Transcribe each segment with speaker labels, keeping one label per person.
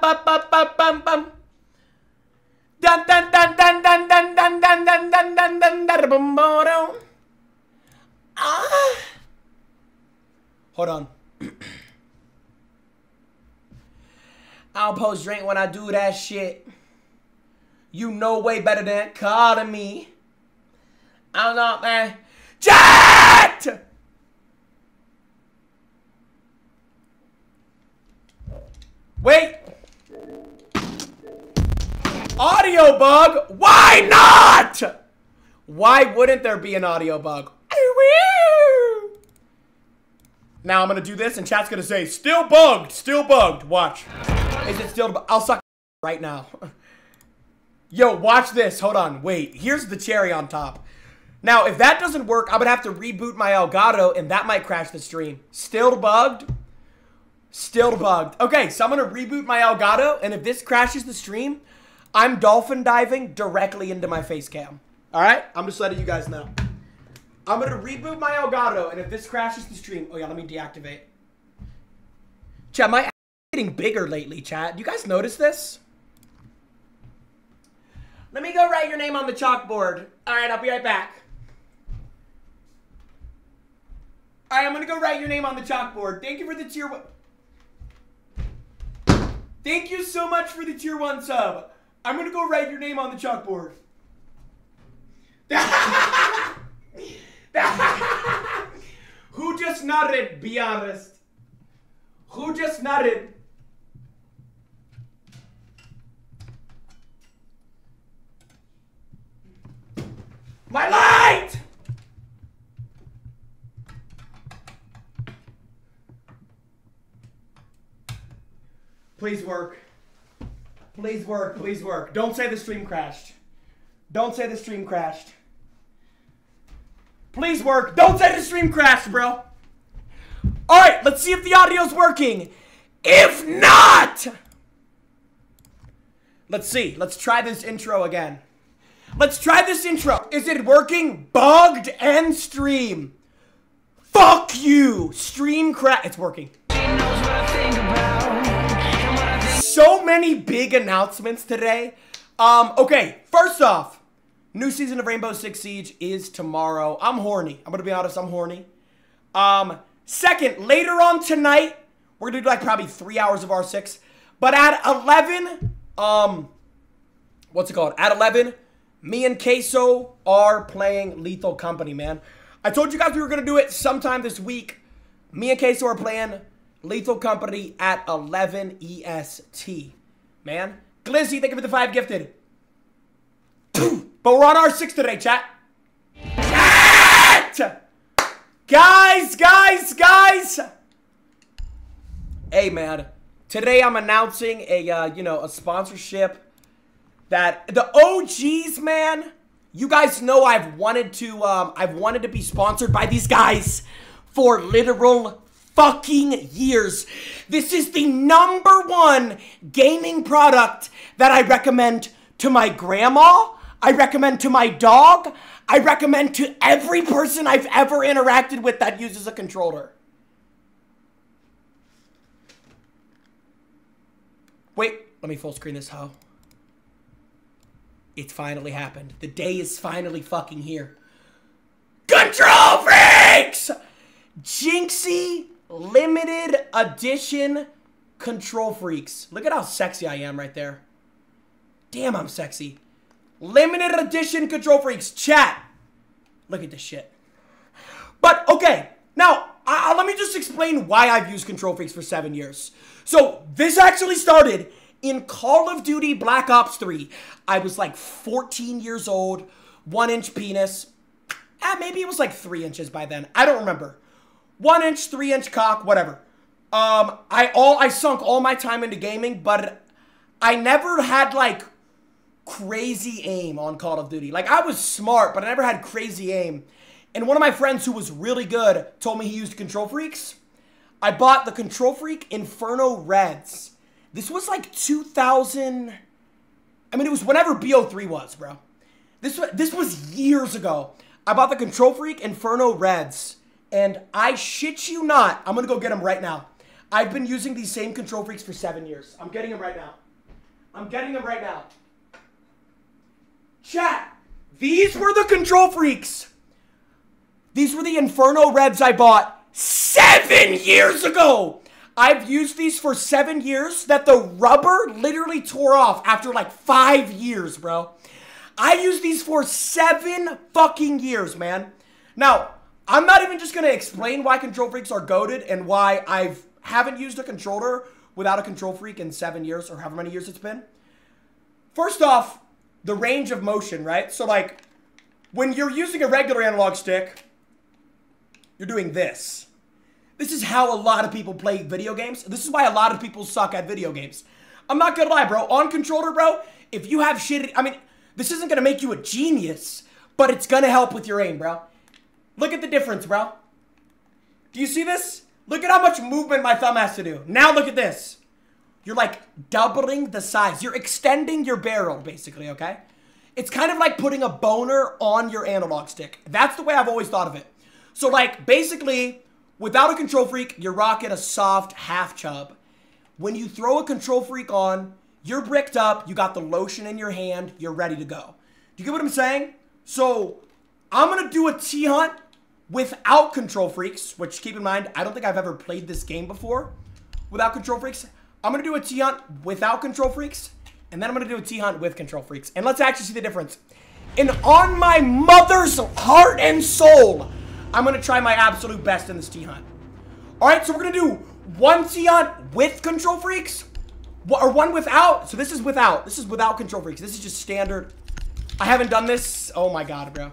Speaker 1: bum bum bum. Ah. Hold on. I'll post drink when I do that shit. You know way better than calling me. I'm not man. Jet! Wait. Audio bug? Why not? Why wouldn't there be an audio bug? Now I'm gonna do this and chat's gonna say, still bugged, still bugged. Watch. Is it still, I'll suck right now. Yo, watch this. Hold on. Wait. Here's the cherry on top. Now, if that doesn't work, I'm gonna have to reboot my Elgato and that might crash the stream. Still bugged? Still bugged. Okay, so I'm gonna reboot my Elgato, and if this crashes the stream, I'm dolphin diving directly into my face cam. Alright? I'm just letting you guys know. I'm gonna reboot my Elgato, and if this crashes the stream, oh yeah, let me deactivate. Chat, my ass is getting bigger lately, chat. Do you guys notice this? Let me go write your name on the chalkboard. Alright, I'll be right back. Alright, I'm gonna go write your name on the chalkboard. Thank you for the tier one. Thank you so much for the tier one sub. I'm gonna go write your name on the chalkboard. Who just nodded? Be honest. Who just nodded? My light! Please work. Please work. Please work. Don't say the stream crashed. Don't say the stream crashed. Please work. Don't say the stream crashed, bro. All right, let's see if the audio's working. If not, let's see. Let's try this intro again. Let's try this intro. Is it working? Bugged and stream. Fuck you. Stream crash. It's working. Many big announcements today. Um, okay, first off, new season of Rainbow Six Siege is tomorrow. I'm horny. I'm gonna be honest, I'm horny. Um, second, later on tonight, we're gonna do like probably three hours of R6. But at 11, um, what's it called? At 11, me and CaseOh are playing Lethal Company, man. I told you guys we were gonna do it sometime this week. Me and CaseOh are playing Lethal Company at 11 EST. Man. Glizzy, thank you for the five gifted. but we're on R6 today, chat. Chat! Guys, guys, guys! Hey, man. Today I'm announcing a, uh, you know, a sponsorship that the OGs, man. You guys know I've wanted to, um, I've wanted to be sponsored by these guys for literal fucking years. This is the number one gaming product that I recommend to my grandma. I recommend to my dog. I recommend to every person I've ever interacted with that uses a controller. Wait, let me full screen this hoe. It's finally happened. The day is finally fucking here. Control freaks! Jynxzi limited edition KontrolFreeks. Look at how sexy I am right there. Damn, I'm sexy. Limited edition KontrolFreeks. Chat. Look at this shit. But, okay. Now, uh, let me just explain why I've used KontrolFreeks for seven years. So, this actually started in Call of Duty Black Ops 3. I was like 14 years old, one inch penis. Ah, maybe it was like three inches by then. I don't remember. One inch, three inch cock, whatever. Um, I all I sunk all my time into gaming, but I never had like crazy aim on Call of Duty. Like I was smart, but I never had crazy aim. And one of my friends who was really good told me he used KontrolFreeks. I bought the KontrolFreek Inferno Reds. This was like 2000. I mean, it was whenever BO3 was, bro. This was this was years ago. I bought the KontrolFreek Inferno Reds, and I shit you not, I'm gonna go get them right now. I've been using these same KontrolFreeks for seven years. I'm getting them right now. I'm getting them right now. Chat, these were the KontrolFreeks. These were the Inferno Reds I bought seven years ago. I've used these for seven years that the rubber literally tore off after like five years, bro. I used these for seven fucking years, man. Now, I'm not even just gonna explain why KontrolFreeks are goaded and why I've haven't used a controller without a KontrolFreek in seven years or however many years it's been. First off, the range of motion, right? So like when you're using a regular analog stick, you're doing this. This is how a lot of people play video games. This is why a lot of people suck at video games. I'm not gonna lie, bro. On controller, bro, if you have shit, I mean, this isn't gonna make you a genius, but it's gonna help with your aim, bro. Look at the difference, bro. Do you see this? Look at how much movement my thumb has to do. Now look at this. You're like doubling the size. You're extending your barrel, basically, okay? It's kind of like putting a boner on your analog stick. That's the way I've always thought of it. So, like, basically, without a KontrolFreek, you're rocking a soft half chub. When you throw a KontrolFreek on, you're bricked up, you got the lotion in your hand, you're ready to go. Do you get what I'm saying? So, I'm gonna do a T hunt without KontrolFreeks, which keep in mind, I don't think I've ever played this game before without KontrolFreeks. I'm gonna do a T hunt without KontrolFreeks, and then I'm gonna do a T hunt with KontrolFreeks. And let's actually see the difference. And on my mother's heart and soul, I'm gonna try my absolute best in this T hunt. Alright, so we're gonna do one T hunt with KontrolFreeks, or one without. So this is without. This is without KontrolFreeks. This is just standard. I haven't done this. Oh my god, bro.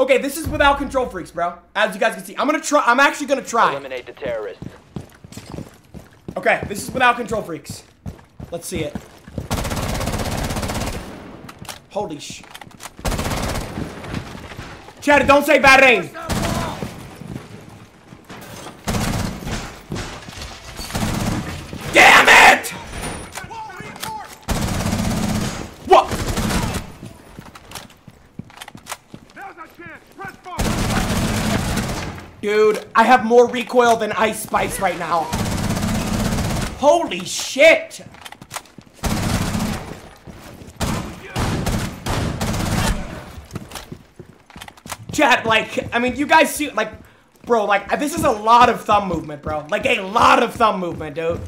Speaker 1: Okay, this is without KontrolFreeks, bro. As you guys can see. I'm gonna try. I'm actually gonna try.
Speaker 2: Eliminate the terrorists.
Speaker 1: Okay, this is without KontrolFreeks. Let's see it. Holy sh... Chad, don't say bad aim. Damn it! What? Dude, I have more recoil than Ice Spice right now. Holy shit! Chat, like, I mean, you guys see, like, bro, like, this is a lot of thumb movement, bro. Like, a lot of thumb movement, dude.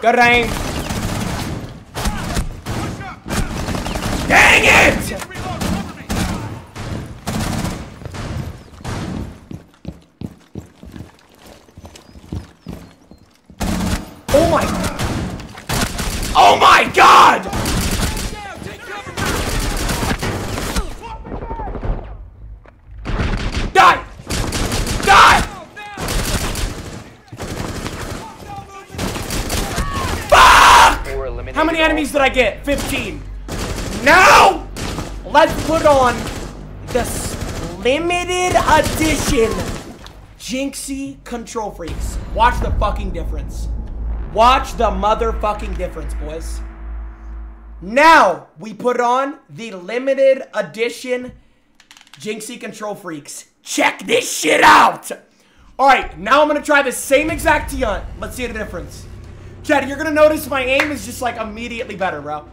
Speaker 1: Good aim. Dang it! Oh my... Oh my god! Die! Die! Fuck!
Speaker 2: Four eliminated.
Speaker 1: How many enemies did I get? 15. Now, let's put on this limited edition Jynxzi Control Freaks. Watch the fucking difference. Watch the motherfucking difference, boys. Now, we put on the limited edition Jynxzi Control Freaks. Check this shit out! Alright, now I'm gonna try the same exact T-Hunt. Let's see the difference. Chad, you're gonna notice my aim is just like immediately better, bro.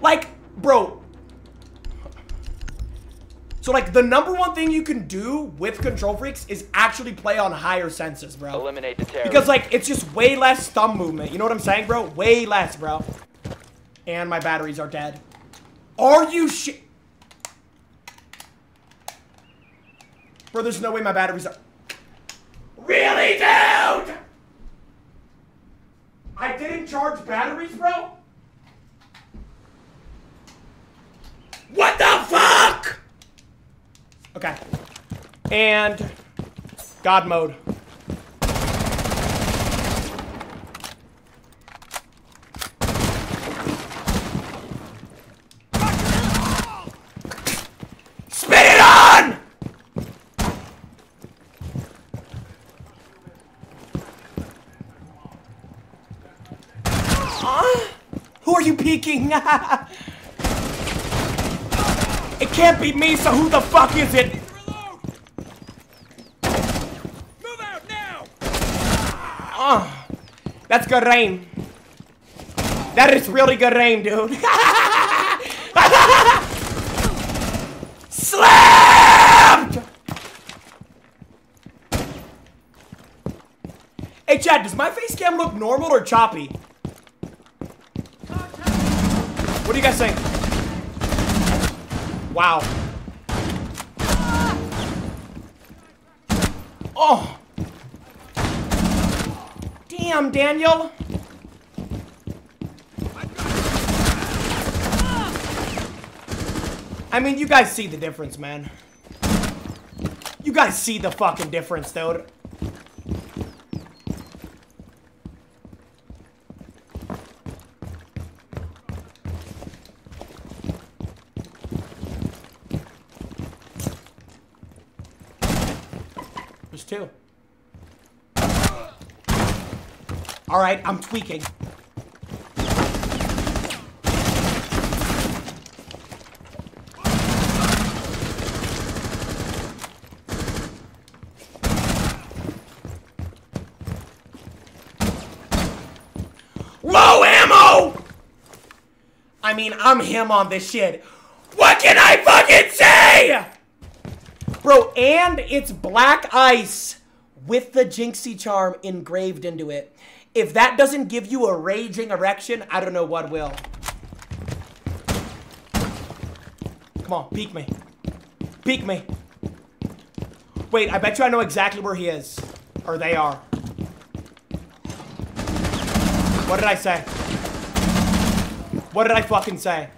Speaker 1: Like, bro. So like the number one thing you can do with KontrolFreeks is actually play on higher senses, bro.
Speaker 2: Eliminate the terrorists.
Speaker 1: Because like it's just way less thumb movement. You know what I'm saying, bro? Way less, bro. And my batteries are dead. Are you shit? Bro, there's no way my batteries are. Really, dude? I didn't charge batteries, bro? What the fuck? Okay. And God mode. it can't be me, so who the fuck is it? Move out now. Oh, that's good rain. That is really good rain, dude. Slammed! Hey, Chad, does my face cam look normal or choppy? What do you guys think? Wow. Oh. Damn, Daniel. I mean, you guys see the difference, man. You guys see the fucking difference, dude. There's two. Alright, I'm tweaking. Low ammo! I mean, I'm him on this shit. What can I fucking say? Bro, and it's black ice with the Jynxzi charm engraved into it. If that doesn't give you a raging erection, I don't know what will. Come on, peek me. Peek me. Wait, I bet you I know exactly where he is. Or they are. What did I say? What did I fucking say?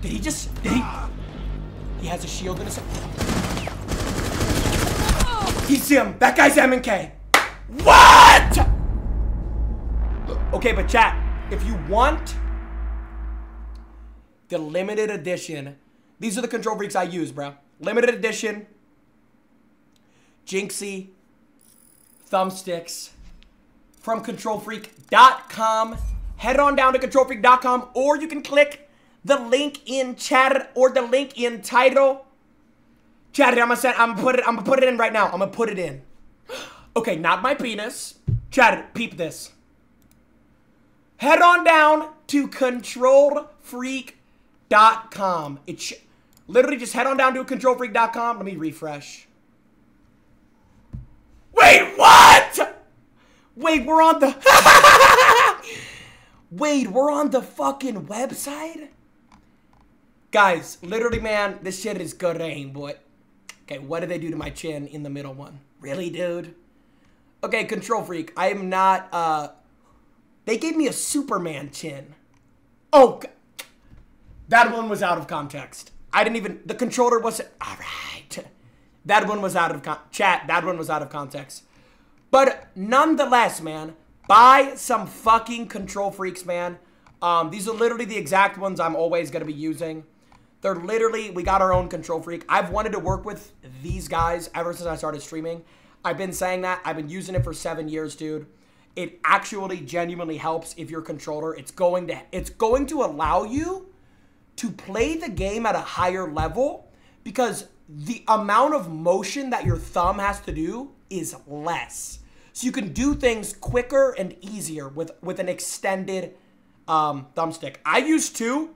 Speaker 1: Did he just, did he? He has a shield in his He's him. That guy's M and K. What? Okay, but chat, if you want the limited edition, these are the KontrolFreeks I use, bro. Limited edition, Jynxzi, thumbsticks from kontrolfreek.com. Head on down to kontrolfreek.com or you can click the link in chat or the link in title. Chat, I'm gonna send, I'm gonna put it, I'm gonna put it in right now. I'm gonna put it in. Okay, not my penis. Chat, peep this. Head on down to kontrolfreek.com. It's literally just head on down to kontrolfreek.com. Let me refresh. Wait, what? Wait, we're on the. Wait, we're on the fucking website? Guys, literally, man, this shit is good boy. Okay, what did they do to my chin in the middle one? Really, dude? Okay, KontrolFreek, I am not, uh... They gave me a Superman chin. Oh, that one was out of context. I didn't even... The controller wasn't... Alright. That one was out of... Con- chat, that one was out of context. But nonetheless, man, buy some fucking KontrolFreeks, man. Um, these are literally the exact ones I'm always going to be using. They're literally, we got our own KontrolFreek. I've wanted to work with these guys ever since I started streaming. I've been saying that. I've been using it for seven years, dude. It actually genuinely helps if you're a controller. It's going to, it's going to allow you to play the game at a higher level because the amount of motion that your thumb has to do is less. So you can do things quicker and easier with, with an extended um, thumbstick. I use two.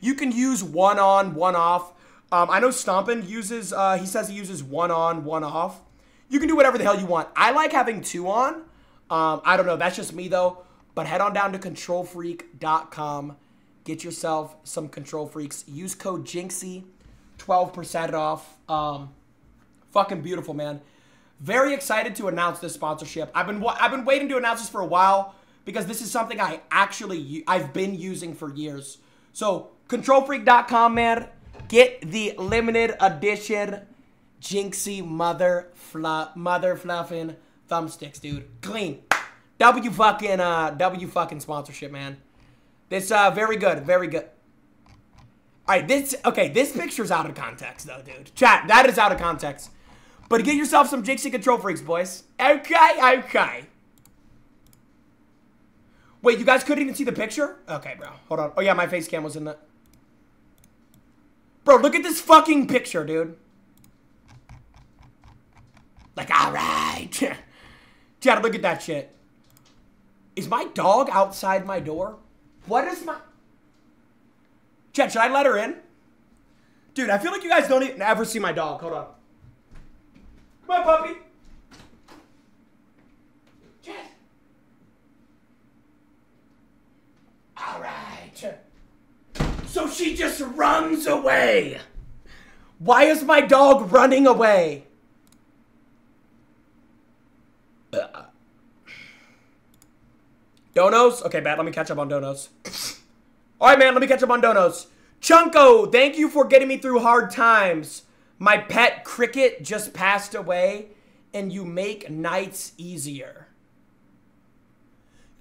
Speaker 1: You can use one on, one off. Um, I know Stompin uses, uh, he says he uses one on, one off. You can do whatever the hell you want. I like having two on. Um, I don't know. That's just me, though. But head on down to kontrolfreek.com. Get yourself some KontrolFreeks. Use code JINXY. 12% off. Um, fucking beautiful, man. Very excited to announce this sponsorship. I've been I've been waiting to announce this for a while because this is something I actually I've been using for years. So kontrolfreek.com, man. Get the limited edition Jynxzi mother fluff mother fluffing thumbsticks, dude. Clean. W fucking uh W fucking sponsorship, man. This uh very good, very good. Alright, this okay, this picture's out of context though, dude. Chat, that is out of context. But get yourself some Jynxzi control freaks, boys. Okay, okay. Wait, you guys couldn't even see the picture? Okay, bro. Hold on. Oh, yeah, my face cam was in that. Bro, look at this fucking picture, dude. Like, alright. Chad, look at that shit. Is my dog outside my door? What is my... Chad, should I let her in? Dude, I feel like you guys don't even ever see my dog. Hold on. Come on, puppy. Chad. Alright. So she just runs away. Why is my dog running away? Uh. Donos? Okay, bad. Let me catch up on Donos. Alright, man. Let me catch up on Donos. Chunko, thank you for getting me through hard times. My pet cricket just passed away, and you make nights easier.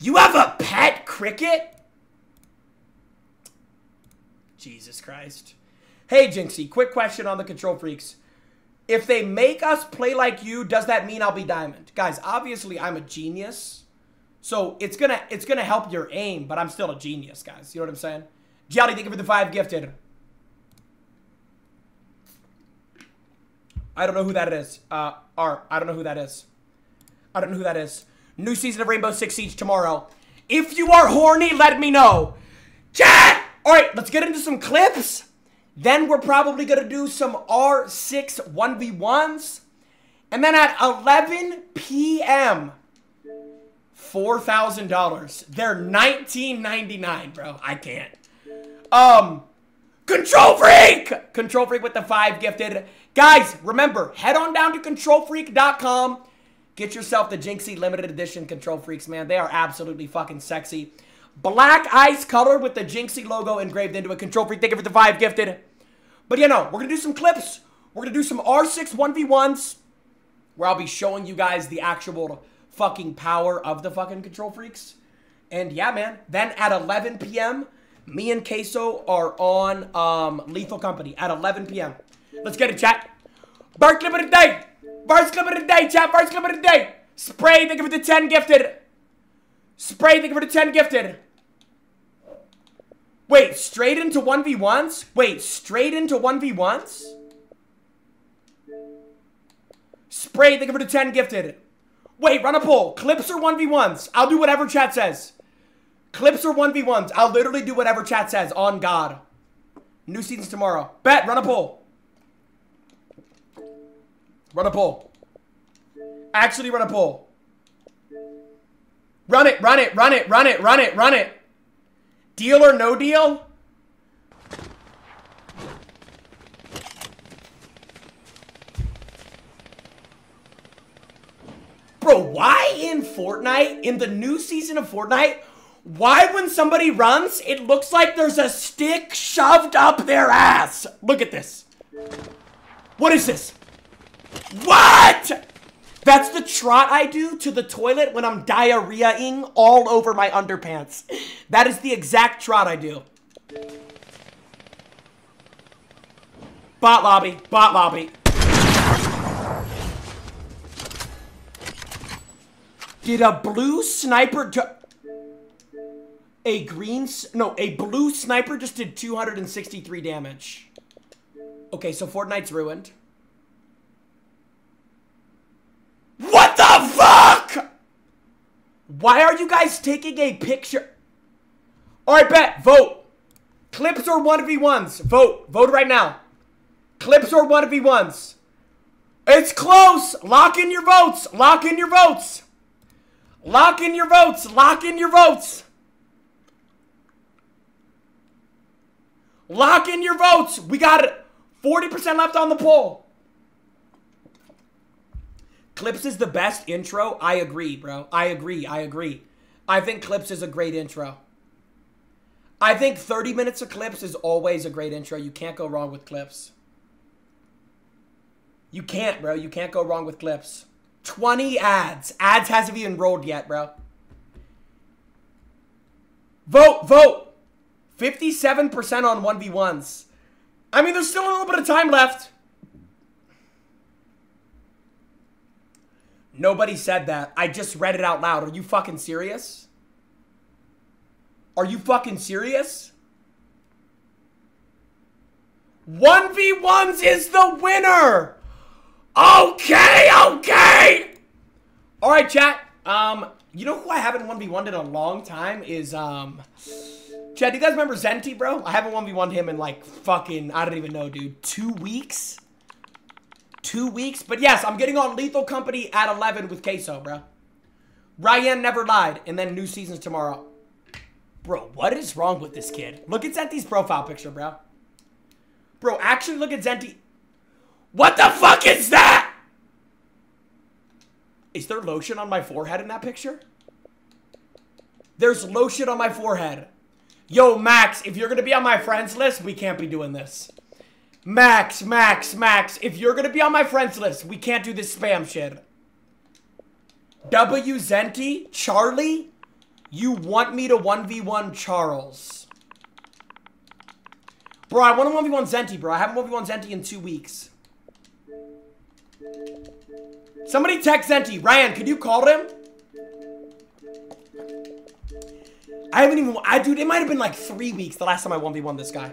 Speaker 1: You have a pet cricket? Jesus Christ. Hey, Jynxzi, quick question on the KontrolFreeks. If they make us play like you, does that mean I'll be diamond? Guys, obviously I'm a genius. So it's gonna it's gonna help your aim, but I'm still a genius, guys. You know what I'm saying? Gialdi, thank you for the five gifted. I don't know who that is. Uh, R. I don't know who that is. I don't know who that is. New season of Rainbow Six Siege tomorrow. If you are horny, let me know. Chat! Alright, let's get into some clips. Then we're probably going to do some R6 1v1s. And then at 11 p.m., $4,000. They're $19.99, bro. I can't. Um, KontrolFreek! Control Freak with the five gifted. Guys, remember, head on down to kontrolfreek.com. Get yourself the Jynxzi limited edition KontrolFreeks, man. They are absolutely fucking sexy. Black ice color with the Jynxzi logo engraved into a KontrolFreek. Thank you for the five gifted. But you know, we're going to do some clips. We're going to do some R6 1v1s where I'll be showing you guys the actual fucking power of the fucking KontrolFreeks. And yeah, man. Then at 11 p.m., me and CaseOh are on um, Lethal Company at 11 p.m. Let's get it, chat. First clip of the day. First clip of the day, chat. First clip of the day. Spray, thank you for the 10 gifted. Spray, thank you for the 10 gifted. Wait, straight into 1v1s? Wait, straight into 1v1s? Spray, thank you for the 10 gifted. Wait, run a poll. Clips or 1v1s? I'll do whatever chat says. Clips or 1v1s? I'll literally do whatever chat says, on God. New seasons tomorrow. Bet, run a poll. Run a poll. Actually, run a poll. Run it, run it, run it, run it, run it, run it. Deal or no deal? Bro, why in Fortnite, in the new season of Fortnite, why when somebody runs, it looks like there's a stick shoved up their ass? Look at this. What is this? What? That's the trot I do to the toilet when I'm diarrheaing all over my underpants. That is the exact trot I do. Bot lobby. Bot lobby. Did a blue sniper... A green... No, a blue sniper just did 263 damage. Okay, so Fortnite's ruined. What the fuck? Why are you guys taking a picture? Alright, bet. Vote. Clips or 1v1s? Vote. Vote right now. Clips or 1v1s? It's close. Lock in your votes. Lock in your votes. Lock in your votes. Lock in your votes. Lock in your votes. We got it. 40% left on the poll. Clips is the best intro. I agree, bro. I agree. I agree. I think Clips is a great intro. I think 30 minutes of Clips is always a great intro. You can't go wrong with Clips. You can't, bro. You can't go wrong with Clips. 20 ads. Ads hasn't even rolled yet, bro. Vote, vote. 57% on 1v1s. I mean, there's still a little bit of time left. Nobody said that. I just read it out loud. Are you fucking serious? Are you fucking serious? 1v1s is the winner! Okay, okay! Alright, chat. Um, you know who I haven't 1v1'd in a long time is, um... Chad, do you guys remember Zenti, bro? I haven't 1v1'd him in, like, fucking, I don't even know, dude. Two weeks? Two weeks? But yes, I'm getting on Lethal Company at 11 with CaseOh, bro. Ryan never lied, and then new seasons tomorrow. Bro, what is wrong with this kid? Look at Zenti's profile picture, bro. Bro, actually look at Zenti. What the fuck is that? Is there lotion on my forehead in that picture? There's lotion on my forehead. Yo, Max, if you're gonna be on my friends list, we can't be doing this. Max, Max, Max, if you're gonna be on my friends list, we can't do this spam shit. W Zenti, Charlie, you want me to 1v1 Charles. Bro, I want to 1v1 Zenti, bro. I haven't 1v1 Zenti in two weeks. Somebody text Zenti. Ryan, could you call him? I haven't even, I dude, it might have been like three weeks the last time I 1v1 this guy.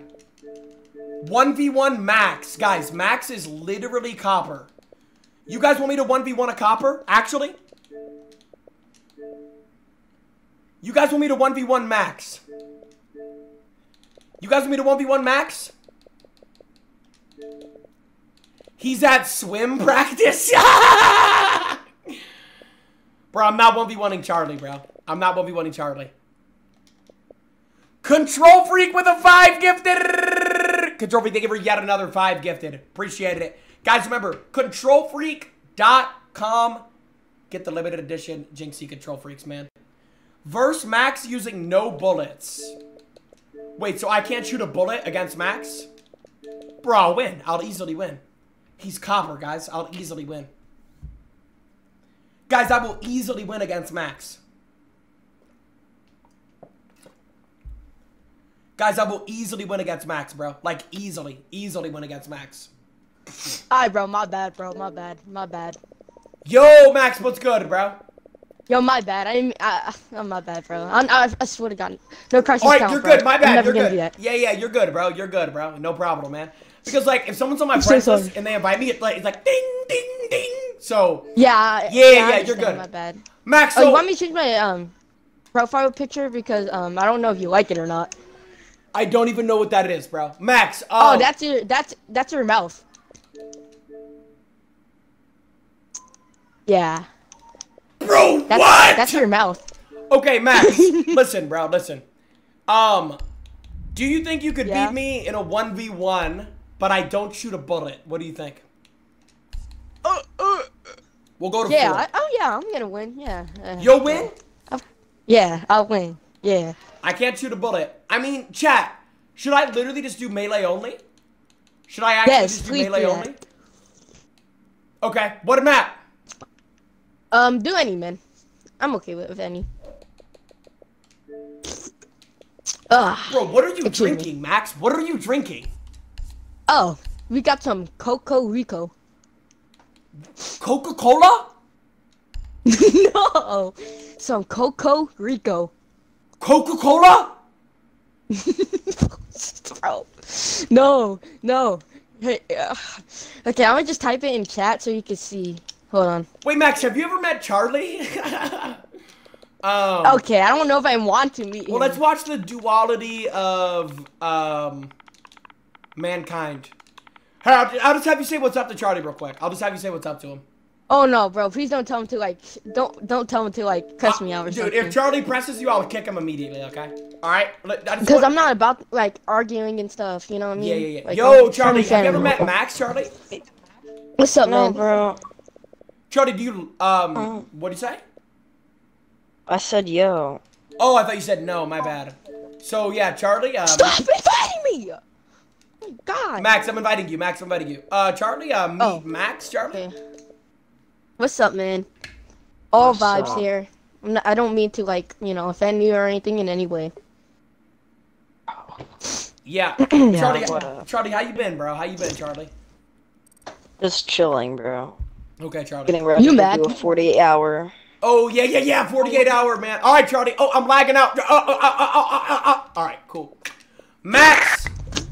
Speaker 1: 1v1 Max. Guys, Max is literally copper. You guys want me to 1v1 a copper? Actually? You guys want me to 1v1 Max? You guys want me to 1v1 Max? He's at swim practice? bro, I'm not 1v1ing Charlie, bro. I'm not 1v1ing Charlie. KontrolFreek with a 5 gifted! KontrolFreek, thank you for yet another 5 gifted. Appreciated it. Guys, remember, kontrolfreek.com. Get the limited edition Jynxzi Control Freaks, man. Verse Max using no bullets. Wait, so I can't shoot a bullet against Max? Bro, I'll win. I'll easily win. He's copper, guys. I'll easily win. Guys, I will easily win against Max. Guys, I will easily win against Max, bro. Like, easily. Easily win against Max.
Speaker 3: Alright, bro. My bad, bro. My bad. My bad.
Speaker 1: Yo, Max, what's good, bro?
Speaker 3: Yo, my bad. I didn't. I, I'm my bad, bro. I, I, I swear to God. No crisis
Speaker 1: All right,
Speaker 3: count,
Speaker 1: you're
Speaker 3: bro.
Speaker 1: good. My
Speaker 3: I'm
Speaker 1: bad.
Speaker 3: never
Speaker 1: You're good. Yeah, yeah, you're good, bro. You're good, bro. No problem, man. Because like, if someone's on my
Speaker 3: I'm so
Speaker 1: friends list and they invite me, it's like, it's like ding, ding, ding. So,
Speaker 3: Yeah. I-
Speaker 1: Yeah, yeah, you're good.
Speaker 3: My bad.
Speaker 1: Max,
Speaker 3: Oh,
Speaker 1: so
Speaker 3: you want me to change my um profile picture because um I don't know if you like it or not.
Speaker 1: I don't even know what that is, bro. Max.
Speaker 3: Oh,
Speaker 1: Oh,
Speaker 3: that's your that's that's your mouth. Yeah.
Speaker 1: bro.
Speaker 3: That's
Speaker 1: what?
Speaker 3: that's your mouth.
Speaker 1: Okay, Max. listen, bro. Listen. Um, do you think you could
Speaker 3: Yeah.
Speaker 1: beat me in a one v one, but I don't shoot a bullet? What do you think? We'll go to
Speaker 3: Yeah.
Speaker 1: four.
Speaker 3: I, oh yeah, I'm gonna win. Yeah. Uh,
Speaker 1: You'll win.
Speaker 3: Yeah, I'll win. Yeah.
Speaker 1: I can't shoot a bullet. I mean, chat. Should I literally just do melee only? Should I actually
Speaker 3: Yes,
Speaker 1: just do melee
Speaker 3: do
Speaker 1: only? Okay. What map?
Speaker 3: Um, do any man. I'm okay with, with any. Ugh.
Speaker 1: Bro, what are you
Speaker 3: Excuse me.
Speaker 1: drinking, Max? What are you drinking?
Speaker 3: Oh, we got some Coco Rico.
Speaker 1: Coca Cola?
Speaker 3: no, some Coco Rico.
Speaker 1: Coca Cola?
Speaker 3: No, no. Hey, uh, okay, I'm gonna just type it in chat so you can see. Hold on.
Speaker 1: Wait, Max, have you ever met Charlie? um,
Speaker 3: Okay, I don't know if I want to meet him.
Speaker 1: Well, let's watch the duality of um, mankind. Hey, I'll, I'll just have you say what's up to Charlie real quick. I'll just have you say what's up to him.
Speaker 3: Oh no, bro! Please don't tell him to like. Don't don't tell him to like cuss me out or
Speaker 1: Dude,
Speaker 3: something.
Speaker 1: if Charlie presses you, I'll kick him immediately. Okay. All right. Look, I just
Speaker 3: Because
Speaker 1: want-
Speaker 3: I'm not about like arguing and stuff. You know what I mean?
Speaker 1: Yeah, yeah, yeah.
Speaker 3: Like,
Speaker 1: Yo,
Speaker 3: I'm
Speaker 1: Charlie, have you ever met Max, Charlie?
Speaker 3: What's up,
Speaker 4: No,
Speaker 3: man?
Speaker 4: bro.
Speaker 1: Charlie, do you um?
Speaker 4: Um.
Speaker 1: What do you say?
Speaker 4: I said yo.
Speaker 1: Oh, I thought you said no. My bad. So yeah, Charlie. Um,
Speaker 3: Stop inviting me! Oh God.
Speaker 1: Max, I'm inviting you. Max, I'm inviting you. Uh, Charlie. Uh, meet
Speaker 3: Oh.
Speaker 1: Max. Charlie.
Speaker 3: Okay. What's up, man? All
Speaker 4: What's
Speaker 3: vibes
Speaker 4: up?
Speaker 3: here. I'm not, I don't mean to like you know offend you or anything in any way.
Speaker 1: Yeah.
Speaker 4: Yeah,
Speaker 1: Charlie.
Speaker 4: what up?
Speaker 1: Charlie, how you been, bro? How you been, Charlie?
Speaker 4: Just chilling, bro.
Speaker 1: Okay, Charlie.
Speaker 4: Getting ready
Speaker 3: You
Speaker 4: to
Speaker 3: mad?
Speaker 4: do a 48 hour
Speaker 1: Oh yeah, yeah, yeah. 48 hour man. All right, Charlie. Oh, I'm lagging out. Uh, uh, uh. All right, cool. Max,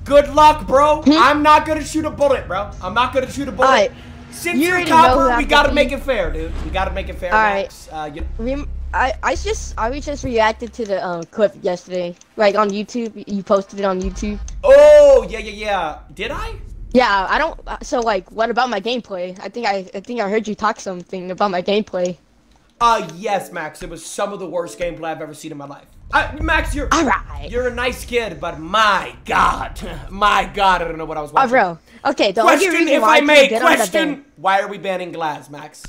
Speaker 1: good luck, bro. I'm not gonna shoot a bullet, bro. I'm not gonna shoot a bullet. Since
Speaker 3: You
Speaker 1: you're
Speaker 3: already know who
Speaker 1: copper, we gotta make it fair, dude. We gotta make it fair,
Speaker 3: Alright.
Speaker 1: Max. Uh, you,
Speaker 3: I I just I was just reacted to the um clip yesterday, like on YouTube. You posted it on YouTube.
Speaker 1: oh yeah, yeah, yeah. Did I?
Speaker 3: Yeah, I don't. uh, So like, what about my gameplay? I think I I think I heard you talk something about my gameplay.
Speaker 1: Uh, yes, Max. It was some of the worst gameplay I've ever seen in my life. Uh, Max, you're
Speaker 3: All right.
Speaker 1: you're a nice kid, but my God, my God, I don't know what I was
Speaker 3: Oh,
Speaker 1: watching.
Speaker 3: bro. Okay, the only
Speaker 1: Question,
Speaker 3: reason
Speaker 1: if I may, question. Why are we banning Glaz, Max?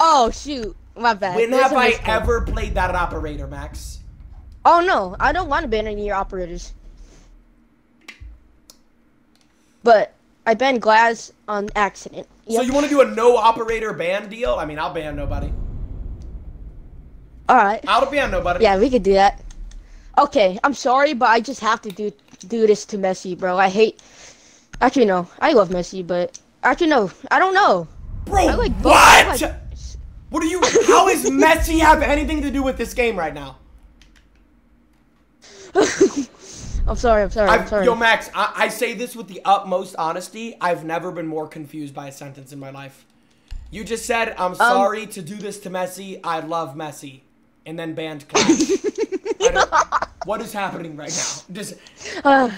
Speaker 3: Oh shoot, my bad.
Speaker 1: When
Speaker 3: There's
Speaker 1: have I
Speaker 3: mistake.
Speaker 1: ever played that operator, Max?
Speaker 3: Oh no, I don't want to ban any of your operators. But I banned Glaz on accident.
Speaker 1: So you want to do a no operator ban deal? I mean, I'll ban nobody.
Speaker 3: All right.
Speaker 1: I'll ban nobody.
Speaker 3: Yeah, we could do that. Okay, I'm sorry, but I just have to do do this to Messi, bro. I hate. Actually, no, I love Messi, but actually, no, I don't know.
Speaker 1: Bro,
Speaker 3: I like
Speaker 1: what?
Speaker 3: Like-
Speaker 1: What are you? How is Messi have anything to do with this game right now?
Speaker 3: I'm sorry. I'm sorry. I'm sorry.
Speaker 1: yo, Max, I, I say this with the utmost honesty. I've never been more confused by a sentence in my life. You just said,
Speaker 3: Um,
Speaker 1: I'm sorry to do this to Messi. I love Messi. And then banned Clash. What is happening right now? Just,
Speaker 3: Uh,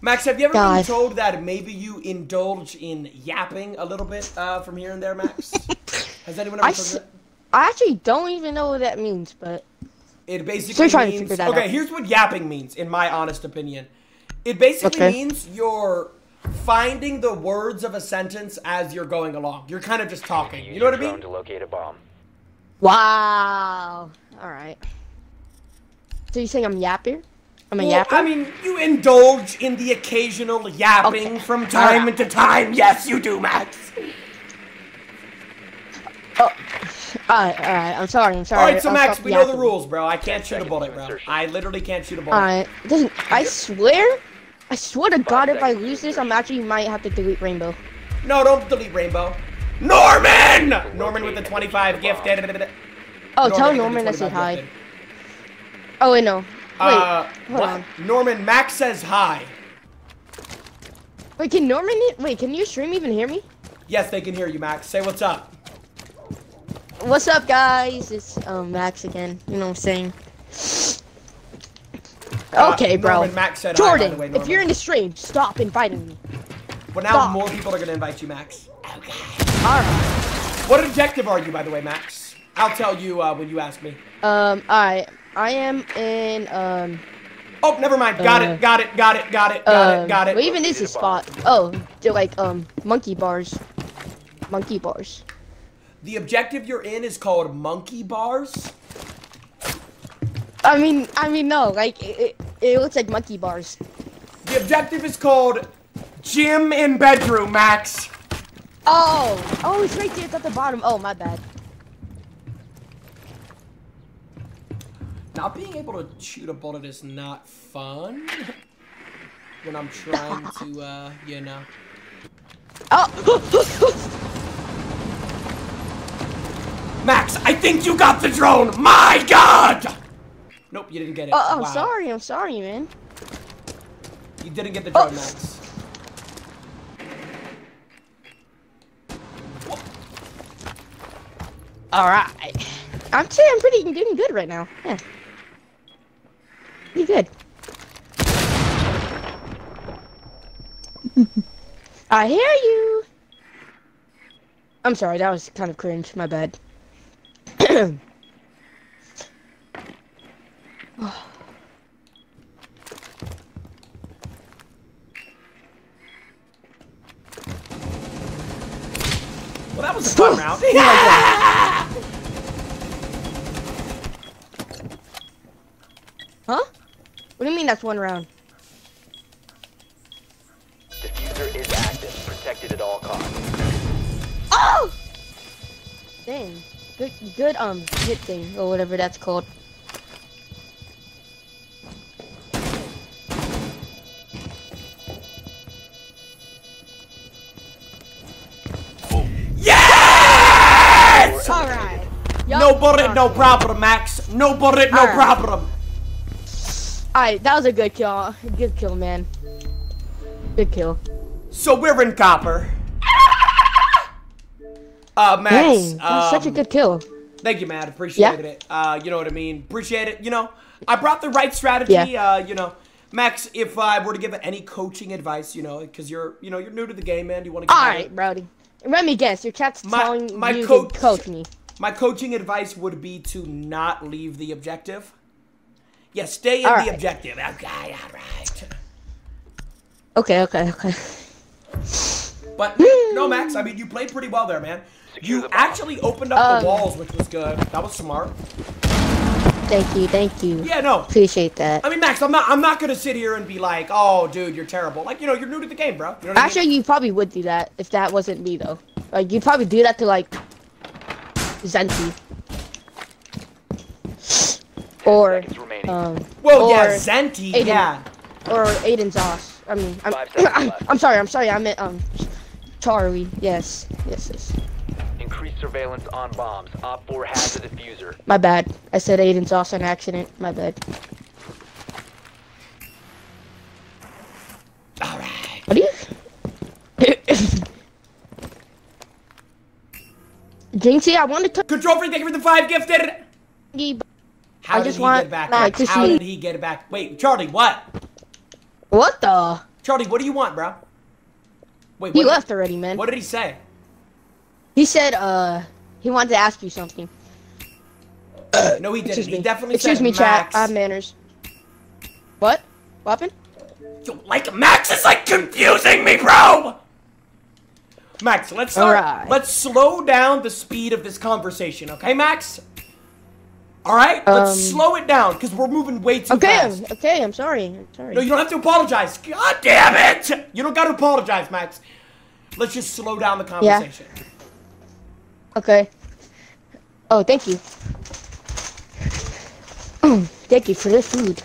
Speaker 1: Max, have you ever been told that maybe you indulge in yapping a little bit uh, from here and there, Max? Has anyone ever
Speaker 3: I
Speaker 1: told
Speaker 3: s-
Speaker 1: you that?
Speaker 3: I actually don't even know what that means, but
Speaker 1: It basically
Speaker 3: Still trying to
Speaker 1: means
Speaker 3: figure that
Speaker 1: okay.
Speaker 3: out.
Speaker 1: Here's what yapping means, in my honest opinion. It basically
Speaker 3: Okay.
Speaker 1: means you're finding the words of a sentence as you're going along. You're kind of just talking. You know what I mean?
Speaker 2: To locate a bomb.
Speaker 3: Wow. All right. So you saying I'm yapper? I'm a
Speaker 1: Well,
Speaker 3: yapper.
Speaker 1: I mean, you indulge in the occasional yapping
Speaker 3: Okay.
Speaker 1: from time
Speaker 3: Alright.
Speaker 1: to time. Yes, you do, Max. Oh.
Speaker 3: all right. All right. I'm sorry. I'm sorry.
Speaker 1: All right, so
Speaker 3: I'll
Speaker 1: Max,
Speaker 3: stop
Speaker 1: we know the rules, bro. I can't shoot a bullet,
Speaker 2: to
Speaker 1: bro. I literally can't shoot a bullet.
Speaker 3: All right. Doesn't I swear? I swear to God, if I lose this, I'm actually might have to delete Rainbow.
Speaker 1: No, don't delete Rainbow. Norman! Norman with the 25 gift.
Speaker 3: Oh, tell Norman I
Speaker 1: 25
Speaker 3: said hi.
Speaker 1: gifted.
Speaker 3: Oh wait, no. Wait,
Speaker 1: Uh,
Speaker 3: hold
Speaker 1: what?
Speaker 3: on.
Speaker 1: Norman, Max says hi.
Speaker 3: Wait, can Norman? Wait, can your stream even hear me?
Speaker 1: Yes, they can hear you, Max. Say what's up.
Speaker 3: What's up, guys? It's um Max again. You know what I'm saying?
Speaker 1: Uh,
Speaker 3: Okay, bro.
Speaker 1: Norman, Max said
Speaker 3: Jordan,
Speaker 1: the way,
Speaker 3: if you're in the stream, stop inviting me.
Speaker 1: Well, now more people are gonna invite you, Max. Okay.
Speaker 3: All right.
Speaker 1: What objective are you, by the way, Max? I'll tell you uh, when you ask me.
Speaker 3: Um. All right. I am in um.
Speaker 1: Oh, never mind. Got
Speaker 3: Uh,
Speaker 1: it. Got it. Got it. Got it. Got
Speaker 3: um,
Speaker 1: it. Got it.
Speaker 3: What even is this spot? Oh, they're like um monkey bars. Monkey bars.
Speaker 1: The objective you're in is called Monkey Bars.
Speaker 3: I mean, I mean, no, like it, it, it looks like monkey bars.
Speaker 1: The objective is called Gym in Bedroom, Max.
Speaker 3: Oh, oh, it's right there. It's at the bottom. Oh, my bad.
Speaker 1: Not being able to shoot a bullet is not fun. When I'm trying to, uh, you know.
Speaker 3: Oh,
Speaker 1: Max, I think you got the drone. My God. Nope, you didn't get it.
Speaker 3: oh, I'm
Speaker 1: Wow.
Speaker 3: sorry. I'm sorry, man.
Speaker 1: You didn't get the drone,
Speaker 3: Oh.
Speaker 1: Max.
Speaker 3: All right. I'm saying I'm pretty doing good right now. Yeah. Pretty good. I hear you. I'm sorry, that was kind of cringe. My bad. Oh.
Speaker 1: Well, that was a fun round.
Speaker 3: Huh? What do you mean that's one round?
Speaker 2: Defuser is active. Protected at all costs.
Speaker 3: Oh! Dang. Good, good, um, hit thing, or whatever that's called.
Speaker 1: Bullet, no problem, Max. No bullet, no problem.
Speaker 3: Alright, that was a good kill. Good kill, man. Good kill.
Speaker 1: So we're in copper. Uh, Max.
Speaker 3: Dang, that's such a
Speaker 1: um,
Speaker 3: good kill.
Speaker 1: Thank you, Matt. Appreciated
Speaker 3: Yeah.
Speaker 1: it. Uh, you know what I mean. Appreciate it. You know, I brought the right strategy.
Speaker 3: Yeah.
Speaker 1: Uh, you know, Max, if I were to give any coaching advice, you know, because you're, you know, you're new to the game, man. Do you want to get better.
Speaker 3: Alright, Brody. Let me guess. Your chat's
Speaker 1: My-
Speaker 3: telling
Speaker 1: my
Speaker 3: you
Speaker 1: coach-
Speaker 3: to coach me.
Speaker 1: My coaching advice would be to not leave the objective. Yeah, stay in
Speaker 3: All
Speaker 1: the
Speaker 3: right.
Speaker 1: objective. Okay, all right.
Speaker 3: Okay, okay, okay.
Speaker 1: But no, Max. I mean, you played pretty well there, man. You actually opened up
Speaker 3: Um,
Speaker 1: the walls, which was good. That was smart.
Speaker 3: Thank you, thank you.
Speaker 1: Yeah, no.
Speaker 3: Appreciate that.
Speaker 1: I mean, Max, I'm not. I'm not gonna sit here and be like, "Oh, dude, you're terrible." Like, you know, you're new to the game, bro. You know what I mean?
Speaker 3: Actually, you probably would do that if that wasn't me, though. Like, you'd probably do that to, like, Zenti. Or,
Speaker 2: Seconds remaining.
Speaker 3: um,
Speaker 1: Well, yeah,
Speaker 3: or
Speaker 1: Zenti,
Speaker 3: Aiden.
Speaker 1: yeah.
Speaker 3: or Aiden Zoss. I mean, I'm,
Speaker 2: Five seconds left.
Speaker 3: I'm sorry, I'm sorry, I meant, um, Charlie. Yes, yes, yes.
Speaker 2: Increased surveillance on bombs. Op 4 has the defuser.
Speaker 3: My bad. I said Aiden Zoss on accident. My bad.
Speaker 1: All right.
Speaker 3: What do you? Jynxzi, I wanted to.
Speaker 1: Control free, thank you for the five gifted. How
Speaker 3: I
Speaker 1: did he
Speaker 3: want
Speaker 1: get back?
Speaker 3: To
Speaker 1: How
Speaker 3: see-
Speaker 1: did he get it back? Wait, Charlie, what?
Speaker 3: What the?
Speaker 1: Charlie, what do you want, bro? Wait,
Speaker 3: He left already, man.
Speaker 1: What did he say?
Speaker 3: He said, uh, he wanted to ask you something.
Speaker 1: No, he didn't.
Speaker 3: Excuse
Speaker 1: He
Speaker 3: me.
Speaker 1: definitely
Speaker 3: Excuse
Speaker 1: said
Speaker 3: me,
Speaker 1: Max.
Speaker 3: chat. I have manners. What? What happened?
Speaker 1: Yo, like Max is like confusing me, bro. Max, let's start.
Speaker 3: Alright.
Speaker 1: Let's slow down the speed of this conversation, okay, Max? All right, let's
Speaker 3: Um,
Speaker 1: slow it down because we're moving way too
Speaker 3: Okay,
Speaker 1: fast.
Speaker 3: I'm- okay, I'm sorry. I'm sorry.
Speaker 1: No, you don't have to apologize. God damn it! You don't got to apologize, Max. Let's just slow down the conversation. Yeah.
Speaker 3: Okay. Oh, thank you. thank you for the food.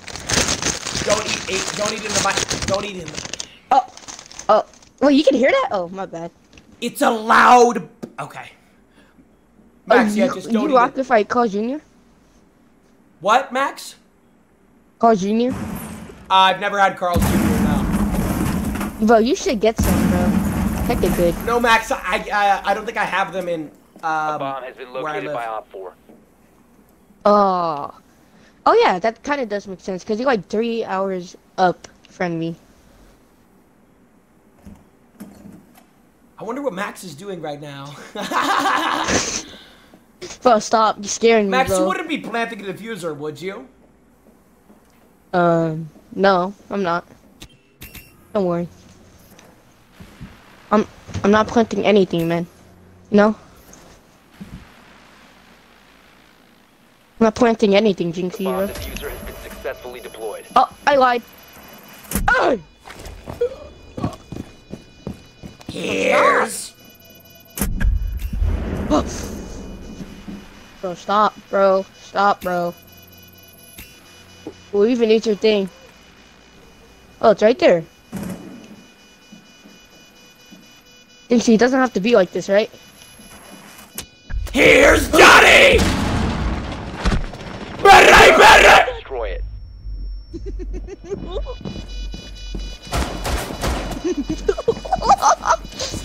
Speaker 1: Don't eat, eat. Don't eat in the mic. Don't eat in the.
Speaker 3: Oh, oh, wait, you can hear that? Oh, my bad.
Speaker 1: It's a loud. Okay. Max,
Speaker 3: oh,
Speaker 1: yeah,
Speaker 3: you,
Speaker 1: just
Speaker 3: you
Speaker 1: don't eat
Speaker 3: rock
Speaker 1: it.
Speaker 3: if I call Junior?
Speaker 1: What, Max?
Speaker 3: Call Junior?
Speaker 1: I've never had Carl's Jr. now.
Speaker 3: Bro, you should get some, bro. Heck, they're good.
Speaker 1: No, Max. I, I I don't think I have them in. Um,
Speaker 2: Bomb has been located by Op 4.
Speaker 3: Oh. Oh, yeah, that kind of does make sense, because you're like three hours up from me.
Speaker 1: I wonder what Max is doing right now.
Speaker 3: Bro, stop. You're scaring me,
Speaker 1: Max, you wouldn't be planting a defuser, would you?
Speaker 3: Um, no, I'm not. Don't worry. I'm I'm not planting anything, man. No. I'm not planting anything, Jynxzi.
Speaker 2: Bomb defuser has been successfully deployed.
Speaker 3: Oh, I lied. Oh!
Speaker 1: Here's.
Speaker 3: Bro, stop, bro. Stop, bro. We'll even eat your thing. Oh, it's right there. Jynxzi, it doesn't have to be like this, right?
Speaker 1: Here's Johnny. Better, better.
Speaker 2: Destroy it.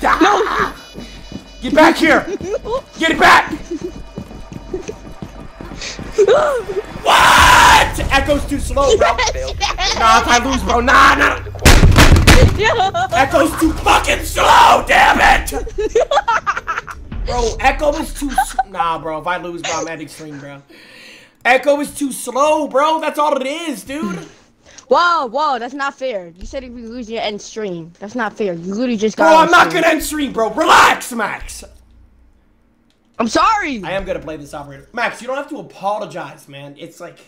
Speaker 1: Stop. Get back here. Get it back. what? Echo's too slow, bro.
Speaker 2: Failed.
Speaker 1: Nah, if I lose, bro. Nah, nah.
Speaker 2: Acquired.
Speaker 1: Echo's too fucking slow, damn it! bro, Echo is too s- Nah, bro, if I lose, bro, I'm ending stream, bro. Echo is too slow, bro. That's all it is, dude.
Speaker 3: Whoa, whoa, that's not fair. You said if we lose your end stream. That's not fair. You literally just got
Speaker 1: Bro, I'm not
Speaker 3: stream.
Speaker 1: gonna end stream, bro. Relax, Max.
Speaker 3: I'm sorry!
Speaker 1: I am gonna play this operator. Max, you don't have to apologize, man. It's like,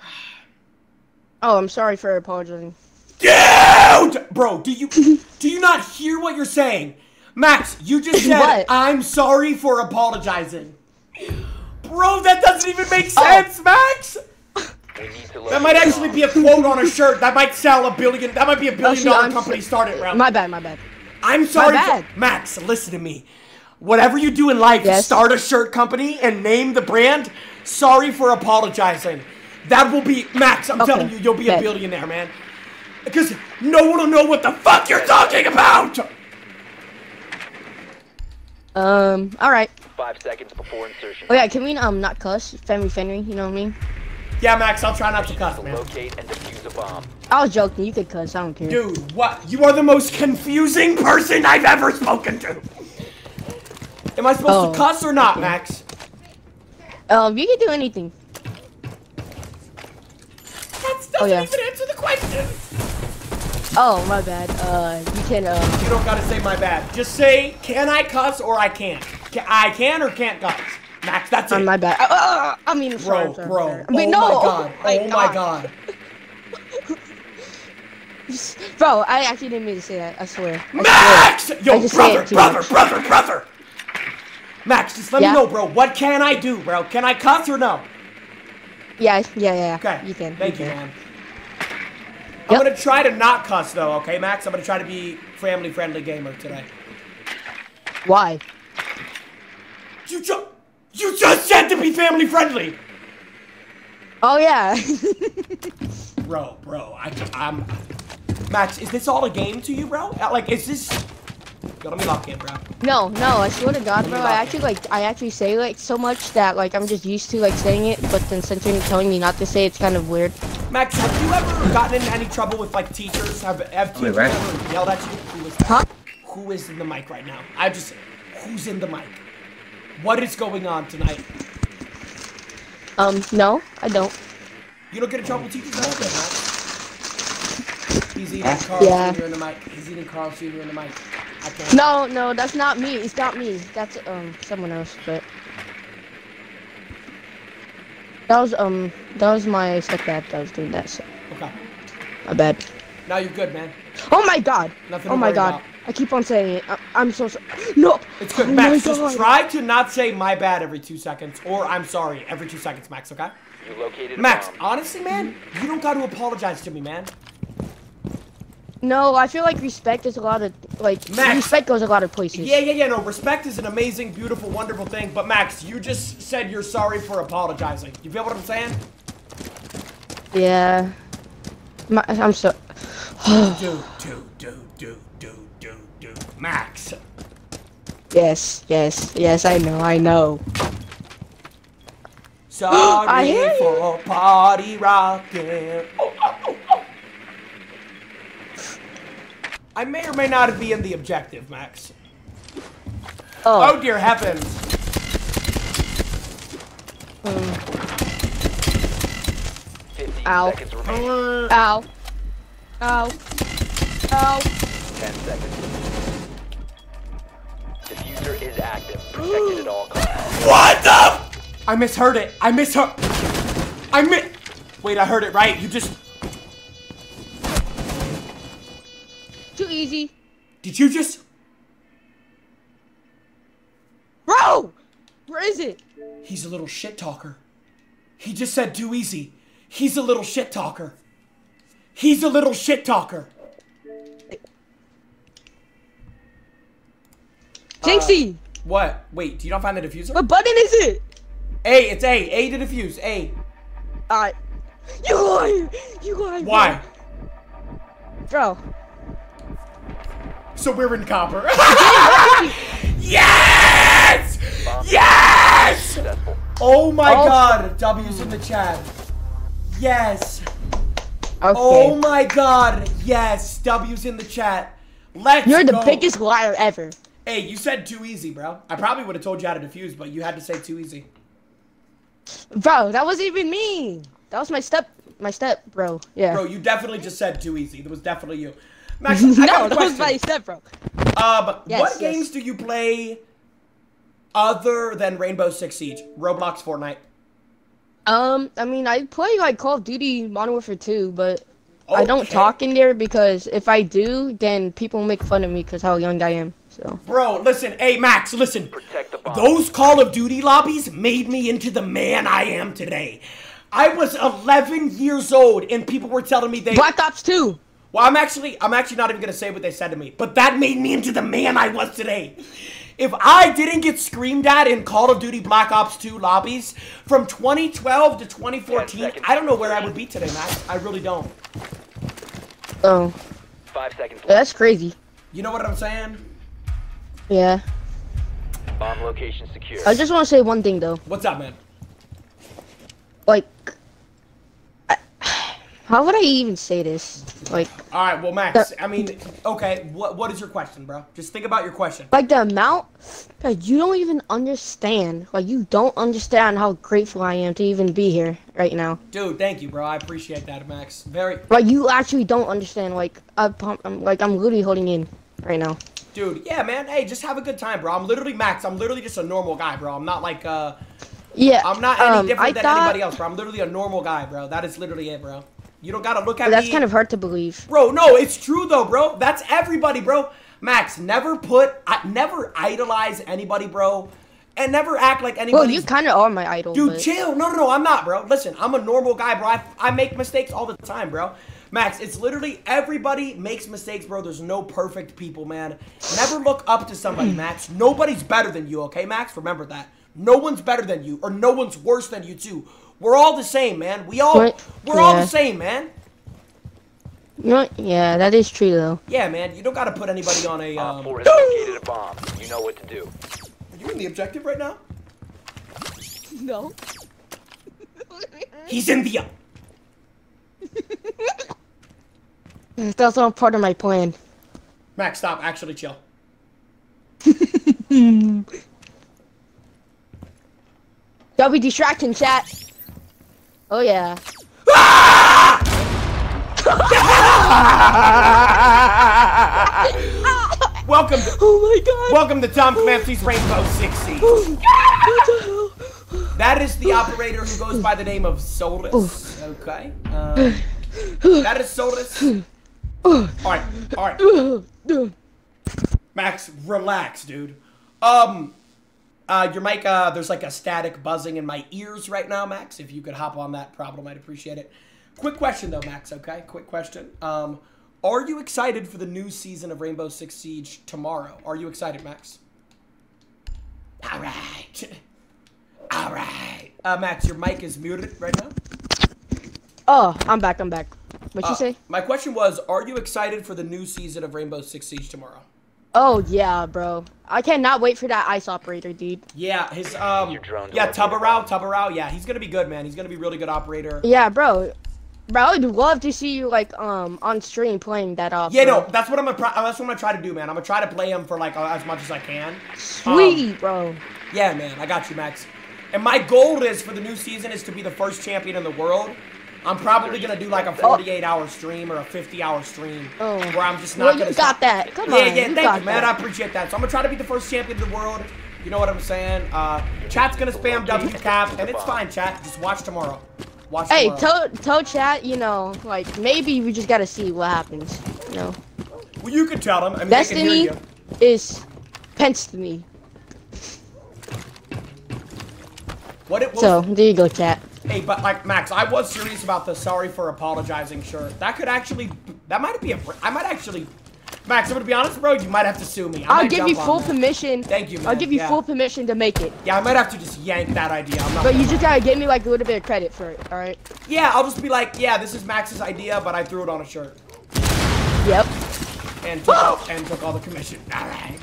Speaker 3: Oh, I'm sorry for apologizing.
Speaker 1: dude, bro. Do you do you not hear what you're saying, Max? You just said I'm sorry for apologizing. Bro, that doesn't even make
Speaker 3: Oh.
Speaker 1: sense, Max.
Speaker 2: We need to
Speaker 1: That might actually be a quote on a shirt. That might sell a billion. That might be a billion dollar
Speaker 3: I'm
Speaker 1: company
Speaker 3: so-
Speaker 1: started, bro.
Speaker 3: My bad, my bad.
Speaker 1: I'm sorry,
Speaker 3: bad.
Speaker 1: For, Max. Listen to me. whatever you do in life,
Speaker 3: Yes.
Speaker 1: start a shirt company and name the brand. Sorry for apologizing. That will be Max. I'm
Speaker 3: Okay,
Speaker 1: telling you, you'll be a
Speaker 3: bet.
Speaker 1: billionaire, man. Because no one will know what the fuck you're talking about.
Speaker 3: Um, alright.
Speaker 2: Five seconds before insertion.
Speaker 3: Oh yeah, can we um not cuss? Fenry Fenry, you know what I mean?
Speaker 1: Yeah, Max. I'll try not to cuss, man.
Speaker 2: locate and defuse a bomb.
Speaker 3: I was joking, you could cuss, I don't care.
Speaker 1: Dude, what? You are the most confusing person I've ever spoken to. Am I supposed
Speaker 3: Oh,
Speaker 1: to cuss or not, Max?
Speaker 3: Um, you can do anything.
Speaker 1: That doesn't
Speaker 3: Oh, yeah.
Speaker 1: even answer the question.
Speaker 3: Oh, my bad. Uh, you can, uh,
Speaker 1: You don't gotta say my bad. Just say, can I cuss or I can't? Ca I can or can't cuss. Max, that's
Speaker 3: uh
Speaker 1: it.
Speaker 3: my bad. Uh, uh, I mean,
Speaker 1: bro,
Speaker 3: sorry,
Speaker 1: bro.
Speaker 3: sorry. I mean,
Speaker 1: oh
Speaker 3: no.
Speaker 1: my god. Oh my god.
Speaker 3: Bro, I actually didn't mean to say that. I swear. I
Speaker 1: Max!
Speaker 3: swear.
Speaker 1: Yo, brother, brother,
Speaker 3: much.
Speaker 1: brother, brother. Max, just let
Speaker 3: Yeah?
Speaker 1: me know, bro. What can I do, bro? Can I cuss or no?
Speaker 3: Yeah, yeah, yeah.
Speaker 1: Okay.
Speaker 3: You can.
Speaker 1: Thank you,
Speaker 3: can.
Speaker 1: man. I'm gonna try to not cuss though, okay, Max? I'm gonna try to be family friendly gamer today.
Speaker 3: Why?
Speaker 1: You just you just said to be family friendly.
Speaker 3: Oh yeah.
Speaker 1: Bro, bro, I, I'm. Max, is this all a game to you, bro? Uh, Like, is this? Yo, let me lock in, bro.
Speaker 3: no, no. I swear to God, bro. I actually like. I actually say like so much that like I'm just used to like saying it, but then since you're telling me not to say, it's kind of weird.
Speaker 1: Max, have you ever gotten into any trouble with like teachers? Have have teachers
Speaker 5: right.
Speaker 1: ever yelled at you? Who is that?
Speaker 3: Huh?
Speaker 1: Who is in the mic right now? I just, who's in the mic? What is going on tonight?
Speaker 3: Um, no, I don't.
Speaker 1: You don't get in trouble with teachers? That's good, Max. He's eating Carl
Speaker 3: Yeah.
Speaker 1: Jr. in the mic. He's eating Carl Jr. in the mic. I can't.
Speaker 3: No, no, that's not me. It's not me. That's um someone else. But that was um that was my stepdad that was doing that. So
Speaker 1: Okay.
Speaker 3: my bad.
Speaker 1: Now you're good, man.
Speaker 3: Oh my god.
Speaker 1: Nothing
Speaker 3: oh
Speaker 1: to
Speaker 3: my
Speaker 1: worry
Speaker 3: god.
Speaker 1: about.
Speaker 3: I keep on saying it. I, I'm so sorry. No.
Speaker 1: It's good,
Speaker 3: oh
Speaker 1: Max.
Speaker 3: My
Speaker 1: Just
Speaker 3: god.
Speaker 1: try to not say my bad every two seconds, or I'm sorry every two seconds, Max. Okay?
Speaker 2: You located
Speaker 1: Max, honestly, man, you don't got to apologize to me, man.
Speaker 3: No, I feel like respect is a lot of like
Speaker 1: Max.
Speaker 3: respect goes a lot of places.
Speaker 1: Yeah, yeah, yeah. No, respect is an amazing, beautiful, wonderful thing. But Max, you just said you're sorry for apologizing. You feel what I'm saying?
Speaker 3: Yeah. My, I'm so.
Speaker 1: do, do, do. Max.
Speaker 3: Yes, yes, yes. I know. I know.
Speaker 1: Sorry
Speaker 3: hear you.
Speaker 1: for party rocking. Oh, oh, oh, oh. I may or may not be in the objective, Max.
Speaker 3: Oh.
Speaker 1: Oh dear heavens.
Speaker 2: Fifteen
Speaker 3: Ow.
Speaker 2: seconds remaining.
Speaker 3: Ow. Ow. Ow.
Speaker 2: Ten seconds. Defuser is active. Protected at all costs.
Speaker 1: What the? I misheard it. I misheard. I mi- Wait, I heard it right. You just.
Speaker 3: Too easy.
Speaker 1: Did you just.
Speaker 3: Bro! Where is it?
Speaker 1: He's a little shit talker. He just said too easy. He's a little shit talker. He's a little shit talker.
Speaker 3: Jynxzi!
Speaker 1: Uh, what? Wait, do you not find the defuser?
Speaker 3: what button is it?
Speaker 1: A, it's A. A to diffuse. A.
Speaker 3: Alright. You liar! You liar!
Speaker 1: Why?
Speaker 3: Bro.
Speaker 1: So we're in copper. yes! Yes! Oh my
Speaker 3: Oh.
Speaker 1: god. W's in the chat. Yes.
Speaker 3: Okay.
Speaker 1: Oh my god. Yes. W's in the chat. Let's
Speaker 3: You're the
Speaker 1: go.
Speaker 3: biggest liar ever.
Speaker 1: Hey, you said too easy, bro. I probably would have told you how to defuse, but you had to say too easy.
Speaker 3: Bro, that wasn't even me. That was my step my step, bro. Yeah.
Speaker 1: Bro, you definitely just said too easy. That was definitely you. Max,
Speaker 3: no, that was my step, bro.
Speaker 1: Um,
Speaker 3: Yes,
Speaker 1: what
Speaker 3: yes.
Speaker 1: games do you play other than Rainbow Six Siege? Roblox, Fortnite.
Speaker 3: Um, I mean, I play like Call of Duty Modern Warfare 2, but I don't talk in there because if I do, then people make fun of me because how young I am. So.
Speaker 1: Bro, listen. Hey, Max, listen.
Speaker 2: Protect the bomb.
Speaker 1: Those Call of Duty lobbies made me into the man I am today. I was 11 years old, and people were telling me they.
Speaker 3: Black Ops 2.
Speaker 1: Well, I'm actually, I'm actually not even gonna say what they said to me, but that made me into the man I was today. If I didn't get screamed at in Call of Duty Black Ops 2 lobbies from 2012 to 2014. I don't know where I would be today, Max. I really don't.
Speaker 3: Oh,
Speaker 2: Five seconds left.
Speaker 3: that's crazy.
Speaker 1: You know what I'm saying?
Speaker 3: Yeah.
Speaker 2: Bomb location secure.
Speaker 3: I just want to say one thing though.
Speaker 1: What's up, man?
Speaker 3: Like, I, how would I even say this? Like,
Speaker 1: All right, well, Max. I mean, okay. What what is your question, bro? Just think about your question.
Speaker 3: like the amount that you don't even understand. Like, you don't understand how grateful I am to even be here right now.
Speaker 1: Dude, thank you, bro. I appreciate that, Max. Very,
Speaker 3: Like, you actually don't understand. Like, I pump, I'm like, I'm literally holding in right now.
Speaker 1: Dude. Yeah, man. Hey, just have a good time, bro. I'm literally Max. I'm literally just a normal guy, bro. I'm not like uh,
Speaker 3: Yeah.
Speaker 1: I'm not any
Speaker 3: um,
Speaker 1: different
Speaker 3: I
Speaker 1: than
Speaker 3: thought,
Speaker 1: anybody else, bro. I'm literally a normal guy, bro. That is literally it, bro. You don't gotta look at
Speaker 3: That's
Speaker 1: me.
Speaker 3: kind of hard to believe.
Speaker 1: Bro, no, it's true though, bro. That's everybody, bro. Max, never put, I, never idolize anybody, bro, and never act like anybody.
Speaker 3: Well, you kind of are my idol.
Speaker 1: Dude,
Speaker 3: but...
Speaker 1: chill. No, no, no, I'm not, bro. Listen, I'm a normal guy, bro. I, I make mistakes all the time, bro. Max, it's literally everybody makes mistakes, bro. There's no perfect people, man. Never look up to somebody, Max. Nobody's better than you, okay, Max? Remember that. No one's better than you, or no one's worse than you, too. We're all the same, man. We all,
Speaker 3: Right.
Speaker 1: we're all the same, man.
Speaker 3: You what? Yeah, that is true though.
Speaker 1: Yeah, man. You don't gotta put anybody on a.
Speaker 2: Op
Speaker 1: Um,
Speaker 2: 4 has located a bomb. You know what to do.
Speaker 1: Are you in the objective right now?
Speaker 3: No.
Speaker 1: He's in the.
Speaker 3: That's not part of my plan.
Speaker 1: Max, stop. Actually, chill.
Speaker 3: Don't be distracting, chat. Oh yeah.
Speaker 1: Welcome to,
Speaker 3: Oh my god.
Speaker 1: welcome to Tom Clancy's Rainbow Six Siege. That is the operator who goes by the name of Solis. Okay. Um, that is Solis. Alright, alright. Max, relax, dude. Um, uh, your mic, uh, there's like a static buzzing in my ears right now, Max. If you could hop on that problem, I'd appreciate it. Quick question though, Max, okay? Quick question. Um, are you excited for the new season of Rainbow Six Siege tomorrow? Are you excited, Max? Alright. Alright. Uh, Max, your mic is muted right now.
Speaker 3: Oh, I'm back. I'm back. What you
Speaker 1: Uh,
Speaker 3: say?
Speaker 1: My question was, are you excited for the new season of Rainbow Six Siege tomorrow?
Speaker 3: Oh yeah, bro. I cannot wait for that ice operator, dude.
Speaker 1: Yeah, his um,
Speaker 2: Your drone
Speaker 1: yeah,
Speaker 2: delivered.
Speaker 1: Tubarao, Tubarao, yeah, he's gonna be good, man. He's gonna be a really good operator.
Speaker 3: Yeah, bro. Bro, I would love to see you like um on stream playing that off.
Speaker 1: Yeah,
Speaker 3: bro.
Speaker 1: no, that's what I'm gonna. Pro- that's what I'm gonna try to do, man. I'm gonna try to play him for like uh, as much as I can.
Speaker 3: Sweet, bro.
Speaker 1: Yeah, man, I got you, Max. And my goal is for the new season is to be the first champion in the world. I'm probably gonna do like a 48 hour stream or a 50 hour stream
Speaker 3: Oh.
Speaker 1: where I'm just not
Speaker 3: Well,
Speaker 1: gonna.
Speaker 3: you got that. Come
Speaker 1: Yeah,
Speaker 3: on.
Speaker 1: yeah,
Speaker 3: you
Speaker 1: thank you, man. I
Speaker 3: that.
Speaker 1: appreciate that. So I'm gonna try to be the first champion of the world. You know what I'm saying? Uh, chat's gonna spam W cap, and it's fine, chat. Just watch tomorrow. Watch
Speaker 3: Hey,
Speaker 1: tomorrow.
Speaker 3: tell tell chat, you know, like maybe we just gotta see what happens. You know,
Speaker 1: well, you can tell them. I mean,
Speaker 3: Destiny
Speaker 1: hear you.
Speaker 3: is Destiny.
Speaker 1: What it was.
Speaker 3: So there you go, chat.
Speaker 1: Hey, but like Max, I was serious about the sorry for apologizing shirt. That could actually, that might be a, I might actually, Max, I'm gonna be honest, bro. You might have to sue me. I
Speaker 3: I'll give you full permission.
Speaker 1: Thank you,
Speaker 3: I'll give you
Speaker 1: Yeah.
Speaker 3: full permission to make it.
Speaker 1: Yeah, I might have to just yank that idea. I'm not.
Speaker 3: But you just gotta give me like a little bit of credit for it, alright?
Speaker 1: yeah, I'll just be like, yeah, this is Max's idea, but I threw it on a shirt
Speaker 3: Yep.
Speaker 1: and took all, and took all the commission. All right,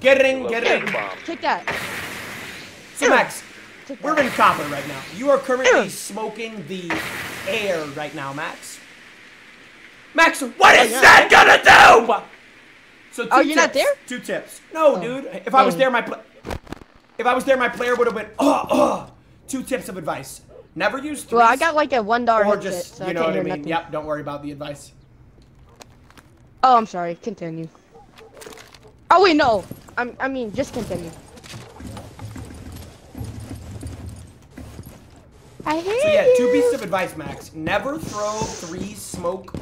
Speaker 1: get it in, get it
Speaker 2: Located
Speaker 1: in.
Speaker 3: Take that.
Speaker 1: So Max,
Speaker 3: Take
Speaker 1: we're in copper right now. You are currently smoking the air right now, Max. Max, what oh, is
Speaker 3: yeah.
Speaker 1: that gonna do? So two
Speaker 3: Oh, you're not there?
Speaker 1: Two tips. No,
Speaker 3: Oh.
Speaker 1: dude. If I was
Speaker 3: oh.
Speaker 1: there, my if I was there, my player would have been. Oh, uh, oh. Uh. Two tips of advice. Never use threes.
Speaker 3: Well, I got like a one dollar
Speaker 1: or just
Speaker 3: so
Speaker 1: you know what I mean.
Speaker 3: nothing.
Speaker 1: Yep. Don't worry about the advice.
Speaker 3: Oh, I'm sorry. Continue. Oh wait, no. I'm, I mean, just continue. I hear
Speaker 1: So yeah, two pieces of advice, Max. Never throw three smoke.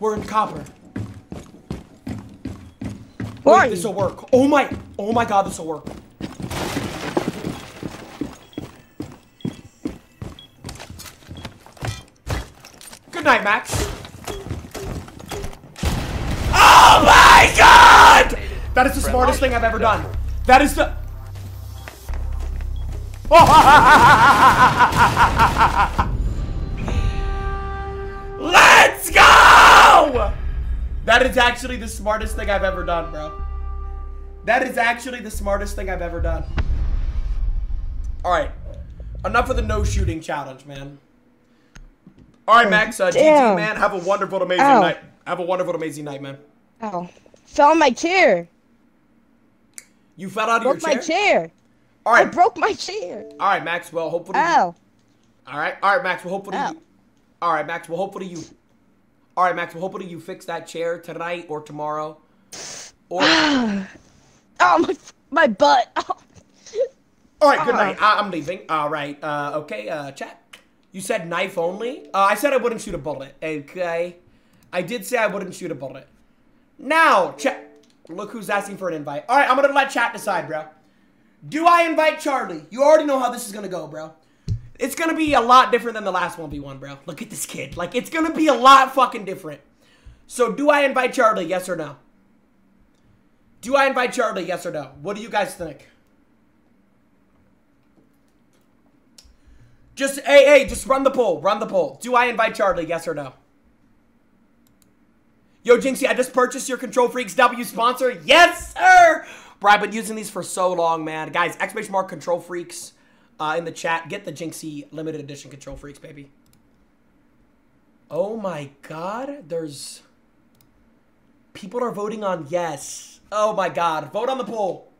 Speaker 1: We're in copper. Wait, this will work. Oh my, oh my God, this will work. Good night, Max. Oh my god! That is the smartest thing I've ever done. That is the. Let's go! That is actually the smartest thing I've ever done, bro. That is actually the smartest thing I've ever done. Alright. Enough of the no shooting challenge, man. Alright, Max. Uh, GG, man. Have a wonderful, amazing
Speaker 3: Ow.
Speaker 1: night. Have a wonderful, amazing night, man.
Speaker 3: Ow. Fell on my chair.
Speaker 1: You fell out of
Speaker 3: Broke
Speaker 1: your
Speaker 3: my
Speaker 1: chair?
Speaker 3: chair. I broke my chair.
Speaker 1: Alright, Maxwell. Hopefully.
Speaker 3: Ow.
Speaker 1: Alright. Alright, Max. Well, hopefully.
Speaker 3: Ow.
Speaker 1: You... Alright, Maxwell. Hopefully you. Alright, Maxwell. Hopefully you fix that chair tonight or tomorrow. Or.
Speaker 3: Oh, my, my butt.
Speaker 1: All right, good
Speaker 3: Ah.
Speaker 1: night. I- I'm leaving. All right. Uh, okay, uh, chat. You said knife only? Uh, I said I wouldn't shoot a bullet. Okay. I did say I wouldn't shoot a bullet. Now, chat. Look who's asking for an invite. All right, I'm going to let chat decide, bro. Do I invite Charlie? You already know how this is going to go, bro. It's going to be a lot different than the last 1v1, bro. Look at this kid. Like, it's going to be a lot fucking different. So, do I invite Charlie? Yes or no? Do I invite Charlie? Yes or no? What do you guys think? Just hey hey, just run the poll. Run the poll. Do I invite Charlie? Yes or no? Yo, Jynxzi, I just purchased your KontrolFreeks W sponsor. Yes, sir. Bro, I've been using these for so long, man. Guys, exclamation mark KontrolFreeks uh, in the chat. Get the Jynxzi limited edition KontrolFreeks, baby. Oh my God, there's people are voting on yes. Oh my God, vote on the poll.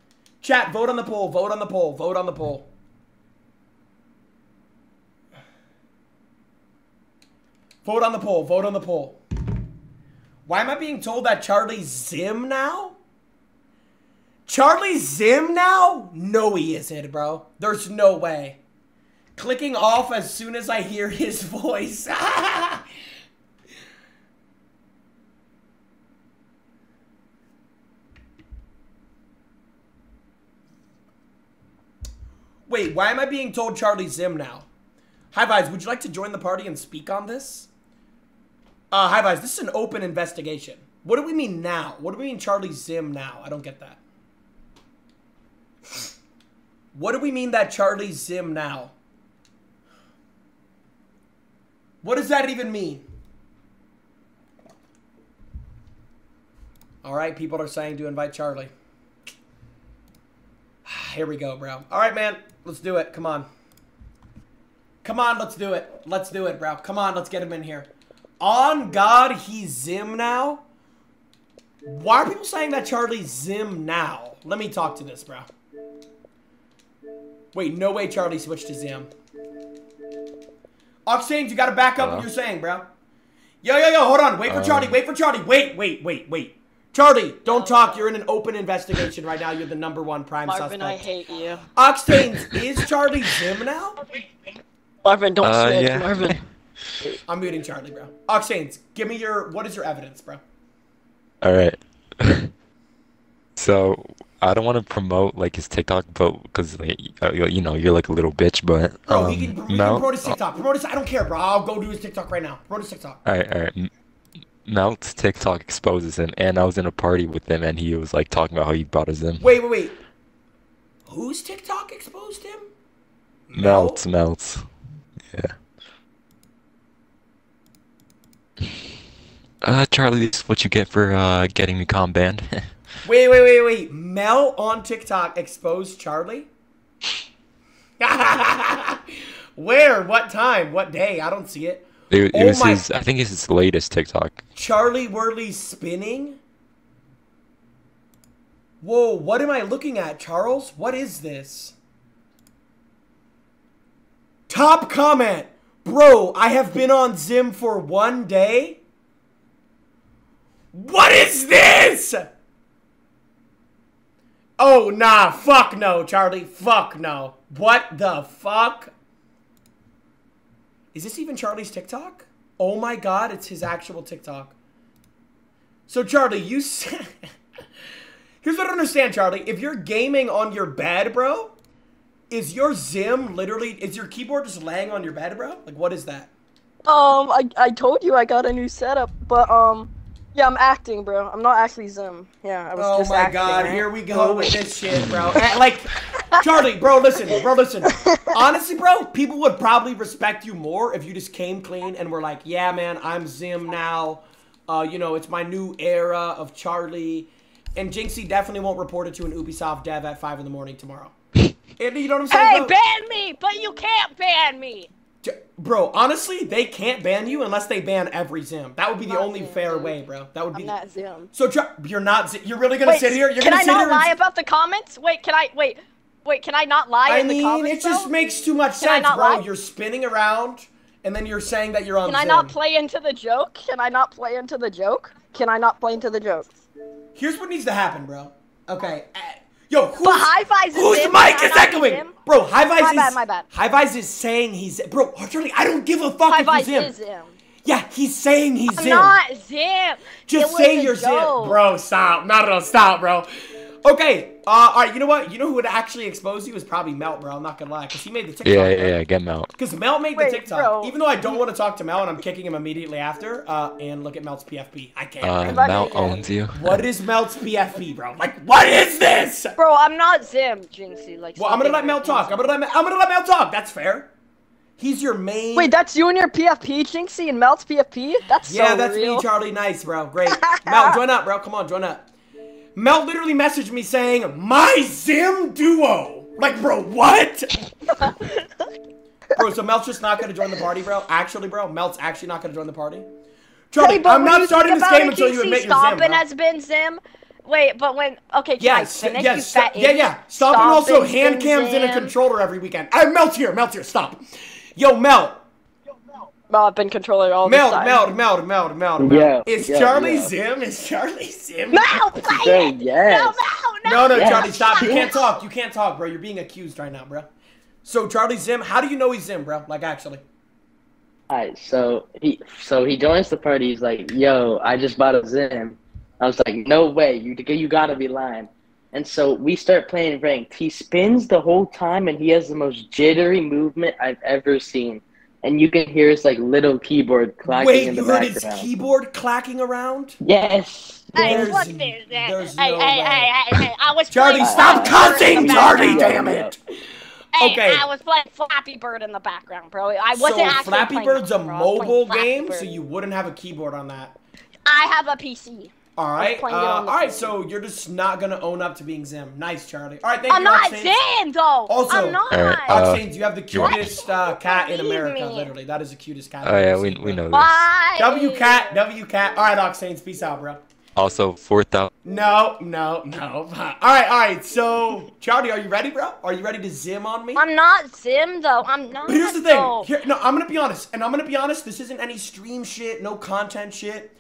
Speaker 1: Chat, vote on the poll. Vote on the poll. Vote on the poll. Vote on the poll. Vote on the poll. Why am I being told that Charlie's XIM now? Charlie XIM now? No, he isn't, bro. There's no way. Clicking off as soon as I hear his voice. Wait, why am I being told Charlie XIM now? Hi, Vibes, would you like to join the party and speak on this? Uh, hi, guys. this is an open investigation. What do we mean now? What do we mean Charlie XIM now? I don't get that. What do we mean that Charlie XIM now? What does that even mean? All right, people are saying to invite Charlie. Here we go, bro. All right, man. Let's do it. Come on. Come on, let's do it. Let's do it, bro. Come on, let's get him in here. On God, he's XIM now? Why are people saying that Charlie's XIM now? Let me talk to this, bro. Wait, no way Charlie switched to XIM. Oxtains, you gotta back up what you're saying, bro. Yo, yo, yo, hold on. Wait for Charlie. Wait for Charlie. Wait, wait, wait, wait. Charlie, don't talk. You're in an open investigation right now. You're the number one prime
Speaker 4: Marvin, I hate you.
Speaker 1: Oxtains, is Charlie XIM now?
Speaker 4: Marvin, don't
Speaker 5: Uh,
Speaker 4: switch,
Speaker 5: yeah.
Speaker 4: Marvin.
Speaker 1: I'm muting Charlie, bro. Oxtains, give me your, what is your evidence, bro?
Speaker 5: All right. so I don't want to promote like his TikTok, but because like, uh, you know you're like a little bitch, but
Speaker 1: Bro,
Speaker 5: um,
Speaker 1: he can, he can promote his TikTok. Promote his, I don't care, bro. I'll go do his TikTok right now. Promote his TikTok.
Speaker 5: All right, all right. Melt's TikTok exposes him, and I was in a party with him, and he was like talking about how he brought us in.
Speaker 1: Wait, wait, wait. Whose TikTok exposed him?
Speaker 5: Melt, Melt. Yeah. Uh, Charlie, this is what you get for uh getting me com banned.
Speaker 1: Wait, wait, wait, wait. Mel on TikTok exposed Charlie? Where? What time? What day? I don't see it.
Speaker 5: it, it
Speaker 1: Oh
Speaker 5: was
Speaker 1: my-
Speaker 5: his. I think it's his latest TikTok.
Speaker 1: Charlie Worley spinning? Whoa, what am I looking at, Charles? What is this? Top comment. Bro, I have been on XIM for one day. What is this? Oh, nah. Fuck no, Charlie. Fuck no. What the fuck? Is this even Charlie's TikTok? Oh my god, it's his actual TikTok. So, Charlie, you said. Here's what I understand, Charlie. If you're gaming on your bed, bro, is your XIM literally. Is your keyboard just laying on your bed, bro? Like, what is that?
Speaker 6: Um, I, I told you I got a new setup, but um, yeah, I'm acting, bro. I'm not actually XIM. Yeah, I was
Speaker 1: Oh
Speaker 6: just
Speaker 1: my
Speaker 6: acting,
Speaker 1: god,
Speaker 6: right?
Speaker 1: here we go with this shit, bro. Like, Charlie, bro, listen, bro, listen. Honestly, bro, people would probably respect you more if you just came clean and were like, yeah, man, I'm XIM now. Uh, you know, it's my new era of Charlie. And Jynxzi definitely won't report it to an Ubisoft dev at 5 in the morning tomorrow. And you know what I'm saying?
Speaker 6: Hey,
Speaker 1: bro?
Speaker 6: ban me, but you can't ban me.
Speaker 1: Bro, honestly, they can't ban you unless they ban every XIM. That would be the only
Speaker 6: XIM,
Speaker 1: fair
Speaker 6: dude.
Speaker 1: way, bro. That would be
Speaker 6: I'm
Speaker 1: the-
Speaker 6: not XIM.
Speaker 1: So you're not Zi- you're really gonna
Speaker 6: Wait,
Speaker 1: sit here? You're
Speaker 6: can
Speaker 1: gonna
Speaker 6: I
Speaker 1: sit
Speaker 6: not
Speaker 1: here and
Speaker 6: lie about the comments? Wait, can I wait? Wait, can I not lie
Speaker 1: I
Speaker 6: in the
Speaker 1: mean,
Speaker 6: comments?
Speaker 1: it just
Speaker 6: bro?
Speaker 1: makes too much
Speaker 6: Can
Speaker 1: sense, bro.
Speaker 6: lie?
Speaker 1: You're spinning around, and then you're saying that you're on.
Speaker 6: Can I not play into the joke? Can I not play into the joke? Can I not play into the joke?
Speaker 1: Here's what needs to happen, bro. Okay, uh, yo, who's,
Speaker 6: But High Fives is
Speaker 1: whose mic is echoing,
Speaker 6: XIM?
Speaker 1: bro? High Vice
Speaker 6: My
Speaker 1: is
Speaker 6: bad, my bad.
Speaker 1: High Vice is saying he's bro. Charlie, I don't give a fuck
Speaker 6: High
Speaker 1: if
Speaker 6: Fives
Speaker 1: he's him.
Speaker 6: is XIM.
Speaker 1: Yeah, he's saying he's
Speaker 6: I'm
Speaker 1: XIM.
Speaker 6: not XIM.
Speaker 1: Just say you're
Speaker 6: joke.
Speaker 1: XIM, bro. Stop, not at all. Stop, bro. Okay, uh, all right. You know what? You know who would actually expose you is probably Melt, bro. I'm not gonna lie, cause he made the TikTok.
Speaker 5: Yeah,
Speaker 1: bro.
Speaker 5: yeah, yeah. Get him out.
Speaker 1: Because Mel made
Speaker 6: Wait,
Speaker 1: the TikTok.
Speaker 6: bro.
Speaker 1: Even though I don't want to talk to Mel and I'm kicking him immediately after, uh, and look at Mel's PFP. I can't.
Speaker 5: Uh,
Speaker 1: bro.
Speaker 5: Mount owns you.
Speaker 1: what is Mel's PFP, bro? Like, what is this?
Speaker 6: Bro, I'm not XIM, Jynxzi. Like.
Speaker 1: Well, I'm gonna let
Speaker 6: being
Speaker 1: Mel talk. I'm gonna let Mel, I'm gonna let Mel talk. That's fair. He's your main.
Speaker 6: Wait, that's you and your PFP, Jynxzi, and Melt's PFP? That's
Speaker 1: yeah,
Speaker 6: so
Speaker 1: that's
Speaker 6: real.
Speaker 1: me, Charlie. Nice, bro. Great. Mel, join up, bro. Come on, join up. Mel literally messaged me saying, "My XIM duo." Like, bro, what? bro, so Mel's just not gonna join the party, bro. Actually, bro, Mel's actually not gonna join the party. Charlie,
Speaker 6: Hey,
Speaker 1: I'm not starting this game until you admit you're
Speaker 6: XIM.
Speaker 1: Bro.
Speaker 6: has been XIM. Wait, but when okay,
Speaker 1: Yes,
Speaker 6: I
Speaker 1: yes, yeah, yeah. Stomping also hand cams in a controller every weekend. I Mel's here, Mel's here. Stop. Yo, Mel,
Speaker 6: Well, I've been controller all
Speaker 1: Mel,
Speaker 6: this time.
Speaker 1: Mel, Mel, Mel, Mel, Mel.
Speaker 7: Yeah,
Speaker 1: Is
Speaker 7: yeah,
Speaker 1: Charlie
Speaker 7: yeah.
Speaker 1: XIM? Is Charlie XIM?
Speaker 6: Mel, play
Speaker 7: Say
Speaker 6: it.
Speaker 7: yes.
Speaker 6: No, no,
Speaker 1: No, no,
Speaker 7: Yes.
Speaker 1: Charlie, stop. You can't talk. You can't talk, bro. You're being accused right now, bro. So Charlie XIM, how do you know he's XIM, bro? Like actually.
Speaker 7: Alright, so he so he joins the party. He's like, "Yo, I just bought a XIM." I was like, "No way! You you gotta be lying." And so we start playing ranked. He spins the whole time, and he has the most jittery movement I've ever seen. And you can hear his like little keyboard clacking
Speaker 1: Wait,
Speaker 7: in the
Speaker 1: you heard his
Speaker 7: background.
Speaker 1: keyboard clacking around?
Speaker 7: Yes.
Speaker 6: Hey,
Speaker 1: There's-
Speaker 6: look this. Hey,
Speaker 1: there's
Speaker 6: hey,
Speaker 1: no
Speaker 6: I was
Speaker 1: Charlie,
Speaker 6: playing
Speaker 1: stop
Speaker 6: Flappy
Speaker 1: cussing, Charlie, damn it.
Speaker 6: Hey,
Speaker 1: Okay.
Speaker 6: I was playing Flappy Bird in the background, bro. I wasn't
Speaker 1: So
Speaker 6: actually
Speaker 1: Flappy
Speaker 6: playing
Speaker 1: Bird's a
Speaker 6: it, bro. I was playing
Speaker 1: mobile game,
Speaker 6: Bird.
Speaker 1: so you wouldn't have a keyboard on that.
Speaker 6: I have a PC.
Speaker 1: All right. Uh,
Speaker 6: playing it on
Speaker 1: all
Speaker 6: the
Speaker 1: right.
Speaker 6: phone.
Speaker 1: So you're just not gonna own up to being XIM. Nice, Charlie. All right. Thank you.
Speaker 6: I'm
Speaker 1: not
Speaker 6: XIM, though.
Speaker 1: Also-
Speaker 6: I'm not.
Speaker 5: Alright, uh,
Speaker 1: Oxane, you have the cutest uh, cat in America.
Speaker 6: me.
Speaker 1: Literally, that is the cutest cat.
Speaker 5: Oh
Speaker 1: I've
Speaker 5: yeah, we we
Speaker 1: bro.
Speaker 5: know this.
Speaker 6: Bye.
Speaker 1: W cat, W cat. All right, Oxane, peace out, bro.
Speaker 5: Also, four thousand.
Speaker 1: No, no, no. All right, all right. So, Charlie, are you ready, bro? Are you ready to zim on me?
Speaker 6: I'm not XIM, though. I'm not.
Speaker 1: But here's the thing. Here, no, I'm gonna be honest, and I'm gonna be honest. This isn't any stream shit, no content shit.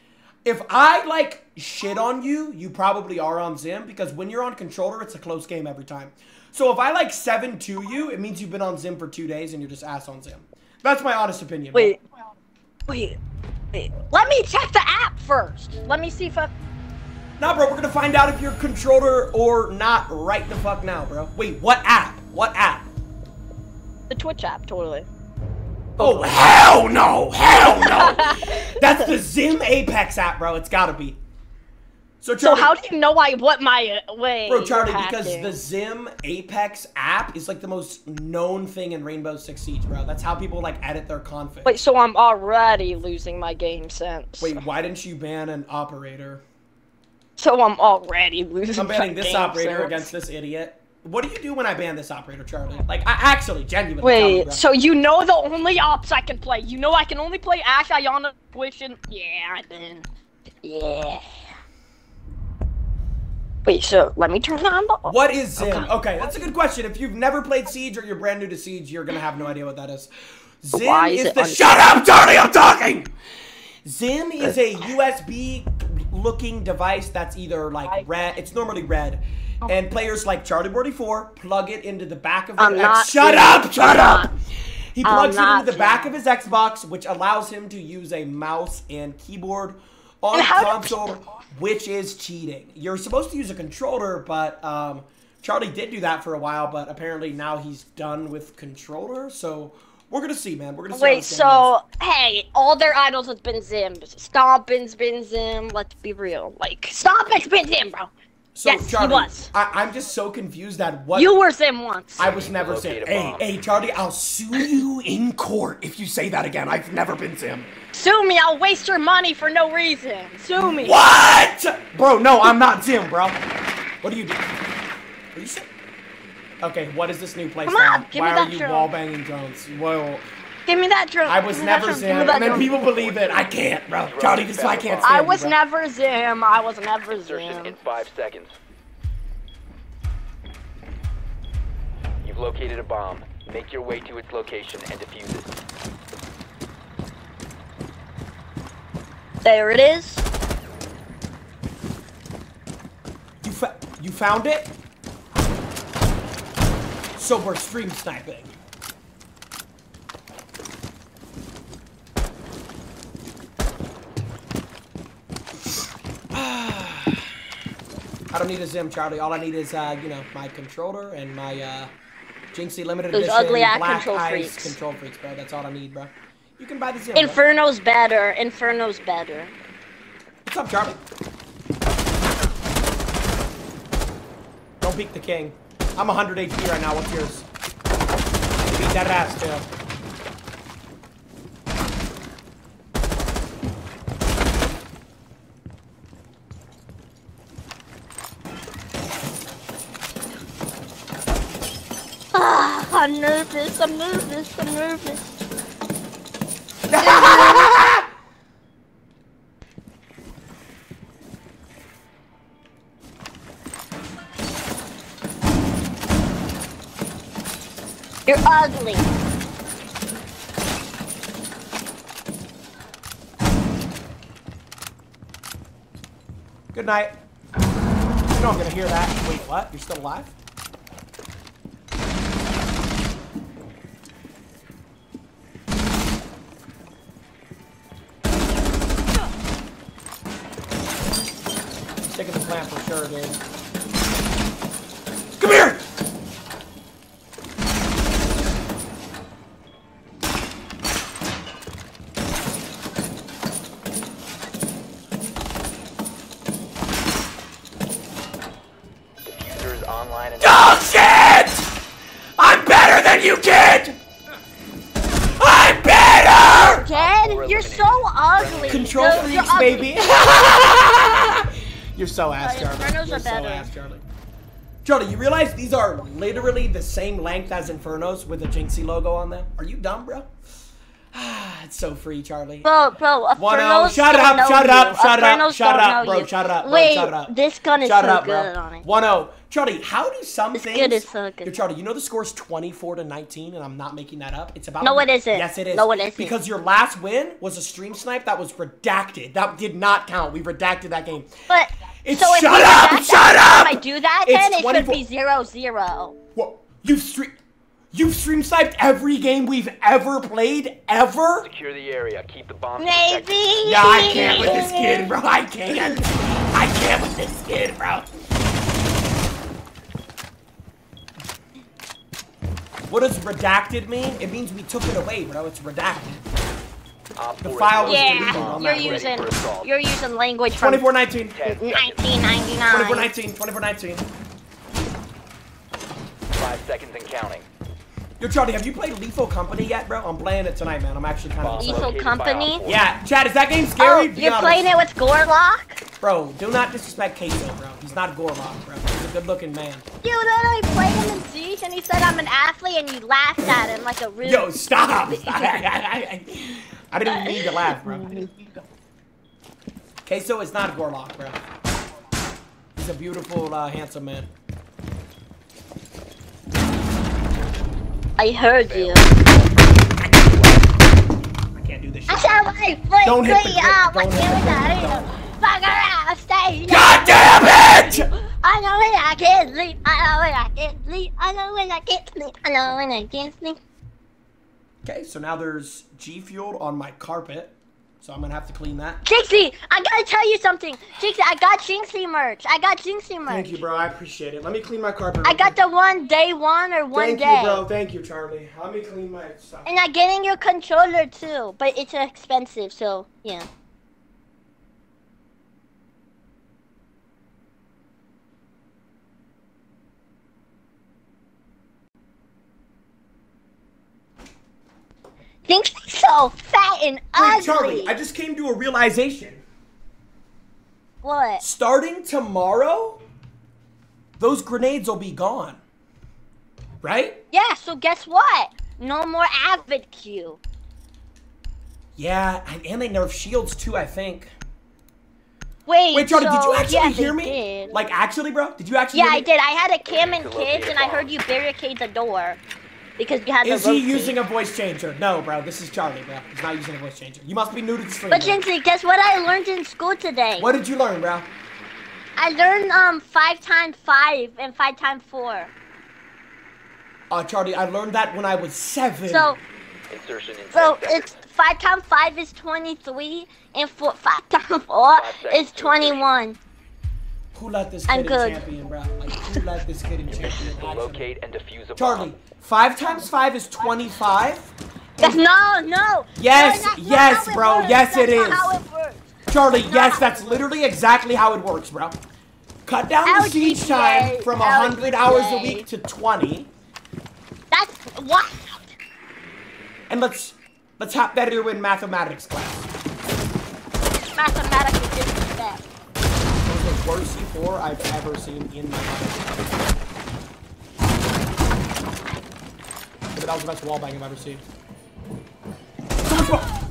Speaker 1: If I like shit on you, you probably are on XIM because when you're on controller, it's a close game every time. So if I like seven to you, it means you've been on XIM for two days and you're just ass on XIM. That's my honest opinion.
Speaker 6: Wait. Wait. Wait. Let me check the app first. Let me see if I.
Speaker 1: Nah, bro, we're gonna find out if you're controller or not right the fuck now, bro. Wait, what app? What app?
Speaker 6: The Twitch app, totally.
Speaker 1: Oh hell no! Hell no! That's the XIM Apex app, bro. It's gotta be. So,
Speaker 6: So
Speaker 1: Charlie,
Speaker 6: how do you know I what my uh, wait?
Speaker 1: bro, Charlie, because the XIM Apex app is like the most known thing in Rainbow Six Siege, bro. That's how people like edit their config.
Speaker 6: Wait, so I'm already losing my game sense.
Speaker 1: Wait, why didn't you ban an operator?
Speaker 6: So I'm already losing.
Speaker 1: I'm banning this operator
Speaker 6: sense.
Speaker 1: against this idiot. What do you do when I ban this operator, Charlie? Like, I actually, genuinely. tell me,
Speaker 6: Wait, so you know the only ops I can play? You know I can only play Ash, Iana, Twitch, and yeah, then yeah. Wait, so let me turn on the.
Speaker 1: What is oh, XIM? Okay. that's a good question. If you've never played Siege or you're brand new to Siege, you're gonna have no idea what that is. XIM
Speaker 6: Why is
Speaker 1: is, the shut up, Charlie. I'm talking. XIM is a uh, USB looking device that's either like red. It's normally red. And players like Charlie Bordy 4 plug it into the back of
Speaker 6: I'm
Speaker 1: their X- Shut
Speaker 6: XIM.
Speaker 1: up! Shut
Speaker 6: I'm
Speaker 1: up!
Speaker 6: not.
Speaker 1: He
Speaker 6: I'm
Speaker 1: plugs it into the back
Speaker 6: XIM.
Speaker 1: of his Xbox, which allows him to use a mouse and keyboard on
Speaker 6: And
Speaker 1: console, which is cheating. You're supposed to use a controller, but um, Charlie did do that for a while, but apparently now he's done with controller. So We're gonna see, man. We're gonna see.
Speaker 4: Wait,
Speaker 1: this game goes.
Speaker 4: so hey, all their idols have been XIMs. Stompn's been XIM. Let's be real. Like Stompn's been XIM, bro.
Speaker 1: So,
Speaker 4: yes, he
Speaker 1: Charlie,
Speaker 4: was.
Speaker 1: I, I'm just so confused at what
Speaker 4: You were XIM once.
Speaker 1: I was never Sim.
Speaker 2: Locate
Speaker 1: Hey, hey, Charlie, I'll sue you in court if you say that again. I've never been Sim.
Speaker 4: Sue me. I'll waste your money for no reason. Sue me.
Speaker 1: What? Bro, no, I'm not Sim, bro. What do you do? Are you Sim? Okay, what is this new place
Speaker 4: Come
Speaker 1: now?
Speaker 4: on, give
Speaker 1: Why
Speaker 4: me
Speaker 1: are you
Speaker 4: drone.
Speaker 1: wall banging drones? Whoa,
Speaker 4: Give me that drone.
Speaker 1: I was
Speaker 4: Give me that
Speaker 1: never
Speaker 4: drone.
Speaker 1: Sim,
Speaker 4: Give me
Speaker 1: and then
Speaker 4: drone.
Speaker 1: people believe it. I can't, bro. Charlie, this is why I can't stand
Speaker 4: I was
Speaker 1: bro.
Speaker 4: never XIM. I was never
Speaker 2: Insertion
Speaker 4: XIM.
Speaker 2: in five seconds. You've located a bomb. Make your way to its location and defuse it.
Speaker 4: There it is.
Speaker 1: You, you found it? So we're stream sniping. I don't need a XIM, Charlie. All I need is, uh, you know, my controller and my uh, Jynxzi limited
Speaker 4: Those
Speaker 1: edition
Speaker 4: ugly-ass
Speaker 1: black
Speaker 4: control
Speaker 1: ice
Speaker 4: freaks.
Speaker 1: KontrolFreeks, bro. That's all I need, bro. You can buy the XIM. bro.
Speaker 4: Inferno's better. Inferno's better.
Speaker 1: What's up, Charlie? Don't peek the king. I'm 100 HP right now. What's yours? Beat that ass, too.
Speaker 4: Ah, I'm nervous. I'm nervous. I'm nervous. You're ugly.
Speaker 1: Good night. You know I'm gonna hear that. Wait, what? You're still alive? Plant for sure, dude. Come here!
Speaker 2: Defuser is
Speaker 1: Oh shit! I'm better than you, kid! I'm better!
Speaker 4: Ken, you're so ugly.
Speaker 1: Control
Speaker 4: You're- you're
Speaker 1: freaks, baby. So ass, Charlie.
Speaker 4: Infernos
Speaker 1: You're
Speaker 4: are
Speaker 1: so
Speaker 4: better.
Speaker 1: ass, Charlie. Charlie, you realize these are literally the same length as Infernos with the Jynxzi logo on them? Are you dumb, bro? it's so free, Charlie.
Speaker 4: Bro, bro,
Speaker 1: One
Speaker 4: Infernos
Speaker 1: shut up,
Speaker 4: know
Speaker 1: shut up, shut up, shut up, bro, shut up, bro,
Speaker 4: Wait,
Speaker 1: shut up.
Speaker 4: this gun is
Speaker 1: Shut
Speaker 4: so
Speaker 1: up,
Speaker 4: good
Speaker 1: bro.
Speaker 4: on it.
Speaker 1: 1 0. Charlie, how do some
Speaker 4: This
Speaker 1: things.
Speaker 4: kid is so good.
Speaker 1: Yo, Charlie, you know the score's 24 to 19, and I'm not making that up? It's about.
Speaker 4: No, it isn't.
Speaker 1: Yes, it is.
Speaker 4: No, it isn't.
Speaker 1: Because your last win was a stream snipe that was redacted. That did not count. We redacted that game.
Speaker 4: But
Speaker 1: It's-
Speaker 4: so if
Speaker 1: shut
Speaker 4: we do
Speaker 1: up,
Speaker 4: that,
Speaker 1: shut
Speaker 4: if! I do that,
Speaker 1: It's
Speaker 4: then it
Speaker 1: 24
Speaker 4: should be zero zero.
Speaker 1: What? You've stream. You've stream sniped every game we've ever played, ever?
Speaker 2: secure the area. Keep the bomb
Speaker 4: Maybe.
Speaker 2: protected.
Speaker 1: Yeah, I can't with this kid, bro. I can't. I can't with this kid, bro. What does redacted mean? It means we took it away, bro. It's redacted.
Speaker 2: Op
Speaker 1: The
Speaker 2: four is
Speaker 1: file was
Speaker 2: located.
Speaker 1: deleted
Speaker 4: Yeah, you're using you're using language from
Speaker 1: 2419.
Speaker 4: 1999.
Speaker 1: 2419. 2419.
Speaker 2: Five seconds and counting.
Speaker 1: Yo, Charlie, have you played Lethal Company yet, bro? I'm playing it tonight, man. I'm actually kind of.
Speaker 4: Lethal
Speaker 2: located
Speaker 4: Company?
Speaker 1: Yeah, Chad, is that game
Speaker 4: Oh,
Speaker 1: scary? Be
Speaker 4: you're
Speaker 1: honest.
Speaker 4: playing it with Gorlock?
Speaker 1: Bro, do not disrespect Queso, bro. He's not Gorlock, bro. He's a good-looking man.
Speaker 4: You literally played him in Siege and he said I'm an athlete and you laughed at him like a rude.
Speaker 1: Yo, stop! I didn't even mean to laugh, bro. Queso is not Gorlock, bro. He's a beautiful, uh, handsome man.
Speaker 4: I heard you.
Speaker 1: I can't do this shit.
Speaker 4: I said my foot
Speaker 1: Don't hit the
Speaker 4: up,
Speaker 1: Don't hit the
Speaker 4: got
Speaker 1: grip.
Speaker 4: it.
Speaker 1: Don't.
Speaker 4: Fuck around, stay.
Speaker 1: God damn it!
Speaker 4: I know when I can't sleep. I know when I can't sleep. I know when I can't sleep. I know when I can't sleep.
Speaker 1: Okay, so now there's G Fuel on my carpet. So I'm gonna have to clean that.
Speaker 4: Jynxzi, I gotta tell you something. Jynxzi, I got Jynxzi merch. I got Jynxzi merch.
Speaker 1: Thank you, bro. I appreciate it. Let me clean my carpet.
Speaker 4: I got
Speaker 1: quick.
Speaker 4: the one day one or one
Speaker 1: Thank
Speaker 4: day.
Speaker 1: Thank you, bro. Thank you, Charlie. Let me clean my stuff.
Speaker 4: And I'm getting your controller too, but it's expensive, so yeah. Think so fat and ugly.
Speaker 1: Wait, Charlie, I just came to a realization.
Speaker 4: What?
Speaker 1: Starting tomorrow, those grenades will be gone. Right?
Speaker 4: Yeah. So guess what? No more Avid Q.
Speaker 1: Yeah, and they nerf shields too, I think.
Speaker 4: Wait.
Speaker 1: Wait, Charlie, did you actually
Speaker 4: yeah,
Speaker 1: hear me?
Speaker 4: did.
Speaker 1: Like, actually, bro? Did you actually
Speaker 4: Yeah, I did. I had a cam
Speaker 2: and
Speaker 4: kids, and I heard you barricade the door because you had
Speaker 1: Is
Speaker 4: the
Speaker 1: he
Speaker 4: rotate.
Speaker 1: using a voice changer? No, bro. This is Charlie, bro. He's not using a voice changer. You must be new to the stream.
Speaker 4: But
Speaker 1: bro.
Speaker 4: Jynxzi, guess what I learned in school today?
Speaker 1: What did you learn, bro?
Speaker 4: I learned um five times five and five times four.
Speaker 1: Uh, Charlie, I learned that when I was seven.
Speaker 4: So
Speaker 2: Insertion in
Speaker 4: so it's five times five is twenty three, and four five times four
Speaker 2: Five
Speaker 4: is twenty one.
Speaker 1: who let this
Speaker 4: I'm
Speaker 1: kid in
Speaker 4: good.
Speaker 1: champion, bro? Like, who let this kid in champion?
Speaker 2: is locate and defuse a
Speaker 1: Charlie,
Speaker 2: bomb.
Speaker 1: Five times five is twenty-five.
Speaker 4: That's no, no.
Speaker 1: Yes,
Speaker 4: No,
Speaker 1: yes,
Speaker 4: it
Speaker 1: bro, yes, it
Speaker 4: That's
Speaker 1: is.
Speaker 4: it.
Speaker 1: Charlie,
Speaker 4: not
Speaker 1: yes, that's literally exactly how it works, bro. Cut down the siege time from hundred hours a week to twenty,
Speaker 4: That's what.
Speaker 1: and let's let's hop that here in mathematics class.
Speaker 4: Mathematical disrespect.
Speaker 1: That was the worst C4 I've ever seen in my life. But that was the best wallbang I've ever seen. So much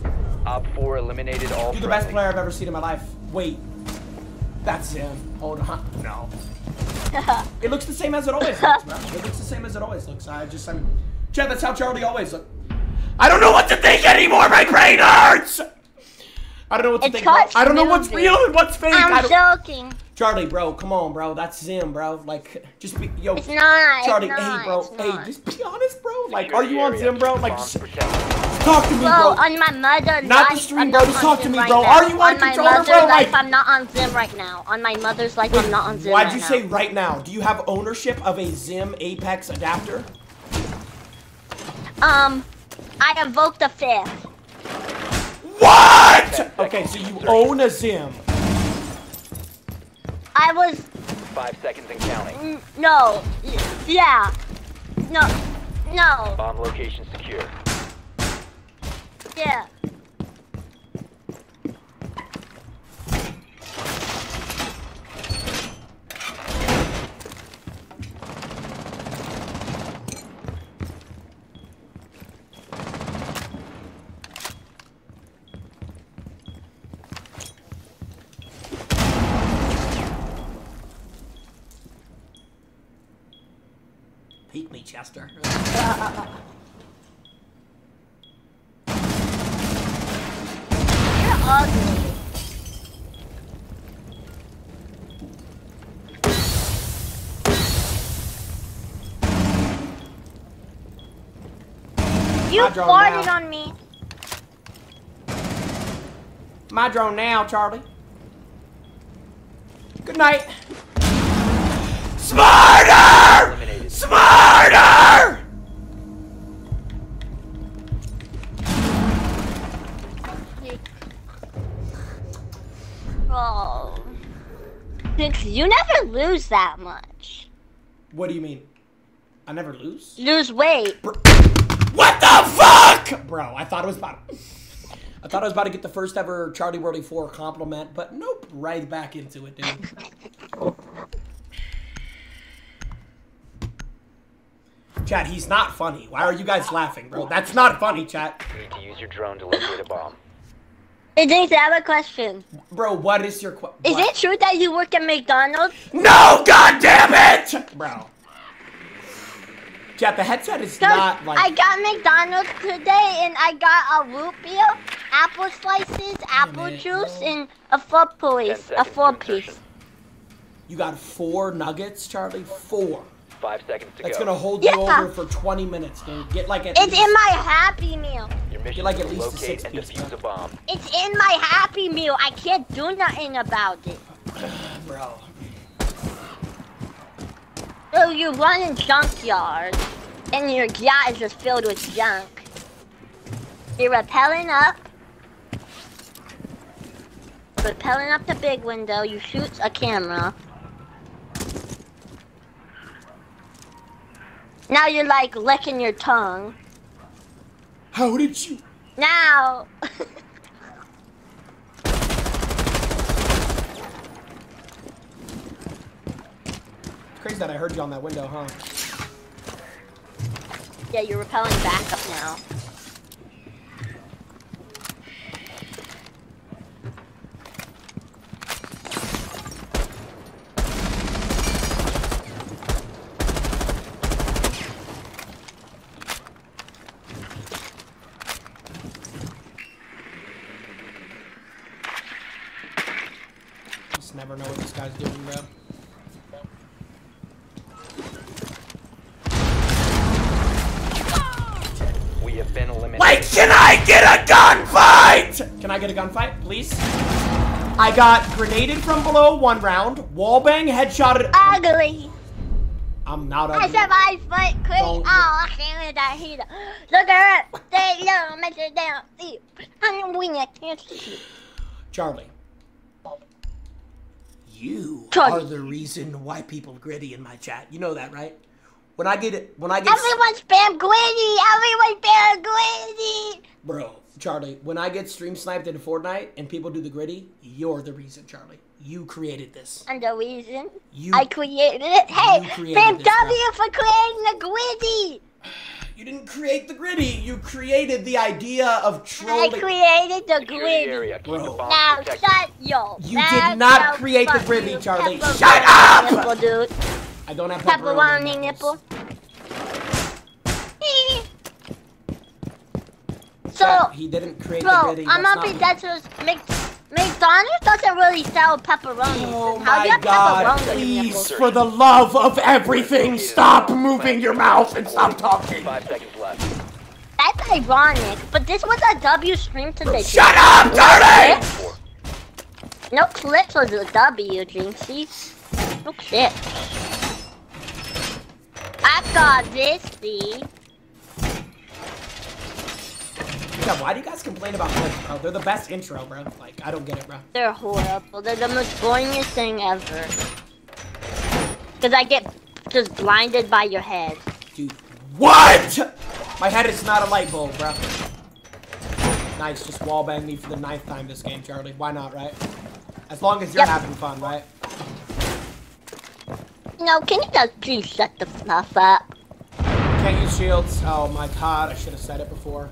Speaker 2: Op 4 eliminated all
Speaker 1: You're the best player I've ever seen in my life. Wait. That's him. Hold on. No. It looks the same as it always looks, bro. It looks the same as it always looks. I just, I'm. Chad, that's how Charlie always look. I don't know what to think anymore. My brain hurts. I don't know what to
Speaker 4: It's
Speaker 1: think. I don't know what's real and what's fake. I
Speaker 4: I'm
Speaker 1: don't...
Speaker 4: joking.
Speaker 1: Charlie, bro, come on, bro. That's XIM, bro. Like, just be, yo.
Speaker 4: It's not.
Speaker 1: Charlie,
Speaker 4: it's not,
Speaker 1: hey, bro. Hey,
Speaker 4: not.
Speaker 1: just be honest, bro. Like, are you on. XIM, bro? Like,
Speaker 2: Bombs
Speaker 1: just talk to me,
Speaker 4: Bro,
Speaker 1: bro.
Speaker 4: on my mother
Speaker 1: Not the stream, bro. Just talk to me,
Speaker 4: right
Speaker 1: bro.
Speaker 4: now.
Speaker 1: Are you on
Speaker 4: on my
Speaker 1: controller, bro?
Speaker 4: life,
Speaker 1: Like-
Speaker 4: I'm not on XIM right now. On my mother's life, I'm not on XIM
Speaker 1: Why'd
Speaker 4: right
Speaker 1: you
Speaker 4: now.
Speaker 1: say right now? Do you have ownership of a XIM Apex adapter?
Speaker 4: Um, I invoked the fifth.
Speaker 1: What? Okay, so you own a XIM.
Speaker 4: I was
Speaker 2: Five seconds and counting.
Speaker 4: no, yeah, no, no,
Speaker 2: Bomb location secure.
Speaker 4: yeah.
Speaker 1: Peek me, Chester.
Speaker 4: You're ugly. You
Speaker 1: My
Speaker 4: farted
Speaker 1: now.
Speaker 4: on me.
Speaker 1: My drone now, Charlie. Good night. Smarter!
Speaker 2: Eliminated.
Speaker 1: Smarter!
Speaker 4: Oh. Six, you never lose that much.
Speaker 1: What do you mean? I never lose?
Speaker 4: Lose weight.
Speaker 1: What the fuck? Bro, I thought it was about. I thought I was about to get the first ever Charlie Worldy 4 compliment, but nope, right back into it, dude. Chat, he's not funny. Why are you guys laughing, bro? That's not funny, chat.
Speaker 2: You need to use your drone to locate a bomb.
Speaker 4: Hey, James, I have a question.
Speaker 1: Bro, what is your question?
Speaker 4: Is it true that you work at McDonald's?
Speaker 1: No, god damn it! Bro. Chat, the headset is
Speaker 4: Cause
Speaker 1: not like.
Speaker 4: I got McDonald's today and I got a root beer, apple slices, apple
Speaker 1: man,
Speaker 4: juice, and a four piece. A four piece.
Speaker 1: You got four nuggets, Charlie? Four.
Speaker 2: Five seconds to
Speaker 1: That's
Speaker 2: go.
Speaker 1: gonna hold you
Speaker 4: Yeah.
Speaker 1: over for 20 minutes, dude. Get like at
Speaker 4: It's
Speaker 1: least-
Speaker 4: in my Happy Meal.
Speaker 2: Your Mission
Speaker 1: like
Speaker 2: is
Speaker 1: at least a six
Speaker 2: and
Speaker 1: piece,
Speaker 2: defuse
Speaker 1: bro.
Speaker 2: a bomb.
Speaker 4: It's in my Happy Meal. I can't do nothing about it.
Speaker 1: Bro.
Speaker 4: So you run in junkyard, and your yacht is just filled with junk. You're rappelling up. Rappelling up the big window. You shoot a camera. Now you're like licking your tongue.
Speaker 1: How did you?
Speaker 4: Now.
Speaker 1: crazy that I heard you on that window, huh?
Speaker 4: yeah, you're rappelling back up now.
Speaker 1: Just never know what this guy's doing, I get a gunfight, please? I got grenaded from below one round, wallbang, headshotted.
Speaker 4: Ugly.
Speaker 1: I'm not
Speaker 4: I
Speaker 1: ugly.
Speaker 4: said my foot quick.
Speaker 1: Don't-
Speaker 4: Oh, I can't with that heater. Look at her. Stay low, make it down. See, I'm winning. I can't see.
Speaker 1: Charlie. You
Speaker 4: Charlie.
Speaker 1: are the reason why people gritty in my chat. You know that, right? When I get it, when I get
Speaker 4: Everyone spam Gwitty. Everyone spam Gwitty.
Speaker 1: bro, Charlie, when I get stream sniped in Fortnite and people do the Griddy, you're the reason, Charlie. You created this.
Speaker 4: And the reason
Speaker 1: You
Speaker 4: I created it. Hey,
Speaker 1: You created
Speaker 4: spam
Speaker 1: this,
Speaker 4: W for creating the Griddy.
Speaker 1: you didn't create the Griddy. You created the idea of
Speaker 4: I
Speaker 1: trolling.
Speaker 4: created the
Speaker 2: Secure the
Speaker 4: Gwitty.
Speaker 2: area. Keep the
Speaker 1: Bro.
Speaker 4: Now shut your
Speaker 1: You
Speaker 4: mouth,
Speaker 1: did not
Speaker 4: yo,
Speaker 1: create the Griddy,
Speaker 4: you,
Speaker 1: Charlie.
Speaker 4: pepperoni
Speaker 1: Shut up!
Speaker 4: Nipple, dude.
Speaker 1: I don't have
Speaker 4: Pepperoni
Speaker 1: nipples.
Speaker 4: nipple. So,
Speaker 1: Chat, he didn't create the
Speaker 4: bro. I'm
Speaker 1: That's
Speaker 4: gonna
Speaker 1: not-
Speaker 4: dead serious. McDonald's doesn't really sell pepperoni.
Speaker 1: Oh
Speaker 4: How do you
Speaker 1: my
Speaker 4: have
Speaker 1: god,
Speaker 4: pepperoni
Speaker 1: please,
Speaker 4: nipples?
Speaker 1: for the love of everything, stop moving your mouth and stop talking.
Speaker 2: Five seconds left.
Speaker 4: That's ironic, but this was a W stream today.
Speaker 1: Shut up, Charlie!
Speaker 4: No clips was a W, Jynxzi. No clips. I got this, see?
Speaker 1: Yeah, why do you guys complain about clips, bro? They're the best intro, bro. Like, I don't get it, bro.
Speaker 4: They're horrible. They're the most boringest thing ever. Because I get just blinded by your head.
Speaker 1: Dude, what? My head is not a light bulb, bro. Nice, just wallbang me for the ninth time this game, Charlie. Why not, right? As long as you're
Speaker 4: Yep.
Speaker 1: having fun, right?
Speaker 4: No, can you just please shut the fuck up?
Speaker 1: Can't use shields. Oh my god, I should have said it before.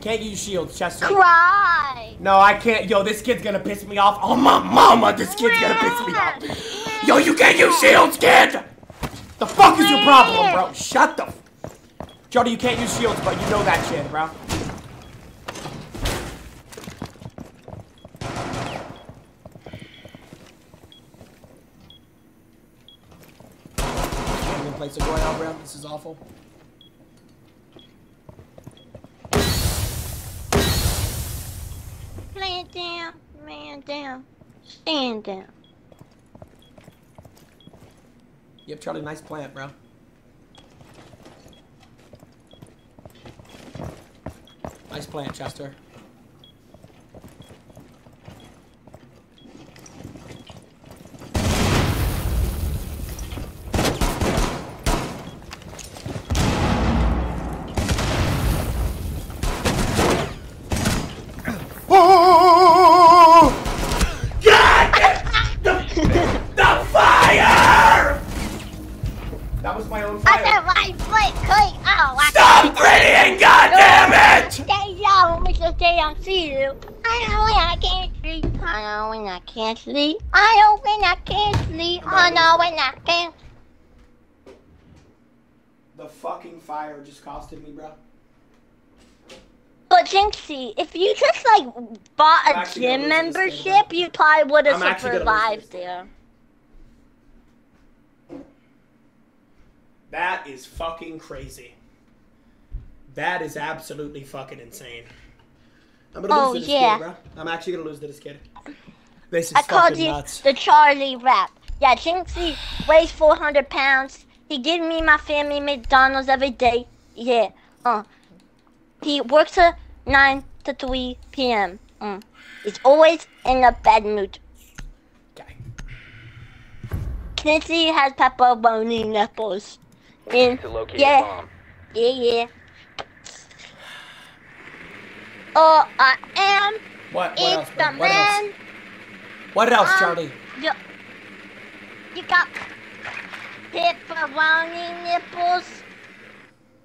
Speaker 1: Can't use shields, Chester.
Speaker 4: Cry!
Speaker 1: No, I can't. Yo, this kid's gonna piss me off. Oh my mama, this kid's gonna piss me off. Yo, you can't use shields, kid! The fuck is your problem, bro? Shut the. F- Jody, you can't use shields, but You know that shit, bro. Can't even play Segoya, bro. This is awful.
Speaker 4: It down, man down, stand down.
Speaker 1: Yep, Charlie, nice plant, bro. Nice plant, Chester.
Speaker 4: Down, see you. I know when I can't sleep. I know when I can't sleep. I know when I can't sleep. I know when I can't.
Speaker 1: The fucking fire just costed me, bro.
Speaker 4: But Jynxzi, if you just like bought a gym
Speaker 1: lose this game,
Speaker 4: membership, you probably would have
Speaker 1: I'm actually gonna lose
Speaker 4: survived there.
Speaker 1: That is fucking crazy. That is absolutely fucking insane. I'm gonna
Speaker 4: Oh,
Speaker 1: lose to this
Speaker 4: yeah.
Speaker 1: kid, bro. I'm actually gonna lose to this kid. This is
Speaker 4: I called
Speaker 1: fucking
Speaker 4: you
Speaker 1: nuts.
Speaker 4: the Charlie rap. Yeah, Jynxzi weighs 400 pounds. He gives me my family McDonald's every day. Yeah. Uh. He works at 9 to 3 p.m. Mm. He's always in a bad mood.
Speaker 1: Okay.
Speaker 4: Kinsey has pepperoni nipples. And
Speaker 2: To locate
Speaker 4: Yeah.
Speaker 2: bomb.
Speaker 4: yeah, yeah. Oh, I am.
Speaker 1: What? What
Speaker 4: It's
Speaker 1: else?
Speaker 4: The
Speaker 1: What else?
Speaker 4: man.
Speaker 1: What else,
Speaker 4: Um,
Speaker 1: Charlie?
Speaker 4: You, you got pepperoni nipples.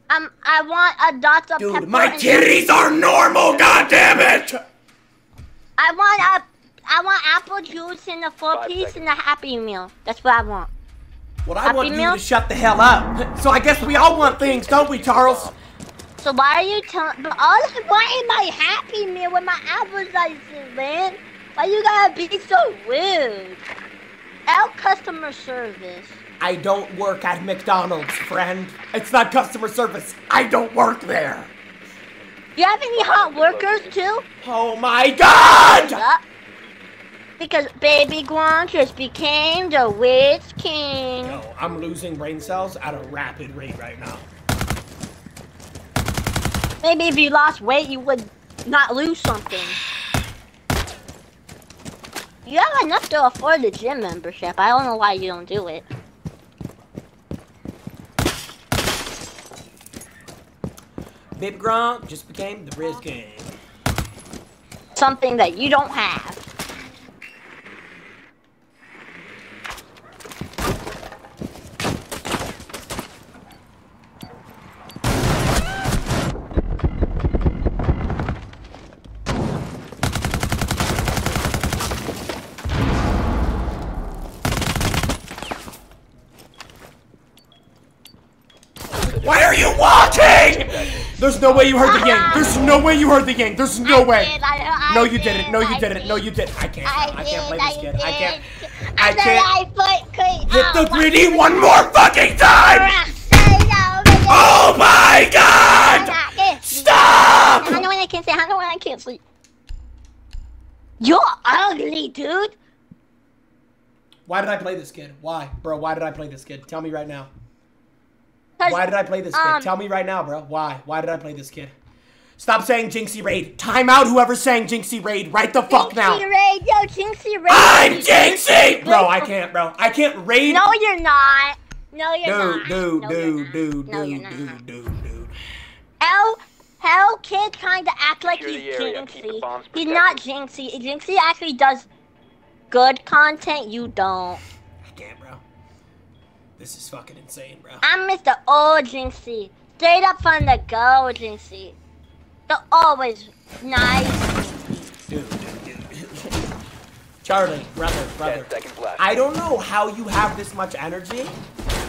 Speaker 4: Um, I want a dot of pepper.
Speaker 1: Dude, my
Speaker 4: and-
Speaker 1: titties are normal. God damn it!
Speaker 4: I want a, I want apple juice and a four
Speaker 2: Five
Speaker 4: piece
Speaker 2: seconds.
Speaker 4: and a Happy Meal. That's what I want.
Speaker 1: Well, I
Speaker 4: Happy
Speaker 1: want you
Speaker 4: Meal?
Speaker 1: to shut the hell up. So I guess we all want things, don't we, Charles?
Speaker 4: So why are you telling? But all I want my Happy Meal with my appetizers, man. Why you gotta be so rude? L customer service.
Speaker 1: I don't work at McDonald's, friend. It's not customer service. I don't work there.
Speaker 4: You have any hot workers too?
Speaker 1: Oh my god!
Speaker 4: Because Baby Gronk just became the Witch King.
Speaker 1: No, I'm losing brain cells at a rapid rate right now.
Speaker 4: Maybe if you lost weight, you would not lose something. You have enough to afford the gym membership. I don't know why you don't do it.
Speaker 1: Baby Gronk just became the Riz King.
Speaker 4: Something that you don't have.
Speaker 1: Why are you walking? There's no way you heard the ah. gang. There's no way you heard the gang. There's no
Speaker 4: I
Speaker 1: way.
Speaker 4: did, I- I
Speaker 1: No, you
Speaker 4: did,
Speaker 1: didn't. No, you didn't. No, you didn't. I can't.
Speaker 4: I
Speaker 1: I can't play this kid. I can't. I can't.
Speaker 4: I put
Speaker 1: Hit the
Speaker 4: oh,
Speaker 1: 3D one more fucking time!
Speaker 4: Oh!
Speaker 1: My god! Stop!
Speaker 4: I know when I can't say. I know when I can't sleep. You're ugly, dude.
Speaker 1: Why did I play this kid? Why? Bro, why did I play this kid? Tell me right now.
Speaker 4: 'Cause-
Speaker 1: Why did I play this kid?
Speaker 4: um,
Speaker 1: Tell me right now, bro. Why? Why did I play this kid? Stop saying Jynxzi Raid. Time out whoever's saying Jynxzi Raid right the fuck now.
Speaker 4: Jynxzi Raid, yo, Jynxzi Raid.
Speaker 1: I'm Jynxzi! Bro, I can't, bro. I can't raid.
Speaker 4: No, you're not. No, you're
Speaker 1: Dude,
Speaker 4: not.
Speaker 1: dude,
Speaker 4: no, you're
Speaker 1: dude,
Speaker 4: not.
Speaker 1: dude,
Speaker 4: no, you're
Speaker 1: dude, dude, dude, dude.
Speaker 4: Hell, Hell kid kinda act like
Speaker 2: Secure
Speaker 4: he's
Speaker 2: the area. Keep the Jynxzi.
Speaker 4: He's not. Jynxzi. Jynxzi actually does good content. You don't.
Speaker 1: I can't, bro. This is fucking insane, bro.
Speaker 4: I'm Mr. Old Jynxzi. Straight up from the go, Jynxzi. The always nice.
Speaker 1: Dude, dude, dude. Charlie, brother, brother.
Speaker 2: Ten.
Speaker 1: I don't know how you have this much energy,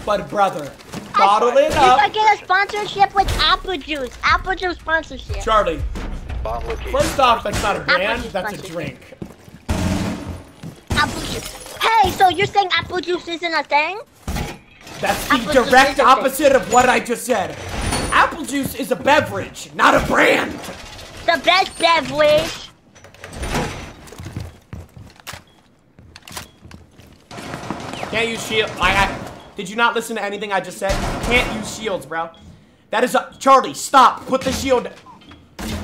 Speaker 1: but brother, bottle it
Speaker 4: You
Speaker 1: up.
Speaker 4: could get a sponsorship with Apple Juice. Apple Juice sponsorship.
Speaker 1: Charlie, first off, that's not a brand, that's a drink.
Speaker 4: Apple Juice. Hey, so you're saying Apple Juice isn't a thing?
Speaker 1: That's the
Speaker 4: Apple
Speaker 1: direct
Speaker 4: is a thing.
Speaker 1: opposite of what I just said. Apple juice is a beverage, not a brand.
Speaker 4: The best beverage.
Speaker 1: Can't use shield. I, I did you not listen to anything I just said? Can't use shields, bro. That is a Charlie. Stop. Put the shield.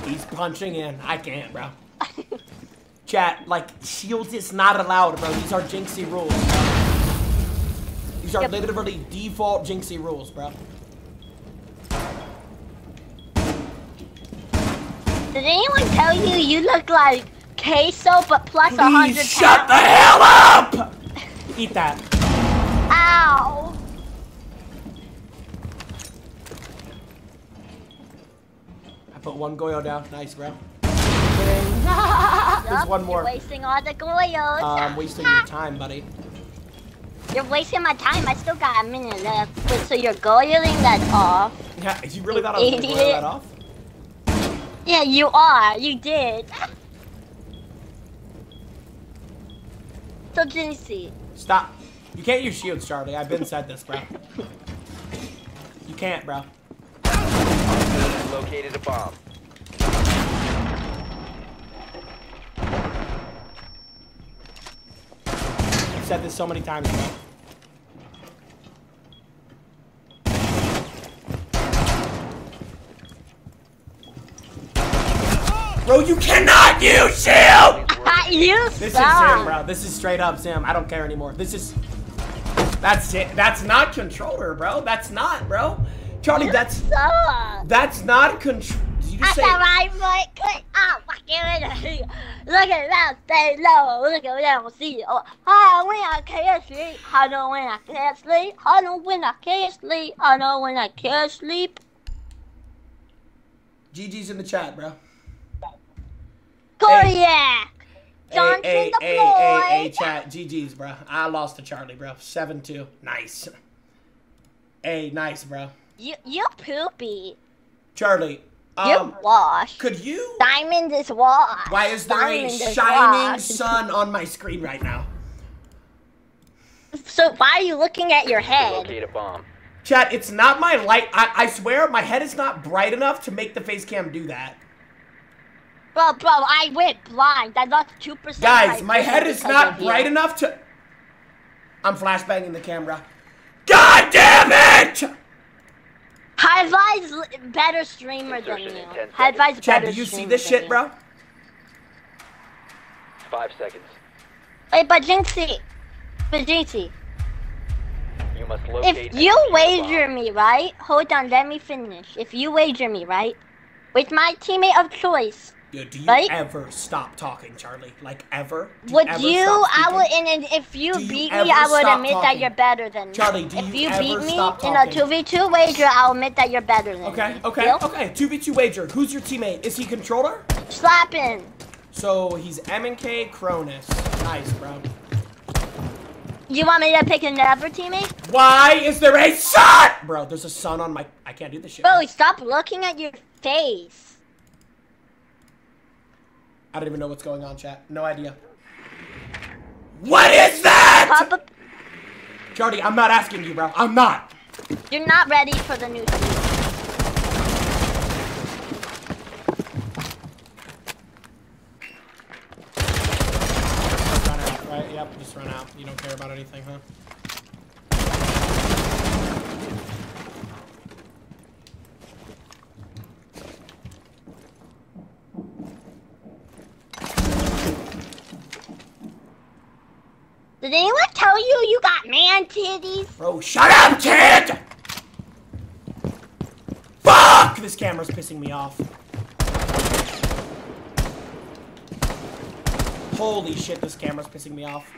Speaker 1: He's punching in. I can't, bro. Chat, like shields is not allowed, bro. These are Jynxzi rules. These are
Speaker 4: Yep.
Speaker 1: literally default Jynxzi rules, bro.
Speaker 4: Did anyone tell you you look like CaseOh but plus a hundred
Speaker 1: Please shut the hell up! Eat that.
Speaker 4: Ow!
Speaker 1: I put one Goyo down. Nice, bro.
Speaker 4: There's
Speaker 1: one more.
Speaker 4: You're wasting all the goyos.
Speaker 1: Uh, I'm wasting your time, buddy.
Speaker 4: You're wasting my time. I still got a minute left. Wait, so you're goyling that off?
Speaker 1: Yeah, you really thought I was gonna Goyo that off?
Speaker 4: Yeah, you are. You did. So Jynxzi,
Speaker 1: Stop. You can't use shields, Charlie. I've been said this, bro. You can't, bro.
Speaker 2: located a bomb.
Speaker 1: Said this so many times. Bro. Bro, you cannot use shield!
Speaker 4: you
Speaker 1: This is
Speaker 4: suck.
Speaker 1: Sim, bro. This is straight up Sam. I don't care anymore. This is. That's it. That's not controller, bro. That's not, bro. Charlie, that's
Speaker 4: Suck.
Speaker 1: that's not control. You
Speaker 4: That's
Speaker 1: say?
Speaker 4: the right foot. Click. Oh, fucking it. Look at that. Stay low. Look at that. See. Oh, I when I can't sleep. I know when I can't sleep. I know when I can't sleep. I know when I can't sleep.
Speaker 1: GG's in the chat, bro.
Speaker 4: Kodiak. Johnson
Speaker 1: Hey,
Speaker 4: the
Speaker 1: hey, hey, hey, hey, chat. GG's, bro. I lost to Charlie, bro. 7 2. Nice. Hey, nice, bro.
Speaker 4: You, you poopy.
Speaker 1: Charlie,
Speaker 4: You're
Speaker 1: um,
Speaker 4: washed.
Speaker 1: could you.
Speaker 4: Diamond is washed.
Speaker 1: Why is there a
Speaker 4: Diamond is
Speaker 1: shining
Speaker 4: washed.
Speaker 1: sun on my screen right now?
Speaker 4: So why are you looking at your head?
Speaker 2: Locate a bomb.
Speaker 1: Chat, it's not my light. I, I swear, my head is not bright enough to make the face cam do that.
Speaker 4: Bro, bro, I went blind. I lost 2%
Speaker 1: Guys,
Speaker 4: of
Speaker 1: my head is not
Speaker 4: of you.
Speaker 1: bright enough to. I'm flashbanging the camera. God damn it!
Speaker 4: High Vi's l- better streamer than
Speaker 2: Insertion
Speaker 4: you.
Speaker 2: in 10
Speaker 4: High Vi's
Speaker 1: Chad,
Speaker 4: better
Speaker 1: do you see this shit,
Speaker 4: you.
Speaker 1: bro?
Speaker 2: Five seconds.
Speaker 4: Wait, but Jynxzi, but Jynxzi,
Speaker 2: You must locate.
Speaker 4: if you wager
Speaker 2: bomb.
Speaker 4: me, right? Hold on, let me finish. If you wager me, right? With my teammate of choice,
Speaker 1: Do you
Speaker 4: Right?
Speaker 1: ever stop talking, Charlie? Like ever? Do
Speaker 4: would you?
Speaker 1: stop
Speaker 4: I would, and, if you
Speaker 1: Do you
Speaker 4: beat me, I would admit that you're better than me.
Speaker 1: Charlie, do
Speaker 4: if
Speaker 1: you
Speaker 4: you, beat me in a two v two wager, I'll admit that you're better than
Speaker 1: Okay,
Speaker 4: me.
Speaker 1: okay,
Speaker 4: Deal?
Speaker 1: okay. Two v two wager. Who's your teammate? Is he controller?
Speaker 4: Slapping.
Speaker 1: So he's M and K Cronus. Nice, bro.
Speaker 4: You want me to pick another teammate?
Speaker 1: Why is there a sun? Bro, there's a sun on my. I can't do this shit.
Speaker 4: Bro, stop looking at your face.
Speaker 1: I don't even know what's going on, chat. No idea. What is that?
Speaker 4: Papa,
Speaker 1: Charlie, I'm not asking you, bro. I'm not.
Speaker 4: you're not ready for the new season.
Speaker 1: Run out, right? Yep, just run out. You don't care about anything, huh?
Speaker 4: Did anyone tell you you got man titties?
Speaker 1: Bro, shut up, kid! Fuck! This camera's pissing me off. Holy shit, this camera's pissing me off.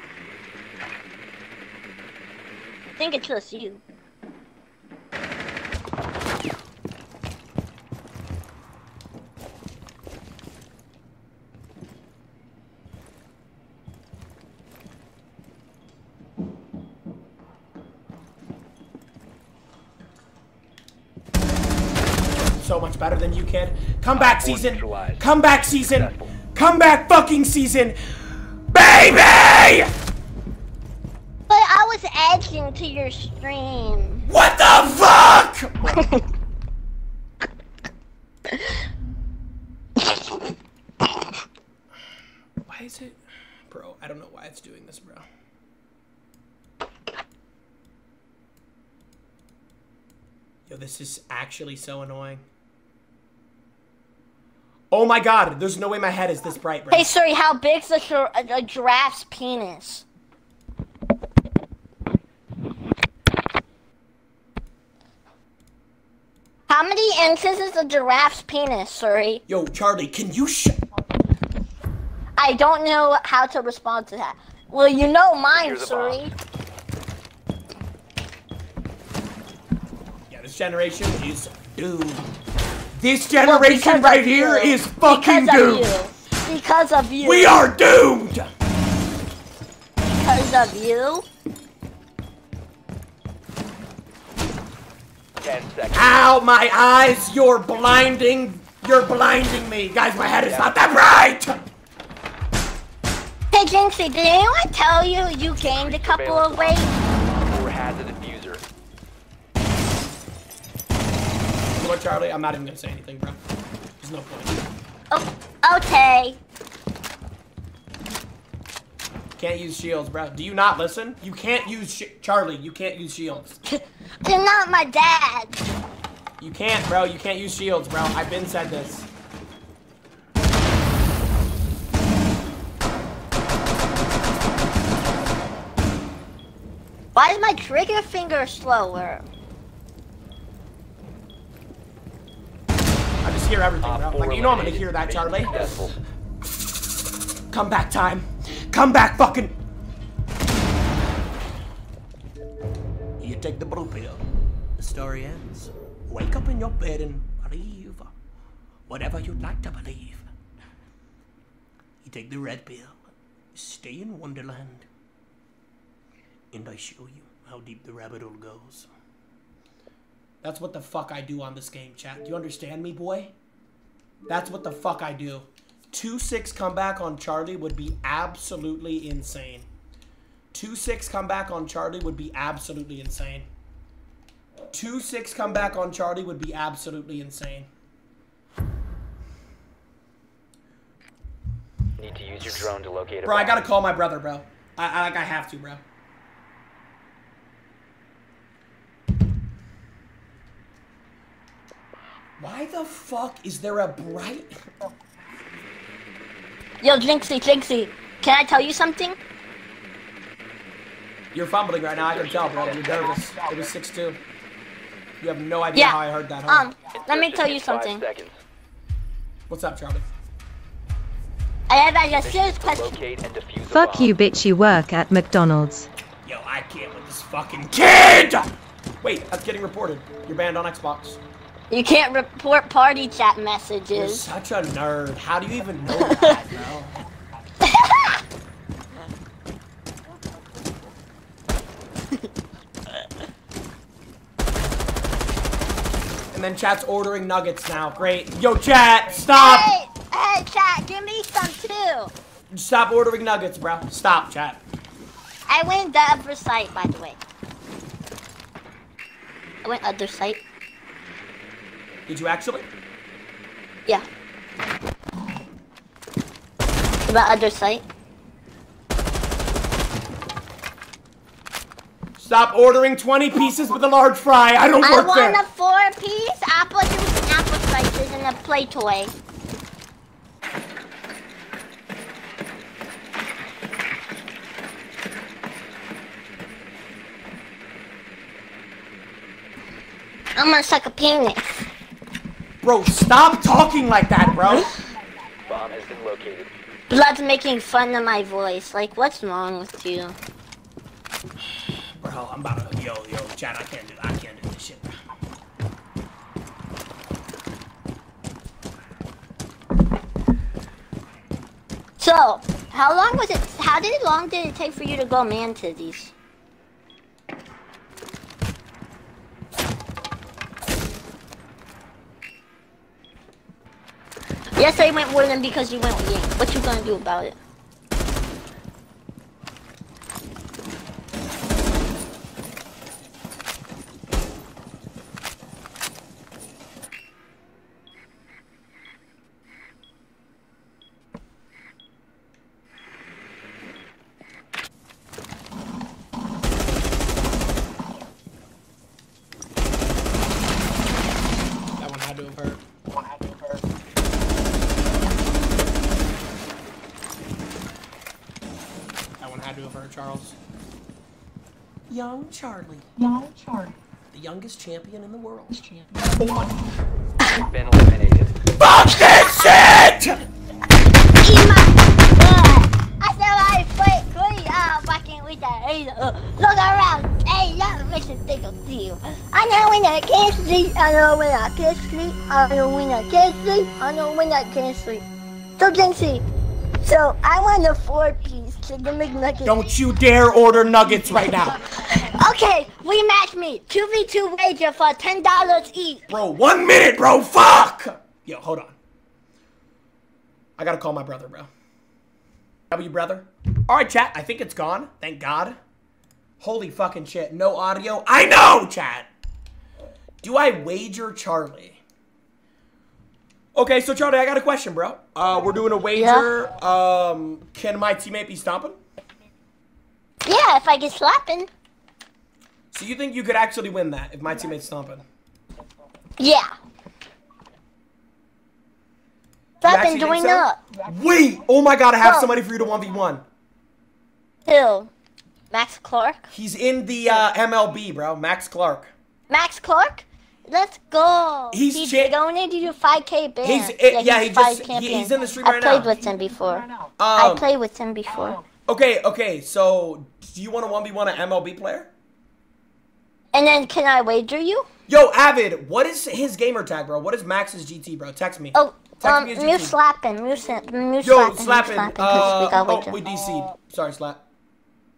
Speaker 4: I think it's just you.
Speaker 1: So much better than you, kid. Come back, season.
Speaker 2: neutralized.
Speaker 1: Come back, season.
Speaker 2: Successful.
Speaker 1: Come back, fucking season. Baby!
Speaker 4: But I was edging to your stream.
Speaker 1: What the fuck? why is it? Bro, I don't know why it's doing this, bro. Yo, this is actually so annoying. Oh my god, there's no way my head is this bright, bro.
Speaker 4: Hey, sorry, how big's a, gir- a, a giraffe's penis? How many inches is a giraffe's penis, sorry?
Speaker 1: Yo, Charlie, can you sh-
Speaker 4: I don't know how to respond to that. Well, you know mine,
Speaker 2: Here's a
Speaker 4: sorry.
Speaker 1: Yeah, this generation is doomed. This generation
Speaker 4: because
Speaker 1: right
Speaker 4: of
Speaker 1: here
Speaker 4: you.
Speaker 1: is fucking
Speaker 4: because
Speaker 1: doomed.
Speaker 4: Of you. Because of you.
Speaker 1: We are doomed!
Speaker 4: Because of you.
Speaker 2: Ten seconds.
Speaker 1: Ow, my eyes! You're blinding! You're blinding me! Guys, my head is not that bright!
Speaker 4: Hey, Jynxzi, did anyone tell you you gained a couple of weight?
Speaker 2: Four has a diffuser.
Speaker 1: What Charlie? I'm not even gonna say anything, bro. There's no point.
Speaker 4: Oh, okay.
Speaker 1: Can't use shields, bro. Do you not listen? You can't use Charlie. You can't use shields.
Speaker 4: You're not my dad.
Speaker 1: You can't, bro. You can't use shields, bro. I've been said this.
Speaker 4: Why is my trigger finger slower?
Speaker 1: Just hear everything,
Speaker 2: Op
Speaker 1: bro. Like, you know I'm gonna hear that, Charlie. Come back time. Come back, fucking. You take the blue pill. The story ends. Wake up in your bed and believe whatever you'd like to believe. You take the red pill. Stay in Wonderland. And I show you how deep the rabbit hole goes. That's what the fuck I do on this game, chat. Do you understand me, boy? That's what the fuck I do. 2-6 comeback on Charlie would be absolutely insane. 2-6 comeback on Charlie would be absolutely insane. 2-6 comeback on Charlie would be absolutely insane.
Speaker 2: Need to use your drone to locate a
Speaker 1: Bro, I gotta call my brother, bro. I, I like I have to, bro. Why the fuck is there a bright?
Speaker 4: Yo, Jynxzi, Jynxzi, can I tell you something?
Speaker 1: You're fumbling right now. I can tell, bro. You're nervous. It was 6-2. You have no idea
Speaker 4: Yeah.
Speaker 1: how I heard that. Huh?
Speaker 4: Um, let me tell you something.
Speaker 1: What's up, Charlie?
Speaker 4: I have a serious question.
Speaker 2: locate and defuse a
Speaker 8: Fuck you, bitch. You work at McDonald's.
Speaker 1: Yo, I can't with this fucking kid! Wait, that's getting reported. You're banned on Xbox.
Speaker 4: You can't report party chat
Speaker 1: You're
Speaker 4: messages.
Speaker 1: such a nerd. How do you even know that, bro? and then chat's ordering nuggets now. Great. Yo, chat, stop!
Speaker 4: Hey, hey, chat, give me some too.
Speaker 1: Stop ordering nuggets, bro. Stop, chat.
Speaker 4: I went the other site, by the way. I went other site.
Speaker 1: Did you actually?
Speaker 4: Yeah. About other site.
Speaker 1: Stop ordering 20 pieces with a large fry. I don't
Speaker 4: I
Speaker 1: work
Speaker 4: want
Speaker 1: there.
Speaker 4: a four-piece apple juice and apple slices and a play toy. I'm gonna suck a penis.
Speaker 1: Bro, stop talking like that, bro.
Speaker 2: Bomb has been located.
Speaker 4: Blood's making fun of my voice. Like, what's wrong with you?
Speaker 1: Bro, I'm about to. Yo, yo, chat, I can't do. I can't do this shit.
Speaker 4: So, how long was it? How did long did it take for you to go man titties? Yes, I went with him because you went with me. What you gonna do about it?
Speaker 1: That one had to have hurt. That one had to have hurt, Charles. Young Charlie. Young Charlie. The youngest champion in the world.
Speaker 2: Been eliminated.
Speaker 1: Fuck this shit!
Speaker 4: Eat my butt! I said I fight Cody out fucking with that laser. Look around. Hey, that makes a thing of you. I know when I can't sleep. I know when I can't sleep. I know when I can't sleep. I know when I can't sleep. So Jynxzi, so I want a four-piece chicken McNugget.
Speaker 1: Don't you dare order nuggets right now.
Speaker 4: Okay, rematch me. 2v2 wager for $10 each.
Speaker 1: Bro, one minute, bro. Fuck! Yo, hold on. I gotta call my brother, bro. W brother. Alright, chat. I think it's gone. Thank God. Holy fucking shit. No audio. I know, chat. Do I wager Charlie Okay, so Charlie, I got a question, bro. Uh, we're doing a wager. Yeah. Um, can my teammate be Stompn?
Speaker 4: Yeah, if I get slapping.
Speaker 1: So you think you could actually win that if my teammate's Stompn?
Speaker 4: Yeah.
Speaker 1: Actually think
Speaker 4: join
Speaker 1: so?
Speaker 4: up.
Speaker 1: Wait! Oh my god, I have somebody for you to 1v1.
Speaker 4: Who? Max Clark?
Speaker 1: He's in the uh, MLB, bro. Max Clark.
Speaker 4: Max Clark? Let's go.
Speaker 1: He's
Speaker 4: He's going to do 5K band.
Speaker 1: He's- eh, yeah, he
Speaker 4: he's
Speaker 1: just-
Speaker 4: 5K
Speaker 1: he- he's in the stream
Speaker 4: I
Speaker 1: right
Speaker 4: played
Speaker 1: now.
Speaker 4: with him before. I
Speaker 1: Um,
Speaker 4: played with him before.
Speaker 1: Okay, okay, so do you want to 1v1 an MLB player?
Speaker 4: And then can I wager you?
Speaker 1: Yo, Avid, what is his gamer tag, bro? What is Max's GT, bro? Text me.
Speaker 4: Oh,
Speaker 1: Text
Speaker 4: um,
Speaker 1: me his
Speaker 4: Mew slapping, Mew slapping, Mew
Speaker 1: Yo,
Speaker 4: slapping, Mew
Speaker 1: slapping.
Speaker 4: slapping, 'cause we
Speaker 1: Uh,
Speaker 4: got
Speaker 1: oh,
Speaker 4: wager.
Speaker 1: we DC'd. Sorry, slap.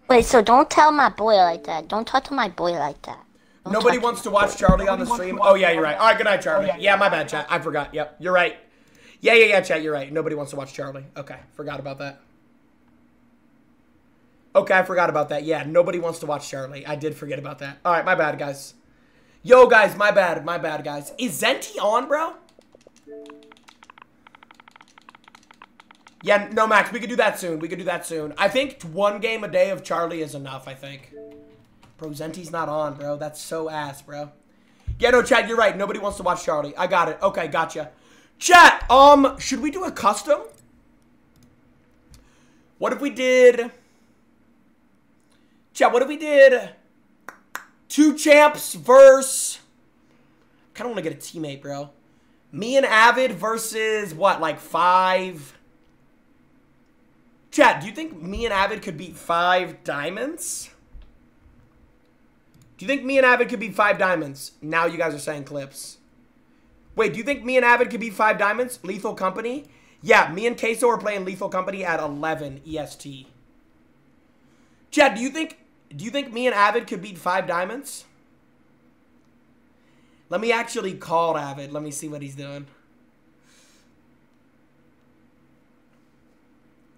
Speaker 4: Wait, so don't tell my boy like that. Don't talk to my boy like that. Don't
Speaker 1: Nobody wants to watch Charlie on the stream. Oh yeah, you're right. All right, good night, Charlie. Yeah, my bad, chat. I forgot. Yep, you're right. Yeah, yeah, yeah, chat. You're right. Nobody wants to watch Charlie. Okay, forgot about that. Okay, I forgot about that. Yeah, nobody wants to watch Charlie. I did forget about that. All right, my bad, guys. Yo, guys, my bad, my bad, guys. Is Zenti on, bro? Yeah, no, Max, we could do that soon. We could do that soon. I think one game a day of Charlie is enough, I think. Bro, Zenti's not on, bro. That's so ass, bro. Yeah, no, Chad, you're right. Nobody wants to watch Charlie. I got it. Okay, gotcha. Chat, um, should we do a custom? What if we did... Chat, what if we did... Two champs versus... kind of want to get a teammate, bro. Me and Avid versus, what, like five... Chat, do you think me and Avid could beat five diamonds? Do you think me and Avid could beat five diamonds? Now you guys are saying clips. Wait, do you think me and Avid could beat five diamonds? Lethal Company? Yeah, me and CaseOh are playing Lethal Company at 11 EST. Chad, do you think do you think me and Avid could beat five diamonds? Let me actually call Avid. Let me see what he's doing.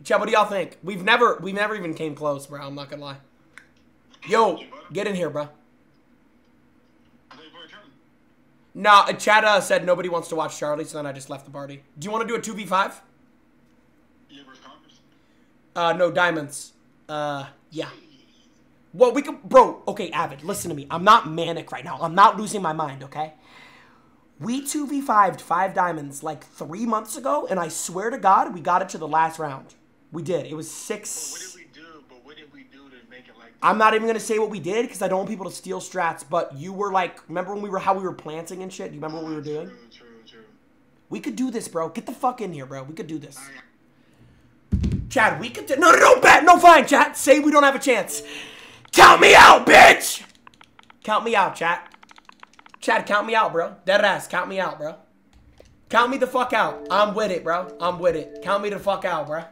Speaker 1: Chad, what do y'all think? We've never we've never even came close, bro. I'm not gonna lie. Yo, get in here, bro. Nah, uh, Chad uh, said nobody wants to watch Charlie, so then I just left the party. Do you want to do a 2v5? Uh, no, diamonds. Uh, yeah. Well, we could, bro, okay, Avid, listen to me. I'm not manic right now. I'm not losing my mind, okay? We 2v5'd five diamonds like three months ago, and I swear to God, we got it to the last round. We did. It was six. Do, like I'm not even gonna say what we did because I don't want people to steal strats. But you were like, remember when we were how we were planting and shit? Do you remember what we were doing? True, true. We could do this, bro. Get the fuck in here, bro. We could do this. Chad, we could do- no, no, no, bet, no, fine, chat. Say we don't have a chance. Count me out, bitch. Count me out, chat. Chad, count me out, bro. Dead ass, count me out, bro. Count me the fuck out. I'm with it, bro. I'm with it. Count me the fuck out, bro.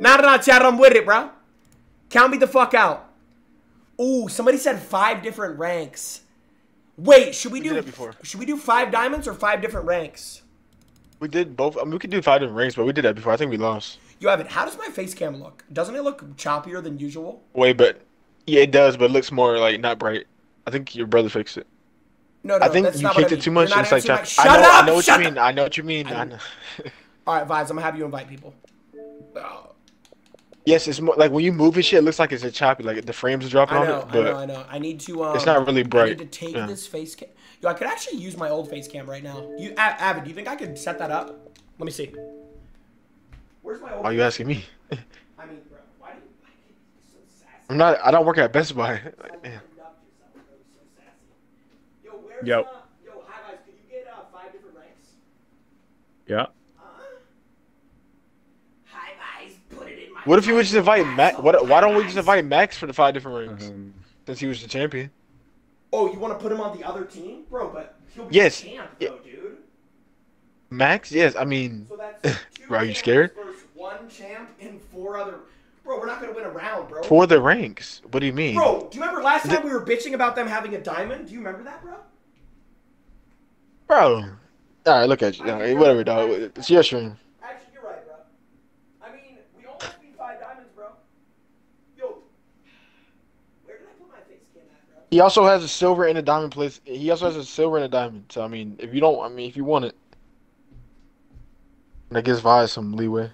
Speaker 1: Nah, nah, nah, Chad, I'm with it, bro. Count me the fuck out. Ooh, somebody said five different ranks. Wait, should we,
Speaker 9: We
Speaker 1: do
Speaker 9: did before.
Speaker 1: should we do five diamonds or five different ranks?
Speaker 9: We did both. I mean, we could do five different ranks, but we did that before. I think we lost.
Speaker 1: You have it. How does my face cam look? Doesn't it look choppier than usual?
Speaker 9: Wait, but yeah, it does, but it looks more like not bright. I think your brother fixed it.
Speaker 1: No, no,
Speaker 9: I think you kicked
Speaker 1: I
Speaker 9: it
Speaker 1: mean.
Speaker 9: too much.
Speaker 1: You're
Speaker 9: and
Speaker 1: not
Speaker 9: It's like
Speaker 1: my-
Speaker 9: I know,
Speaker 1: Shut
Speaker 9: I know what
Speaker 1: Shut
Speaker 9: you
Speaker 1: up!
Speaker 9: mean. I know what you mean. I know.
Speaker 1: All right, Vibes, I'm gonna have you invite people. Oh,
Speaker 9: yes, it's more like when you move and shit, it looks like it's a choppy. Like the frames are dropping
Speaker 1: I
Speaker 9: on
Speaker 1: know,
Speaker 9: it,
Speaker 1: I know, I know. I need to. Um,
Speaker 9: it's not really
Speaker 1: I
Speaker 9: bright.
Speaker 1: need to take
Speaker 9: Yeah.
Speaker 1: this face cam. Yo, I could actually use my old face cam right now. You, A- Avid, do you think I could set that up? Let me see. Where's my old?
Speaker 9: Why are you asking me?
Speaker 1: I mean, bro, why do you? Why are you so sassy?
Speaker 9: I'm not. I don't work at Best Buy. Like, yeah.
Speaker 1: Yo, where's,
Speaker 10: Yo.
Speaker 1: Uh, yo, hi guys. Could you get uh, five different ranks?
Speaker 10: Yeah.
Speaker 1: Hi guys, put it in my.
Speaker 9: What if you would just invite Max? What? Why don't we just invite Max for the five different rings?
Speaker 10: Um,
Speaker 9: Since he was the champion.
Speaker 1: Oh, you want to put him on the other team, bro? But he'll be
Speaker 9: Yes.
Speaker 1: champ,
Speaker 9: Yeah.
Speaker 1: though, dude.
Speaker 9: Max? Yes. I mean,
Speaker 1: So that's two
Speaker 9: Bro, are you scared?
Speaker 1: One champ and four other. Bro, we're not gonna win a round, bro.
Speaker 9: for the ranks. What do you mean?
Speaker 1: Bro, do you remember last time we were bitching about them having a diamond? Do you remember that, bro?
Speaker 9: Bro. All right, look at you. All right, whatever, dog. It's your stream.
Speaker 1: Actually, you're right, bro. I mean, we almost beat five diamonds, bro. Yo, where did I put my face cam at, bro?
Speaker 9: He also has a silver and a diamond place. He also has a silver and a diamond. So I mean, if you don't, I mean, if you want it, That gives Vi some leeway.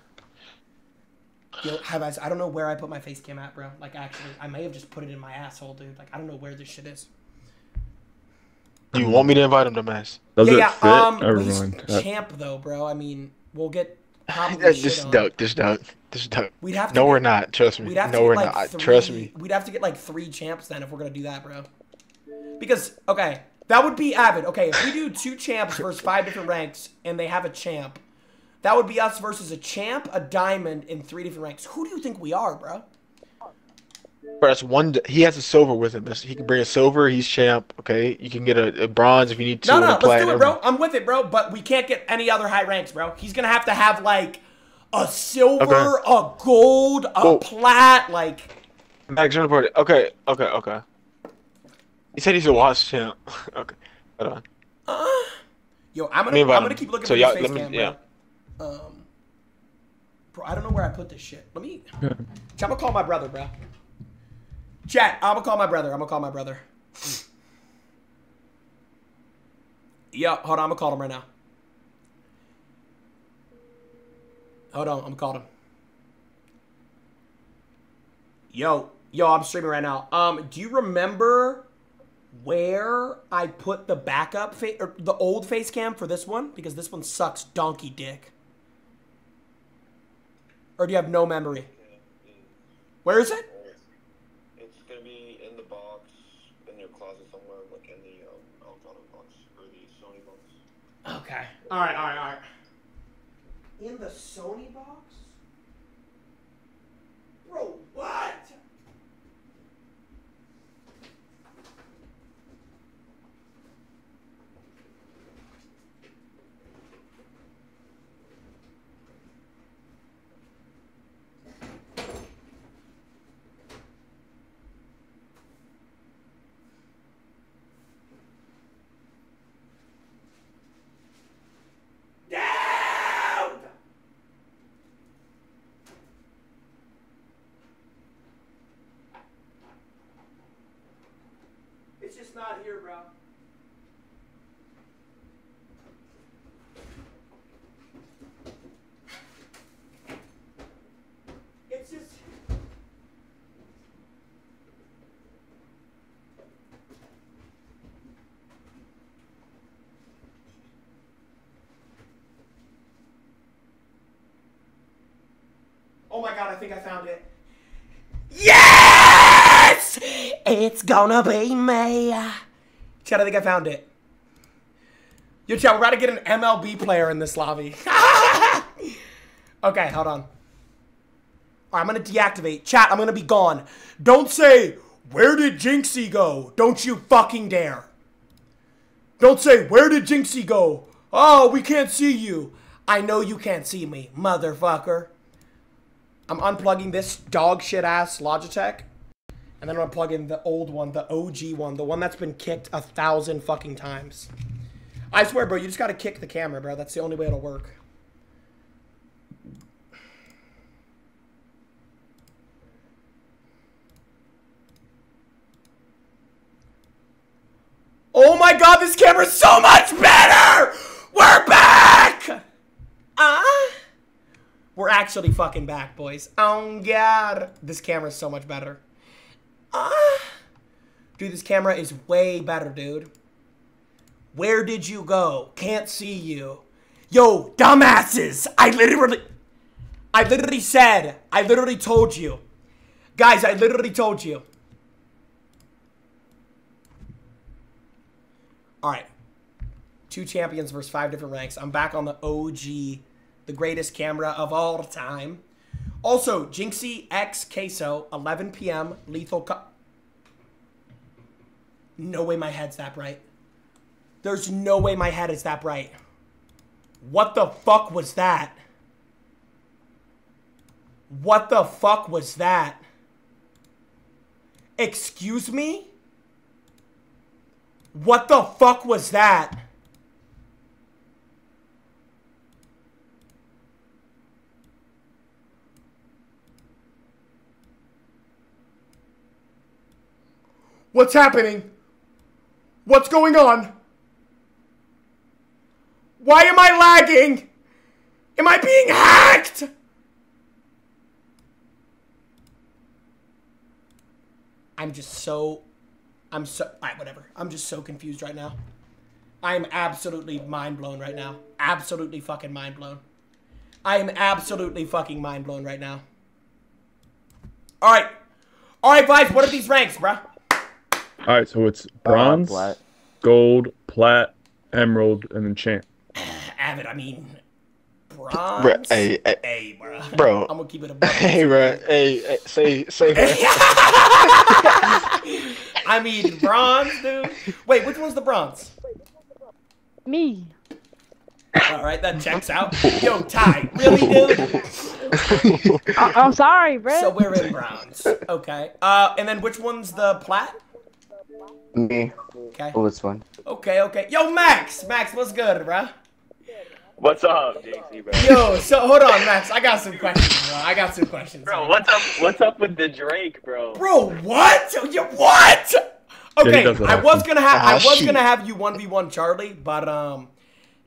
Speaker 1: Yo, have I? I don't know where I put my face cam at, bro. Like, actually, I may have just put it in my asshole, dude. Like, I don't know where this shit is.
Speaker 9: Do you want me to invite him to mass?
Speaker 10: Does
Speaker 1: yeah,
Speaker 10: it
Speaker 1: yeah.
Speaker 10: fit?
Speaker 1: Um,
Speaker 10: Never
Speaker 1: we s-
Speaker 10: mind. Uh,
Speaker 1: champ though, bro. I mean, we'll get probably
Speaker 9: Yeah,
Speaker 1: shit
Speaker 9: Just
Speaker 1: on.
Speaker 9: duck, just duck, just duck.
Speaker 1: We'd have to.
Speaker 9: No,
Speaker 1: get-
Speaker 9: we're not. Trust me.
Speaker 1: We'd have
Speaker 9: No,
Speaker 1: get
Speaker 9: we're
Speaker 1: like
Speaker 9: not.
Speaker 1: Three,
Speaker 9: Trust me.
Speaker 1: We'd have to get like three champs then if we're gonna do that, bro. Because okay, that would be avid. Okay, if we do two champs versus five different ranks and they have a champ, that would be us versus a champ, a diamond, in three different ranks. Who do you think we are, bro?
Speaker 9: Bro, that's one. He has a silver with him. He can bring a silver. He's champ. Okay, you can get a, a bronze if you need to.
Speaker 1: No, no, let's do it, bro. I'm with it, bro. But we can't get any other high ranks, bro. He's gonna have to have like a silver, a gold, a
Speaker 9: Cool.
Speaker 1: plat, like.
Speaker 9: Max, party. Okay, okay, okay. He said he's a watch champ. okay, hold on.
Speaker 1: Yo, I'm gonna, I'm gonna keep looking
Speaker 9: So
Speaker 1: for
Speaker 9: y'all-
Speaker 1: this face
Speaker 9: let me-
Speaker 1: cam,
Speaker 9: yeah.
Speaker 1: bro. Um, bro, I don't know where I put this shit. Let me. I'm gonna call my brother, bro. Chat, I'm gonna call my brother. I'm gonna call my brother. Yo, hold on, I'm gonna call him right now. Hold on, I'm gonna call him. Yo, yo, I'm streaming right now. Um, do you remember where I put the backup fa- or the old face cam for this one? Because this one sucks donkey dick. Or do you have no memory? Where is it?
Speaker 11: It's gonna be in the box in your closet somewhere, like in the um, Elgato box or the Sony box.
Speaker 1: Okay. All right, all right, all right. In the Sony box? Bro, what? Down! It's just not here, bro. It's just. Oh my god, I think I found it. Yes! It's gonna be me. I think I found it. Yo, chat, we're about to get an MLB player in this lobby. okay, hold on. I'm gonna deactivate. Chat, I'm gonna be gone. Don't say, where did Jynxzi go? Don't you fucking dare. Don't say, where did Jynxzi go? Oh, we can't see you. I know you can't see me, motherfucker. I'm unplugging this dog shit ass Logitech. And then I'm gonna plug in the old one, the OG one, the one that's been kicked a thousand fucking times. I swear, bro, you just gotta kick the camera, bro. That's the only way it'll work. Oh my god, this camera's so much better! We're back! Ah. We're actually fucking back, boys. Oh my god. This camera's so much better. Ah. Dude, this camera is way better, dude. Where did you go? Can't see you. Yo, dumbasses! I literally... I literally said, I literally told you. Guys, I literally told you. Alright. Two champions versus five different ranks. I'm back on the OG, the greatest camera of all time. Also, Jynxzi X Queso, 11 p.m. Lethal Co- No way my head's that bright. There's no way my head is that bright. What the fuck was that? What the fuck was that? Excuse me? What the fuck was that? What's happening? What's going on? Why am I lagging? Am I being hacked? I'm just so. I'm so. Alright, whatever. I'm just so confused right now. I am absolutely mind blown right now. Absolutely fucking mind blown. I am absolutely fucking mind blown right now. Alright. Alright, Vibes, what are these ranks, bruh?
Speaker 10: All right, so it's bronze,
Speaker 12: plat.
Speaker 10: gold, plat, emerald, and then champ.
Speaker 1: Avid, I mean. Bronze?
Speaker 9: Bruh, hey, hey,
Speaker 1: Hey, bruh.
Speaker 9: Bro.
Speaker 1: I'm gonna keep it a buck.
Speaker 9: Hey, bro. Hey, hey, say, say.
Speaker 1: I mean, bronze, dude. Wait, which one's the bronze?
Speaker 3: Me.
Speaker 1: All right, that checks out. Yo, Ty, really, dude?
Speaker 3: I- I'm sorry, bro.
Speaker 1: So we're in bronze. Okay. Uh, and then which one's the plat?
Speaker 12: Me.
Speaker 1: Okay.
Speaker 12: Oh, this one.
Speaker 1: Okay, okay. Yo, Max, Max, what's good, bruh?
Speaker 13: What's up, JC, bro?
Speaker 1: Yo, so hold on, Max. I got some questions, bro. I got some questions.
Speaker 13: Bro, what's up? What's up with the Drake, bro?
Speaker 1: Bro, what? You what? Okay,
Speaker 10: does that
Speaker 1: I was gonna have I
Speaker 9: Ah,
Speaker 1: was
Speaker 9: shoot.
Speaker 1: gonna have you one v one Charlie, but um,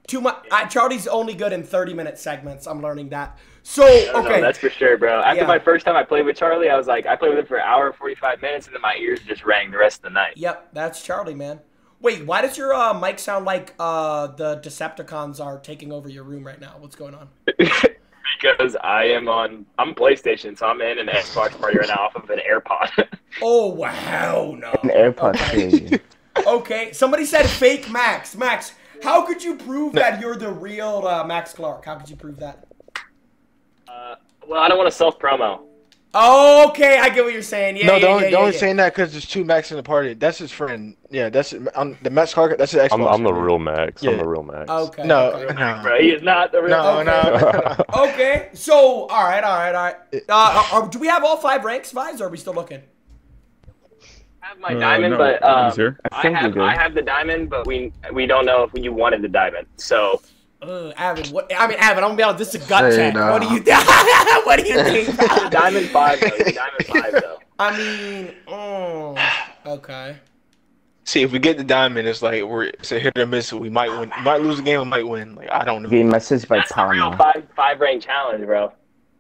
Speaker 1: too much. I, Charlie's only good in thirty minute segments. I'm learning that. So
Speaker 13: I don't know,
Speaker 1: okay,
Speaker 13: that's for sure, bro. After
Speaker 1: Yeah.
Speaker 13: my first time I played with Charlie, I was like, I played with him for an hour and 45 minutes, and then my ears just rang the rest of the night.
Speaker 1: yep, that's Charlie, man. Wait, why does your uh, mic sound like uh, the Decepticons are taking over your room right now? What's going on?
Speaker 13: because I am on, I'm PlayStation, so I'm in an Xbox party right now off of an AirPod.
Speaker 1: Oh wow, no.
Speaker 12: An AirPod
Speaker 1: Okay. Okay, somebody said fake Max. Max, how could you prove that you're the real uh, Max Clark? How could you prove that?
Speaker 13: Uh, well, I don't want to self promo.
Speaker 1: Okay, I get what you're saying. Yeah,
Speaker 9: no,
Speaker 1: yeah,
Speaker 9: don't
Speaker 1: yeah,
Speaker 9: don't
Speaker 1: yeah, yeah.
Speaker 9: saying that because there's two Max in the party. That's his friend. Yeah, that's on the Max Clark. That's his Xbox.
Speaker 5: I'm, I'm the real Max. I'm the real Max.
Speaker 1: Okay.
Speaker 9: No,
Speaker 1: okay.
Speaker 9: no,
Speaker 13: Bro, he is not the real.
Speaker 9: no,
Speaker 1: Okay.
Speaker 9: no.
Speaker 1: Okay, so all right, all right, all right. Uh, are, do we have all five ranks, Vibes, or are we still looking?
Speaker 13: I have my
Speaker 10: Uh,
Speaker 13: diamond,
Speaker 10: no,
Speaker 13: but um.
Speaker 12: I
Speaker 13: I, have. I have the diamond, but we we don't know if you wanted the diamond. So
Speaker 1: Uh, Avid, what? I mean, Avid, I'm gonna be honest. This is a gut
Speaker 12: Hey,
Speaker 1: check.
Speaker 12: nah.
Speaker 1: What do you? what do you think?
Speaker 13: diamond five, though. Diamond five, though.
Speaker 1: I mean, oh, okay.
Speaker 9: See, if we get the diamond, it's like we're it's a hit or miss. We might win, we might lose the game, we might win. Like I don't know.
Speaker 12: Getting my sis by
Speaker 13: That's the real
Speaker 12: Palma.
Speaker 13: five five rank challenge, bro.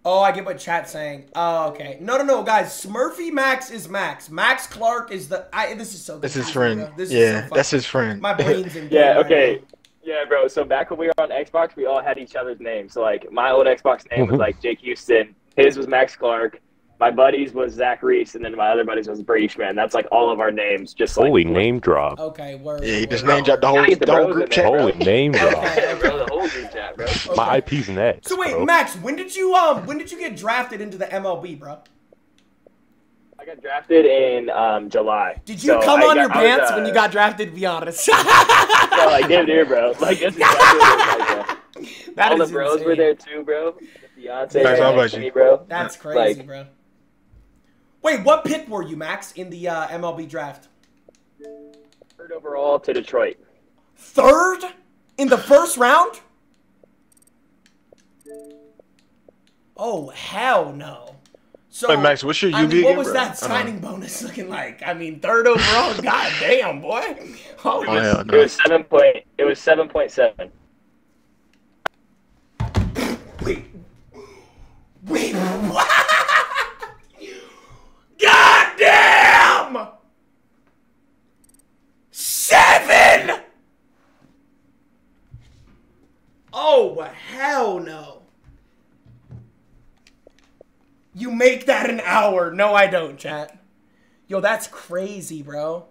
Speaker 1: Oh, I get what chat's saying. Oh, okay. No, no, no, guys. Smurfy Max is Max. Max Clark is the. I. This is so.
Speaker 9: That's his friend.
Speaker 1: bro. This is
Speaker 9: Yeah,
Speaker 1: so
Speaker 9: that's his friend.
Speaker 1: My brain's in.
Speaker 13: Yeah,
Speaker 1: right
Speaker 13: okay.
Speaker 1: now.
Speaker 13: Yeah, bro. So back when we were on Xbox, we all had each other's names. So like my old Xbox name was like Jake Houston. His was Max Clark. My buddies was Zach Reese, and then my other buddies was Breach Man. That's like all of our names. Just like
Speaker 5: Holy name drop.
Speaker 1: Okay, word.
Speaker 9: Yeah, he just
Speaker 1: word.
Speaker 9: name dropped the whole,
Speaker 13: the
Speaker 9: the whole
Speaker 13: bros
Speaker 9: group chat.
Speaker 5: Holy name drop.
Speaker 1: Okay.
Speaker 13: Yeah, bro. The whole group chat, bro.
Speaker 5: My
Speaker 1: Okay.
Speaker 5: IP's next.
Speaker 1: So wait,
Speaker 5: bro.
Speaker 1: Max, when did you um when did you get drafted into the MLB, bro?
Speaker 13: I got drafted in um, July.
Speaker 1: Did you
Speaker 13: So
Speaker 1: come
Speaker 13: I
Speaker 1: on
Speaker 13: got-
Speaker 1: your
Speaker 13: I was,
Speaker 1: pants
Speaker 13: uh,
Speaker 1: when you got drafted? Be honest.
Speaker 13: No, like damn near, bro. Like that's exactly what it was like, bro.
Speaker 1: That
Speaker 13: all
Speaker 1: is
Speaker 13: the bros
Speaker 1: insane.
Speaker 13: were there too, bro. Beyonce,
Speaker 9: That's
Speaker 13: right
Speaker 9: all
Speaker 13: next
Speaker 9: about
Speaker 13: to
Speaker 9: you.
Speaker 13: me, bro.
Speaker 1: That's crazy,
Speaker 13: Like-
Speaker 1: bro. Wait, what pick were you, Max, in the uh, MLB draft?
Speaker 13: Third overall to Detroit.
Speaker 1: Third in the first round? Oh hell no! So
Speaker 9: Wait, Max, what's your
Speaker 1: I mean, what was
Speaker 9: bro?
Speaker 1: that
Speaker 9: I
Speaker 1: signing bonus looking like? I mean, third overall. God damn, boy! Holy
Speaker 13: It was,
Speaker 9: hell
Speaker 13: it was seven point. It was seven point seven.
Speaker 1: Wait. Wait, what? God damn! Seven! Oh, hell no. You make that an hour. No, I don't, chat. Yo, that's crazy, bro.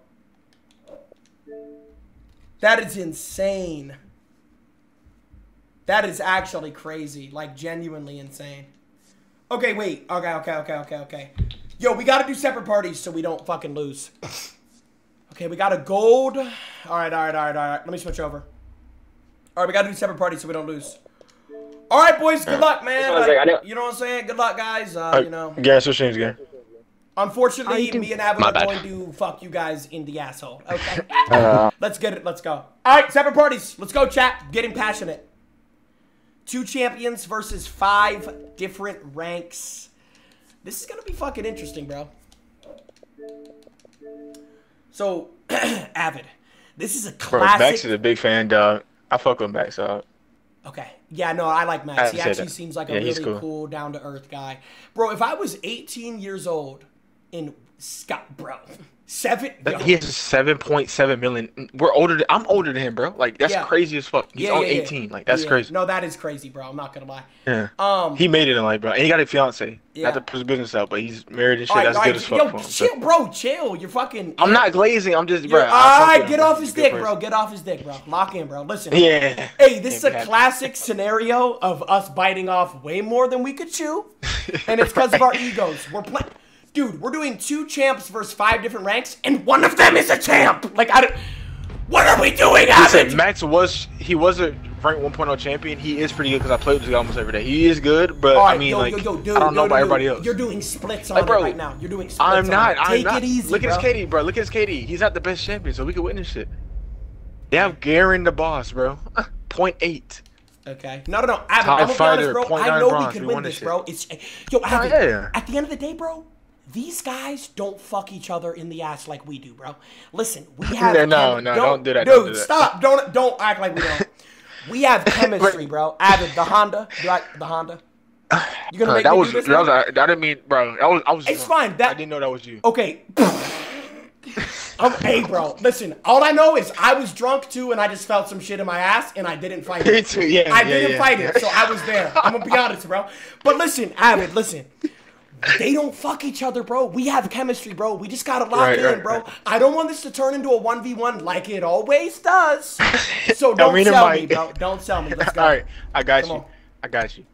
Speaker 1: That is insane. That is actually crazy. Like, genuinely insane. Okay, wait. Okay, okay, okay, okay, okay. Yo, we gotta do separate parties so we don't fucking lose. Okay, we got a gold. Alright, alright, alright, alright. Let me switch over. Alright, we gotta do separate parties so we don't lose. Alright, boys, good luck, man.
Speaker 13: One sec, know-
Speaker 1: you know what I'm saying? Good luck, guys. Uh,
Speaker 9: All
Speaker 1: you know.
Speaker 9: right, Garrett, switch names again.
Speaker 1: Unfortunately,
Speaker 3: I
Speaker 1: me and Avid are
Speaker 5: bad.
Speaker 1: going to fuck you guys in the asshole. Okay.
Speaker 12: Uh,
Speaker 1: Let's get it. Let's go. All right, separate parties. Let's go, chat. Getting passionate. Two champions versus five different ranks. This is gonna be fucking interesting, bro. So, Avid, this is a classic.
Speaker 9: Bro, Max is a big fan, dog. I fuck with Max, dog.
Speaker 1: Okay. Yeah, no, I like Max.
Speaker 9: have
Speaker 1: He actually
Speaker 9: that.
Speaker 1: seems like a
Speaker 9: Yeah,
Speaker 1: really
Speaker 9: cool.
Speaker 1: cool, down to earth guy. Bro, if I was 18 years old in Scott, bro, seven. Yo.
Speaker 9: He has seven point seven million. We're older. Than, I'm older than him, bro. Like that's
Speaker 1: Yeah.
Speaker 9: crazy as fuck. He's
Speaker 1: Yeah,
Speaker 9: only
Speaker 1: yeah,
Speaker 9: eighteen. Like that's crazy.
Speaker 1: No, that is crazy, bro. I'm not gonna lie.
Speaker 9: Yeah.
Speaker 1: Um,
Speaker 9: he made it in life, bro. And he got a fiance.
Speaker 1: Yeah.
Speaker 9: Not to put his business out, but he's married and shit.
Speaker 1: right,
Speaker 9: that's
Speaker 1: all
Speaker 9: good as fuck
Speaker 1: yo, chill,
Speaker 9: So-
Speaker 1: bro, chill. You're fucking.
Speaker 9: I'm not glazing. I'm just, bro.
Speaker 1: all right, get
Speaker 9: him.
Speaker 1: off his dick, bro. Get off his dick, bro. Lock in, bro. Listen.
Speaker 9: Yeah.
Speaker 1: Hey, this is a classic scenario of us biting off way more than we could chew, and it's because of our egos. We're playing, dude. We're doing two champs versus five different ranks, and one of them is a champ. Like I don't. What are we doing,
Speaker 9: Listen, Max was he was a rank 1.0 champion. He is pretty good because I play with this guy almost every day. He is good, but
Speaker 1: All
Speaker 9: I mean,
Speaker 1: yo,
Speaker 9: like
Speaker 1: yo, yo, dude,
Speaker 9: I don't know about
Speaker 1: dude,
Speaker 9: everybody else.
Speaker 1: You're doing splits on
Speaker 9: Like, bro,
Speaker 1: it right now. You're doing splits
Speaker 9: I'm
Speaker 1: on
Speaker 9: not.
Speaker 1: it.
Speaker 9: I'm
Speaker 1: Take
Speaker 9: not.
Speaker 1: it easy,
Speaker 9: Look at his KD, bro. Look at his KD. He's not the best champion, so we can witness shit. They have Garen the boss, bro. Point eight.
Speaker 1: Okay. No, no, no. Avid,
Speaker 9: Tie
Speaker 1: I'm be honest, bro. I know
Speaker 9: bronze.
Speaker 1: we can
Speaker 9: We
Speaker 1: win this,
Speaker 9: this
Speaker 1: bro. It's yo, Avid.
Speaker 9: yeah.
Speaker 1: At the end of the day, bro, these guys don't fuck each other in the ass like we do, bro. Listen, we have
Speaker 9: No, no, no, don't do that,
Speaker 1: Dude,
Speaker 9: don't do that.
Speaker 1: stop. Don't don't act like we don't. We have chemistry, bro. Avid, the Honda, I, the Honda. You gonna
Speaker 9: Uh,
Speaker 1: make
Speaker 9: that was
Speaker 1: do this?
Speaker 9: that was I didn't mean, bro. That was I was.
Speaker 1: It's fine. That
Speaker 9: I didn't know that was you.
Speaker 1: Okay. um, hey, bro. Listen. All I know is I was drunk too, and I just felt some shit in my ass, and I didn't fight
Speaker 9: Me
Speaker 1: it.
Speaker 9: too, yeah,
Speaker 1: I
Speaker 9: yeah,
Speaker 1: didn't
Speaker 9: yeah.
Speaker 1: fight it, so I was there. I'm gonna be honest, bro. But listen, Avid. Listen. They don't fuck each other, bro. We have chemistry, bro. We just gotta lock
Speaker 9: Right,
Speaker 1: in,
Speaker 9: right,
Speaker 1: bro.
Speaker 9: right.
Speaker 1: I don't want this to turn into a one v one like it always does. So don't
Speaker 9: it
Speaker 1: sell me, bro. Don't sell me. Let's go.
Speaker 9: All right, I got
Speaker 1: Come
Speaker 9: you.
Speaker 1: on.
Speaker 9: I got you.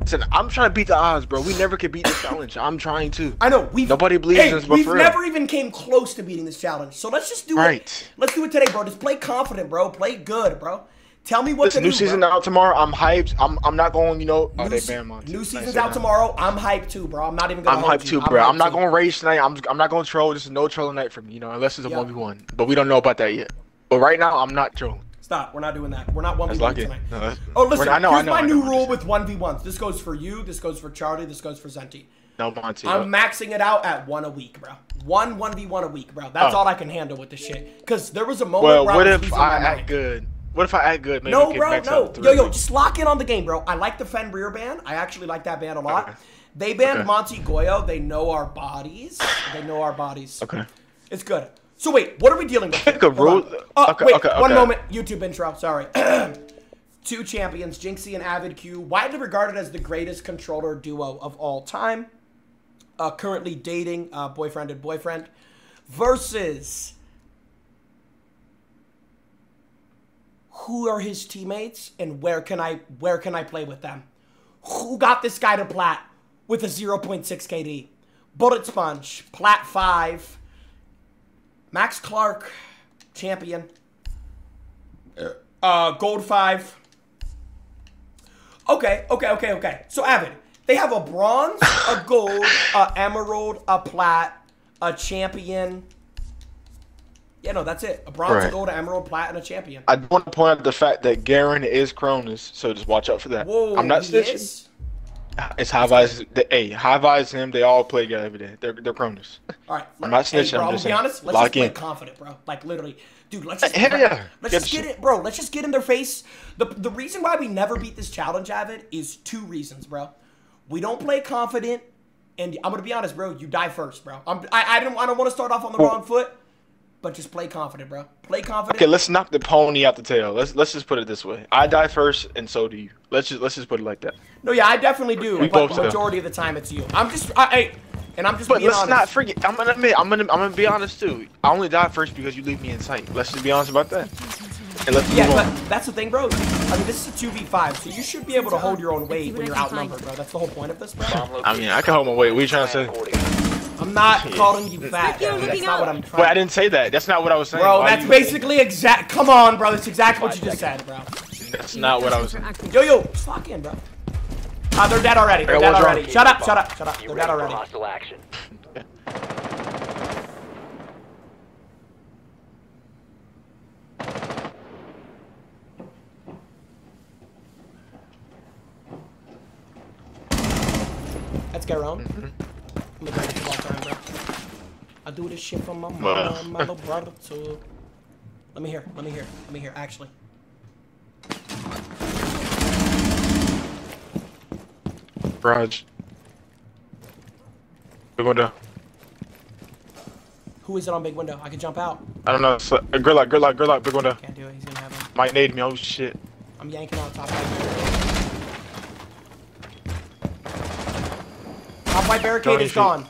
Speaker 9: Listen, I'm trying to beat the odds, bro. We never could beat this challenge. I'm trying to.
Speaker 1: I know we've
Speaker 9: Nobody believes
Speaker 1: hey,
Speaker 9: us, but
Speaker 1: we've never even came close to beating this challenge. So let's just do it.
Speaker 9: Right.
Speaker 1: Let's do it today, bro. Just play confident, bro. Play good, bro. Tell me what
Speaker 9: Listen,
Speaker 1: to
Speaker 9: new
Speaker 1: do.
Speaker 9: season
Speaker 1: bro.
Speaker 9: out tomorrow. I'm hyped. I'm I'm not going. You know, oh,
Speaker 1: New,
Speaker 9: they Monty.
Speaker 1: new season's
Speaker 9: say
Speaker 1: out tomorrow. I'm hyped too, bro. I'm not even gonna.
Speaker 9: I'm hyped too, bro. I'm
Speaker 1: hyped
Speaker 9: not going to rage tonight. I'm I'm not going to troll. This is no trolling night for me. You know, unless it's a one v one. But we don't know about that yet. But right now, I'm not trolling.
Speaker 1: Stop. We're not doing that. We're not one v
Speaker 9: That's
Speaker 1: one
Speaker 9: lucky.
Speaker 1: tonight.
Speaker 9: No,
Speaker 1: Oh, listen.
Speaker 9: I know, I
Speaker 1: here's
Speaker 9: know,
Speaker 1: my
Speaker 9: know.
Speaker 1: new rule with one v ones. This goes for you. This goes for Charlie. This goes for Zenti.
Speaker 9: No Monty.
Speaker 1: I'm maxing it out at one a week, bro. One one v one a week, bro. That's
Speaker 9: Oh.
Speaker 1: all I can handle with this shit. Cause there was a moment
Speaker 9: well,
Speaker 1: where
Speaker 9: what
Speaker 1: I was
Speaker 9: if I act good? What if I act good? Maybe
Speaker 1: No, bro, no. Yo, yo, just lock in on the game, bro. I like the Fenrir ban. I actually like that ban a lot.
Speaker 9: Okay.
Speaker 1: They banned
Speaker 9: Okay.
Speaker 1: Monty Goyo. They know our bodies. They know our bodies.
Speaker 9: Okay.
Speaker 1: It's good. So wait, what are we dealing with?
Speaker 9: Pick a rule.
Speaker 1: Oh,
Speaker 9: Okay,
Speaker 1: wait,
Speaker 9: okay,
Speaker 1: one moment. YouTube intro. Sorry. Two champions, Jynxzi and Avid Q, widely regarded as the greatest controller duo of all time. Uh, currently dating uh, boyfriend and boyfriend. Versus who are his teammates and where can I where can I play with them? Who got this guy to plat with a 0.6 KD? Bullet Sponge, plat 5. Max Clark, champion. Uh, gold 5. Okay, okay, okay, okay. So Avid, they have a bronze, a gold, a emerald, a plat, a champion. Yeah, no, that's it. A bronze,
Speaker 9: Right.
Speaker 1: gold, emerald, plat, and a champion.
Speaker 9: I want to point out the fact that Garen is Cronus, so just watch out for that.
Speaker 1: Whoa,
Speaker 9: I'm not
Speaker 1: he
Speaker 9: snitching.
Speaker 1: is?
Speaker 9: Ah, it's High. The, hey, High Vibes him. They all play together every day. They're they're Cronus.
Speaker 1: All right,
Speaker 9: I'm not
Speaker 1: hey,
Speaker 9: snitching,
Speaker 1: bro,
Speaker 9: I'm just
Speaker 1: be
Speaker 9: saying.
Speaker 1: honest. Let's
Speaker 9: Lock
Speaker 1: just play
Speaker 9: in.
Speaker 1: confident, bro. Like literally, dude. Let's just
Speaker 9: Hell yeah.
Speaker 1: Let's
Speaker 9: Get
Speaker 1: just get it, bro. Let's just get in their face. The the reason why we never beat this challenge, Avid, is two reasons, bro. We don't play confident, and I'm gonna be honest, bro. You die first, bro. I'm, I I don't I don't want to start off on the wrong foot, but just play confident, bro. Play confident.
Speaker 9: Okay, let's knock the pony out the tail. Let's let's just put it this way. I die first, and so do you. Let's just let's just put it like that.
Speaker 1: No, yeah, I definitely do.
Speaker 9: We
Speaker 1: but
Speaker 9: both do.
Speaker 1: majority of the time, it's you. I'm just I, I and I'm just
Speaker 9: But
Speaker 1: being
Speaker 9: let's
Speaker 1: honest.
Speaker 9: not forget. I'm gonna admit. I'm gonna I'm gonna be honest too. I only die first because you leave me in sight. Let's just be honest about that. And let's
Speaker 1: Yeah,
Speaker 9: move on.
Speaker 1: but that's the thing, bro. I mean, this is a 2v5, so you should be able to hold your own weight when you're outnumbered, bro. That's the whole point of this, bro.
Speaker 9: I mean, I can hold my weight. What are you trying to say?
Speaker 1: I'm not calling you fat. bro. That's not what I'm trying.
Speaker 9: Well, I didn't say that. That's not what I was saying.
Speaker 1: Bro,
Speaker 9: Why
Speaker 1: that's
Speaker 9: you-
Speaker 1: basically exact. Come on, bro. That's exactly what you just said, bro.
Speaker 9: That's not what I was saying.
Speaker 1: Yo, yo, just lock in, bro. Ah, they're dead already. They're dead already. Shut up, shut up, shut up. They're
Speaker 2: ready
Speaker 1: dead
Speaker 2: for
Speaker 1: already. Let's get around.
Speaker 9: Mm-hmm.
Speaker 1: I'm gonna do all time, bro. I do this shit for my mom
Speaker 9: and
Speaker 1: my little brother too. Let me hear. Let me hear. Let me hear. Actually.
Speaker 9: Garage. Big window.
Speaker 1: Who is it on big window? I can jump out.
Speaker 9: I don't know. It's like, gridlock, gridlock, gridlock, big window.
Speaker 1: Can't do it. He's gonna have him.
Speaker 9: Might need me. Oh shit.
Speaker 1: I'm yanking on top. Of Top right barricade is gone.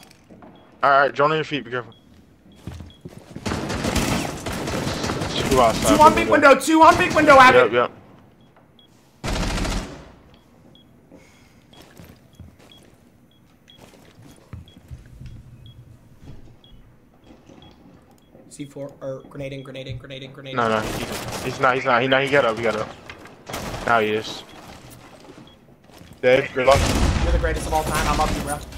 Speaker 9: All right, John on your feet. Be careful. Two outside.
Speaker 1: Two on big window. Two on big window. Abbott.
Speaker 9: Yep, yep.
Speaker 1: C4 or grenading, grenading, grenading, grenading.
Speaker 9: No, no, he, he's not. He's not. He not. He got up. He got up. Now he is. Dead. Good luck.
Speaker 1: You're the greatest of all time. I love you, bro.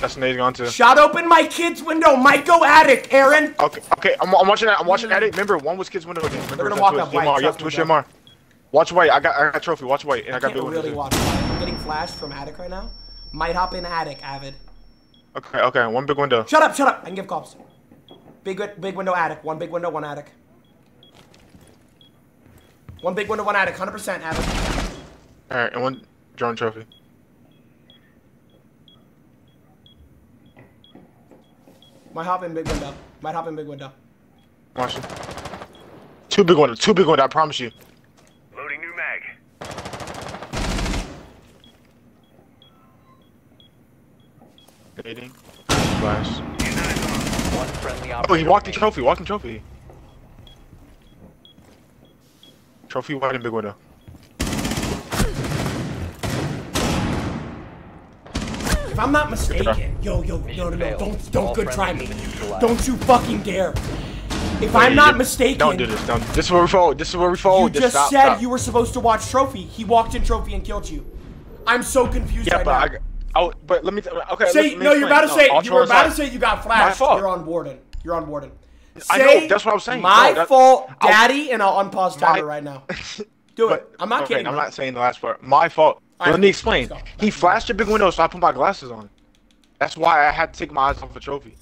Speaker 9: That's nade gone too.
Speaker 1: Shot open my kid's window. Might go attic, Aaron.
Speaker 9: Okay, okay. I'm, I'm watching that. I'm watching that. Remember, one was kids window. Remember,
Speaker 1: gonna
Speaker 9: that's
Speaker 1: walk up white.
Speaker 9: Yep,
Speaker 1: trust me,
Speaker 9: twist
Speaker 1: bro.
Speaker 9: Watch white. I got. I got trophy. Watch white, and I,
Speaker 1: I
Speaker 9: got window
Speaker 1: really watch. I'm getting flashed from attic right now. Might hop in attic, Avid.
Speaker 9: Okay, okay. One big window.
Speaker 1: Shut up, shut up. I can give calls. Big, big window attic. One big window, one attic. One big window, one attic. 100% Avid.
Speaker 9: All right, and one drone trophy.
Speaker 1: Might hop in big window. Might hop in big window.
Speaker 9: Watch it. Two big windows. Two big windows. I promise you.
Speaker 14: Loading new mag.
Speaker 9: Nading. Flash.
Speaker 2: One friendly
Speaker 9: Oh, he walked in trophy. Walking trophy. Trophy white and big window.
Speaker 1: I'm not mistaken, yo, yo, no, no, no, don't, don't good try me.
Speaker 2: friendlies have been neutralized.
Speaker 1: Don't you fucking dare. If I'm not mistaken,
Speaker 9: Don't do this. Don't. This is where we fall. This is where we fall.
Speaker 1: you just said you were supposed to watch Trophy. He walked in Trophy and killed you. I'm so confused
Speaker 9: Yeah,
Speaker 1: right
Speaker 9: but
Speaker 1: now.
Speaker 9: I. Oh, but let me. Okay.
Speaker 1: say,
Speaker 9: let me
Speaker 1: no, you're about to say, you were about to say you got flashed.
Speaker 9: fault.
Speaker 1: You're on Warden. You're on Warden.
Speaker 9: I know, that's what I'm saying.
Speaker 1: My fault, Daddy, and I'll unpause timer right now. Do it. I'm not kidding.
Speaker 9: I'm not saying the last part. My fault. Let me explain. He flashed a big window, so I put my glasses on. That's why I had to take my eyes off the trophy.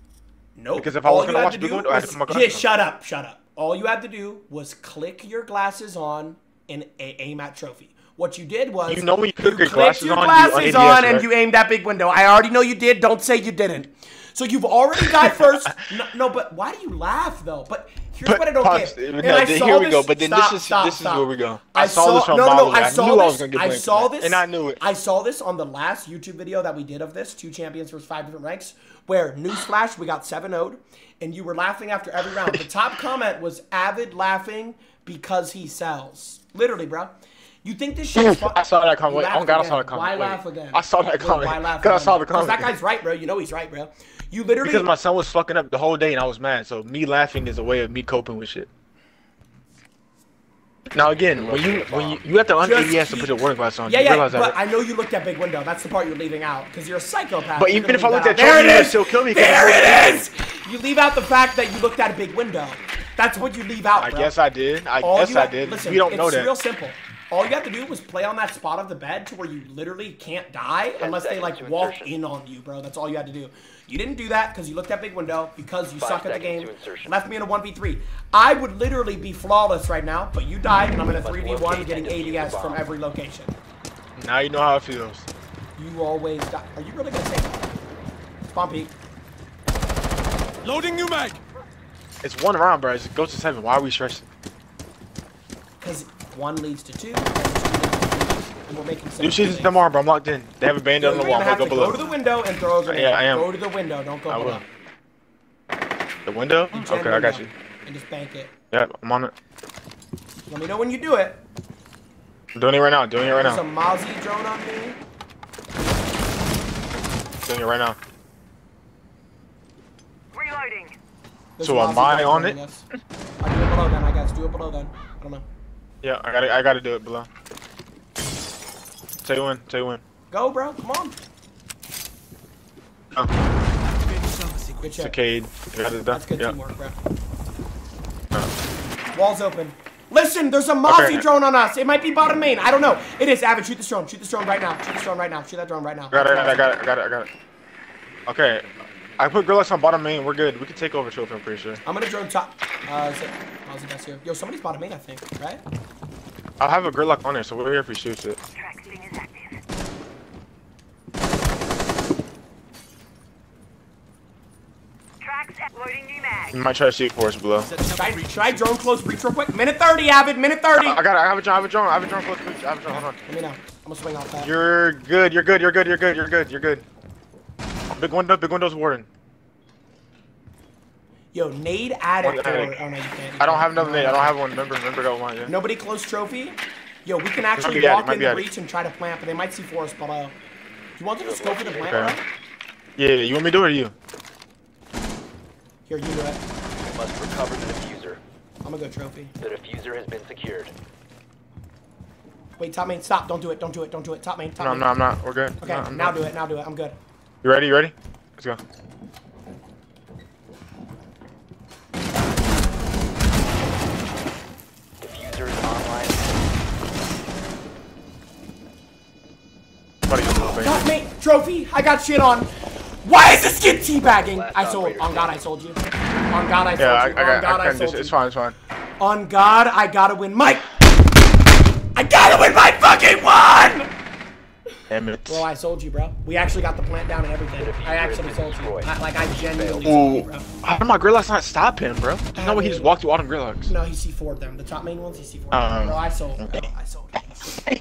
Speaker 1: Nope.
Speaker 9: Because if I was gonna watch
Speaker 1: to
Speaker 9: Big Window, I had to put my
Speaker 1: Yeah,
Speaker 9: glasses on.
Speaker 1: shut up, shut up. All you had to do was click your glasses on and aim at trophy. What you did was
Speaker 9: You know when you click your
Speaker 1: clicked
Speaker 9: glasses
Speaker 1: your
Speaker 9: on,
Speaker 1: glasses
Speaker 9: on
Speaker 1: on and
Speaker 9: right?
Speaker 1: you aimed that big window. I already know you did. Don't say you didn't. So you've already got first. no, no, but why do you laugh though? But here's
Speaker 9: But,
Speaker 1: what I don't
Speaker 9: Pops,
Speaker 1: get.
Speaker 9: no,
Speaker 1: And I
Speaker 9: then here we
Speaker 1: this-
Speaker 9: go, but then this is-
Speaker 1: stop,
Speaker 9: this is where we go. I saw
Speaker 1: saw
Speaker 9: this from
Speaker 1: no, no, no. I
Speaker 9: I
Speaker 1: saw
Speaker 9: knew I was
Speaker 1: this.
Speaker 9: gonna get
Speaker 1: I saw this,
Speaker 9: And I knew it.
Speaker 1: I saw this on the last YouTube video that we did of this, two champions versus five different ranks, where newsflash, we got 7 0 and you were laughing after every round. The top comment was Avid laughing because he sells. Literally, bro. You think this shit is?
Speaker 9: I saw that comment.
Speaker 1: You
Speaker 9: Wait, oh God, I saw that comment.
Speaker 1: Why
Speaker 9: Wait.
Speaker 1: laugh again?
Speaker 9: I saw that
Speaker 1: Wait,
Speaker 9: comment.
Speaker 1: Why laugh
Speaker 9: 'Cause I
Speaker 1: again?
Speaker 9: saw the
Speaker 1: 'Cause that guy's right, bro. You know he's right, bro. You literally.
Speaker 9: Because my son was fucking up the whole day and I was mad. So me laughing is a way of me coping with shit. Now again, when you when you, you have to un
Speaker 1: Just
Speaker 9: ADS to put your warning glass on,
Speaker 1: Yeah,
Speaker 9: you
Speaker 1: yeah, but
Speaker 9: that.
Speaker 1: I know you looked at big window. That's the part you're leaving out because you're a psychopath.
Speaker 9: But even if I
Speaker 1: leave
Speaker 9: looked
Speaker 1: that
Speaker 9: at
Speaker 1: out.
Speaker 9: Trophy,
Speaker 1: there
Speaker 9: you
Speaker 1: it
Speaker 9: would
Speaker 1: is.
Speaker 9: still kill me 'cause
Speaker 1: There
Speaker 9: it's
Speaker 1: it is. You leave out the fact that you looked at a big window. That's what you leave out.
Speaker 9: I
Speaker 1: bro.
Speaker 9: guess I did. I
Speaker 1: All
Speaker 9: guess
Speaker 1: you
Speaker 9: I did.
Speaker 1: Listen,
Speaker 9: we don't
Speaker 1: it's
Speaker 9: know that.
Speaker 1: real simple. All you have to do was play on that spot of the bed to where you literally can't die unless they like walk in on you, bro. That's all you had to do. You didn't do that because you looked at big window because you
Speaker 2: Five
Speaker 1: suck at the game. Left me in a one v three. I would literally be flawless right now, but you died and I'm in a three v one getting
Speaker 2: and defuse the
Speaker 1: ADS from every location.
Speaker 9: Now you know how it feels.
Speaker 1: You always die. Are you really gonna say that? Spawn peek.
Speaker 14: Loading new mag.
Speaker 9: It's one round, bro. It goes to seven. Why are we stressing?
Speaker 1: Because one leads to two, and two leads to three, we're making sense.
Speaker 9: New season's tomorrow, bro. I'm locked in. They have a band
Speaker 1: Yo,
Speaker 9: on the wall.
Speaker 1: gonna
Speaker 9: I'm
Speaker 1: have
Speaker 9: gonna
Speaker 1: to
Speaker 9: go
Speaker 1: go to
Speaker 9: below.
Speaker 1: the window and throw a grenade.
Speaker 9: Yeah, I am.
Speaker 1: Go to the window. Don't go
Speaker 9: I
Speaker 1: below.
Speaker 9: will. The window?
Speaker 1: You
Speaker 9: Okay,
Speaker 1: can
Speaker 9: I got you.
Speaker 1: And just bank it.
Speaker 9: Yeah, I'm on it.
Speaker 1: Let me know when you do it.
Speaker 9: I'm doing it right now. Doing it right
Speaker 1: There's
Speaker 9: now.
Speaker 1: a Mozzie drone on me.
Speaker 9: Doing it right now.
Speaker 14: Reloading.
Speaker 1: There's
Speaker 9: So am I on it?
Speaker 1: guess. I do it below then, I guess. Do it below then. I don't know.
Speaker 9: Yeah, I gotta, I gotta do it below. Tell you when. Tell you when.
Speaker 1: Go, bro. Come on.
Speaker 9: Oh,
Speaker 1: Good check.
Speaker 9: a Cade. You got it done.
Speaker 1: That's good
Speaker 9: Yeah.
Speaker 1: teamwork, bro. Wall's open. Listen, there's a Mozzie
Speaker 9: Okay.
Speaker 1: drone on us. It might be bottom main. I don't know. It is. Avid, shoot this drone. Shoot this drone right now. Shoot this drone right now. Shoot that drone right now.
Speaker 9: I got it. I got it. I got it. I got it. Okay. I put Grilux on bottom main. We're good. We can take over trophy. I'm pretty sure.
Speaker 1: I'm gonna drone top. Uh, How's it got? Yo, somebody's bottom main, I think, right?
Speaker 9: I have a gridlock on there, so we're here if he shoots it. You might try to shoot force below.
Speaker 1: Should I, drone close breach real quick? Minute 30, Avid, minute 30!
Speaker 9: I, I got it, I have a drone, I have a drone, I have a drone close breach, I have a drone, hold on.
Speaker 1: Let me know. I'm gonna swing off that.
Speaker 9: You're good, you're good, you're good, you're good, you're good, you're good, you're good. Big window, big window's warden.
Speaker 1: Yo, nade attic
Speaker 9: One
Speaker 1: door.
Speaker 9: attic.
Speaker 1: Oh no.
Speaker 9: I don't have another nade. I don't have one. Remember, remember that one. Yeah.
Speaker 1: Nobody close trophy. Yo, we can actually walk
Speaker 9: might
Speaker 1: in the
Speaker 9: attic.
Speaker 1: breach and try to plant, but they might see forest below. You want to just go for the plant,
Speaker 9: Okay.
Speaker 1: bro?
Speaker 9: Yeah. You want me to do it or you?
Speaker 1: Here, you do it.
Speaker 2: You must recover the defuser.
Speaker 1: I'm gonna go trophy.
Speaker 2: The defuser has been secured.
Speaker 1: Wait, top main, stop. Don't do it. Don't do it. Don't do it. Top main, top
Speaker 9: No,
Speaker 1: main.
Speaker 9: no, I'm not. We're good.
Speaker 1: Okay,
Speaker 9: No, I'm
Speaker 1: now
Speaker 9: not.
Speaker 1: do it. Now do it. I'm good.
Speaker 9: You ready? You ready? Let's go.
Speaker 1: Trophy. I got shit on. Why is this kid teabagging? I sold. On God, I sold you. On God, I sold
Speaker 9: Yeah, I, I
Speaker 1: you.
Speaker 9: got.
Speaker 1: on God,
Speaker 9: I
Speaker 1: I,
Speaker 9: can
Speaker 1: sold
Speaker 9: just,
Speaker 1: you.
Speaker 9: it's fine. It's fine.
Speaker 1: On God, I gotta win. Mike, I gotta win my fucking one.
Speaker 9: Damn it.
Speaker 1: Well, I sold you, bro. We actually got the plant down and everything. I actually sold you. I, like I genuinely sold you,
Speaker 9: Ooh,
Speaker 1: bro.
Speaker 9: how did my Grillox not stop him, bro? There's no way he just walked through all them Grillox.
Speaker 1: No, he C4'd them. The top main ones, he C4'd
Speaker 9: Uh,
Speaker 1: them. Bro, I sold. Bro. I sold.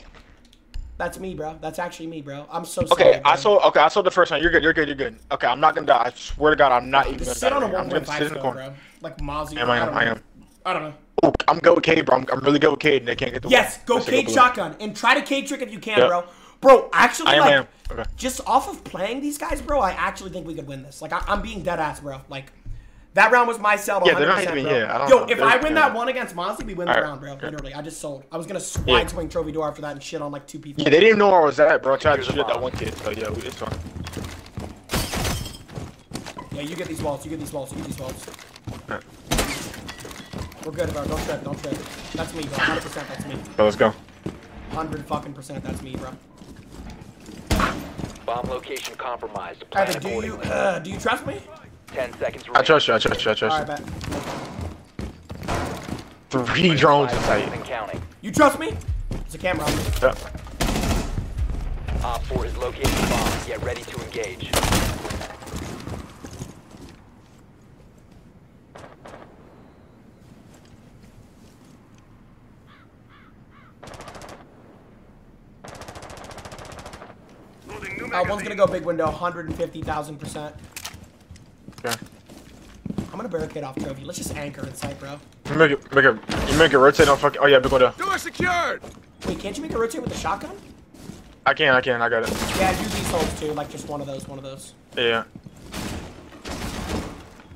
Speaker 1: That's me, bro. That's actually me, bro. I'm so sorry.
Speaker 9: Okay, I saw. Okay, I saw the first one. You're good. You're good. You're good. Okay, I'm not gonna die. I swear to God, I'm not even gonna
Speaker 1: sit on a.
Speaker 9: I'm gonna
Speaker 1: 1.5
Speaker 9: sit in the
Speaker 1: scope,
Speaker 9: corner.
Speaker 1: bro. Like Mozzie.
Speaker 9: Am I?
Speaker 1: don't
Speaker 9: Am I?
Speaker 1: know.
Speaker 9: Am.
Speaker 1: I don't know.
Speaker 9: Ooh, I'm good with Kaid, bro. I'm, I'm really good with Kaid. and They can't get the
Speaker 1: Yes, go
Speaker 9: Kaid
Speaker 1: shotgun and try to Kaid trick if you can,
Speaker 9: Yeah.
Speaker 1: bro. Bro, actually,
Speaker 9: I am.
Speaker 1: like,
Speaker 9: am. Okay.
Speaker 1: just off of playing these guys, bro, I actually think we could win this. Like, I, I'm being dead ass, bro. Like, that round was my sell.
Speaker 9: Yeah, they're not even-
Speaker 1: bro.
Speaker 9: yeah, I don't
Speaker 1: Yo,
Speaker 9: know.
Speaker 1: if
Speaker 9: They're-
Speaker 1: I win
Speaker 9: yeah.
Speaker 1: that one against Mozzie, we win the
Speaker 9: Alright,
Speaker 1: round, bro. Literally, I just sold. I was gonna
Speaker 9: Yeah.
Speaker 1: wide swing trophy door after that and shit on like two people.
Speaker 9: Yeah, they didn't even know where I was at, bro. I tried to
Speaker 2: Here's the
Speaker 9: shoot that one kid. So yeah, we- it's fine.
Speaker 1: Yeah, you get these walls. You get these walls. You get these walls.
Speaker 9: Alright.
Speaker 1: We're good, bro. Don't trip. Don't trip. That's me, bro. 100. percent That's me.
Speaker 9: So let's go.
Speaker 1: 100 fucking percent. That's me, bro.
Speaker 2: Bomb location compromised. Plan
Speaker 1: Evan, do you uh, do you trust me?
Speaker 2: Ten seconds
Speaker 9: I
Speaker 2: remaining.
Speaker 9: trust you. I trust you. I trust
Speaker 1: All
Speaker 9: you.
Speaker 1: bet.
Speaker 9: Three drones in sight.
Speaker 2: seconds and counting.
Speaker 1: You trust me? It's a camera on me.
Speaker 9: Yeah.
Speaker 2: Op 4 is locating the bomb. Get ready to engage.
Speaker 14: Loading
Speaker 1: Uh, one's gonna go big window, 150,000 percent.
Speaker 9: Okay.
Speaker 1: I'm gonna barricade off trophy. Let's just anchor in sight, bro.
Speaker 9: Make it. Make it. You make it rotate on fucking. Oh yeah, big window.
Speaker 14: Door secured.
Speaker 1: Wait, can't you make a rotate with the shotgun?
Speaker 9: I can. I can. I got it.
Speaker 1: Yeah, do these holes too. Like just one of those, one of those.
Speaker 9: Yeah.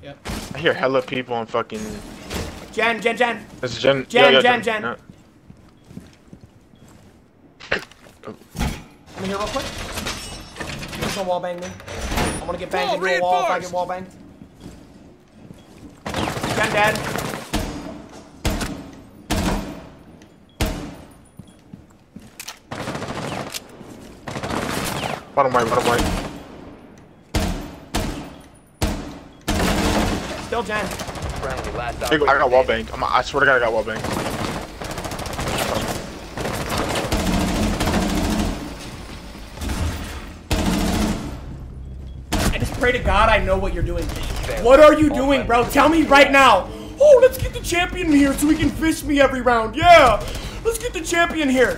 Speaker 1: Yep.
Speaker 9: I hear hella people on fucking.
Speaker 1: Jen, Jen, Jen.
Speaker 9: This is Jen.
Speaker 1: Jen,
Speaker 9: yeah, yeah,
Speaker 1: Jen, Jen.
Speaker 9: Yeah.
Speaker 1: Come here real quick. Please don't wall bang me. I wanna get banged
Speaker 14: Wall
Speaker 1: into a wall if I get wall banged. Jen dead.
Speaker 9: Bottom right. Bottom right.
Speaker 1: Still Jen.
Speaker 2: Friendly, last
Speaker 9: I got wall banged. I'm, I swear to God, I got wall banged.
Speaker 1: Pray to God I know what you're doing. What are you doing, bro? Tell me right now. Oh, let's get the champion here so he can fish me every round. Yeah. Let's get the champion here.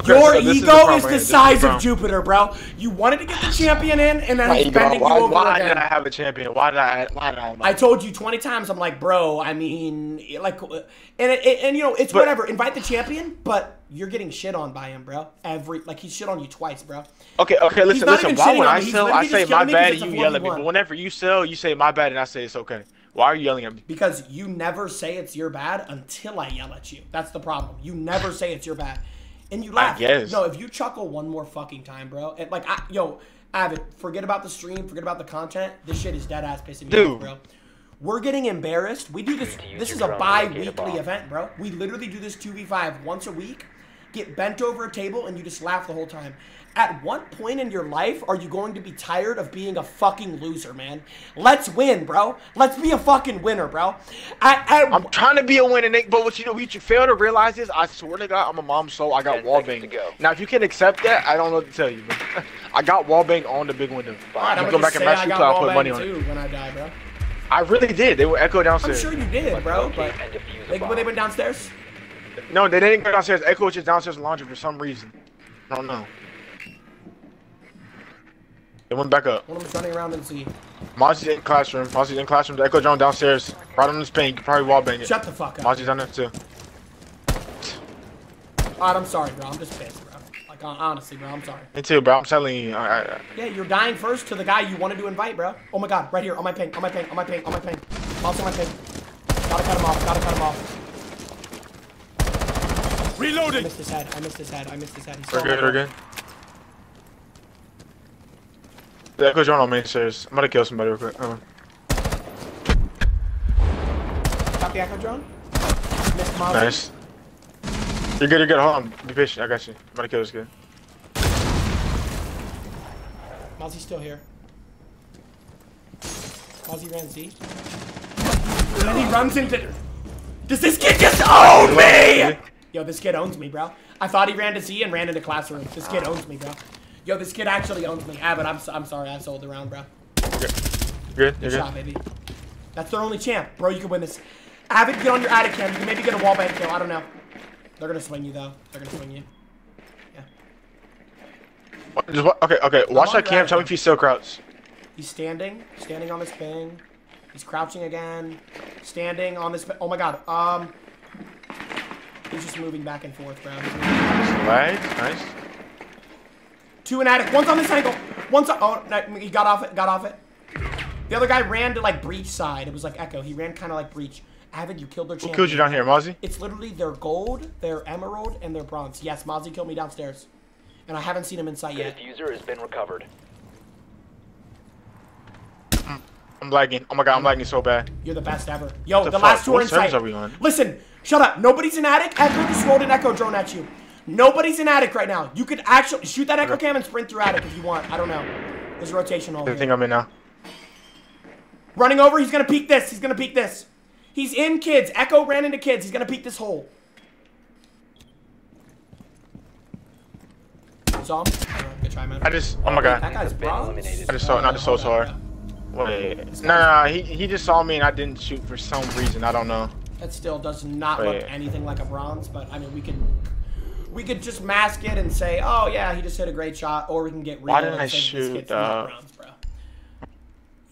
Speaker 9: Okay,
Speaker 1: Your
Speaker 9: so this is the
Speaker 1: ego
Speaker 9: problem
Speaker 1: is the.
Speaker 9: Is the
Speaker 1: size of. Jupiter, bro. You wanted to get the champion in, and then he's bending
Speaker 9: Why,
Speaker 1: you over
Speaker 9: why
Speaker 1: again.
Speaker 9: did I have a champion? Why did I? Why did I?
Speaker 1: I told you 20 times. I'm like, bro. I mean, like, and it, it- and you know, it's
Speaker 9: But-
Speaker 1: whatever. Invite the champion, but you're getting shit on by him, bro. Every like he shit on you twice, bro.
Speaker 9: Okay, okay, listen, listen. Why
Speaker 1: shitting
Speaker 9: when I sell, I say my
Speaker 1: killing me 'cause
Speaker 9: bad and you yell at me. But whenever you sell, you say my bad and I say it's okay. Why are you yelling at me?
Speaker 1: Because you never say it's your bad until I yell at you. That's the problem. You never say it's your bad, and you laugh.
Speaker 9: I guess.
Speaker 1: No, if you chuckle one more fucking time, bro, and like, I, yo, Avid, forget about the stream, forget about the content. This shit is dead ass pissing me
Speaker 9: Dude.
Speaker 1: off, bro. We're getting embarrassed. We do this. This is a
Speaker 2: drone to locate a
Speaker 1: bi-weekly
Speaker 2: bomb.
Speaker 1: event, bro. We literally do this two v five once a week. Get bent over a table and you just laugh the whole time. At what point in your life are you going to be tired of being a fucking loser, man? Let's win, bro. Let's be a fucking winner, bro. At, at,
Speaker 9: I'm trying to be a winner, Nick, but what you know, what you fail to realize is, I swear to God, I'm a mom's soul. I got
Speaker 2: Ten
Speaker 9: wall banged.
Speaker 2: to go.
Speaker 9: Now, if you can accept that, I don't know what to tell you. But I got wall banged on the big window.
Speaker 1: Alright,
Speaker 9: I'm
Speaker 1: I'm
Speaker 9: gonna go back
Speaker 1: just
Speaker 9: and
Speaker 1: say
Speaker 9: match
Speaker 1: I
Speaker 9: you I
Speaker 1: wall
Speaker 9: put money
Speaker 1: banged
Speaker 9: on it.
Speaker 1: when I die, bro.
Speaker 9: I really did. They were echo downstairs.
Speaker 1: I'm sure you did, bro. But
Speaker 2: Locate and defuse
Speaker 1: they, when they went downstairs,
Speaker 9: No, they didn't go downstairs. Echo was just downstairs in laundry for some reason. I don't know. They went back up.
Speaker 1: one of them's running around and see.
Speaker 9: Mozzie's in classroom. Mozzie's in classroom. The Echo drone downstairs. Right on this paint. You probably wall bang it.
Speaker 1: Shut the fuck up.
Speaker 9: Mozzie's on there too.
Speaker 1: Alright, I'm sorry, bro. I'm just pissed, bro. Like honestly, bro. I'm sorry.
Speaker 9: Me too, bro. I'm telling you. I, I,
Speaker 1: Yeah, you're dying first to the guy you wanted to invite, bro. Oh my god, right here, on my ping, on my ping, on my ping, on my ping. Also on my ping. Gotta cut him off, gotta cut him off. I
Speaker 14: Reloading.
Speaker 1: missed his head, I missed his head, I missed his head. He's
Speaker 9: we're good.
Speaker 1: on
Speaker 9: We're good. The Echo drone on main stairs. I'm gonna kill somebody real quick. Oh.
Speaker 1: Got the echo drone. Missed Mozzie.
Speaker 9: Nice. You're good. You're good. Hold on. Be patient. I got you. I'm gonna kill this kid.
Speaker 1: Mozzie's still here. Mozzie ran Z. And then he runs into. Does this kid just own me? Yo, this kid owns me, bro. I thought he ran to Z and ran into classroom. This kid owns me, bro. Yo, this kid actually owns me. Abbott, I'm, s- I'm sorry. I sold the round, bro.
Speaker 9: Good.
Speaker 1: Good
Speaker 9: You're
Speaker 1: shot,
Speaker 9: good.
Speaker 1: baby. That's their only champ. Bro, you can win this. Avid, get on your attic cam. You can maybe get a wallbang kill. I don't know. They're gonna swing you, though. They're gonna swing you.
Speaker 9: Yeah. Just, okay. Okay. Watch that cam. Tell me if he still crouch.
Speaker 1: He's standing. Standing on this thing. He's crouching again. Standing on this... Oh, my God. Um... He's just moving back and forth, bro. He's moving back and forth.
Speaker 9: Right. Nice.
Speaker 1: Two in attic. One's on this angle. One's on... Oh, no, he got off it. Got off it. The other guy ran to, like, breach side. It was like Echo. He ran kind of like breach. Avid, you killed their
Speaker 9: Who killed you down here, Mozzie?
Speaker 1: It's literally their gold, their emerald, and their bronze. Yes, Mozzie killed me downstairs. And I haven't seen him in sight
Speaker 2: The
Speaker 1: yet.
Speaker 2: defuser has been recovered.
Speaker 9: I'm lagging. Oh my god, I'm lagging so bad.
Speaker 1: You're the best ever. Yo,
Speaker 9: The
Speaker 1: the, last two are
Speaker 9: What
Speaker 1: in
Speaker 9: are we on?
Speaker 1: Listen, shut up. Nobody's in attic. Echo just rolled an echo drone at you. Nobody's in attic right now. You could actually shoot that echo cam and sprint through attic if you want. I don't know. There's a rotation hole
Speaker 9: I think I'm in now.
Speaker 1: Running over. He's gonna peek this. He's gonna peek this. He's in kids. Echo ran into kids. He's gonna peek this hole. Saw him. Alright, Good try, man.
Speaker 9: I just. Oh my god.
Speaker 1: That
Speaker 9: god.
Speaker 1: guy's bronze.
Speaker 9: I just saw it. Not just so hard. Wait. No, no, no. He he just saw me and I didn't shoot for some reason. I don't know.
Speaker 1: That still does not look anything like a bronze, but I mean, we could we could just mask it and say, oh yeah, he just hit a great shot, or we can get real
Speaker 9: Why didn't
Speaker 1: and
Speaker 9: I shoot,
Speaker 1: kid's not
Speaker 9: uh,
Speaker 1: bronze, bro.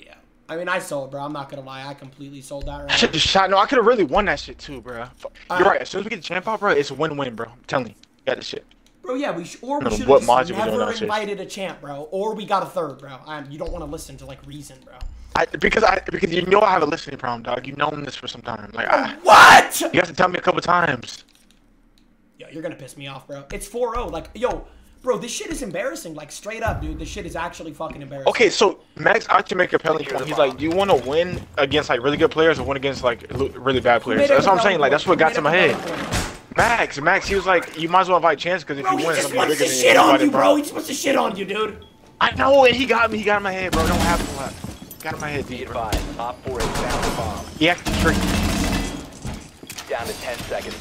Speaker 1: Yeah, I mean, I sold, bro. I'm not gonna lie, I completely sold that
Speaker 9: Round.
Speaker 1: I
Speaker 9: should just shot. No, I could have really won that shit too, bro. You're
Speaker 1: Uh,
Speaker 9: right. As soon as we get the champ out, bro, it's a win-win, bro. I'm telling you. You got this shit.
Speaker 1: Bro, yeah, we sh- or we should have
Speaker 9: what
Speaker 1: just
Speaker 9: mods you were doing
Speaker 1: never invited a champ, bro, or we got a third, bro. Um, you don't want to listen to like reason, bro.
Speaker 9: I, because I because you know I have a listening problem, dog. You've known this for some time. Like I,
Speaker 1: What?
Speaker 9: you have to tell me a couple times.
Speaker 1: Yo, you're gonna piss me off, bro. It's 4-0. Like, yo, bro, this shit is embarrassing. Like, straight up, dude. This shit is actually fucking embarrassing.
Speaker 9: Okay, so Max actually make a compelling point. He's like, do you want to win against like really good players or win against like really bad players? That's what I'm saying.
Speaker 1: compelling
Speaker 9: Like that's what
Speaker 1: point?
Speaker 9: got to my head.
Speaker 1: compelling
Speaker 9: Max, Max, he was like, you might as well invite Chance because if
Speaker 1: Bro,
Speaker 9: you
Speaker 1: he
Speaker 9: win, it's
Speaker 1: just
Speaker 9: gonna be
Speaker 1: wants to shit on you, bro. He just wants to shit on you, dude.
Speaker 9: I know, and he got me. He got in my head, bro. Don't have a lot. Got my head,
Speaker 2: Be
Speaker 9: deep, bro.
Speaker 2: advised, Op 4 has found a bomb.
Speaker 9: He acted tricky.
Speaker 2: Down to 10 seconds.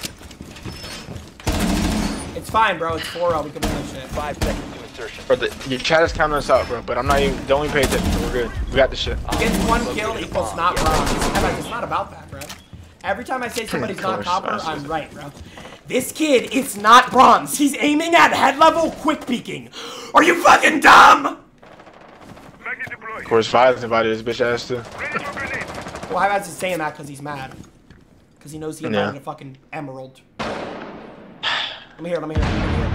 Speaker 1: It's fine, bro. It's 4-0. We can win this shit.
Speaker 2: 5 seconds to insertion.
Speaker 9: Bro, the, your chat is counting us out, bro. But I'm not even. Don't even pay attention. We're good. We got this shit.
Speaker 1: Gets one kill equals not bronze. It's, it's not about that, bro. Every time I say hmm, somebody's not
Speaker 9: course,
Speaker 1: copper, I'm
Speaker 9: just-
Speaker 1: right, bro. This kid is not bronze. He's aiming at head level quick peeking. Are you fucking dumb?
Speaker 9: Of course, Five's invited his bitch ass too.
Speaker 1: Well, was just saying that because he's mad. Because he knows he invited
Speaker 9: Yeah.
Speaker 1: a fucking emerald. Let me hear, let me hear, let me hear.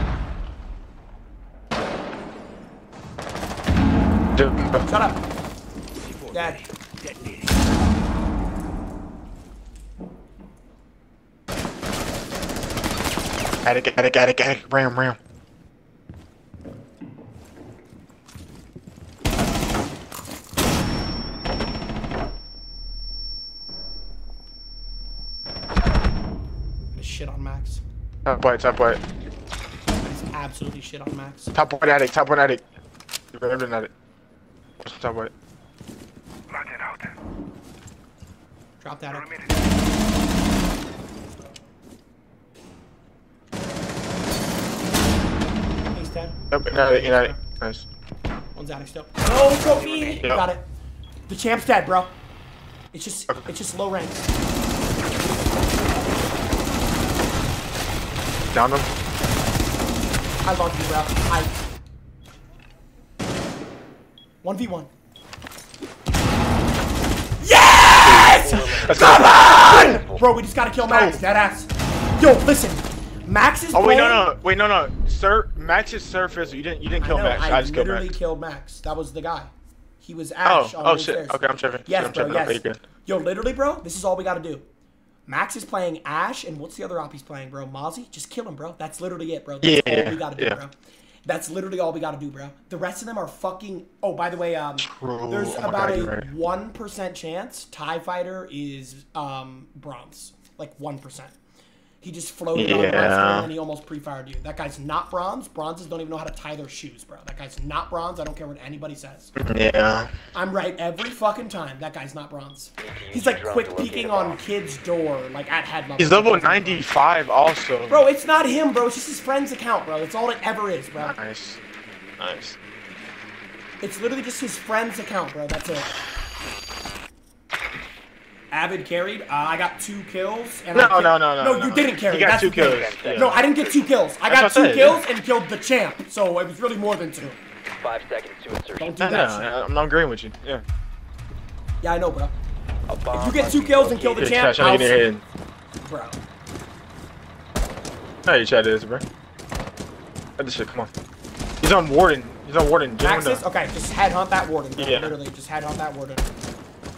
Speaker 9: Dude,
Speaker 1: Shut up. Dad.
Speaker 9: Attic, attic, attic, attic. Ram, ram.
Speaker 1: Shit on Max.
Speaker 9: Top white, top white.
Speaker 1: He's absolutely shit on Max.
Speaker 9: Top white attic, top white attic. You remember that? Top white.
Speaker 1: Drop that. He's dead.
Speaker 9: Yep, in attic, in attic. Nice.
Speaker 1: One's attic still. No trophy.
Speaker 9: Yeah.
Speaker 1: Got it. The champ's dead, bro. It's just it's just low rank.
Speaker 9: Down him.
Speaker 1: I love you, bro. I. One v one. Yes! Come on! Bro, we just gotta kill Max. Oh. Dead ass. Yo, listen. Max is
Speaker 9: Oh wait, no, no, wait, no, no. Sir, Max is Sir Fizzle. You didn't, you didn't kill
Speaker 1: I know,
Speaker 9: Max.
Speaker 1: I,
Speaker 9: I, just killed
Speaker 1: literally
Speaker 9: Max.
Speaker 1: killed Max. That was the guy. He was
Speaker 9: Oh,
Speaker 1: Ash on
Speaker 9: oh
Speaker 1: the
Speaker 9: shit.
Speaker 1: stairs.
Speaker 9: Okay, I'm tripping.
Speaker 1: Yes,
Speaker 9: I'm
Speaker 1: bro.
Speaker 9: tripping.
Speaker 1: Yes.
Speaker 9: good.
Speaker 1: Yo, literally, bro. This is all we gotta do. Max is playing Ash, and what's the other op he's playing, bro? Mozzie? Just kill him, bro. That's literally it, bro. That's
Speaker 9: Yeah,
Speaker 1: all we gotta do,
Speaker 9: yeah.
Speaker 1: bro. That's literally all we gotta do, bro. The rest of them are fucking. Oh, by the way, um,
Speaker 9: True.
Speaker 1: there's
Speaker 9: Oh
Speaker 1: about
Speaker 9: God,
Speaker 1: a
Speaker 9: right.
Speaker 1: one percent chance Tie Fighter is um bronze, like one percent. He just floated on the left
Speaker 9: Yeah.
Speaker 1: screen and he almost pre-fired you. That guy's not bronze. Bronzes don't even know how to tie their shoes, bro. That guy's not bronze. I don't care what anybody says.
Speaker 9: Yeah.
Speaker 1: I'm right every fucking time. That guy's not bronze. He's like quick peeking on kid's door, like at head level.
Speaker 9: He's level 95 also.
Speaker 1: Bro, it's not him, bro. It's just his friend's account, bro. That's all it ever is, bro.
Speaker 9: Nice. Nice.
Speaker 1: It's literally just his friend's account, bro. That's it. Avid carried. Uh, I got two kills. And
Speaker 9: No,
Speaker 1: I
Speaker 9: no, no, no,
Speaker 1: No,
Speaker 9: no.
Speaker 1: you didn't carry.
Speaker 9: He got
Speaker 1: That's
Speaker 9: two kills, yeah.
Speaker 1: No, I didn't get two kills. I
Speaker 9: That's
Speaker 1: got
Speaker 9: what I
Speaker 1: two
Speaker 9: said,
Speaker 1: kills
Speaker 9: yeah.
Speaker 1: and killed the champ. So it was really more than two.
Speaker 2: Five seconds to insertion.
Speaker 1: Don't do
Speaker 9: I
Speaker 1: that
Speaker 9: know.
Speaker 1: shit.
Speaker 9: I'm not agreeing with you. Yeah.
Speaker 1: Yeah, I know, bro. If you get two kills and kill the
Speaker 2: located.
Speaker 1: champ,
Speaker 9: Trying to get
Speaker 1: I'll-
Speaker 9: in your head.
Speaker 1: bro.
Speaker 9: Hey, you chat is, bro. Let this shit. Come on. He's on Warden. He's on Warden. Get him
Speaker 1: Maxis?
Speaker 9: window.
Speaker 1: Okay, just headhunt that warden, bro.
Speaker 9: Yeah.
Speaker 1: Literally, just headhunt that warden.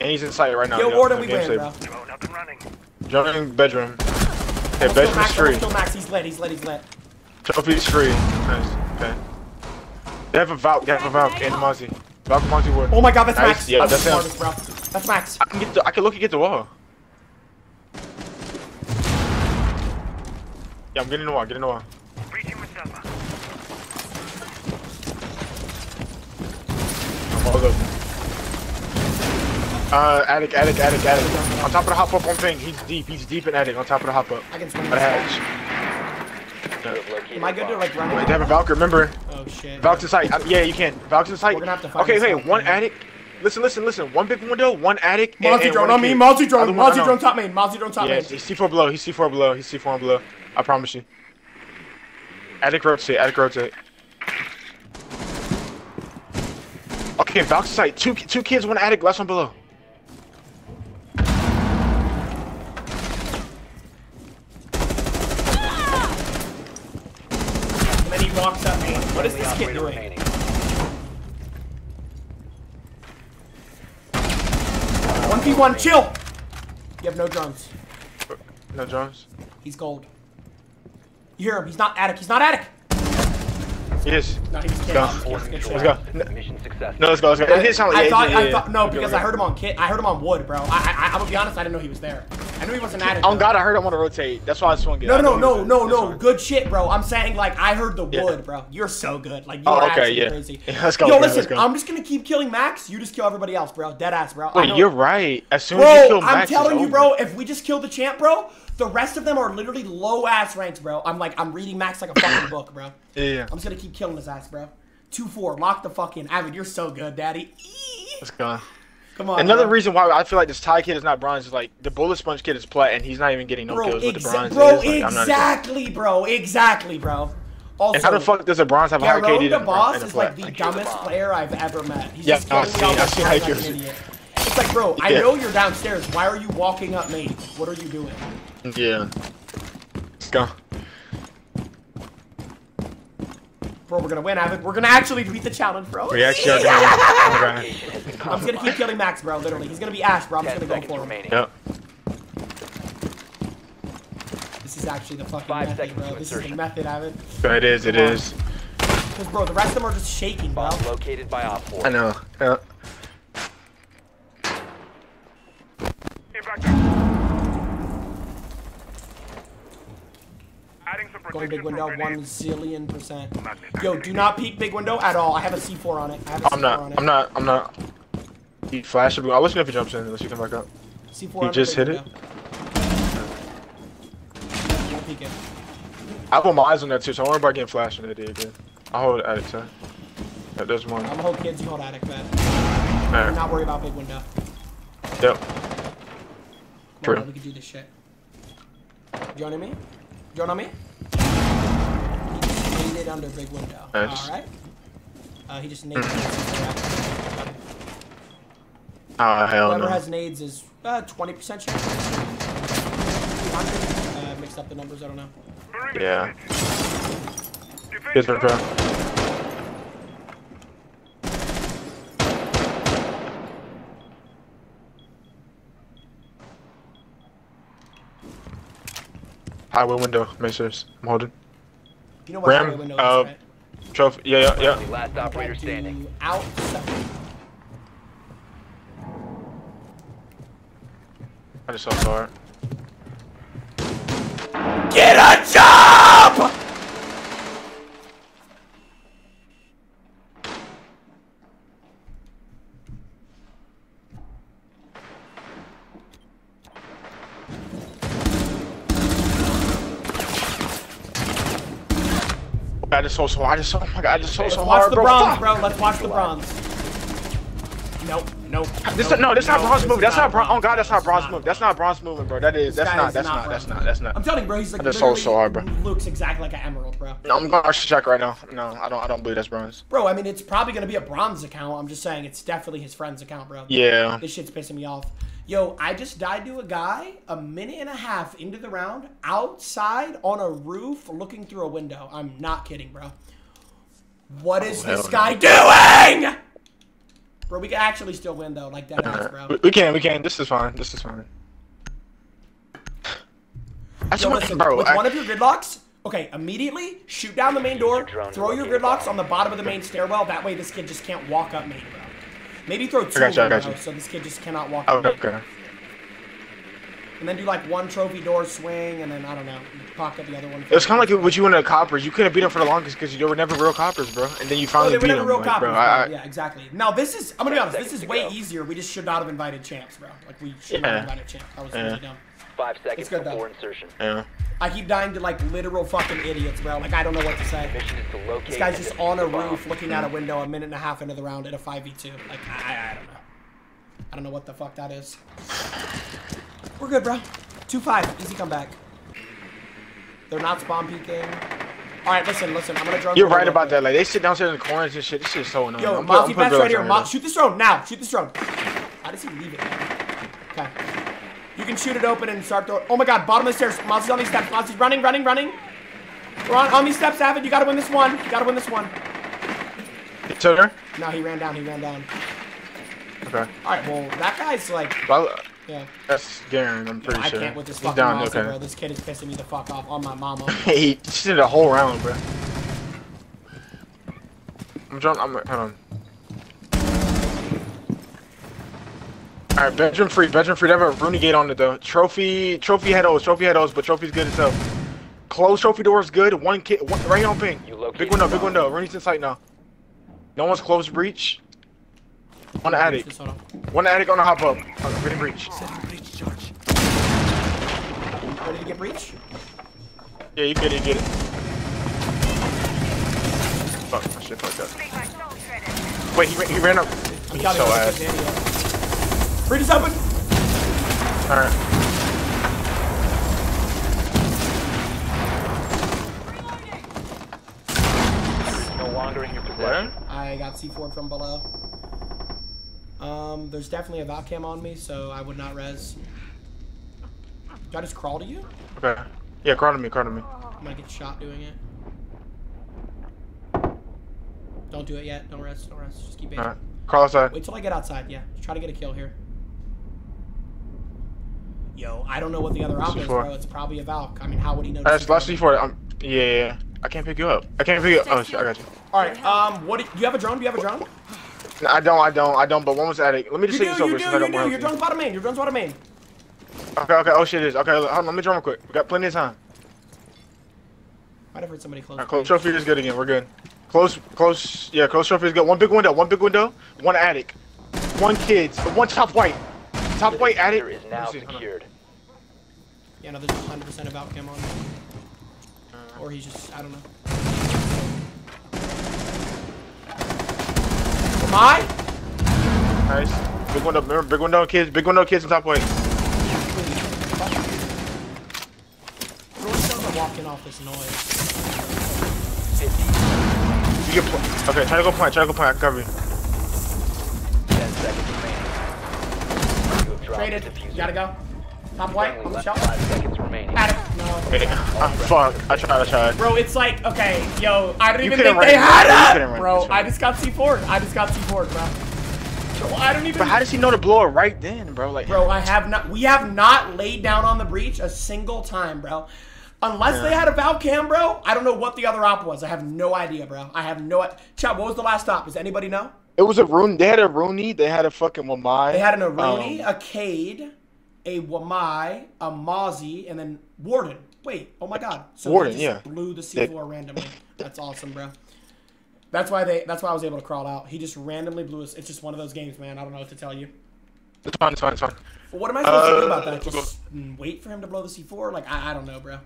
Speaker 9: And he's in sight right now.
Speaker 1: Yo,
Speaker 9: yo.
Speaker 1: warden, we
Speaker 9: game
Speaker 1: win,
Speaker 9: save.
Speaker 1: bro.
Speaker 9: Jump in bedroom. Okay,
Speaker 1: Almost kill
Speaker 9: bedroom's
Speaker 1: Max,
Speaker 9: free.
Speaker 1: almost Max. He's lit. He's lit. He's lit.
Speaker 9: Trophy's free. Nice. Okay. They have a Valk. They have a Valk and Mozzie. Valk and Mozzie Ward.
Speaker 1: Oh my god, that's
Speaker 9: nice.
Speaker 1: Max.
Speaker 9: Yeah,
Speaker 1: I'm
Speaker 9: that's
Speaker 1: the
Speaker 9: him.
Speaker 1: smartest, bro. That's Max.
Speaker 9: I can get the. I can look and get the wall. Yeah, I'm getting the wall. Getting the wall. I'm all over. Uh, attic, attic, attic, attic. On top of the hop up on thing. He's deep. He's deep in attic. On top of the hop up.
Speaker 1: I can swing
Speaker 9: By the hatch.
Speaker 1: Am I good to like run?
Speaker 9: Wait, they have a Valk. Remember?
Speaker 1: Oh shit.
Speaker 9: Valk's in sight. Uh, yeah, you can. Valk's in sight.
Speaker 1: We're gonna have to find
Speaker 9: Okay, hey,
Speaker 1: out,
Speaker 9: one
Speaker 1: man.
Speaker 9: attic. Listen, listen, listen. One big window, one attic. and-
Speaker 1: Mozzie drone
Speaker 9: one
Speaker 1: on me.
Speaker 9: kid.
Speaker 1: Mozzie drone.
Speaker 9: Other one, I
Speaker 1: Mozzie drone top main. Mozzie drone top
Speaker 9: Yeah,
Speaker 1: main.
Speaker 9: he's C4 below. He's C4 below. He's C4 below. I promise you. Attic rotate. Attic rotate. Okay, Valk's in sight. Two, two kids, one attic, last one below.
Speaker 1: And then he walks up main. What is this kid
Speaker 2: Operator
Speaker 1: doing?
Speaker 2: remaining.
Speaker 1: One v one. Chill. You have no drones.
Speaker 9: No drones.
Speaker 1: He's gold. You hear him? He's not attic. He's not attic.
Speaker 9: He is.
Speaker 1: No, he was kid.
Speaker 9: Go.
Speaker 1: I'm kidding.
Speaker 9: Let's go. No,
Speaker 2: Mission successful.
Speaker 9: no, let's go. Let's go. It did sound like
Speaker 1: I
Speaker 9: yeah,
Speaker 1: thought,
Speaker 9: yeah,
Speaker 1: I thought, no, because I heard him on kit. I heard him on wood, bro. I, I, I'm gonna be honest. I didn't know he was there. I knew he wasn't attic.
Speaker 9: Oh. God, I heard him want to rotate. That's why I swung it.
Speaker 1: No,
Speaker 9: I
Speaker 1: no,
Speaker 9: knew
Speaker 1: no, no, no, no. Good shit, bro. I'm saying like I heard the
Speaker 9: Yeah.
Speaker 1: wood, bro. You're so good. Like you're
Speaker 9: Oh, okay, yeah.
Speaker 1: crazy.
Speaker 9: Yeah, let's go,
Speaker 1: Yo,
Speaker 9: bro,
Speaker 1: listen.
Speaker 9: go.
Speaker 1: I'm just gonna keep killing Max. You just kill everybody else, bro. Dead ass, bro.
Speaker 9: Wait, you're right. As soon as you
Speaker 1: Bro,
Speaker 9: kill
Speaker 1: I'm telling you, bro. If we just kill the champ, bro, the rest of them are literally low ass ranks, bro. I'm like, I'm reading Max like a fucking book, bro.
Speaker 9: Yeah, yeah.
Speaker 1: I'm just gonna keep killing his ass, bro. Two four, lock the fucking Avid. You're so good, daddy.
Speaker 9: Let's go.
Speaker 1: Come on.
Speaker 9: Another
Speaker 1: bro.
Speaker 9: reason why I feel like this Thai kid is not bronze is like the bullet sponge kid is plat and he's not even getting no
Speaker 1: bro,
Speaker 9: kills with the bronze.
Speaker 1: bro.
Speaker 9: Like,
Speaker 1: exactly, bro, exactly, bro. Also,
Speaker 9: And how the fuck does a bronze have a higher KD
Speaker 1: the boss is like the dumbest player I've ever met. He's
Speaker 9: Yeah,
Speaker 1: just me
Speaker 9: seen- I've seen
Speaker 1: like an idiot. It's like, bro, I know you're downstairs. Why are you walking up me? What are you doing?
Speaker 9: Yeah. Let's go.
Speaker 1: Bro, we're gonna win, Avid. We're gonna actually beat the challenge, bro.
Speaker 9: We actually are gonna win. God.
Speaker 1: I'm just gonna keep killing Max, bro. Literally, he's gonna be Ash, bro. I'm just gonna go for him.
Speaker 2: remaining.
Speaker 9: Yep.
Speaker 1: This is actually the fucking
Speaker 2: Five
Speaker 1: method,
Speaker 2: seconds
Speaker 1: bro.
Speaker 2: to
Speaker 1: This is the method, Avid.
Speaker 9: So it is. It
Speaker 1: Come
Speaker 9: is.
Speaker 1: Because, bro, the rest of them are just shaking, bro.
Speaker 2: Bomb located by Op 4.
Speaker 9: I know. Yeah.
Speaker 1: Going big window, one zillion percent. Yo, do not peek big window at all. I have a C4 on it. I have a C4
Speaker 9: I'm not.
Speaker 1: on it.
Speaker 9: I'm not. I'm not. He flashed. I'll let you know if he jumps in. Unless you come back up.
Speaker 1: C4
Speaker 9: He just
Speaker 1: big
Speaker 9: hit it.
Speaker 1: window. Don't peek it.
Speaker 9: I put my eyes on that too, so I worry about getting flashed in the day again. I'll hold it at it, sir. Yeah, there's one.
Speaker 1: I'm gonna hold kids, you hold attic, man.
Speaker 9: Alright.
Speaker 1: Not worry about big window.
Speaker 9: Yep. True.
Speaker 1: on, we can do this shit. Joining me? Join on me? He just naded under a big window.
Speaker 9: Nice.
Speaker 1: Alright. Uh, he just naded.
Speaker 9: Oh hell
Speaker 1: Whoever
Speaker 9: no.
Speaker 1: has nades is uh, 20% chance. 200. Uh, mixed up the numbers, I don't know.
Speaker 9: Yeah. Here's Highway window, Macers. I'm holding.
Speaker 1: You know what highway
Speaker 9: Ram,
Speaker 1: window is,
Speaker 9: uh,
Speaker 1: right?
Speaker 9: trophy. Yeah, yeah, yeah.
Speaker 2: Last operator standing.
Speaker 1: Outside.
Speaker 9: I just saw Star.
Speaker 1: Get a job!
Speaker 9: I just saw so I just saw. Oh my god! I just saw
Speaker 1: Let's
Speaker 9: so
Speaker 1: watch
Speaker 9: hard,
Speaker 1: the
Speaker 9: bro.
Speaker 1: bronze, bro. Let's watch the bronze. Nope, nope.
Speaker 9: This
Speaker 1: nope,
Speaker 9: no, this not
Speaker 1: nope,
Speaker 9: bronze move. That's not bronze. Oh god, that's not bronze move. That's not bronze movement, bro. That is. That's not. That's
Speaker 1: not
Speaker 9: not. That's not. That's not.
Speaker 1: I'm telling you, bro, he's like
Speaker 9: just saw so hard, bro.
Speaker 1: looks exactly like an emerald, bro.
Speaker 9: No, I'm to check right now. No, I don't. I don't believe that's bronze.
Speaker 1: Bro, I mean, it's probably gonna be a bronze account. I'm just saying, it's definitely his friend's account, bro.
Speaker 9: Yeah.
Speaker 1: This shit's pissing me off. Yo, I just died to a guy a minute and a half into the round outside on a roof looking through a window. I'm not kidding, bro. What oh, is
Speaker 9: Oh, hell
Speaker 1: this
Speaker 9: no.
Speaker 1: guy doing? Bro, we can actually still win though, like dead ass, uh, bro.
Speaker 9: We, we can. We can. This is fine. This is fine. I
Speaker 1: Yo,
Speaker 9: swear,
Speaker 1: listen,
Speaker 9: bro.
Speaker 1: with
Speaker 9: I-
Speaker 1: one of your gridlocks, okay, immediately shoot down the main door, throw your
Speaker 2: located
Speaker 1: gridlocks on the bottom of the main stairwell. That way, this kid just can't walk up main, bro. Maybe throw two,
Speaker 9: got you, I got you.
Speaker 1: so this kid just cannot walk
Speaker 9: Oh,
Speaker 1: up. main.
Speaker 9: okay.
Speaker 1: And then do like one trophy door swing, and then I don't know, pocket the other one.
Speaker 9: It was kind of like what you and the coppers. You couldn't beat him for the longest because you were never real coppers, bro. And then you
Speaker 1: Oh,
Speaker 9: finally
Speaker 1: they were
Speaker 9: beat
Speaker 1: never
Speaker 9: them.
Speaker 1: real
Speaker 9: like,
Speaker 1: copies,
Speaker 9: bro.
Speaker 1: bro.
Speaker 9: I, I,
Speaker 1: yeah, exactly. Now this is, I'm gonna be honest, this is way
Speaker 2: go.
Speaker 1: easier. We just should not have invited champs, bro. Like we should not have invited champs. That was
Speaker 9: Yeah.
Speaker 1: really dumb.
Speaker 2: Five seconds
Speaker 1: good, though.
Speaker 2: before insertion.
Speaker 9: yeah.
Speaker 1: I keep dying to like literal fucking idiots, bro. Like I don't know what to say.
Speaker 2: Mission is to locate.
Speaker 1: This guy's just on a roof looking out a window a minute and a half into the round at a 5v2. Like, I, I, I don't know. I don't know what the fuck that is. We're good, bro. 2-5. Easy comeback. They're not spawn peeking. Alright, listen, listen. I'm gonna drone.
Speaker 9: You're right about
Speaker 1: quick.
Speaker 9: that. Like they sit downstairs in the corners and shit. This shit is so annoying.
Speaker 1: Yo,
Speaker 9: I'm
Speaker 1: Mozzie,
Speaker 9: putting
Speaker 1: right here.
Speaker 9: on
Speaker 1: Mo- shoot this drone now. Shoot this drone. How does he leave it? Okay. You can shoot it open and start throwing. Oh my god, bottom of the stairs. Mozzie's on these steps. Mozzie's running, running, running. We're on, on these steps, Avid. You gotta win this one. You gotta win this one.
Speaker 9: It's over.
Speaker 1: No, he ran down. He ran down.
Speaker 9: Okay.
Speaker 1: Alright, well, that guy's like.
Speaker 9: Well,
Speaker 1: Yeah.
Speaker 9: that's Garen. I'm pretty
Speaker 1: I
Speaker 9: sure.
Speaker 1: I can't with this
Speaker 9: He's
Speaker 1: fucking
Speaker 9: down.
Speaker 1: Mozzie,
Speaker 9: Okay.
Speaker 1: bro. This kid is pissing me the fuck off on my mama.
Speaker 9: he just did a whole round, bro. I'm trying. I'm hold on. All right, bedroom free, bedroom free. They have a Aruni gate on it though. Trophy, trophy head O's, trophy head O's, but trophy's good itself. Closed trophy door is good. One kid, one, right here on ping.
Speaker 2: You located
Speaker 9: Big window,
Speaker 2: the
Speaker 9: big
Speaker 2: bomb.
Speaker 9: window. Aruni's in sight now. No one's closed breach. One attic.
Speaker 1: On.
Speaker 9: One attic on the hop up. Okay, ready breach.
Speaker 1: Ready to get breach?
Speaker 9: Yeah, you get it, you get it. Fuck, my shit fucked up. Wait, he, ran- he ran up.
Speaker 1: I'm
Speaker 9: He's so
Speaker 1: you,
Speaker 9: ass.
Speaker 1: This kid's an idiot. Breach is open.
Speaker 9: Alright.
Speaker 2: No longer in your possession.
Speaker 1: I got C4 from below. Um, there's definitely a Valk cam on me, so I would not res. Do I just crawl to you?
Speaker 9: Okay. Yeah, crawl to me, crawl to me.
Speaker 1: I might get shot doing it. Don't do it yet. Don't rest. Don't rest. Just keep aiming.
Speaker 9: Alright. Crawl outside.
Speaker 1: Wait till I get outside. Yeah. Just try to get a kill here. Yo, I don't know what the other option is, bro. It's probably a Valk. I mean, how would he know?
Speaker 9: That's last
Speaker 1: that?
Speaker 9: C4. I'm, yeah, yeah. I can't pick you up. I can't pick you up. Oh, shit, I got you.
Speaker 1: All right. Um, what? Do, you have a drone? Do you have a drone?
Speaker 9: No, I don't, I don't, I don't, but one was attic. Let me just
Speaker 1: You
Speaker 9: take
Speaker 1: do.
Speaker 9: this
Speaker 1: You
Speaker 9: over
Speaker 1: do.
Speaker 9: so
Speaker 1: You do. Your drone's bottom main. Your drone's bottom main.
Speaker 9: Okay, okay. Oh, shit, it is. Okay, hold on, let me draw real quick. We got plenty of time.
Speaker 1: Might have heard somebody close.
Speaker 9: Close trophy is good again. We're good. Close, close. Yeah, close trophy is good. One big window, one big window, one attic, one kids, one top white, Top right added.
Speaker 2: it. Is now secured.
Speaker 1: Yeah, no, there's 100% about him on there. Or he's just, I don't know. Am I?
Speaker 9: Nice. Big window, remember, big window kids, big window kids on top right.
Speaker 1: Walking off this noise.
Speaker 9: Okay, try to go point, try to go point, I cover you.
Speaker 2: 10 seconds.
Speaker 1: Traded.
Speaker 2: the defuser.
Speaker 1: You gotta go. Top white on the
Speaker 2: Left
Speaker 1: shelf.
Speaker 2: five seconds remaining.
Speaker 1: Got it. No.
Speaker 9: Okay. Ah, fuck. I tried, I tried.
Speaker 1: Bro, it's like, okay, yo, I don't even think they had
Speaker 9: You
Speaker 1: it!
Speaker 9: couldn't run it.
Speaker 1: Bro, I just got C4. I just got C4, bro. Bro, I don't even...
Speaker 9: But how does he know to blow it right then, bro? Like,
Speaker 1: Bro, I have not. We have not laid down on the breach a single time, bro. Unless they had a Valk cam, bro. I don't know what the other op was. I have no idea, bro. I have no. Chad, what was the last op? Does anybody know?
Speaker 9: It was a Rooney. They had a Rooney. They had a fucking Wamai.
Speaker 1: They had an Aruni,
Speaker 9: Um,
Speaker 1: a Kaid, a Wamai, a Mozzie, and then Warden. Wait, oh my God! So
Speaker 9: Warden,
Speaker 1: they just
Speaker 9: yeah.
Speaker 1: blew the C4 randomly. That's awesome, bro. That's why they. That's why I was able to crawl out. He just randomly blew us. It's just one of those games, man. I don't know what to tell you.
Speaker 9: it's fine, it's fine, it's fine.
Speaker 1: What am I supposed to do about
Speaker 9: Uh,
Speaker 1: that? Just mm, wait for him to blow the C4? Like I, I don't know, bro.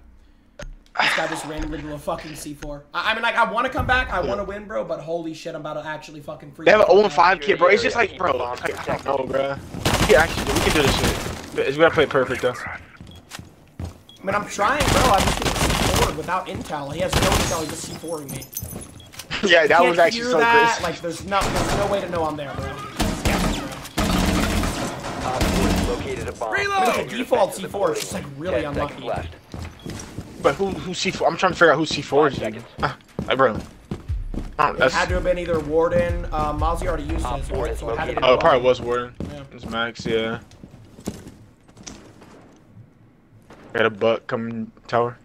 Speaker 1: This guy just randomly blew a fucking C4. I, I mean, like I want to come back. I want to win, bro. But holy shit, I'm about to actually fucking free.
Speaker 9: They have an 0 5 kid, bro. It's just like, bro, like, I don't know, bro. We can actually, we can do this shit. But We gotta play perfect, though.
Speaker 1: I mean, I'm trying, bro. I'm just getting C4 without intel. He has no intel. He's just C4ing me.
Speaker 9: Yeah, that was actually so
Speaker 1: that.
Speaker 9: crazy.
Speaker 1: Like, there's no, there's no way to know I'm there, bro. Yeah, bro.
Speaker 2: Op four has located a bomb.
Speaker 1: I mean, like a default C4 is just like really unlucky.
Speaker 2: left.
Speaker 9: But who, who C4? I'm trying to figure out who C4 is.
Speaker 2: seconds.
Speaker 9: Ah, like, bro. Oh,
Speaker 1: It had to have been either Warden. Uh, Mozzie already used
Speaker 2: Op
Speaker 1: his,
Speaker 2: four
Speaker 1: So it had to be
Speaker 9: oh, it probably was Warden.
Speaker 1: Yeah.
Speaker 9: It's Max, yeah. Got a buck coming tower.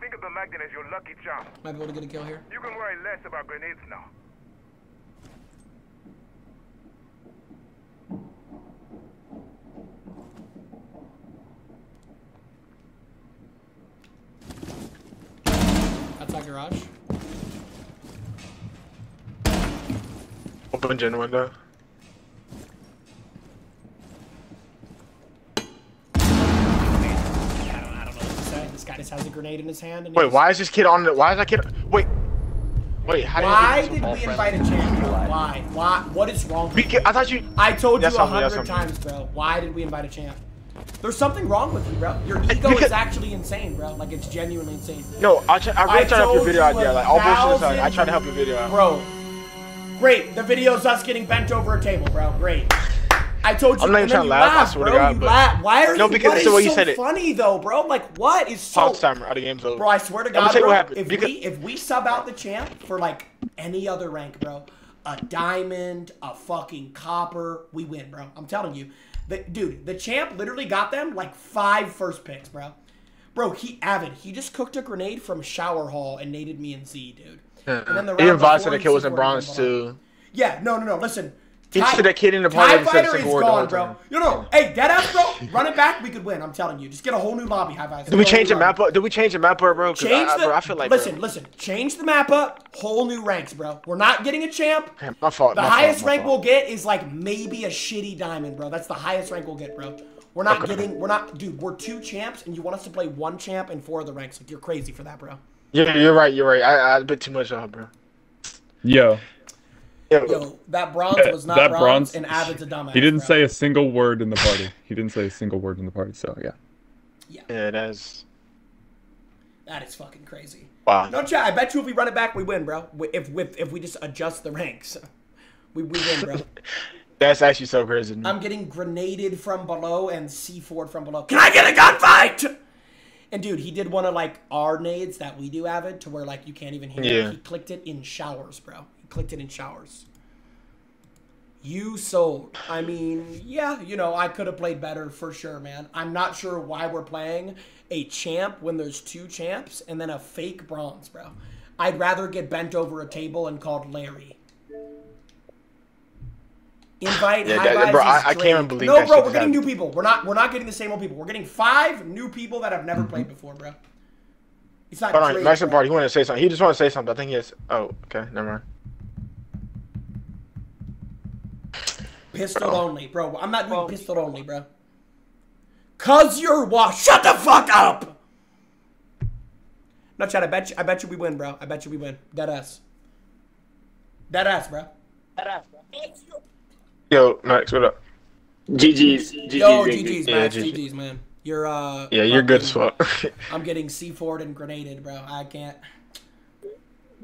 Speaker 14: Think of the magnet as your lucky charm.
Speaker 1: Might be able to get a kill here.
Speaker 14: You can worry less about grenades now.
Speaker 1: Outside garage.
Speaker 9: Open gen window.
Speaker 1: I don't, I don't know what to say. This guy just has a grenade in his hand. And
Speaker 9: Wait, why is this kid on it? Why is that kid? Wait, wait. How did
Speaker 1: Why did we invite a champ? bro? Why? Why? What is wrong? with
Speaker 9: Beca-
Speaker 1: you?
Speaker 9: I thought you.
Speaker 1: I told you a hundred times, bro. Why did we invite a champ? There's something wrong with you, bro. Your ego
Speaker 9: Because-
Speaker 1: is actually insane, bro. Like it's genuinely insane.
Speaker 9: No, I, try, I really
Speaker 1: I
Speaker 9: tried to help your video out. Yeah, like all bullshit aside, I tried to help your video out.
Speaker 1: Bro, great. The video's us getting bent over a table, bro. Great. I told you.
Speaker 9: I'm not even trying to
Speaker 1: you
Speaker 9: laugh, I
Speaker 1: laugh,
Speaker 9: swear to
Speaker 1: bro.
Speaker 9: God,
Speaker 1: you
Speaker 9: but-
Speaker 1: laugh. Why are
Speaker 9: No,
Speaker 1: you?
Speaker 9: because
Speaker 1: what
Speaker 9: the way you
Speaker 1: so
Speaker 9: said it.
Speaker 1: funny though, bro? Like what is so?
Speaker 9: Pause timer. Out of game's over.
Speaker 1: Bro, I swear to God,
Speaker 9: tell you
Speaker 1: bro,
Speaker 9: what happened.
Speaker 1: if
Speaker 9: Because-
Speaker 1: we if we sub out the champ for like any other rank, bro, a diamond, a fucking copper, we win, bro. I'm telling you, the, dude, the champ literally got them like five first picks, bro. Bro, he avid. He just cooked a grenade from shower hall and naded me in Z, dude. And then the
Speaker 9: Even
Speaker 1: round
Speaker 9: Vod
Speaker 1: before,
Speaker 9: said the
Speaker 1: he
Speaker 9: kid was in bronze too.
Speaker 1: Yeah, no, no, no. Listen.
Speaker 9: He
Speaker 1: Tie-
Speaker 9: said that kid in the
Speaker 1: TIE
Speaker 9: party said
Speaker 1: Fighter is
Speaker 9: word the whole
Speaker 1: gone, bro. You know, hey, deadass, bro. Run it back. We could win. I'm telling you. Just get a whole new lobby. High five.
Speaker 9: Did we change the map up? Did we change the map up, bro? 'Cause
Speaker 1: Change
Speaker 9: I,
Speaker 1: the.
Speaker 9: bro, I feel like
Speaker 1: listen,
Speaker 9: bro,
Speaker 1: listen. Change the map up. Whole new ranks, bro. We're not getting a champ.
Speaker 9: Damn, my fault.
Speaker 1: The
Speaker 9: my
Speaker 1: highest
Speaker 9: fault,
Speaker 1: rank
Speaker 9: fault.
Speaker 1: we'll get is like maybe a shitty diamond, bro. That's the highest rank we'll get, bro. We're not
Speaker 9: Okay.
Speaker 1: getting. We're not, dude. We're two champs, and you want us to play one champ and four of the ranks. Like you're crazy for that, bro.
Speaker 9: Yeah, you're right. You're right. I bit too much on, bro.
Speaker 10: Yo,
Speaker 9: Yo,
Speaker 1: Yo, that bronze was not
Speaker 10: that
Speaker 1: bronze,
Speaker 10: bronze.
Speaker 1: and Avid's a dumbass.
Speaker 10: He didn't
Speaker 1: bro.
Speaker 10: say a single word in the party. He didn't say a single word in the party. So yeah.
Speaker 9: yeah, it is.
Speaker 1: That is fucking crazy.
Speaker 9: wow.
Speaker 1: No, chat. I bet you if we run it back, we win, bro. If if if we just adjust the ranks, we we win, bro.
Speaker 9: That's actually so crazy.
Speaker 1: I'm getting grenaded from below and C4 from below. Can I get a gunfight? And dude, he did one of like our nades that we do avid to where like you can't even hear
Speaker 9: Yeah.
Speaker 1: it. He clicked it in showers, bro. Clicked it in showers. You sold. I mean, yeah, you know, I could have played better for sure, man. I'm not sure why we're playing a champ when there's two champs and then a fake bronze, bro. I'd rather get bent over a table and called Larry. Invite
Speaker 9: Yeah, bro, I- I can't even believe
Speaker 1: No, bro, we're getting new people. We're not. We're not getting the same old people. We're getting five new people that have never played mm-hmm. before, bro. It's not.
Speaker 9: Hold on, Maximum. Party. He wanted to say something. He just wanted to say something. I think he has. Oh, okay, never mind.
Speaker 1: Pistol only, bro. I'm not doing pistol only, bro. Cause you're washed. Shut the fuck up. No, Chad. I bet you. I bet you we win, bro. I bet you we win. Dead ass. Dead ass, bro. Dead ass, bro.
Speaker 9: Yo, Max, what up?
Speaker 13: GG's. GG's.
Speaker 1: Yo,
Speaker 13: Big
Speaker 1: GG's,
Speaker 9: Yeah,
Speaker 1: man.
Speaker 9: GG.
Speaker 1: GG's, man. You're uh.
Speaker 9: Yeah, you're good
Speaker 1: fucking-
Speaker 9: as fuck.
Speaker 1: I'm getting C4'd and grenaded, bro. I can't.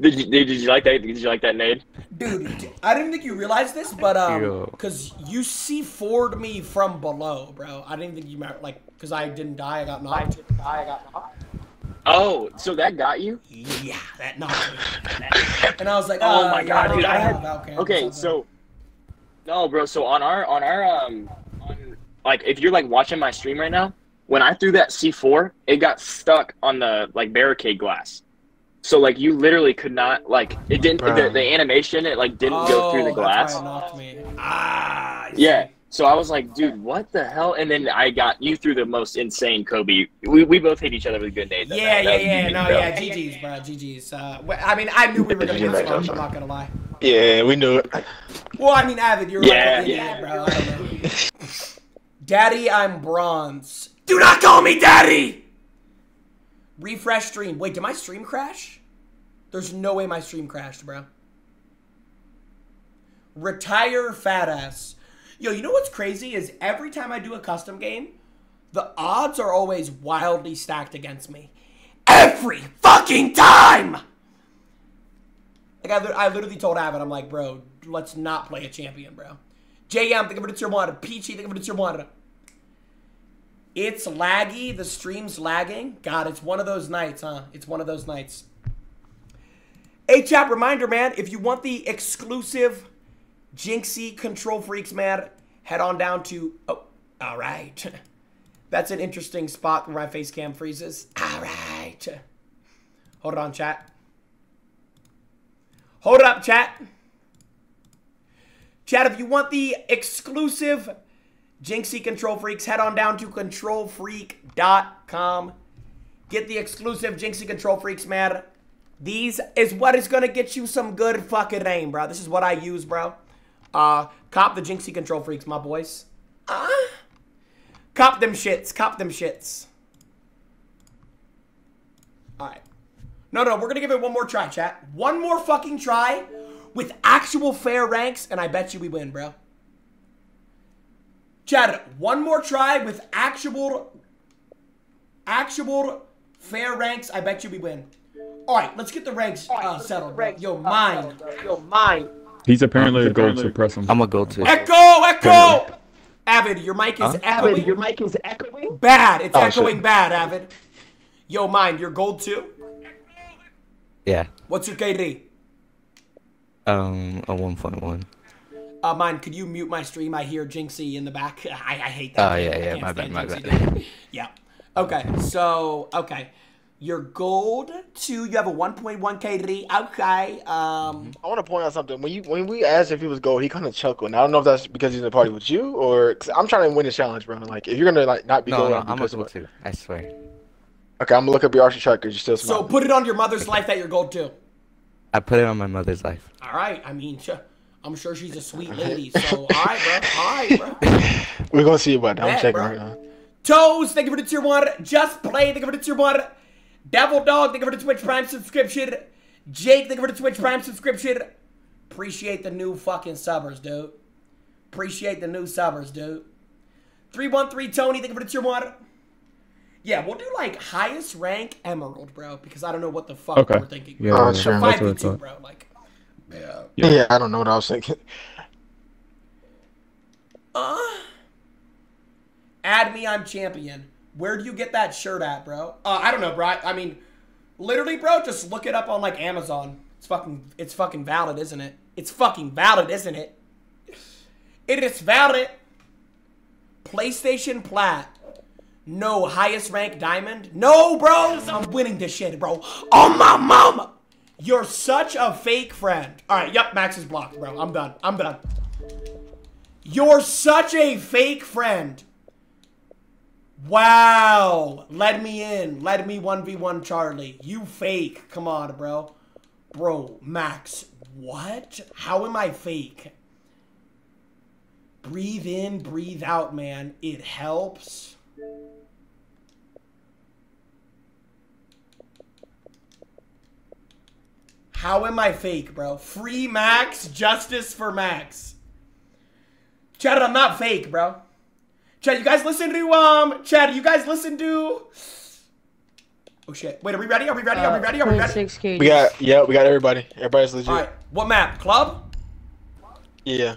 Speaker 13: Did you, did you like that? Did you like that nade?
Speaker 1: Dude, I didn't think you realized this, but um, cause you C4'd me from below, bro. I didn't think you meant like, cause I didn't die, I got knocked. I didn't die. I got knocked.
Speaker 13: Oh, so that got you?
Speaker 1: Yeah, that knocked me. and I was like,
Speaker 13: Oh
Speaker 1: uh,
Speaker 13: my god,
Speaker 1: don't
Speaker 13: dude! I had
Speaker 1: Valk cam or
Speaker 13: okay, so no, bro. So on our on our um, on, like if you're like watching my stream right now, when I threw that C4, it got stuck on the like barricade glass. So like you literally could not like it didn't the, the animation it like didn't go through the
Speaker 1: Oh,
Speaker 13: glass.
Speaker 1: That's why it knocked me. Ah.
Speaker 13: Yeah.
Speaker 1: see.
Speaker 13: So I was like, dude, what the hell? And then I got you through the most insane Kobe. We, we both hit each other with good nades. That-
Speaker 1: Yeah,
Speaker 13: that
Speaker 1: yeah,
Speaker 13: was
Speaker 1: yeah. No,
Speaker 13: bro.
Speaker 1: yeah. GG's, bro. GG's. Uh, I mean, I knew we were gonna get smoked. I'm not gonna lie.
Speaker 9: yeah, we knew it.
Speaker 1: Well, I mean, Avid, you're
Speaker 13: Yeah,
Speaker 1: like an
Speaker 13: yeah.
Speaker 1: idiot, bro. I don't know. Daddy, I'm bronze. Do not call me daddy. Refresh stream. Wait, did my stream crash? There's no way my stream crashed, bro. Retire fat ass. Yo, you know what's crazy is every time I do a custom game, the odds are always wildly stacked against me. Every fucking time! Like, I, I literally told Avid, I'm like, bro, let's not play a champion, bro. JM, think of it, it's your water. Peachy, think of it, it's your water. It's laggy. The stream's lagging. God, it's one of those nights, huh? It's one of those nights. Hey, chat, reminder, man, if you want the exclusive Jynxzi KontrolFreeks, man, head on down to. Oh, all right. That's an interesting spot where my face cam freezes. All right. Hold on, chat. Hold up, chat. Chat, if you want the exclusive Jynxzi KontrolFreeks, head on down to kontrolfreek.com. Get the exclusive Jynxzi KontrolFreeks, man. These is what is gonna get you some good fucking aim, bro. This is what I use, bro. Uh, cop the Jynxzi KontrolFreeks, my boys. Uh, cop them shits. Cop them shits. Alright. No, no, we're gonna give it one more try, chat. One more fucking try with actual fair ranks, and I bet you we win, bro. Chad, one more try with actual, actual fair ranks. I bet you we win. All right, let's get the ranks uh, settled. bro. Yo, mine. Yo, mine.
Speaker 10: He's apparently a gold, so press him.
Speaker 5: I'm a gold too.
Speaker 1: Echo, echo. Avid, your mic is
Speaker 5: Huh?
Speaker 1: echoing. your mic is echoing. Bad. It's
Speaker 5: Oh,
Speaker 1: echoing
Speaker 5: shit.
Speaker 1: bad, Avid. Yo, mine. You're gold too.
Speaker 5: Yeah.
Speaker 1: What's your KD?
Speaker 5: Um, a 1.1.
Speaker 1: Uh, mine. Could you mute my stream? I hear Jynxzi in the back. I, I hate that.
Speaker 5: Oh,
Speaker 1: game.
Speaker 5: yeah,
Speaker 1: I
Speaker 5: yeah, my bad, my
Speaker 1: Jynxzi,
Speaker 5: bad.
Speaker 1: dude. yeah. Okay. So okay. You're gold two. You have a 1.1 KD. Okay. Um.
Speaker 9: I want to point out something. When you when we asked if he was gold, he kind of chuckled. And I don't know if that's because he's in a party with you or cause I'm trying to win the challenge, bro. Like if you're gonna like not be
Speaker 5: No,
Speaker 9: gold,
Speaker 5: no,
Speaker 9: I'll be
Speaker 5: I'm a
Speaker 9: pissed
Speaker 5: gold
Speaker 9: about
Speaker 5: too. I swear.
Speaker 9: Okay, I'm gonna look up your RC chart because you're still
Speaker 1: So put it on your mother's life that you're gold too.
Speaker 5: I put it on my mother's life.
Speaker 1: All right. I mean, sh- I'm sure she's a sweet lady. So all right, bro. All right, bro.
Speaker 9: We're gonna see about that. I'm
Speaker 1: Bet,
Speaker 9: checking
Speaker 1: bro.
Speaker 9: right now.
Speaker 1: Toes, thank you for the tier one. Just play, thank you for the tier one. Devil Dog, thank you for the Twitch Prime subscription. Jake, thank you for the Twitch Prime subscription. Appreciate the new fucking subbers, dude. Appreciate the new subbers, dude. 313 Tony, thank you for the tier one. Yeah, we'll do like highest rank Emerald, bro, because I don't know what the fuck
Speaker 10: Okay.
Speaker 1: we're thinking.
Speaker 10: Yeah,
Speaker 9: Oh,
Speaker 10: yeah,
Speaker 9: sure.
Speaker 10: yeah. That's what I
Speaker 1: 5v2, bro. Like, yeah.
Speaker 9: Yeah. I don't know what I was thinking.
Speaker 1: Uh, add me, I'm champion. Where do you get that shirt at, bro? Uh, I don't know, bro. I I mean, literally, bro, just look it up on like Amazon. It's fucking, it's fucking valid, isn't it? It's fucking valid, isn't it? It is valid. PlayStation Plat. No highest rank diamond. No, bro. I'm winning this shit, bro. Oh my mama. You're such a fake friend. All right, yep, Max is blocked, bro. I'm done. I'm done. You're such a fake friend. Wow. Let me in. Let me 1v1 Charlie. You fake. Come on, bro. Bro, Max, what? How am I fake? Breathe in, breathe out, man. It helps. How am I fake, bro? Free Max, justice for Max. Chad, I'm not fake, bro. Chad, you guys listen to um. Chad, you guys listen to. Oh shit! Wait, are we ready? Are we ready? Are we ready? Are we ready?
Speaker 3: 26.
Speaker 9: We got yeah, we got everybody. Everybody's legit.
Speaker 1: All right. What map? Club?
Speaker 9: Yeah.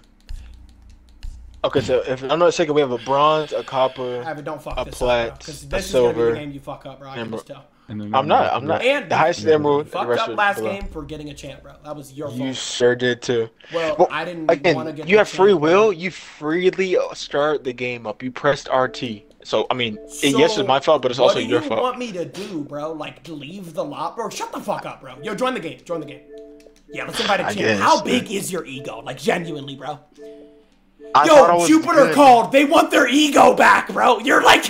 Speaker 9: Okay, so if I'm not mistaken, we have a bronze, a copper,
Speaker 1: Have it. Don't fuck
Speaker 9: a
Speaker 1: this
Speaker 9: plat,
Speaker 1: up, because
Speaker 9: a
Speaker 1: this is gonna be the
Speaker 9: silver.
Speaker 1: game you fuck up, bro. I can just tell.
Speaker 10: And then
Speaker 9: I'm not. I'm not.
Speaker 1: And
Speaker 9: the highest
Speaker 1: you
Speaker 9: emerald. the
Speaker 1: fucked up last
Speaker 9: below.
Speaker 1: game for getting a champ, bro. That was your fault.
Speaker 9: You sure did too.
Speaker 1: Well, I didn't wanna
Speaker 9: again.
Speaker 1: get
Speaker 9: You have free
Speaker 1: champ,
Speaker 9: will. You freely start the game up. You pressed RT. So I mean, it- yes, it's my fault, but it's
Speaker 1: what
Speaker 9: also
Speaker 1: do
Speaker 9: your
Speaker 1: you
Speaker 9: fault.
Speaker 1: want me to do, bro? Like leave the lot, bro? Shut the fuck up, bro. Yo, join the game. Join the game. Yeah, let's invite a champ.
Speaker 9: guess,
Speaker 1: How
Speaker 9: yeah.
Speaker 1: big is your ego? Like genuinely, bro.
Speaker 9: I thought I
Speaker 1: Yo, Jupiter
Speaker 9: good.
Speaker 1: called. They want their ego back, bro. You're like,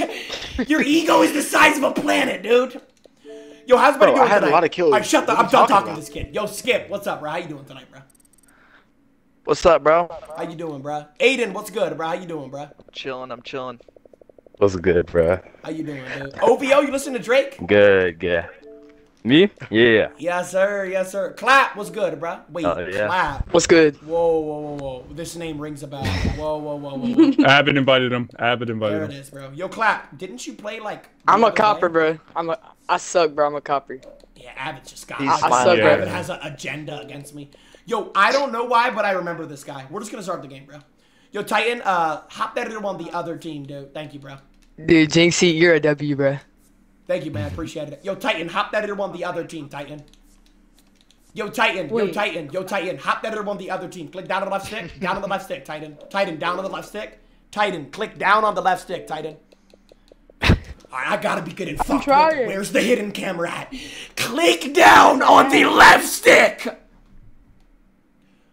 Speaker 1: your ego is the size of a planet, dude. Yo, how's
Speaker 9: Bro,
Speaker 1: everybody
Speaker 9: I
Speaker 1: doing
Speaker 9: had a
Speaker 1: tonight?
Speaker 9: lot of kills.
Speaker 1: All right, shut the.
Speaker 9: What
Speaker 1: I'm done
Speaker 9: talking
Speaker 1: talking to
Speaker 9: about?
Speaker 1: this kid. Yo, Skip, what's up, bro? How you doing tonight, bro?
Speaker 15: What's up, bro?
Speaker 1: How you doing, bro? Aiden, what's good, bro? How you doing, bro?
Speaker 15: Chilling, I'm chilling.
Speaker 5: What's good, bro?
Speaker 1: How you doing, dude? OVO, you listen to Drake?
Speaker 5: Good, good. Me? Yeah.
Speaker 1: Yes, sir. Yes, sir. Clap, what's good, bro? Wait,
Speaker 5: Oh, yeah.
Speaker 1: clap.
Speaker 15: What's good?
Speaker 1: Whoa, whoa, whoa, whoa. This name rings a bell. Whoa, whoa, whoa, whoa, whoa.
Speaker 10: Avid invited him. Avid
Speaker 1: there
Speaker 10: invited
Speaker 1: it
Speaker 10: him.
Speaker 1: is, bro. Yo, clap. Didn't you play like?
Speaker 15: I'm a copper,
Speaker 1: day?
Speaker 15: bro. I'm a. I suck, bro. I'm a copper.
Speaker 1: Yeah, Avid just got.
Speaker 15: He's
Speaker 1: I, I suck,
Speaker 15: Yeah.
Speaker 1: Avid has an agenda against me. Yo, I don't know why, but I remember this guy. We're just gonna start the game, bro. Yo, Titan, uh, hop that on the other team, dude. Thank you, bro.
Speaker 15: Dude, Jynxzi, you're a W, bro.
Speaker 1: Thank you, man. Mm-hmm. Appreciate it. Yo, Titan, hop that on the other team, Titan. Yo, Titan. Yo, Titan. Yo, Titan. Hop that on the other team. Click down on the left stick. Down on the left stick, Titan. Titan, down on the left stick. Titan, click down on the left stick, Titan. Alright, I gotta be good at fuck.
Speaker 3: trying.
Speaker 1: Where's the hidden camera at? Click down on the left stick.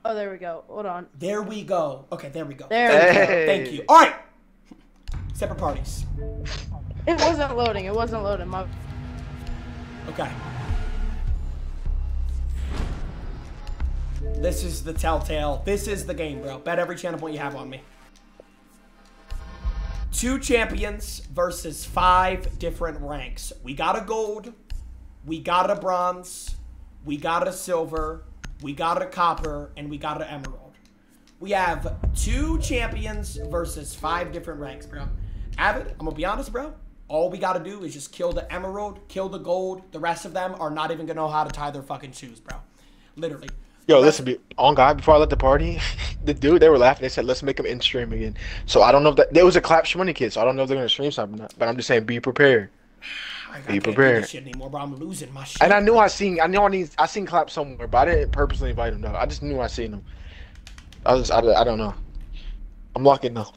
Speaker 3: Oh, there we go. Hold on.
Speaker 1: There we go. Okay, there we go.
Speaker 3: There
Speaker 1: Thank
Speaker 3: we
Speaker 15: go.
Speaker 1: Thank you. All right. Separate parties.
Speaker 3: It wasn't loading. It wasn't loading. My...
Speaker 1: Okay. This is the telltale. This is the game, bro. Bet every channel point you have on me. Two champions versus five different ranks. We got a gold. We got a bronze. We got a silver. We got a copper. And we got an emerald. We have two champions versus five different ranks, bro. Avid, I'm gonna be honest, bro. All we gotta do is just kill the emerald, kill the gold. The rest of them are not even gonna know how to tie their fucking shoes, bro. Literally.
Speaker 9: Yo, listen, be on God. Before I left the party, the dude they were laughing. They said, "Let's make them in stream again." So I don't know if that there was a clap money kid. So I don't know if they're gonna stream something. Or not, but I'm just saying, be prepared.
Speaker 1: I, I
Speaker 9: Be
Speaker 1: do
Speaker 9: prepared.
Speaker 1: shit anymore, bro. I'm losing my shit.
Speaker 9: And I knew I seen, I knew I need, I seen clap somewhere, but I didn't purposely invite him. though. I just knew I seen him. I was, I, I don't know. I'm locking though.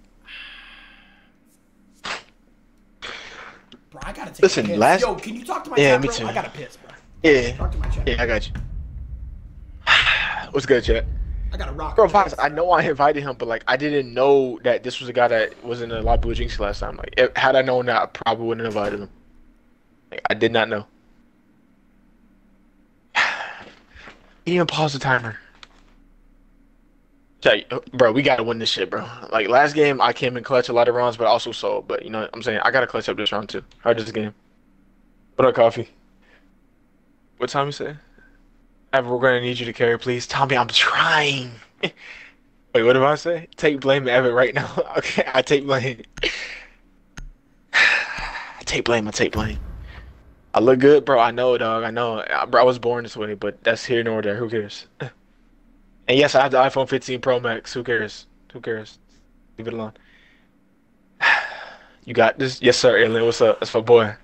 Speaker 1: Bro, I gotta take
Speaker 9: Listen, last-
Speaker 1: Yo, can you talk to my
Speaker 9: Yeah,
Speaker 1: chat,
Speaker 9: me
Speaker 1: bro?
Speaker 9: too.
Speaker 1: I gotta piss, bro.
Speaker 9: Yeah,
Speaker 1: Talk to my chat.
Speaker 9: yeah, I got you. What's good, chat?
Speaker 1: I gotta rock.
Speaker 9: Bro, Fox. I know I invited him, but like I didn't know that this was a guy that was in the lobby with Jinx last time. Like, if, had I known that, I probably wouldn't have invited him. Like, I did not know. He even paused the timer. Chat, bro, we gotta win this shit, bro. Like last game, I came in clutch a lot of rounds, but I also sold. But you know, what I'm saying I gotta clutch up this round too. Hard this game. What up, coffee? What time you say? Ever, we're gonna need you to carry, please. Tommy, I'm trying. Wait, what did I say? Take blame, Evan, right now. okay, I take blame. I take blame. I take blame. I look good, bro. I know, dog. I know. Uh, Bro, I was born this way, but that's here nor there. Who cares? and yes, I have the iPhone 15 Pro Max. Who cares? Who cares? Leave it alone. You got this? Yes, sir, Alien. What's up? That's my boy.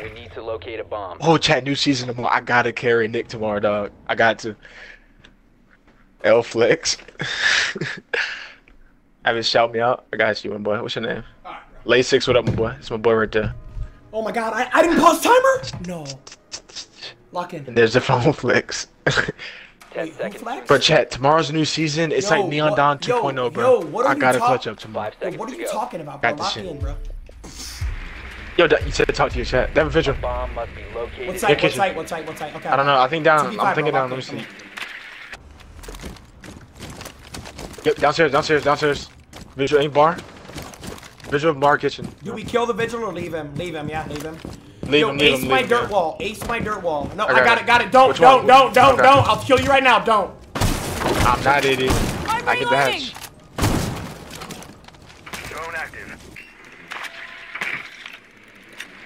Speaker 2: We need to locate a bomb.
Speaker 9: Oh, chat, new season tomorrow. I gotta carry Nick tomorrow, dog. I got to. L Flex. Have it shout me out. I got you, my boy. What's your name? Lay six, what up, my boy? It's my boy right there.
Speaker 1: Oh my god, I, I didn't pause timer? No. Lock in.
Speaker 9: And there's the phone flex.
Speaker 2: Ten seconds.
Speaker 1: Flex?
Speaker 9: Bro, chat, tomorrow's a new season. It's
Speaker 1: Yo,
Speaker 9: like Neon
Speaker 1: what-
Speaker 9: Dawn 2.0, bro.
Speaker 1: yo, what are
Speaker 9: I gotta
Speaker 1: talk-
Speaker 9: clutch up tomorrow.
Speaker 2: Five
Speaker 1: Yo,
Speaker 2: seconds
Speaker 1: what are you
Speaker 2: go.
Speaker 1: talking about, bro?
Speaker 9: Got this
Speaker 1: Lock
Speaker 9: shit.
Speaker 1: in, bro.
Speaker 9: Yo, you said to talk to your chat. Devin Vigil.
Speaker 2: Bomb must be located.
Speaker 1: What's
Speaker 9: Yeah,
Speaker 1: site, what
Speaker 9: kitchen.
Speaker 1: site, what site, what site? Okay.
Speaker 9: I don't know. I think down.
Speaker 1: 2v5,
Speaker 9: I'm thinking
Speaker 1: bro,
Speaker 9: down. Let
Speaker 1: in,
Speaker 9: me
Speaker 1: come
Speaker 9: see. Yep, downstairs, downstairs, downstairs. Vigil ain't bar. Vigil bar kitchen.
Speaker 1: Do we kill the vigil or leave him? Leave him, yeah, leave him.
Speaker 9: Leave
Speaker 1: Yo,
Speaker 9: leave
Speaker 1: ace
Speaker 9: him,
Speaker 1: my
Speaker 9: leave
Speaker 1: dirt wall. Ace my dirt wall. No,
Speaker 9: I got,
Speaker 1: I
Speaker 9: got it.
Speaker 1: it. got it. Don't,
Speaker 9: Which don't, one?
Speaker 1: don't, don't,
Speaker 9: okay.
Speaker 1: don't. I'll kill you right now. Don't.
Speaker 9: I'm not idiot. I'm I can dash.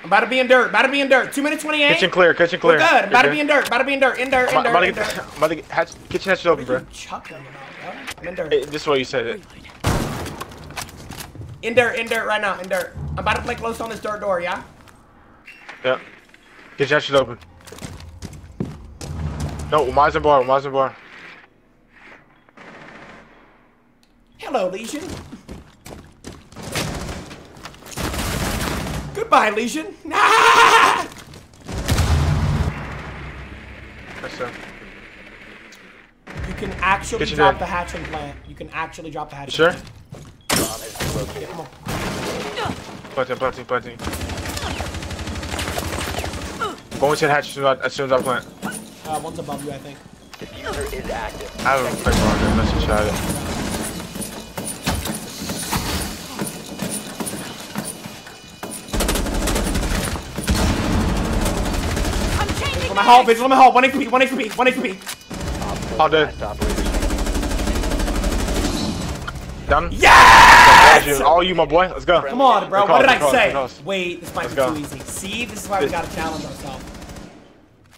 Speaker 1: I'm about to be in dirt. About to be in dirt. Two minutes twenty-eight.
Speaker 9: Kitchen clear. Kitchen clear.
Speaker 1: We're good. About to be in dirt. About to be in dirt. In dirt. In dirt.
Speaker 9: About,
Speaker 1: in.
Speaker 9: Get, about to get hatch, kitchen hatch is open, bro.
Speaker 1: Chuck them out, in dirt.
Speaker 9: Hey, this way you said it.
Speaker 1: In dirt. In dirt right now. In dirt. I'm about to play close on this dirt door. Yeah.
Speaker 9: Yeah. Get hatch is open. No, Mazen bar. Mazen bar.
Speaker 1: Hello, Legion. Goodbye, Legion. Ah!
Speaker 9: That's it.
Speaker 1: You can actually drop the hatch and plant. You can actually drop the hatch.
Speaker 9: You sure?
Speaker 1: plant. Yeah, come on.
Speaker 9: Planting, planting, planting. Go into the hatch as soon as I, as soon as I plant.
Speaker 1: Uh, one's above you, I think.
Speaker 2: Defuser is active.
Speaker 9: I have a quick one there. Let's just try it.
Speaker 1: Vigil on my hall, vigil on my hall. 1 HP, 1 HP, 1 HP.
Speaker 9: All dead. Done?
Speaker 1: Yes!
Speaker 9: All you, my boy. Let's go.
Speaker 1: Come on, bro.
Speaker 9: Good
Speaker 1: What
Speaker 9: call,
Speaker 1: did I say?
Speaker 9: good call.
Speaker 1: Wait, this might
Speaker 9: Let's
Speaker 1: be
Speaker 9: go.
Speaker 1: too easy. See, this is why we gotta challenge ourselves.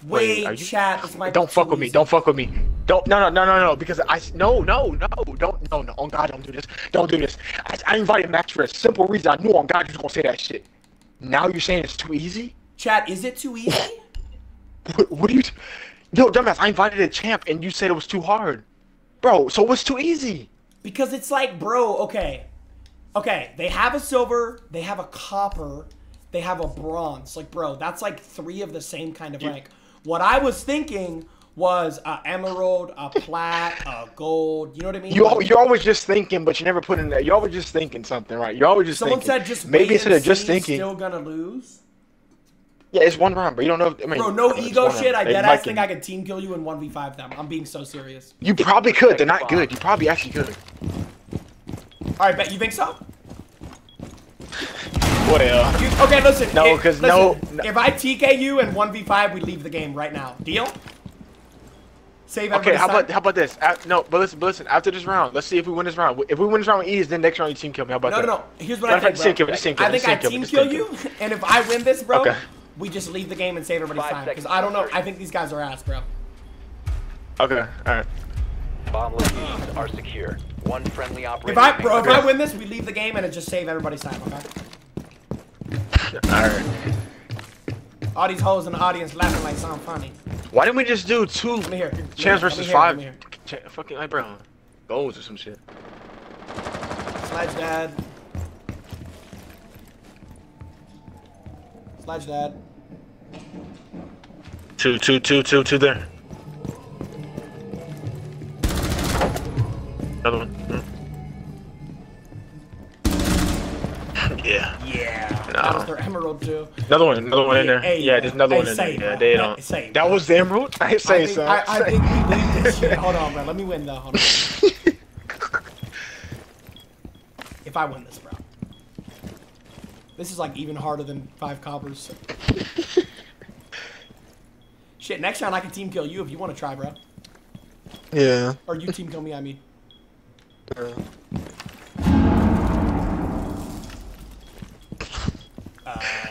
Speaker 9: Wait,
Speaker 1: Wait,
Speaker 9: are you-
Speaker 1: chat, this might
Speaker 9: Don't fuck with me. Don't fuck with me. Don't. No, no, no, no, no. Because I. No, no, no. Don't. No, no. On God, don't do this. Don't do this. I, I invited Max for a simple reason. I knew on God you was gonna say that shit. Now you're saying it's too easy?
Speaker 1: Chat, is it too easy?
Speaker 9: What, what are you? T- Yo, dumbass. I invited a champ and you said it was too hard, bro. So what's too easy?
Speaker 1: Because it's like, bro, okay. Okay, they have a silver, they have a copper, they have a bronze. Like, bro, that's like three of the same kind of rank. What I was thinking was a emerald, a plat, a gold. You know what I mean?
Speaker 9: You
Speaker 1: Like,
Speaker 9: you're always just thinking, but you never put in there. You're always just thinking something, right? You're always just
Speaker 1: Someone
Speaker 9: thinking.
Speaker 1: said just
Speaker 9: maybe instead of just
Speaker 1: see,
Speaker 9: thinking.
Speaker 1: Still gonna lose.
Speaker 9: Yeah, it's one round, but you don't know. I mean,
Speaker 1: Bro, no ego
Speaker 9: one round.
Speaker 1: shit. I
Speaker 9: They
Speaker 1: dead
Speaker 9: might
Speaker 1: ass think I could team kill you in one v five them. I'm being so serious.
Speaker 9: You probably could. They're not good. You probably actually could.
Speaker 1: All right, bet you think so?
Speaker 9: Well,
Speaker 1: You, okay, listen.
Speaker 9: No, 'cause
Speaker 1: listen,
Speaker 9: no-
Speaker 1: If I TK you and one v five, we leave the game right now. Deal? Save
Speaker 9: Okay, how
Speaker 1: everybody's
Speaker 9: about how about this? Uh, no, but listen, but listen. After this round, let's see if we win this round. If we win this round with ease, then next round you team kill me. How about
Speaker 1: No,
Speaker 9: that?
Speaker 1: no, no. Here's what
Speaker 9: Matter
Speaker 1: I
Speaker 9: of fact,
Speaker 1: think,
Speaker 9: just team
Speaker 1: bro.
Speaker 9: kill me, just team kill
Speaker 1: I
Speaker 9: me,
Speaker 1: think
Speaker 9: just
Speaker 1: I
Speaker 9: team
Speaker 1: team
Speaker 9: kill
Speaker 1: kill
Speaker 9: me,
Speaker 1: you, and if I win this, bro,
Speaker 9: Okay.
Speaker 1: we just leave the game and save everybody's
Speaker 2: Five
Speaker 1: time. Because. I don't know. I think these guys are ass, bro.
Speaker 9: Okay, all right.
Speaker 2: Bomb locations are secure. One friendly operator.
Speaker 1: If I, bro, if I win this, we leave the game and it just save everybody's time. Okay.
Speaker 9: All right.
Speaker 1: All these hoes in the audience laughing like something funny.
Speaker 9: Why didn't we just do two
Speaker 1: Let me hear. Let me
Speaker 9: champs
Speaker 1: hear, let
Speaker 9: versus
Speaker 1: me hear,
Speaker 9: five?
Speaker 1: let me
Speaker 9: Cha- fucking like bro, goals or some shit.
Speaker 1: Sledge dad. Sledge dad.
Speaker 9: Two, two, two, two, two there. Another one. Mm. yeah.
Speaker 1: Yeah.
Speaker 9: No.
Speaker 1: That was their emerald too.
Speaker 9: Another one, another one in there.
Speaker 1: Hey,
Speaker 9: yeah, there's another
Speaker 1: hey,
Speaker 9: one in there. Yeah, they don't.
Speaker 1: say,
Speaker 9: that was the emerald. I say
Speaker 1: I think,
Speaker 9: so.
Speaker 1: I, I think we leave this shit. Hold on, bro. Let me win though. Hold on. if I win this, bro. This is like even harder than five coppers. Shit, next round I can team kill you if you want to try, bro.
Speaker 9: Yeah.
Speaker 1: Or you team kill me, I mean. Uh,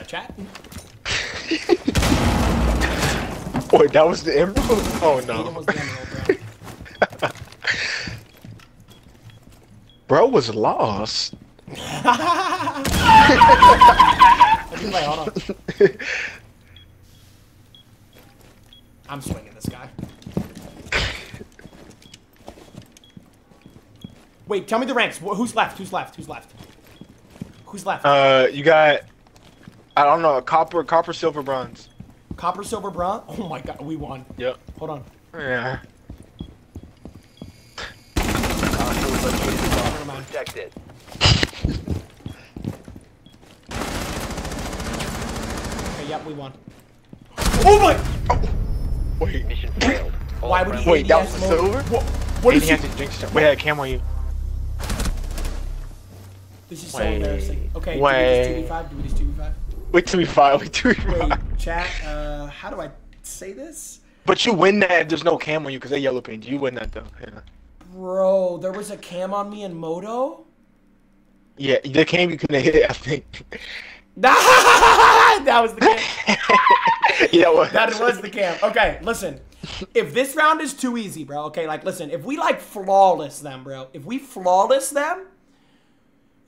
Speaker 1: chat?
Speaker 9: Wait, that was the emerald? Oh no.
Speaker 1: emerald, bro.
Speaker 9: Bro was lost.
Speaker 1: Let me play, hold on. I'm swinging this guy. Wait, tell me the ranks. Who's left? Who's left? Who's left? Who's left?
Speaker 9: Uh, you got. I don't know. Copper, copper, silver, bronze.
Speaker 1: Copper, silver, bronze? Oh my god, we won.
Speaker 9: Yep.
Speaker 1: Hold on.
Speaker 9: Yeah.
Speaker 2: Protected.
Speaker 1: Okay, yep, we won. Oh my!
Speaker 9: Wait.
Speaker 2: Mission failed. All
Speaker 1: Why would he
Speaker 9: Wait, that was
Speaker 1: mode?
Speaker 9: silver?
Speaker 1: What, what is
Speaker 9: he
Speaker 1: he?
Speaker 9: to drink. Wait, I had cam on you.
Speaker 1: This is so
Speaker 9: Wait,
Speaker 1: embarrassing. Okay,
Speaker 9: wait.
Speaker 1: do we just 2v5? Do we just 2v5?
Speaker 9: Wait till we five. Wait till we
Speaker 1: Wait,
Speaker 9: five.
Speaker 1: chat, uh, how do I say this?
Speaker 9: But you win that. if There's no cam on you because they yellow paint. You win that though. Yeah.
Speaker 1: Bro, there was a cam on me in Moto?
Speaker 9: Yeah, the cam you couldn't hit. I think.
Speaker 1: that was the camp.
Speaker 9: yeah, what?
Speaker 1: That was the camp. Okay, listen. If this round is too easy, bro, okay, like, listen, if we, like, flawless them, bro, if we flawless them,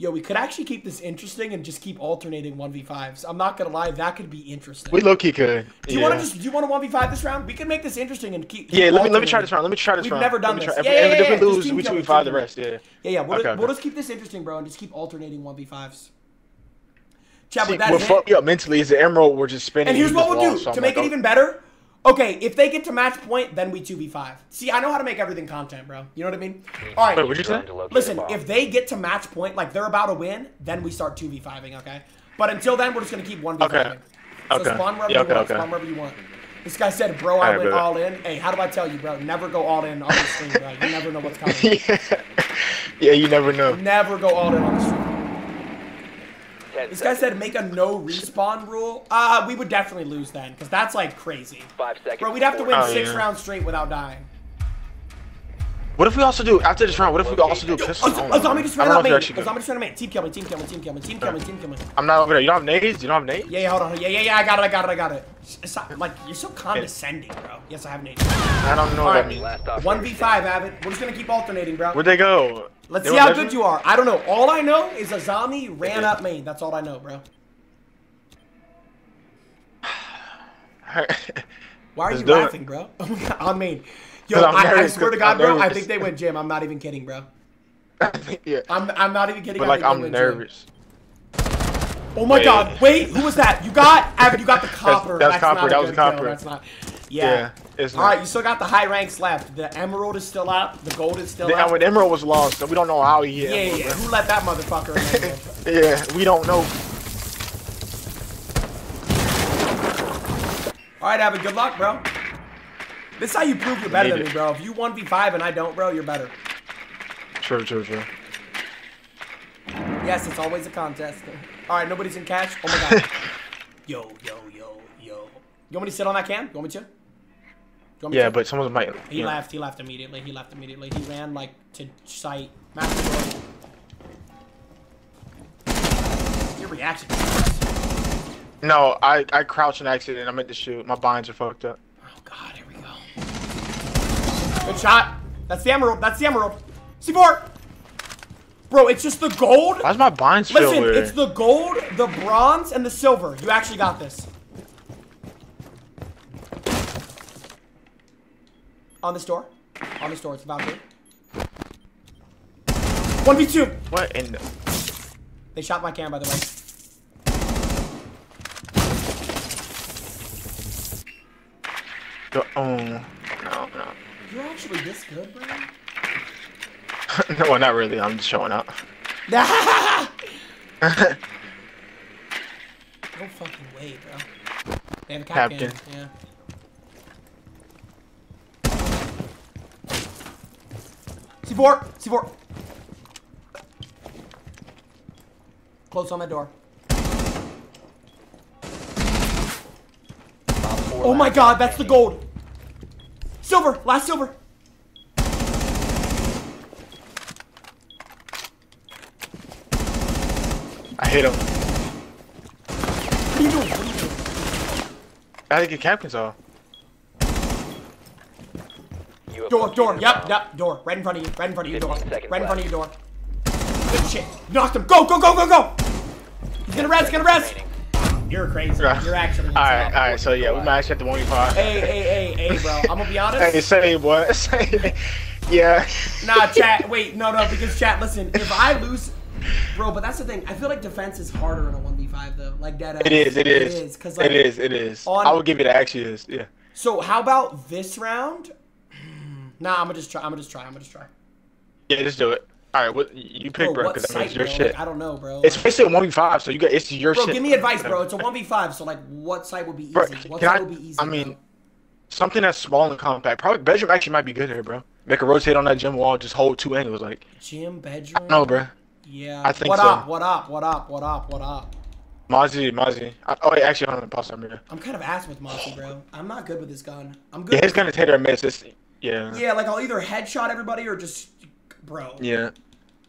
Speaker 1: yo, we could actually keep this interesting and just keep alternating 1v5s. I'm not gonna lie, that could be interesting.
Speaker 9: We low key could.
Speaker 1: Do you
Speaker 9: yeah.
Speaker 1: want to just, do you want to 1v5 this round? We can make this interesting and keep.
Speaker 9: Yeah,
Speaker 1: keep
Speaker 9: let me let me try this round. Let me try this round.
Speaker 1: We've
Speaker 9: never
Speaker 1: done
Speaker 9: me
Speaker 1: this.
Speaker 9: try-
Speaker 1: Yeah,
Speaker 9: if,
Speaker 1: yeah,
Speaker 9: if,
Speaker 1: yeah,
Speaker 9: if we
Speaker 1: just
Speaker 9: lose,
Speaker 1: team
Speaker 9: we 2v5 the rest. Yeah.
Speaker 1: Yeah, yeah, we'll,
Speaker 9: Okay,
Speaker 1: just, we'll
Speaker 9: okay.
Speaker 1: just keep this interesting, bro, and just keep alternating 1v5s. Chat,
Speaker 9: See,
Speaker 1: with that
Speaker 9: what
Speaker 1: hit-
Speaker 9: fucked me up mentally is the emerald. We're just spinning.
Speaker 1: And here's what we'll do
Speaker 9: so
Speaker 1: to
Speaker 9: I'm
Speaker 1: make
Speaker 9: like,
Speaker 1: it oh. even better. Okay, if they get to match point, then we 2v5. See, I know how to make everything content, bro. You know what I mean? All right.
Speaker 9: Wait, what'd you say?
Speaker 1: Listen, if they get to match point, like they're about to win, then we start 2v5ing, okay? But until then, we're just going to keep 1v5ing.
Speaker 9: Okay.
Speaker 1: So
Speaker 9: Okay.
Speaker 1: spawn wherever
Speaker 9: Yeah,
Speaker 1: you
Speaker 9: okay,
Speaker 1: want.
Speaker 9: okay.
Speaker 1: Spawn wherever you want. This guy said, bro, I
Speaker 9: Alright,
Speaker 1: went
Speaker 9: bet.
Speaker 1: all in. Hey, how do I tell you, bro? Never go all in on the stream, bro. You never know what's coming.
Speaker 9: Yeah, you never know.
Speaker 1: Never go all in on the stream. This guy said make a no respawn rule. Uh, we would definitely lose then, because that's like crazy.
Speaker 2: Five seconds.
Speaker 1: Bro, we'd have to win
Speaker 9: Oh,
Speaker 1: six
Speaker 9: yeah.
Speaker 1: rounds straight without dying.
Speaker 9: What if we also do after this round? What if we also do a pistol?
Speaker 1: A,
Speaker 9: only?
Speaker 1: a zombie just ran out main. A zombie just ran out main. Team kill me. Team kill me. Team kill me. Team kill me. Team kill me.
Speaker 9: I'm not over there. You don't have nades? You don't have nades?
Speaker 1: Yeah, yeah, hold on. Yeah, yeah, yeah, I got it, I got it, I got it. It's not, like, you're so condescending, bro. Yes, I have nades.
Speaker 9: I don't know what that means.
Speaker 1: 1v5, Avid. We're just gonna keep alternating, bro.
Speaker 9: Where'd they go?
Speaker 1: Let's
Speaker 9: They
Speaker 1: see how
Speaker 9: measuring?
Speaker 1: good you are. I don't know. All I know is a zombie ran up me. That's all I know, bro. Why are
Speaker 9: Let's
Speaker 1: you
Speaker 9: do it.
Speaker 1: laughing, bro? My God, on main. Yo,
Speaker 9: 'Cause I'm
Speaker 1: I, I
Speaker 9: nervous,
Speaker 1: swear to
Speaker 9: 'cause
Speaker 1: God,
Speaker 9: I'm
Speaker 1: bro, I think they went gym. I'm not even kidding, bro.
Speaker 9: yeah.
Speaker 1: I'm, I'm not even kidding.
Speaker 9: But like I'm
Speaker 1: went gym.
Speaker 9: nervous.
Speaker 1: Oh my
Speaker 9: Wait.
Speaker 1: god, wait, who was that? You got, Avid, you got the copper.
Speaker 9: that was copper, that was
Speaker 1: good
Speaker 9: copper.
Speaker 1: Kill. That's not, yeah.
Speaker 9: Yeah,
Speaker 1: All right, you still got the high ranks left. The emerald is still out. The gold is still
Speaker 9: The, when Emerald was lost, so we don't know how he
Speaker 1: yeah, yeah, yeah. Who let that motherfucker in there?
Speaker 9: Yeah, we don't know.
Speaker 1: All right, Avid, good luck, bro. This is how you prove you're better than me, bro. If you 1v5 and I don't, bro, you're better.
Speaker 9: True, true, true.
Speaker 1: Yes, it's always a contest. All right, nobody's in cash. Oh my god. yo, yo, yo, yo. You want me to sit on that cam? You want me to? You want me
Speaker 9: Yeah,
Speaker 1: to?
Speaker 9: but someone might.
Speaker 1: He
Speaker 9: yeah.
Speaker 1: left. He left immediately. He left immediately. He ran like to sight. Master. Your reaction.
Speaker 9: No, I I crouched an accident. I meant to shoot. My binds are fucked up. Oh god, here we go.
Speaker 1: Good shot. That's the emerald. That's the emerald. C4. Bro, it's just the gold.
Speaker 9: Why's my binds
Speaker 1: Listen, it's the gold, the bronze, and the silver. You actually got this. On this door. On this door. It's about to. 1v2.
Speaker 9: What in the...
Speaker 1: They shot my cam, by the way.
Speaker 9: the oh no no
Speaker 1: You're actually this good, bro?
Speaker 9: no well, not really. I'm just showing up.
Speaker 1: no fucking way, bro. They have a cap
Speaker 9: Captain.
Speaker 1: Yeah. C4! C4! Close on that door. Oh my god, that's the gold! Silver! Last silver!
Speaker 9: I hit him.
Speaker 1: What are you doing? What are you doing?
Speaker 9: I had to get Kapkans off.
Speaker 1: Door, door, yep, yep, door. Right in front of you, right in front of you, door. Right in front of you, door. Good shit. Knocked him. Go, go, go, go, go! He's gonna rest, gonna rest! You're crazy. You're actually
Speaker 9: All right, all right. So yeah, we might actually have to one v five.
Speaker 1: Hey, hey, hey, hey, bro. I'm gonna be honest.
Speaker 9: Hey, say what? Say, yeah.
Speaker 1: Nah, chat. Wait, no, no, because chat. Listen, if I lose, bro, but that's the thing. I feel like defense is harder in a one v five though. Like dead ass.
Speaker 9: It is. It is.
Speaker 1: It is. Cause like,
Speaker 9: it is. It is.
Speaker 1: on-
Speaker 9: I would give you the actually is. Yeah.
Speaker 1: So how about this round? Nah, I'm gonna just try. I'm gonna just try. I'm gonna just try.
Speaker 9: Yeah, just do it. All right, what you pick,
Speaker 1: Bro,
Speaker 9: bro? Because
Speaker 1: site,
Speaker 9: your
Speaker 1: bro?
Speaker 9: shit.
Speaker 1: Like, I don't know, bro.
Speaker 9: It's basically a one v five, so you got it's your
Speaker 1: Bro,
Speaker 9: shit.
Speaker 1: Bro, give me advice, bro. It's a one v five. So like, what site would be easy?
Speaker 9: Bro,
Speaker 1: what site
Speaker 9: I?
Speaker 1: would be easy?
Speaker 9: I mean, something that's small and compact. Probably bedroom actually might be good here, bro. Make a rotate on that gym wall, just hold two angles, like.
Speaker 1: gym bedroom.
Speaker 9: No, bro.
Speaker 1: Yeah.
Speaker 9: I think
Speaker 1: what
Speaker 9: so.
Speaker 1: up? What up? What up? What up? What up?
Speaker 9: Mozzie, Mozzie. I, oh, wait, actually, I'm gonna pause on here.
Speaker 1: I'm kind of ass with Mozzie, bro. I'm not good with this gun. I'm good.
Speaker 9: Yeah, his gun is hit or miss. It's, yeah.
Speaker 1: Yeah, like I'll either headshot everybody or just, bro.
Speaker 9: Yeah.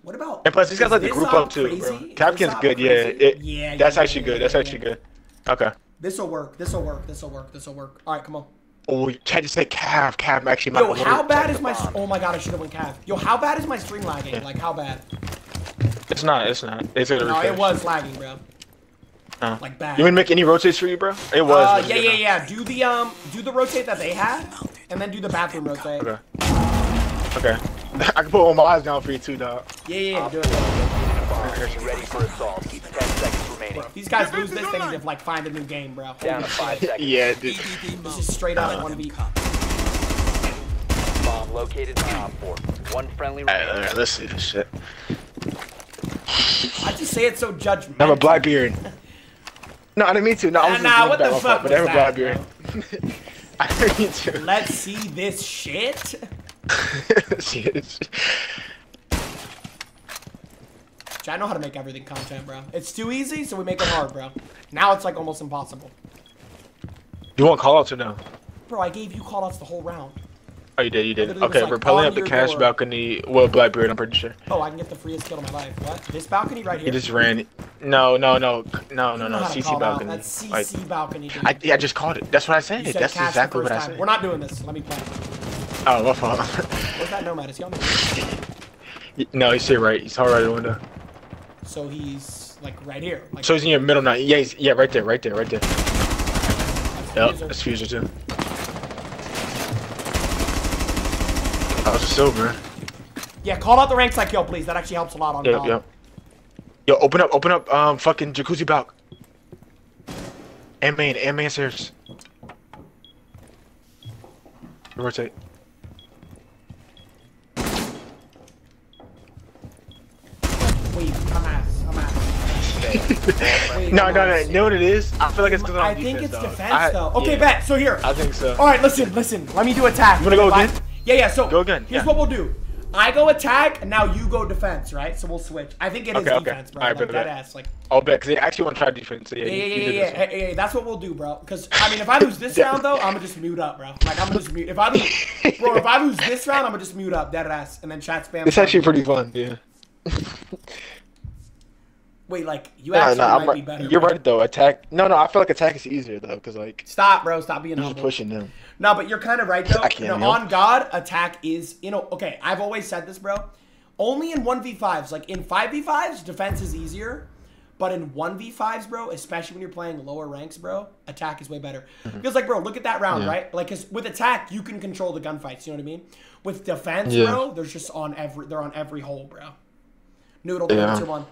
Speaker 1: What about?
Speaker 9: And plus, these guys like
Speaker 1: this
Speaker 9: group up too, bro.
Speaker 1: crazy? Is this Kapkan's
Speaker 9: good, yeah. It,
Speaker 1: yeah.
Speaker 9: That's
Speaker 1: yeah,
Speaker 9: actually
Speaker 1: yeah,
Speaker 9: good. That's
Speaker 1: yeah,
Speaker 9: actually
Speaker 1: yeah.
Speaker 9: good. Okay.
Speaker 1: This will work. This will work. This will work. This will work. All right, come on.
Speaker 9: Oh, you tried to say Cav. Cav actually.
Speaker 1: Yo,
Speaker 9: might be
Speaker 1: how bad is my? Oh my god, I should have went Cav. Yo, how bad is my stream lagging? Like how bad?
Speaker 9: It's not. It's not. It's gonna
Speaker 1: No,
Speaker 9: refresh.
Speaker 1: it was lagging, bro.
Speaker 9: No.
Speaker 1: Like bad.
Speaker 9: You want to make any rotates for you, bro? It was.
Speaker 1: Uh, yeah, yeah,
Speaker 9: know.
Speaker 1: yeah. Do the um, do the rotate that they had, and then do the bathroom rotate.
Speaker 9: Okay. Okay. I can put all my eyes down for you too, dog.
Speaker 1: Yeah, yeah, yeah. Do it.
Speaker 2: Be ready for assault. Ten seconds remaining.
Speaker 1: If these guys lose this, they need to like find a new game, bro.
Speaker 2: Down to five seconds.
Speaker 9: Yeah, dude.
Speaker 1: This is straight up one beat.
Speaker 2: Bomb located in Op 4. One friendly
Speaker 9: Alright, alright, let's see this shit.
Speaker 1: I just say it so judgmental.
Speaker 9: I have a black beard. No, I didn't mean to. No, I was
Speaker 1: Nah,
Speaker 9: just
Speaker 1: nah, what
Speaker 9: that,
Speaker 1: the fuck
Speaker 9: But I have a black
Speaker 1: was.
Speaker 9: I didn't mean to.
Speaker 1: Let's see this shit.
Speaker 9: Shit.
Speaker 1: I know how to make everything content, bro. It's too easy, so we make it hard, bro. Now it's like almost impossible.
Speaker 9: You want callouts or no?
Speaker 1: Bro, I gave you callouts the whole round.
Speaker 9: Oh, you did, you did. Okay,
Speaker 1: like,
Speaker 9: we're pulling up the cash
Speaker 1: door.
Speaker 9: balcony. Well, Blackbeard, I'm pretty sure.
Speaker 1: Oh, I can get the freest kill of my life. What? This balcony right here?
Speaker 9: He just ran. No, no, no, no, no, no. CC
Speaker 1: call out.
Speaker 9: balcony.
Speaker 1: That's CC
Speaker 9: Like,
Speaker 1: balcony, dude.
Speaker 9: I, yeah, I just called it. That's what I said.
Speaker 1: Said
Speaker 9: That's exactly what I
Speaker 1: time.
Speaker 9: said.
Speaker 1: We're not doing this. Let me play.
Speaker 9: Oh, my fault.
Speaker 1: Where's that nomad? Is he on the
Speaker 9: no, he's here, right. He's all right in the window.
Speaker 1: So he's like right here. Like
Speaker 9: So he's in your middle now. Yeah, he's, yeah, right there, right there, right there. Yep,
Speaker 1: Fuser.
Speaker 9: that's Fuser too. That was silver.
Speaker 1: Yeah, call out the rank psych kill, please. That actually helps a lot on
Speaker 9: Yep,
Speaker 1: Dom.
Speaker 9: yep. Yo, open up, open up, um, fucking jacuzzi balk. And main, and main stairs. Rotate.
Speaker 1: Wait, I'm ass. I'm ass. Wait,
Speaker 9: No,
Speaker 1: I'm
Speaker 9: no, no. You know what it is? I feel like it's because
Speaker 1: I
Speaker 9: I'm
Speaker 1: think
Speaker 9: defense,
Speaker 1: it's
Speaker 9: dog.
Speaker 1: defense
Speaker 9: I-
Speaker 1: though. Okay,
Speaker 9: yeah.
Speaker 1: bet. So here.
Speaker 9: I think so.
Speaker 1: All right, listen, listen. Let me do attack.
Speaker 9: You wanna go
Speaker 1: If I-
Speaker 9: again?
Speaker 1: Yeah, yeah. So
Speaker 9: Go again,
Speaker 1: Here's
Speaker 9: yeah.
Speaker 1: what we'll do. I go attack, and now you go defense, right? So we'll switch. I think it is
Speaker 9: Okay, okay.
Speaker 1: defense, bro.
Speaker 9: Alright,
Speaker 1: like
Speaker 9: bet,
Speaker 1: that ass. Like
Speaker 9: I'll bet, because they actually want to try defense. So yeah,
Speaker 1: yeah, yeah,
Speaker 9: you
Speaker 1: yeah,
Speaker 9: did
Speaker 1: yeah,
Speaker 9: this.
Speaker 1: yeah, yeah, yeah. That's what we'll do, bro. Because I mean, if I lose this round though, I'm gonna just mute up, bro. Like I'm gonna just mute. If I lose, bro, if I lose this round, I'm gonna just mute up, dead ass, and then chat spam.
Speaker 9: It's actually pretty fun, yeah.
Speaker 1: Wait, like you
Speaker 9: No,
Speaker 1: actually
Speaker 9: no, I'm
Speaker 1: might be better.
Speaker 9: You're
Speaker 1: bro.
Speaker 9: right though. Attack. No, no. I feel like attack is easier though, because like
Speaker 1: Stop, bro. Stop being
Speaker 9: you're just pushing them.
Speaker 1: No, but you're kind of right though.
Speaker 9: I can't,
Speaker 1: No,
Speaker 9: yo.
Speaker 1: on God, attack is you know. Okay, I've always said this, bro. Only in one v fives, like in five v fives, defense is easier. But in one v fives, bro, especially when you're playing lower ranks, bro, attack is way better. Because like, bro, look at that round,
Speaker 9: Mm-hmm. Yeah.
Speaker 1: right? Like, cause with attack, you can control the gunfights. You know what I mean? With defense,
Speaker 9: Yeah.
Speaker 1: bro, they're just on every. They're on every hole, bro. Noodle,
Speaker 9: Yeah.
Speaker 1: yeah. one.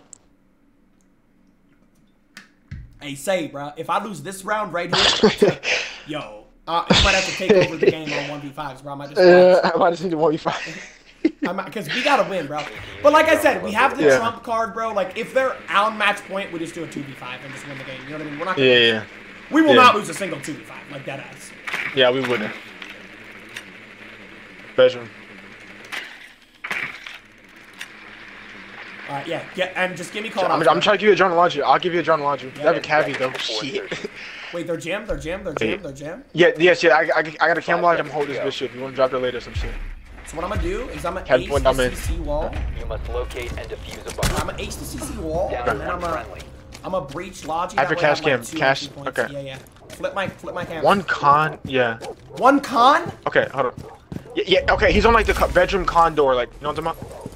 Speaker 1: Hey, say, bro, if I lose this round right here, yo, uh, you might have to take over the game on one v fives, bro. I might just.
Speaker 9: Uh, I might just need to one v five.
Speaker 1: Because we gotta win, bro. But like I said, we have the
Speaker 9: Yeah.
Speaker 1: trump card, bro. Like if they're on match point, we just do a two v five and just win the game. You know what I mean? We're not. Gonna
Speaker 9: Yeah, yeah.
Speaker 1: We will
Speaker 9: Yeah.
Speaker 1: not lose a single two v five like that ass.
Speaker 9: Yeah, we wouldn't. Bedroom.
Speaker 1: All right, yeah, get and just give me call.
Speaker 9: I'm, I'm trying to give you a John laundry. I'll give you a John laundry.
Speaker 1: Yeah.
Speaker 9: They have a cavi though. Shit.
Speaker 1: Wait, they're jammed. They're jammed. They're jammed. They're jammed.
Speaker 9: Yeah, yes, yeah. I, I, I got a camouflage. I'm holding this bitch shit. If you want to drop it later, some shit.
Speaker 1: So what I'm gonna do is I'm gonna
Speaker 9: Have
Speaker 1: ace
Speaker 9: one
Speaker 1: the
Speaker 9: down in.
Speaker 1: CC wall.
Speaker 2: You must locate and defuse a bomb.
Speaker 1: I'm gonna ace the CC wall,
Speaker 2: Down
Speaker 1: and then I'm gonna
Speaker 2: friendly.
Speaker 1: I'm gonna breach logic.
Speaker 9: Have your
Speaker 1: that way I'm,
Speaker 9: cash
Speaker 1: like,
Speaker 9: cam.
Speaker 1: two
Speaker 9: Cash- okay.
Speaker 1: Yeah, yeah. Flip my flip my camera.
Speaker 9: One con. Yeah.
Speaker 1: One con.
Speaker 9: Okay, hold on. Yeah, yeah. Okay, he's on like the bedroom con door. Like, you know what I'm talking about?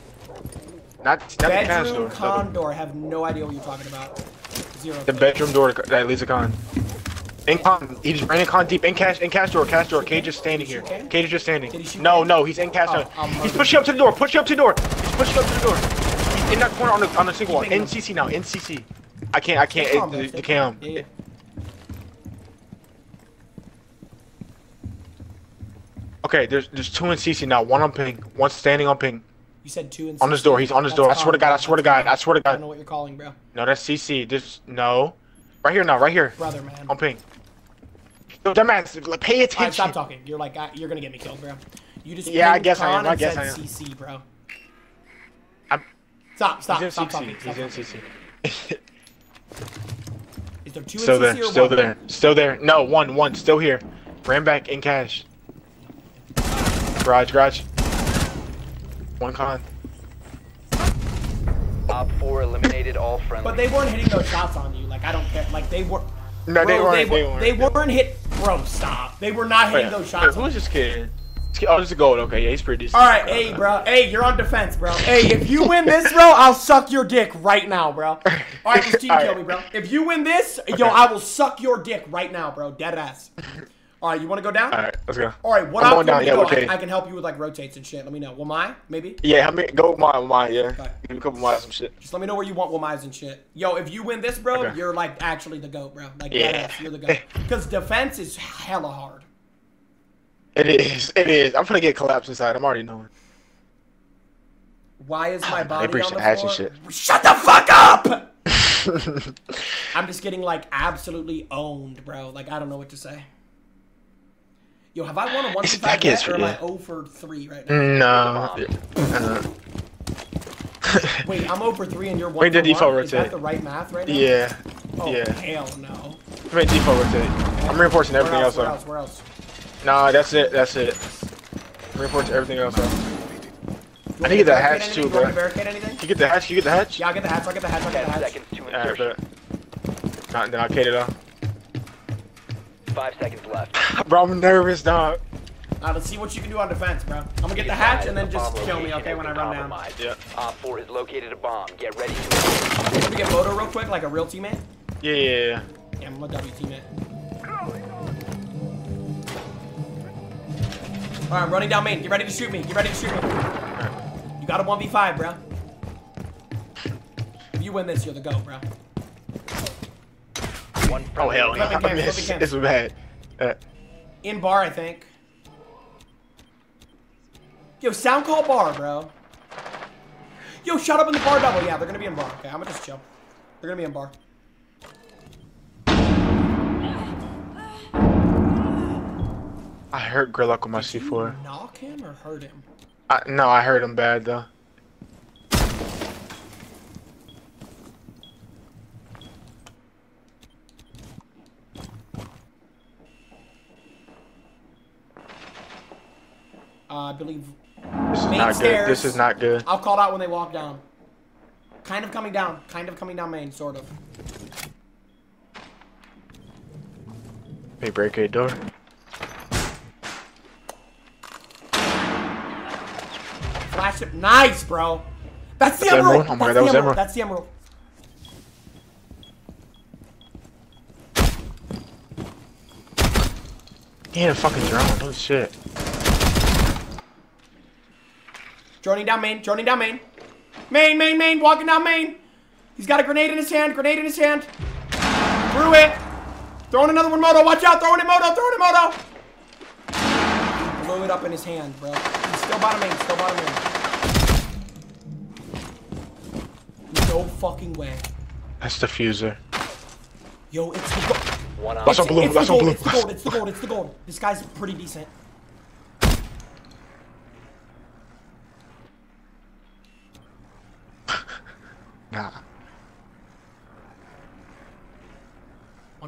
Speaker 9: Not, not the cash
Speaker 1: Bedroom
Speaker 9: door.
Speaker 1: con
Speaker 9: The,
Speaker 1: door. I have no idea what you're talking about. Zero.
Speaker 9: the bedroom door that leads to con. In con, he just ran in con deep. In cash, in cash door, cash door. Cage is standing here. Cage is just standing.
Speaker 1: Did he shoot
Speaker 9: No, no, he's in cash door. He's pushing up to the door. Pushing up to the door. He's pushing up to the door. He's in that corner on the on the single wall.
Speaker 1: Keeping
Speaker 9: In
Speaker 1: him.
Speaker 9: CC now. In CC. I can't. I can't. It, the, the cam.
Speaker 1: Yeah, yeah.
Speaker 9: Okay, there's there's two in CC now. One on ping. One standing on ping.
Speaker 1: You said two
Speaker 9: On his door. He's on his door. I swear to God. I swear to God. I swear to God.
Speaker 1: I don't know what you're calling, bro.
Speaker 9: No, that's CC. This no. Right here now. Right here.
Speaker 1: Brother, man.
Speaker 9: On ping. Yo, dumbass. like, Pay
Speaker 1: All right,
Speaker 9: attention.
Speaker 1: stop talking. You're like, uh, you're gonna get me killed, bro. You just
Speaker 9: Yeah, I
Speaker 1: pinged
Speaker 9: guess I am. I guess I am.
Speaker 1: CC, bro.
Speaker 9: I'm-
Speaker 1: Stop, stop,
Speaker 9: He's
Speaker 1: stop
Speaker 9: CC.
Speaker 1: talking. Stop
Speaker 9: He's in. CC.
Speaker 1: Is there two
Speaker 9: Still
Speaker 1: in
Speaker 9: there.
Speaker 1: CC or
Speaker 9: Still
Speaker 1: one?
Speaker 9: there. Still there. No, one. One. Still here. Ran back in cash. Garage. Garage. One con.
Speaker 2: Op 4 eliminated all friendly.
Speaker 1: But they weren't hitting those shots on you. Like I don't care. Like they were.
Speaker 9: No, they weren't,
Speaker 1: They,
Speaker 9: they
Speaker 1: were,
Speaker 9: weren't,
Speaker 1: they
Speaker 9: they
Speaker 1: weren't hit. Bro, stop. They were not hitting
Speaker 9: Wait,
Speaker 1: those shots.
Speaker 9: Who
Speaker 1: on
Speaker 9: was this kid? This kid- Oh, this is gold. Okay, yeah, he's pretty decent.
Speaker 1: All right, hey, bro. Hey, you're on defense, bro. Hey, if you win this, bro, I'll suck your dick right now, bro. All right, let's team
Speaker 9: All
Speaker 1: kill
Speaker 9: right.
Speaker 1: me, bro. If you win this, yo, I will suck your dick right now, bro. Dead ass. All right, you want to go down?
Speaker 9: All right, let's go.
Speaker 1: All right, what
Speaker 9: I'm going down. Yeah, okay.
Speaker 1: I, I can help you with like rotates and shit. Let me know. Will my maybe?
Speaker 9: Yeah, I mean, go with mine, mine, yeah. Give me a couple miles, some shit.
Speaker 1: Just let me know where you want Wamais and shit. Yo, if you win this, bro,
Speaker 9: Okay.
Speaker 1: you're like actually the goat, bro. Like
Speaker 9: Yeah.
Speaker 1: you're the goat. Because defense is hella hard.
Speaker 9: It is, it is. I'm gonna get collapsed inside. I'm already knowing.
Speaker 1: Why is my body
Speaker 9: breach
Speaker 1: on the
Speaker 9: hatch
Speaker 1: floor?
Speaker 9: shit.
Speaker 1: Shut the fuck up! I'm just getting like absolutely owned, bro. Like I don't know what to say. Yo, have I won a one
Speaker 9: It's
Speaker 1: five yet, or am
Speaker 9: for
Speaker 1: I
Speaker 9: you.
Speaker 1: 0 for three right now?
Speaker 9: No. Uh,
Speaker 1: Wait, I'm 0 for three and you're one
Speaker 9: Wait, the
Speaker 1: for
Speaker 9: default
Speaker 1: one? Is that
Speaker 9: rotate.
Speaker 1: the right math right now?
Speaker 9: yeah.
Speaker 1: Oh
Speaker 9: yeah.
Speaker 1: hell no.
Speaker 9: I mean, default rotate. I'm reinforcing
Speaker 1: Where
Speaker 9: everything
Speaker 1: else?
Speaker 9: else.
Speaker 1: Where else? Where else?
Speaker 9: Nah, that's it. That's it. Reinforce everything else. though. I need to get the hatch
Speaker 1: anything?
Speaker 9: too, bro.
Speaker 1: me to barricade anything?
Speaker 9: You get the hatch. You get the hatch.
Speaker 1: Yeah, I'll get the hatch. I'll get the hatch. I'll get the hatch.
Speaker 2: seconds to
Speaker 9: Alright,
Speaker 2: insertion.
Speaker 9: bet. Nah, then I'll kate it off.
Speaker 2: 5 seconds left.
Speaker 9: Bro, I'm nervous, dog.
Speaker 1: Uh, let's see what you can do on defense, bro. I'm gonna get the hatch and then just kill me, okay, when I run down.
Speaker 2: compromised.
Speaker 9: Yeah.
Speaker 2: Op 4 has located a bomb. Get ready to
Speaker 1: Let me get Moto real quick, like a real teammate.
Speaker 9: Yeah, yeah, yeah.
Speaker 1: Yeah, I'm a W teammate. Alright, I'm running down main. Get ready to shoot me. Get ready to shoot me. You got a 1v5, bro. If you win this, you're the GOAT, bro.
Speaker 2: One
Speaker 9: Oh hell no!
Speaker 1: Flipping
Speaker 9: I missed. This was bad. Uh,
Speaker 1: In bar, I think. Yo, sound call bar, bro. Yo, shut up in the bar double. Yeah, they're gonna be in bar. Okay, I'm gonna just chill. They're gonna be in bar.
Speaker 9: I heard Grillock with my C4.
Speaker 1: Knock him or hurt him?
Speaker 9: I, no, I heard him bad though.
Speaker 1: Uh, I believe.
Speaker 9: This is not
Speaker 1: stairs.
Speaker 9: good. This is not good.
Speaker 1: I'll call out when they walk down. Kind of coming down. Kind of coming down main, sort of.
Speaker 9: Hey, break a door.
Speaker 1: Flash it. Nice, bro. That's the
Speaker 9: That's
Speaker 1: emerald.
Speaker 9: emerald? Oh my
Speaker 1: That's
Speaker 9: God, that
Speaker 1: the
Speaker 9: was
Speaker 1: emerald.
Speaker 9: emerald.
Speaker 1: That's the emerald.
Speaker 9: He ain't a fucking drone. Holy shit.
Speaker 1: Droning down main. Droning down main. Main, main, main. Walking down main. He's got a grenade in his hand. Grenade in his hand. Threw it. Throwing another one, Moto. Watch out. Throwing it, Moto. Throwing it, Moto. He blew it up in his hand, bro. He's still bottom main. Still bottom main. No fucking way.
Speaker 9: That's the fuser.
Speaker 1: Yo, it's the gold.
Speaker 2: One
Speaker 9: That's
Speaker 1: it's,
Speaker 9: on blue, that's
Speaker 1: the
Speaker 9: on
Speaker 1: gold.
Speaker 9: blue.
Speaker 1: It's the gold. It's the gold. It's the gold. This guy's pretty decent.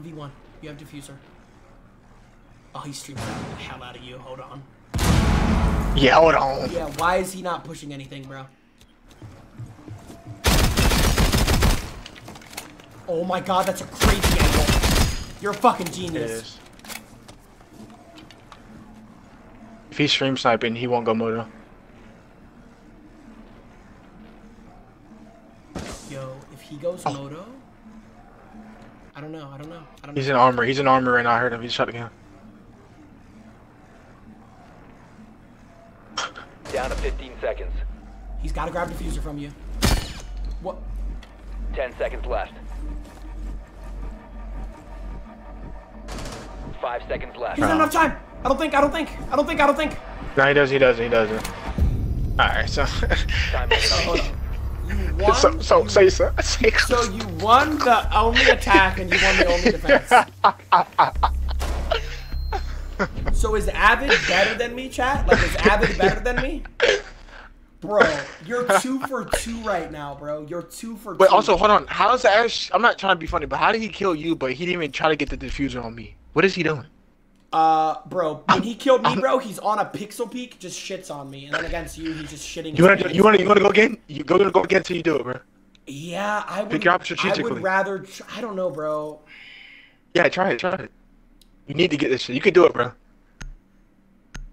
Speaker 1: V one. You have defuser. Oh, he's streaming the hell out of you. Hold on.
Speaker 9: Yeah, hold on.
Speaker 1: Yeah, why is he not pushing anything, bro? Oh my god, that's a crazy angle. You're a fucking genius.
Speaker 9: is. If he's stream sniping, he won't go moto.
Speaker 1: Yo, if he goes
Speaker 9: Oh.
Speaker 1: moto, I don't know. I don't know. I don't
Speaker 9: He's
Speaker 1: know.
Speaker 9: in armor. He's in armor right now. I heard him. He's shot again.
Speaker 2: Down to 15 seconds.
Speaker 1: He's got to grab the defuser from you. What?
Speaker 2: 10 seconds left. 5 seconds left.
Speaker 1: He doesn't enough time. I don't think. I don't think. I don't think. I don't think.
Speaker 9: No, he does. He does. He doesn't. All right. So.
Speaker 2: Time
Speaker 1: Hold on. You won.
Speaker 9: so, so say so. Say
Speaker 1: So you won the only attack and you won the only defense. so is Avid better than me, chat? Like is Avid better than me? Bro, you're two for two right now, bro. You're two for
Speaker 9: But
Speaker 1: two.
Speaker 9: also, hold on. How's Ash? I'm not trying to be funny, but how did he kill you? But he didn't even try to get the defuser on me. What is he doing?
Speaker 1: Uh, bro, when he killed me, bro, he's on a pixel peak, just shits on me, and then against you, he's just shitting.
Speaker 9: You wanna you wanna you wanna go again? You go go again till you do it, bro.
Speaker 1: Yeah, I would.
Speaker 9: Pick your up
Speaker 1: I would rather. I don't know, bro.
Speaker 9: Yeah, try it, try it. You need to get this shit. You can do it, bro.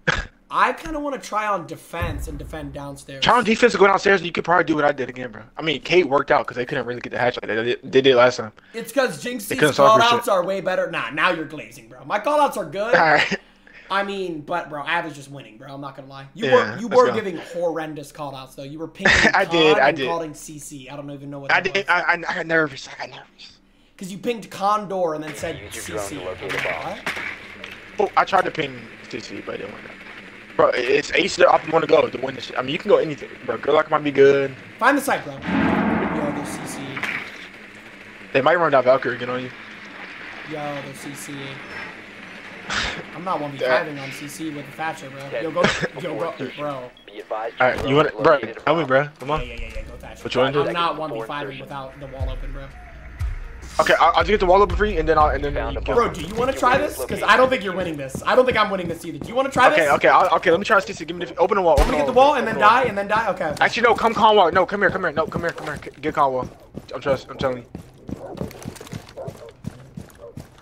Speaker 1: I kind of want to try on defense and defend downstairs.
Speaker 9: Try on defense and go downstairs. and You could probably do what I did again, bro. I mean, Kate worked out because they couldn't really get the hatch like they did, they did last time.
Speaker 1: It's because
Speaker 9: They
Speaker 1: Jynxzi's
Speaker 9: couldn't solve her
Speaker 1: callouts are way better. Nah, now you're glazing, bro. My callouts are good.
Speaker 9: Alright.
Speaker 1: I mean, but bro, I was just winning, bro. I'm not gonna lie. You
Speaker 9: Yeah,
Speaker 1: were you were
Speaker 9: go.
Speaker 1: giving horrendous callouts though. You were pinging
Speaker 9: I did, I
Speaker 1: and
Speaker 9: did.
Speaker 1: calling CC. I don't even know what
Speaker 9: I
Speaker 1: that
Speaker 9: did. I, I, I got nervous. I got nervous.
Speaker 1: Because you pinged Condor and then said
Speaker 2: Use your drone to
Speaker 1: CC.
Speaker 2: locate.
Speaker 9: Oh, I tried to ping CC, but it didn't work out. Bro, it's ace that I want to go to win this shit. I mean, you can go anything, bro. Good luck might be good.
Speaker 1: Find the site, bro. Yo, there's CC.
Speaker 9: They might run that Valkyrie again on you.
Speaker 1: Yo, there's CC. I'm not 1v5ing on CC with the Thatcher, bro. Yo, go, yo, go, bro.
Speaker 2: Be advised.
Speaker 9: All right, you want it, bro? Tell me, bro. Come on.
Speaker 1: Yeah, yeah, yeah, yeah. go Thatcher.
Speaker 9: What you want to do?
Speaker 1: I'm not 1v5ing without the wall open, bro.
Speaker 9: Okay, I'll, I'll just get the wall open for you, and then I'll and then you.
Speaker 1: Bro, do you want to try this? Because I don't think you're winning this. I don't think I'm winning this either. Do you want to try
Speaker 9: Okay,
Speaker 1: this?
Speaker 9: okay, I'll, okay. Let me try CC. Give me the open the wall. Open
Speaker 1: I'm gonna get the wall and then die and then die. Okay. okay.
Speaker 9: Actually, no. Come Conwall. No, come here. Come here. No, come here. Come here. Get Conwall. I'm trust. I'm telling you.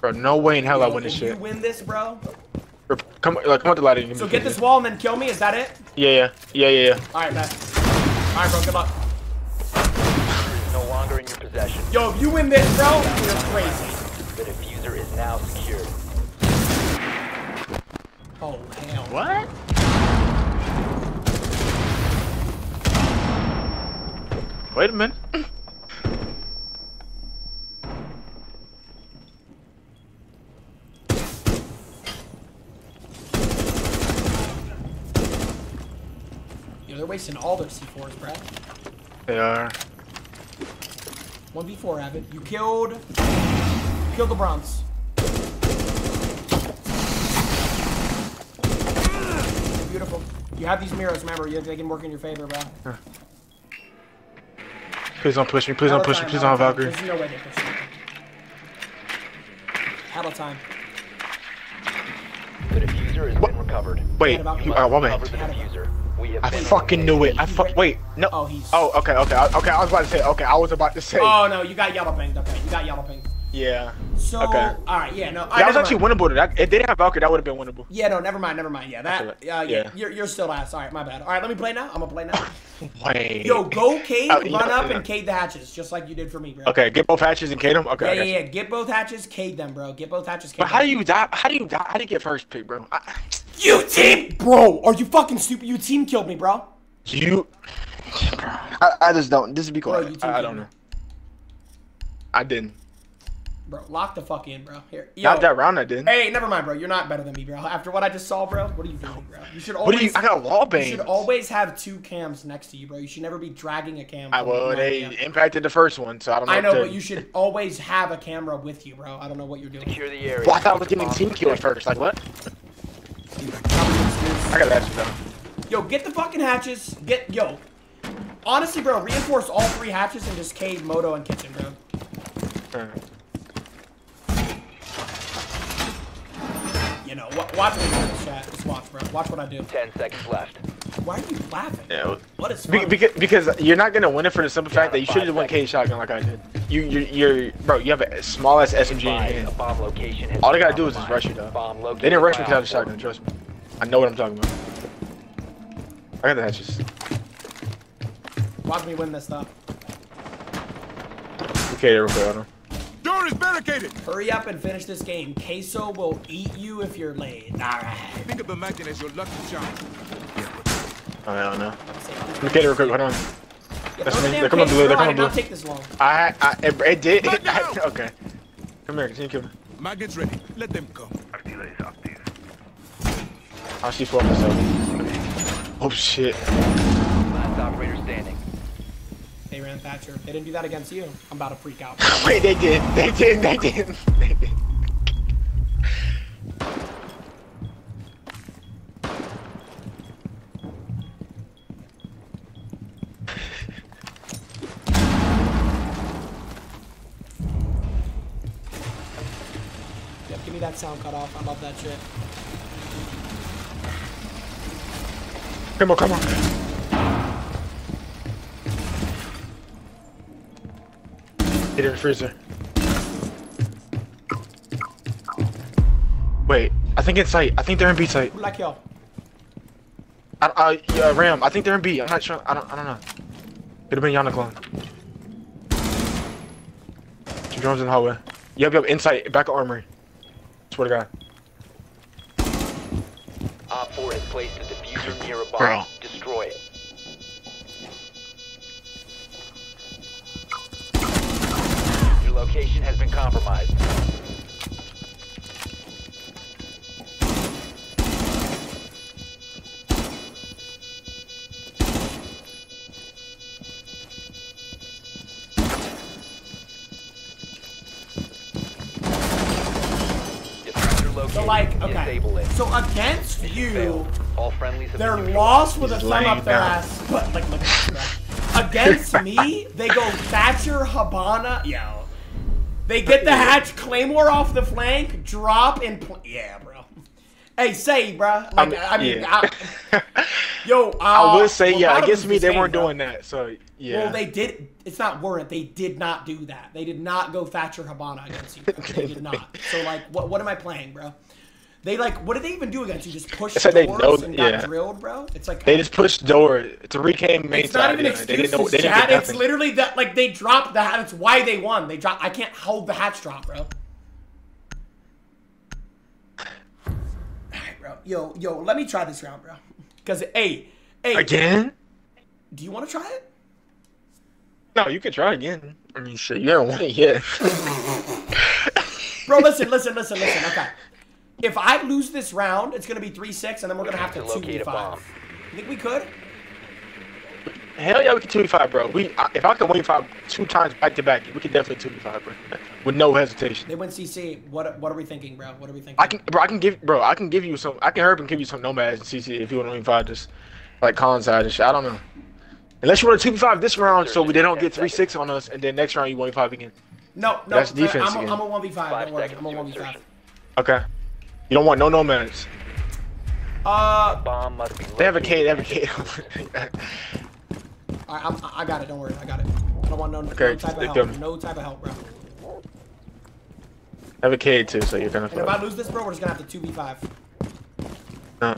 Speaker 9: Bro, no way in hell I win this shit.
Speaker 1: you win this, bro.
Speaker 9: Bro, Come, like, come up the ladder. and give me
Speaker 1: So get this wall and then kill me. Is that it?
Speaker 9: Yeah, yeah, yeah, yeah, yeah.
Speaker 1: All right, bet. All right, bro. Good luck.
Speaker 2: No longer in your possession.
Speaker 1: Yo, if you win this, bro, you're crazy.
Speaker 2: The defuser is now secured.
Speaker 1: Oh hell.
Speaker 9: What? Wait a minute.
Speaker 1: Yo, they're wasting all their C4s, Brad.
Speaker 9: They are.
Speaker 1: 1v4, Avid. You killed. You killed the Bronze. Beautiful. You have these mirrors, remember, you they can work in your favor, bro.
Speaker 9: Please don't push me. Please don't push me. Please don't have Valkyrie.
Speaker 1: There's no way they push you. Out of time.
Speaker 2: The defuser has been recovered.
Speaker 9: Wait, you, uh, what man?
Speaker 2: Cover the defuser. We have
Speaker 9: I
Speaker 2: been
Speaker 9: fucking knew it. I fu- wait, no.
Speaker 1: Oh, he's.
Speaker 9: Oh, okay, okay, okay. I was about to say. Okay, I was about to say.
Speaker 1: Oh no, you got yellow pinged. Okay, you got yellow pinged.
Speaker 9: Yeah.
Speaker 1: So,
Speaker 9: Okay.
Speaker 1: all right, yeah, no. all right,
Speaker 9: That was actually
Speaker 1: mind.
Speaker 9: winnable. That, if they didn't have Valkyrie, that would have been winnable.
Speaker 1: Yeah, no, never mind, never mind. Yeah, that. Uh, yeah,
Speaker 9: Yeah.
Speaker 1: you're you're still ass. All right, my bad. All right, let me play now. I'm gonna play now.
Speaker 9: Wait.
Speaker 1: Yo, go Cade,
Speaker 9: Oh,
Speaker 1: run
Speaker 9: yeah,
Speaker 1: up
Speaker 9: yeah.
Speaker 1: and Cade the hatches, just like you did for me, bro.
Speaker 9: Okay, get both hatches and Kate them. Okay.
Speaker 1: Yeah, yeah, yeah. Get both hatches, Cade them, bro. Get both hatches, Cade
Speaker 9: But how do you die? How do you die? How do you get first pick, bro? I,
Speaker 1: You team, bro. Are you fucking stupid? You team killed me, bro.
Speaker 9: you. I, I just don't. Just be
Speaker 1: Bro,
Speaker 9: quiet.
Speaker 1: you
Speaker 9: I, I don't know. I didn't.
Speaker 1: Bro, lock the fuck in, bro. Here. Yo.
Speaker 9: Not that round. I didn't.
Speaker 1: Hey, never mind, bro. You're not better than me, bro. After what I just saw, bro, what are you doing, bro? You should always.
Speaker 9: What
Speaker 1: always.
Speaker 9: do you? I got wall
Speaker 1: You should always have two cams next to you, bro. You should never be dragging a cam.
Speaker 9: I
Speaker 1: from
Speaker 9: well, they
Speaker 1: cam.
Speaker 9: impacted the first one, so I don't know.
Speaker 1: I
Speaker 9: what
Speaker 1: know,
Speaker 9: to-
Speaker 1: but you should always have a camera with you, bro. I don't know what you're doing.
Speaker 2: Secure the area.
Speaker 9: Well, I thought I was getting team kills first. Like what? I gotta ask though.
Speaker 1: Yo, get the fucking hatches. Get yo. Honestly, bro, reinforce all three hatches and just cave Moto and kitchen, bro. You know, wa- watch me do this chat. Just watch, bro. Watch what I do.
Speaker 2: Ten seconds left.
Speaker 1: Why are you laughing?
Speaker 9: Yeah.
Speaker 1: What is
Speaker 9: Be-
Speaker 1: funny?
Speaker 9: because, because you're not gonna win it for the simple fact that you should have won K shotgun like I did. You you you're bro. You have a small ass SMG in your
Speaker 2: Advise,
Speaker 9: hand.
Speaker 2: A bomb location
Speaker 9: All they
Speaker 2: been
Speaker 9: gotta do is just rush you, though.
Speaker 2: Bomb
Speaker 9: They didn't rush me
Speaker 2: by
Speaker 9: without
Speaker 2: Op
Speaker 9: the
Speaker 2: four.
Speaker 9: shotgun. Trust me. I know what I'm talking about. I got the hatches.
Speaker 1: Watch me win this stuff.
Speaker 9: Okay, real quick. Hold on.
Speaker 14: Door is barricaded.
Speaker 1: Hurry up and finish this game. Queso will eat you if you're late. Alright.
Speaker 14: Think of the magnet as your lucky charm.
Speaker 9: Oh, I don't know. Get it real quick. Hold on.
Speaker 1: Yeah,
Speaker 9: That's me. They're coming
Speaker 1: case,
Speaker 9: blue. They're
Speaker 1: bro. I
Speaker 9: coming
Speaker 1: did not
Speaker 9: blue.
Speaker 1: take this long.
Speaker 9: I, I it, it did. okay. Come here. Continue killing.
Speaker 14: Magnets ready. Let them come.
Speaker 9: I'll see for myself. Oh shit.
Speaker 2: Last operator standing.
Speaker 1: They ran Thatcher. They didn't do that against you. I'm about to freak out.
Speaker 9: Wait, they did. They did. They did. They did.
Speaker 1: That sound cut off. I love that shit.
Speaker 9: Come on, come on. freezer, freezer. Wait, I think it's site. I think they're in B site.
Speaker 1: Like y'all?
Speaker 9: I, uh, yeah, Ram. I think they're in B. I'm not sure. I don't. I don't know. Could have been Iana clone. Two drones in the hallway. Yep, yep. Inside, back of armory. Swear to God.
Speaker 2: Op 4 has placed a defuser near a bomb. Destroy it. Your location has been compromised.
Speaker 1: So like, okay.
Speaker 2: Disable it.
Speaker 1: So against you,
Speaker 2: All friendlies
Speaker 1: they're lost with a thumb up their
Speaker 9: down.
Speaker 1: ass. But like, look at this. Against me, they go Thatcher Hibana. Yo. They get the hatch Claymore off the flank, drop and pl- yeah, bro. Hey, say, bro. Like,
Speaker 9: I mean,
Speaker 1: I mean,
Speaker 9: yeah.
Speaker 1: I- yo, uh,
Speaker 9: I would say,
Speaker 1: well,
Speaker 9: yeah. Against me, they weren't
Speaker 1: bro.
Speaker 9: doing that. So yeah.
Speaker 1: Well, they did. It's not weren't. They did not do that. They did not go Thatcher Hibana against you. Bro. They did not. So like, what what am I playing, bro? They like, what did they even do against you? Just push
Speaker 9: They said they
Speaker 1: doors
Speaker 9: know-
Speaker 1: and got
Speaker 9: yeah.
Speaker 1: drilled, bro. It's like
Speaker 9: They just pushed door. Three came main
Speaker 1: it's not
Speaker 9: side.
Speaker 1: even
Speaker 9: yeah.
Speaker 1: excuses,
Speaker 9: They didn't know. They didn't
Speaker 1: chat. It's literally that like they dropped the hat. That's why they won. They dropped. I can't hold the hatch drop, bro. Alright, bro. Yo, yo, let me try this round, bro. Cause hey, hey,
Speaker 9: Again?
Speaker 1: do you want to try it?
Speaker 9: No, you could try again. I mean, shit, you haven't won it yet.
Speaker 1: Bro, listen, listen, listen, listen. Okay. If I lose this round, it's gonna be three six, and then we're gonna have to
Speaker 2: To
Speaker 1: two
Speaker 2: locate
Speaker 1: v
Speaker 2: a bomb.
Speaker 1: five. You think we could?
Speaker 9: Hell yeah, we can two v five, bro. We I- if I can win five two times back to back, we can definitely two v five, bro, with no hesitation.
Speaker 1: They went CC. What what are we thinking, bro? What are we thinking?
Speaker 9: I can, bro. I can give, bro. I can give you some. I can herb and give you some nomads and CC if you want to win five, just like Collins side and shit. I don't know. Unless you want a two v five this round, so they don't get three six on us, and then next round you one v five again.
Speaker 1: No, no.
Speaker 9: That's defense
Speaker 1: I'm a,
Speaker 9: again.
Speaker 1: I'm a one v five.
Speaker 2: Five
Speaker 1: Don't worry. I'm a one v five.
Speaker 9: Okay. You don't want no nomads.
Speaker 1: Uh,
Speaker 2: Bomb must be
Speaker 9: They have a K. They have a
Speaker 2: and
Speaker 9: K.
Speaker 1: I, I'm, I got it. Don't worry. I got it. I don't want no,
Speaker 9: Okay,
Speaker 1: no type of help.
Speaker 9: come.
Speaker 1: No type of help, bro.
Speaker 9: They have a K too, so you're kind of.
Speaker 1: And if I lose this, bro, we're just gonna have to two v five.
Speaker 9: Uh,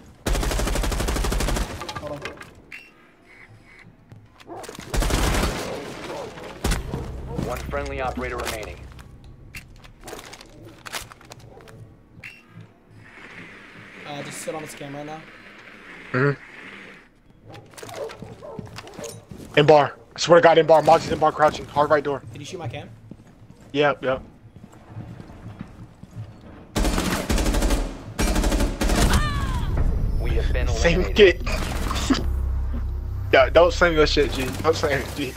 Speaker 2: One friendly operator remaining.
Speaker 1: Uh, just sit on this camera now.
Speaker 9: Mm hmm In bar. I swear to God, in bar. Monty's in bar, crouching. Hard right door.
Speaker 1: Did you shoot my cam?
Speaker 9: Yep, yep.
Speaker 2: We have been
Speaker 9: Same
Speaker 2: eliminated.
Speaker 9: Don't slam your shit, G. Don't slam it, G.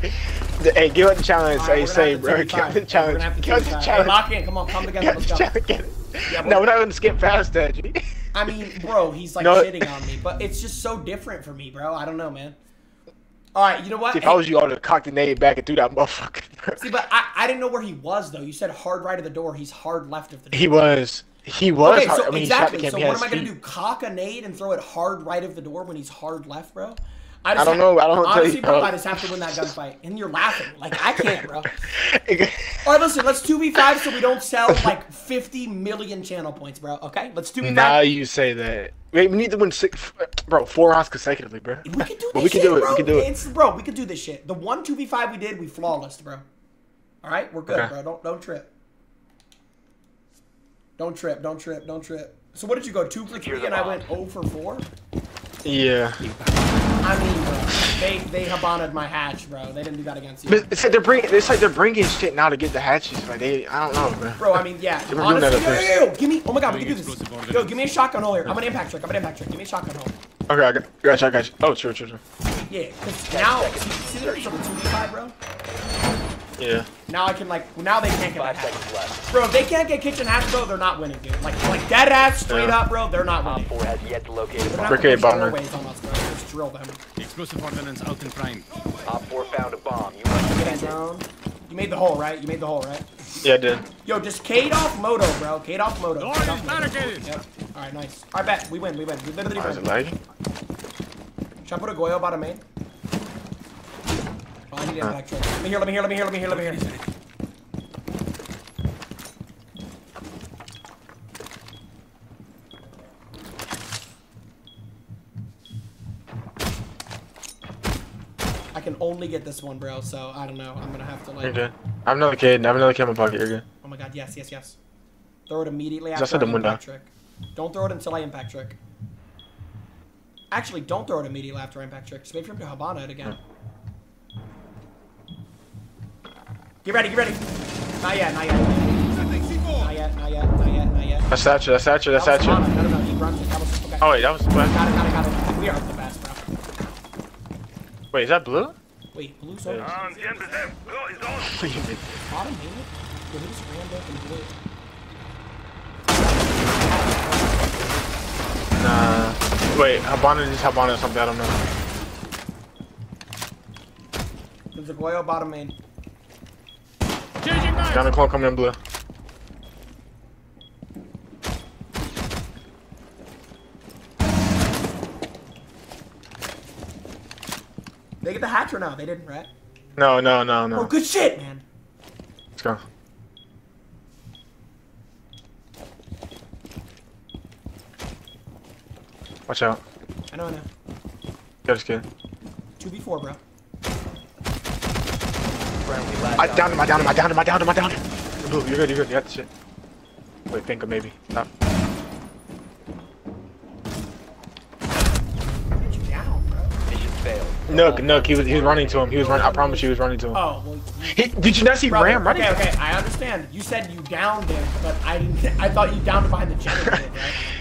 Speaker 9: Hey, give up the challenge.
Speaker 1: Alright,
Speaker 9: Hey,
Speaker 1: we're
Speaker 9: say, bro. Give up the challenge.
Speaker 1: We're gonna have to
Speaker 9: Give up the
Speaker 1: 2v5. Hey, lock in. Come on, come together. Let's go.
Speaker 9: Get it.
Speaker 1: Yeah,
Speaker 9: No,
Speaker 1: we're-
Speaker 9: not gonna skip past that, G.
Speaker 1: I mean, bro, he's like
Speaker 9: No.
Speaker 1: shitting on me, but it's just so different for me, bro. I don't know, man. All right, you know what?
Speaker 9: If
Speaker 1: Hey,
Speaker 9: I was you, I would have cocked the nade back and threw that motherfucker.
Speaker 1: see, but I, I didn't know where he was though. You said hard right of the door. He's hard left of the door.
Speaker 9: He was. He was.
Speaker 1: Okay,
Speaker 9: hard.
Speaker 1: so
Speaker 9: I mean,
Speaker 1: exactly. So what am I gonna do? Cock a nade and throw it hard right of the door when he's hard left, bro?
Speaker 9: I
Speaker 1: just
Speaker 9: don't
Speaker 1: ha-
Speaker 9: know. I don't tell
Speaker 1: Honestly,
Speaker 9: you,
Speaker 1: bro,
Speaker 9: bro.
Speaker 1: I just have to win that gunfight, and you're laughing. Like I can't, bro. All right, listen. Let's two v five so we don't sell like 50 million channel points, bro. Okay, let's two v five.
Speaker 9: Now you say that. Wait, we need to win six, bro. Four rounds consecutively, bro.
Speaker 1: We can do
Speaker 9: But
Speaker 1: this
Speaker 9: we can
Speaker 1: shit,
Speaker 9: do it.
Speaker 1: bro.
Speaker 9: We can do it.
Speaker 1: It's bro. We can do this shit. The one two v five we did, we flawless, bro. All right, we're good,
Speaker 9: Okay.
Speaker 1: bro. Don't don't trip. Don't trip. Don't trip. Don't trip. So what did you go two for three, and I went zero for four?
Speaker 9: Yeah.
Speaker 1: I mean, bro, they they hibanaed my hatch, bro. They didn't do that against you.
Speaker 9: But it's like they're bringing. It's like they're bringing shit now to get the hatches. Like they. I don't know, bro.
Speaker 1: Bro, I mean, yeah.
Speaker 9: They were doing
Speaker 1: Honestly,
Speaker 9: that
Speaker 1: yo,
Speaker 9: at
Speaker 1: yo, yo, yo, give me. Oh my god, we can do this. Yo, give me a shotgun hole here. I'm an impact trick. I'm an impact trick. Give me a shotgun hole.
Speaker 9: Okay, I got, got you. I got you. Oh, true, true, true.
Speaker 1: Yeah, because now, see, see the difference of the two v five, bro.
Speaker 9: Yeah.
Speaker 1: Now I can like. Now they can't get
Speaker 2: Five
Speaker 1: hatch.
Speaker 2: seconds left.
Speaker 1: Bro, if they can't get kitchen hatch, bro, they're not winning, dude. Like, like dead ass, straight
Speaker 9: Yeah.
Speaker 1: up, bro, they're not
Speaker 2: Op
Speaker 1: winning.
Speaker 2: 4 has yet to locate a
Speaker 1: They're
Speaker 2: bomb.
Speaker 9: Brigade bomber.
Speaker 1: doorways on us, bro. Just drill them.
Speaker 14: Explosive ordnance out and prime.
Speaker 2: Op 4 found a bomb. You must
Speaker 1: Get
Speaker 2: it.
Speaker 1: down. You made the hole, right? You made the hole, right?
Speaker 9: Yeah, I did.
Speaker 1: Yo, just Kate off Moto, bro. Kate off Moto.
Speaker 14: Door
Speaker 1: Kate
Speaker 14: is
Speaker 1: off Moto.
Speaker 14: barricaded.
Speaker 1: Yep. All right, nice. All right, bet. We win. We win. We literally
Speaker 9: Why is
Speaker 1: win.
Speaker 9: it lagging?
Speaker 1: Should I put a Goyo bottom main? Oh, I need impact trick. Let me hear, let me hear, let me hear, let me hear, let me hear. Can only get this one, bro. So I don't know. I'm gonna have to
Speaker 9: You're
Speaker 1: like.
Speaker 9: good. I have another kid. I have another kid in my pocket. You're good.
Speaker 1: Oh my god, yes, yes, yes. Throw it immediately after I impact trick. Don't throw it until I impact trick. Actually, don't throw it immediately after I impact trick. Just wait for him to Hibana it again. Get ready, get ready. Not yet, not yet. Not yet, not yet, not yet, not yet.
Speaker 9: That's Thatcher. That's Thatcher. That's
Speaker 1: That
Speaker 9: Thatcher.
Speaker 1: Hibana. No, no, no, he runs it. That was, okay.
Speaker 9: Oh wait, that was.
Speaker 1: Got it, got it, got it. We are the best.
Speaker 9: Wait, is that blue?
Speaker 1: Wait, blue so
Speaker 9: Yeah.
Speaker 1: Bottom, man. Yo, he just rammed up in blue.
Speaker 9: Nah. Wait, Hibana just Hibana or something. I don't know.
Speaker 1: There's a Goyo bottom main.
Speaker 9: Down the corner coming in blue.
Speaker 1: They get the hatcher now. They didn't, right?
Speaker 9: No, no, no, no.
Speaker 1: Oh, good shit, man.
Speaker 9: Let's go. Watch out.
Speaker 1: I know, I know.
Speaker 9: Get this kid.
Speaker 1: 2v4, bro.
Speaker 9: I downed him, I downed him, I downed him, I downed him, I downed him. Blue, you're good, you're good, you got the shit. Wait, think of maybe. Stop. Nook, Nook, he was he was running to him. He was running. I promise you, he was running to him.
Speaker 1: Oh, well.
Speaker 9: He, did you not see
Speaker 1: Brother,
Speaker 9: Ram running?
Speaker 1: Okay, okay, I understand. You said you downed him, but I I thought you downed behind the generator, right?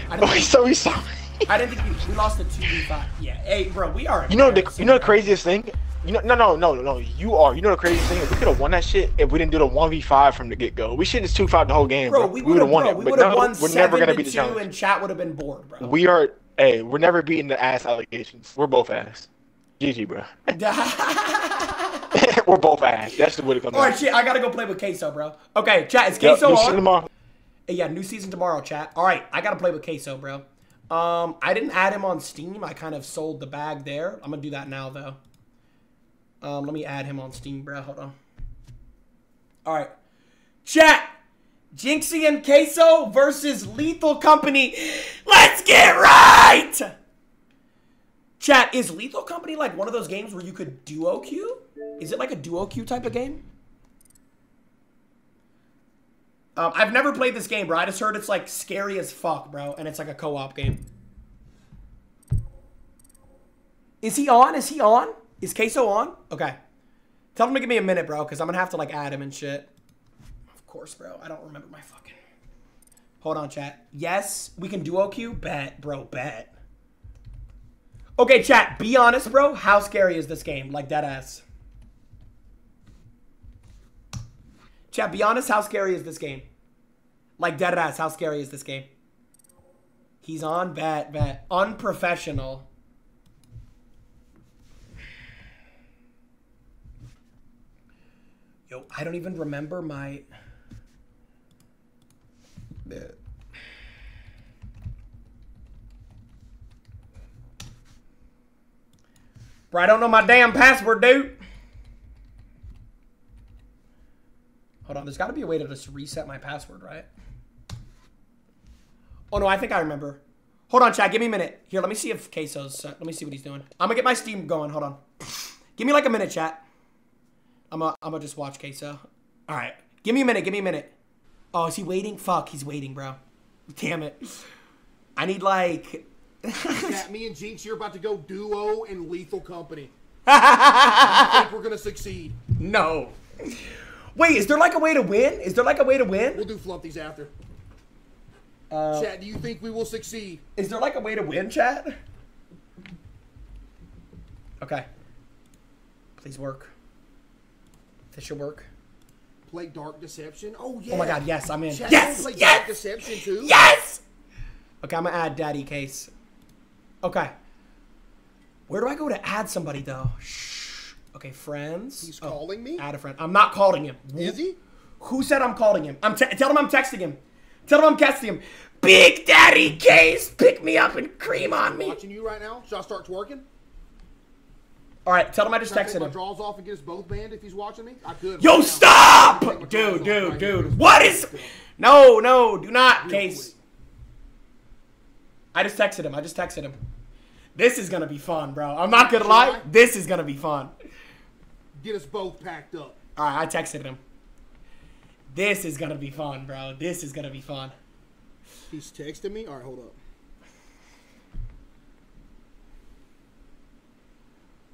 Speaker 1: I didn't
Speaker 9: Oh, saw, he saw.
Speaker 1: I didn't think you, we lost the two v five. Yeah, hey, bro, we are.
Speaker 9: You know the you know the craziest thing? You know no no no no you are. You know the craziest thing? We could have won that shit if we didn't do the one v five from the get go. We should have two five the whole game,
Speaker 1: Bro,
Speaker 9: bro.
Speaker 1: we
Speaker 9: would
Speaker 1: would
Speaker 9: have won
Speaker 1: bro,
Speaker 9: it.
Speaker 1: We would have
Speaker 9: no,
Speaker 1: won
Speaker 9: we're never gonna
Speaker 1: to
Speaker 9: beat the
Speaker 1: two,
Speaker 9: challenge.
Speaker 1: and chat would have been bored, bro.
Speaker 9: We are. Hey, we're never beating the ass allegations. We're both ass. GG, bro. we're both ass. That's what it comes
Speaker 1: All
Speaker 9: down
Speaker 1: right, shit, I gotta go play with Queso, bro. Okay, chat, is Queso
Speaker 9: new
Speaker 1: on?
Speaker 9: season tomorrow.
Speaker 1: Yeah, new season tomorrow, chat. All right, I gotta play with Queso, bro. Um, I didn't add him on Steam. I kind of sold the bag there. I'm gonna do that now, though. Um, let me add him on Steam, bro. Hold on. All right, chat. Jynxzi and Queso versus Lethal Company. Let's get right. Chat, is Lethal Company like one of those games where you could duo queue? Is it like a duo queue type of game? Um, I've never played this game, bro. I just heard it's like scary as fuck, bro, and it's like a co-op game. Is he on? Is he on? Is Queso on? Okay. Tell him to give me a minute, bro, because I'm gonna have to like add him and shit. Of course, bro. I don't remember my fucking. Hold on, chat. Yes, we can duo queue. Bet, bro. Bet. Okay, chat. Be honest, bro. How scary is this game? Like dead ass. Chat, be honest, how scary is this game? Like dead ass, how scary is this game? He's on bet, bet. Unprofessional. Yo, I don't even remember my. Bro, I don't know my damn password, dude. Hold on, there's got to be a way to just reset my password, right? Oh no, I think I remember. Hold on, chat. Give me a minute. Here, let me see if Queso's. Uh, let me see what he's doing. I'm gonna get my Steam going. Hold on. Give me like a minute, chat. I'm gonna, I'm gonna just watch Queso. All right. Give me a minute. Give me a minute. Oh, is he waiting? Fuck, he's waiting, bro. Damn it. I need like.
Speaker 16: Chat, me and Jinx, you're about to go duo in Lethal Company. I think we're gonna succeed.
Speaker 1: No. Wait, is there like a way to win? Is there like a way to win?
Speaker 16: We'll do flumpies after.
Speaker 1: Uh,
Speaker 16: Chat, do you think we will succeed?
Speaker 1: Is there like a way to win, chat? Okay. Please work. This should work.
Speaker 16: Play Dark Deception? Oh, yeah.
Speaker 1: Oh my god, yes, I'm in. Yes!
Speaker 16: Play
Speaker 1: yes!
Speaker 16: Dark Deception, too?
Speaker 1: Yes! Okay, I'm gonna add daddy case. Okay. Where do I go to add somebody though? Shh. Okay, friends.
Speaker 16: He's
Speaker 1: Oh,
Speaker 16: calling me?
Speaker 1: Add a friend. I'm not calling him.
Speaker 16: Is he?
Speaker 1: Who said I'm calling him? I'm te- tell him I'm texting him. Tell him I'm texting him. Big Daddy Case, pick me up and cream on me.
Speaker 16: Watching you right now. Should I start twerking?
Speaker 1: All right, tell him I just
Speaker 16: Can I
Speaker 1: texted
Speaker 16: take
Speaker 1: him.
Speaker 16: Draws off and get us both banned if he's watching me? I could.
Speaker 1: Yo,
Speaker 16: right
Speaker 1: stop! Dude, dude, dude. What is? No, no, do not,
Speaker 16: Real
Speaker 1: Case. I just texted him. I just texted him. This is gonna be fun, bro. I'm not gonna lie. This is gonna be fun.
Speaker 16: Get us both packed up.
Speaker 1: All right, I texted him. This is gonna be fun, bro. This is gonna be fun.
Speaker 16: He's texting me. All right, hold up.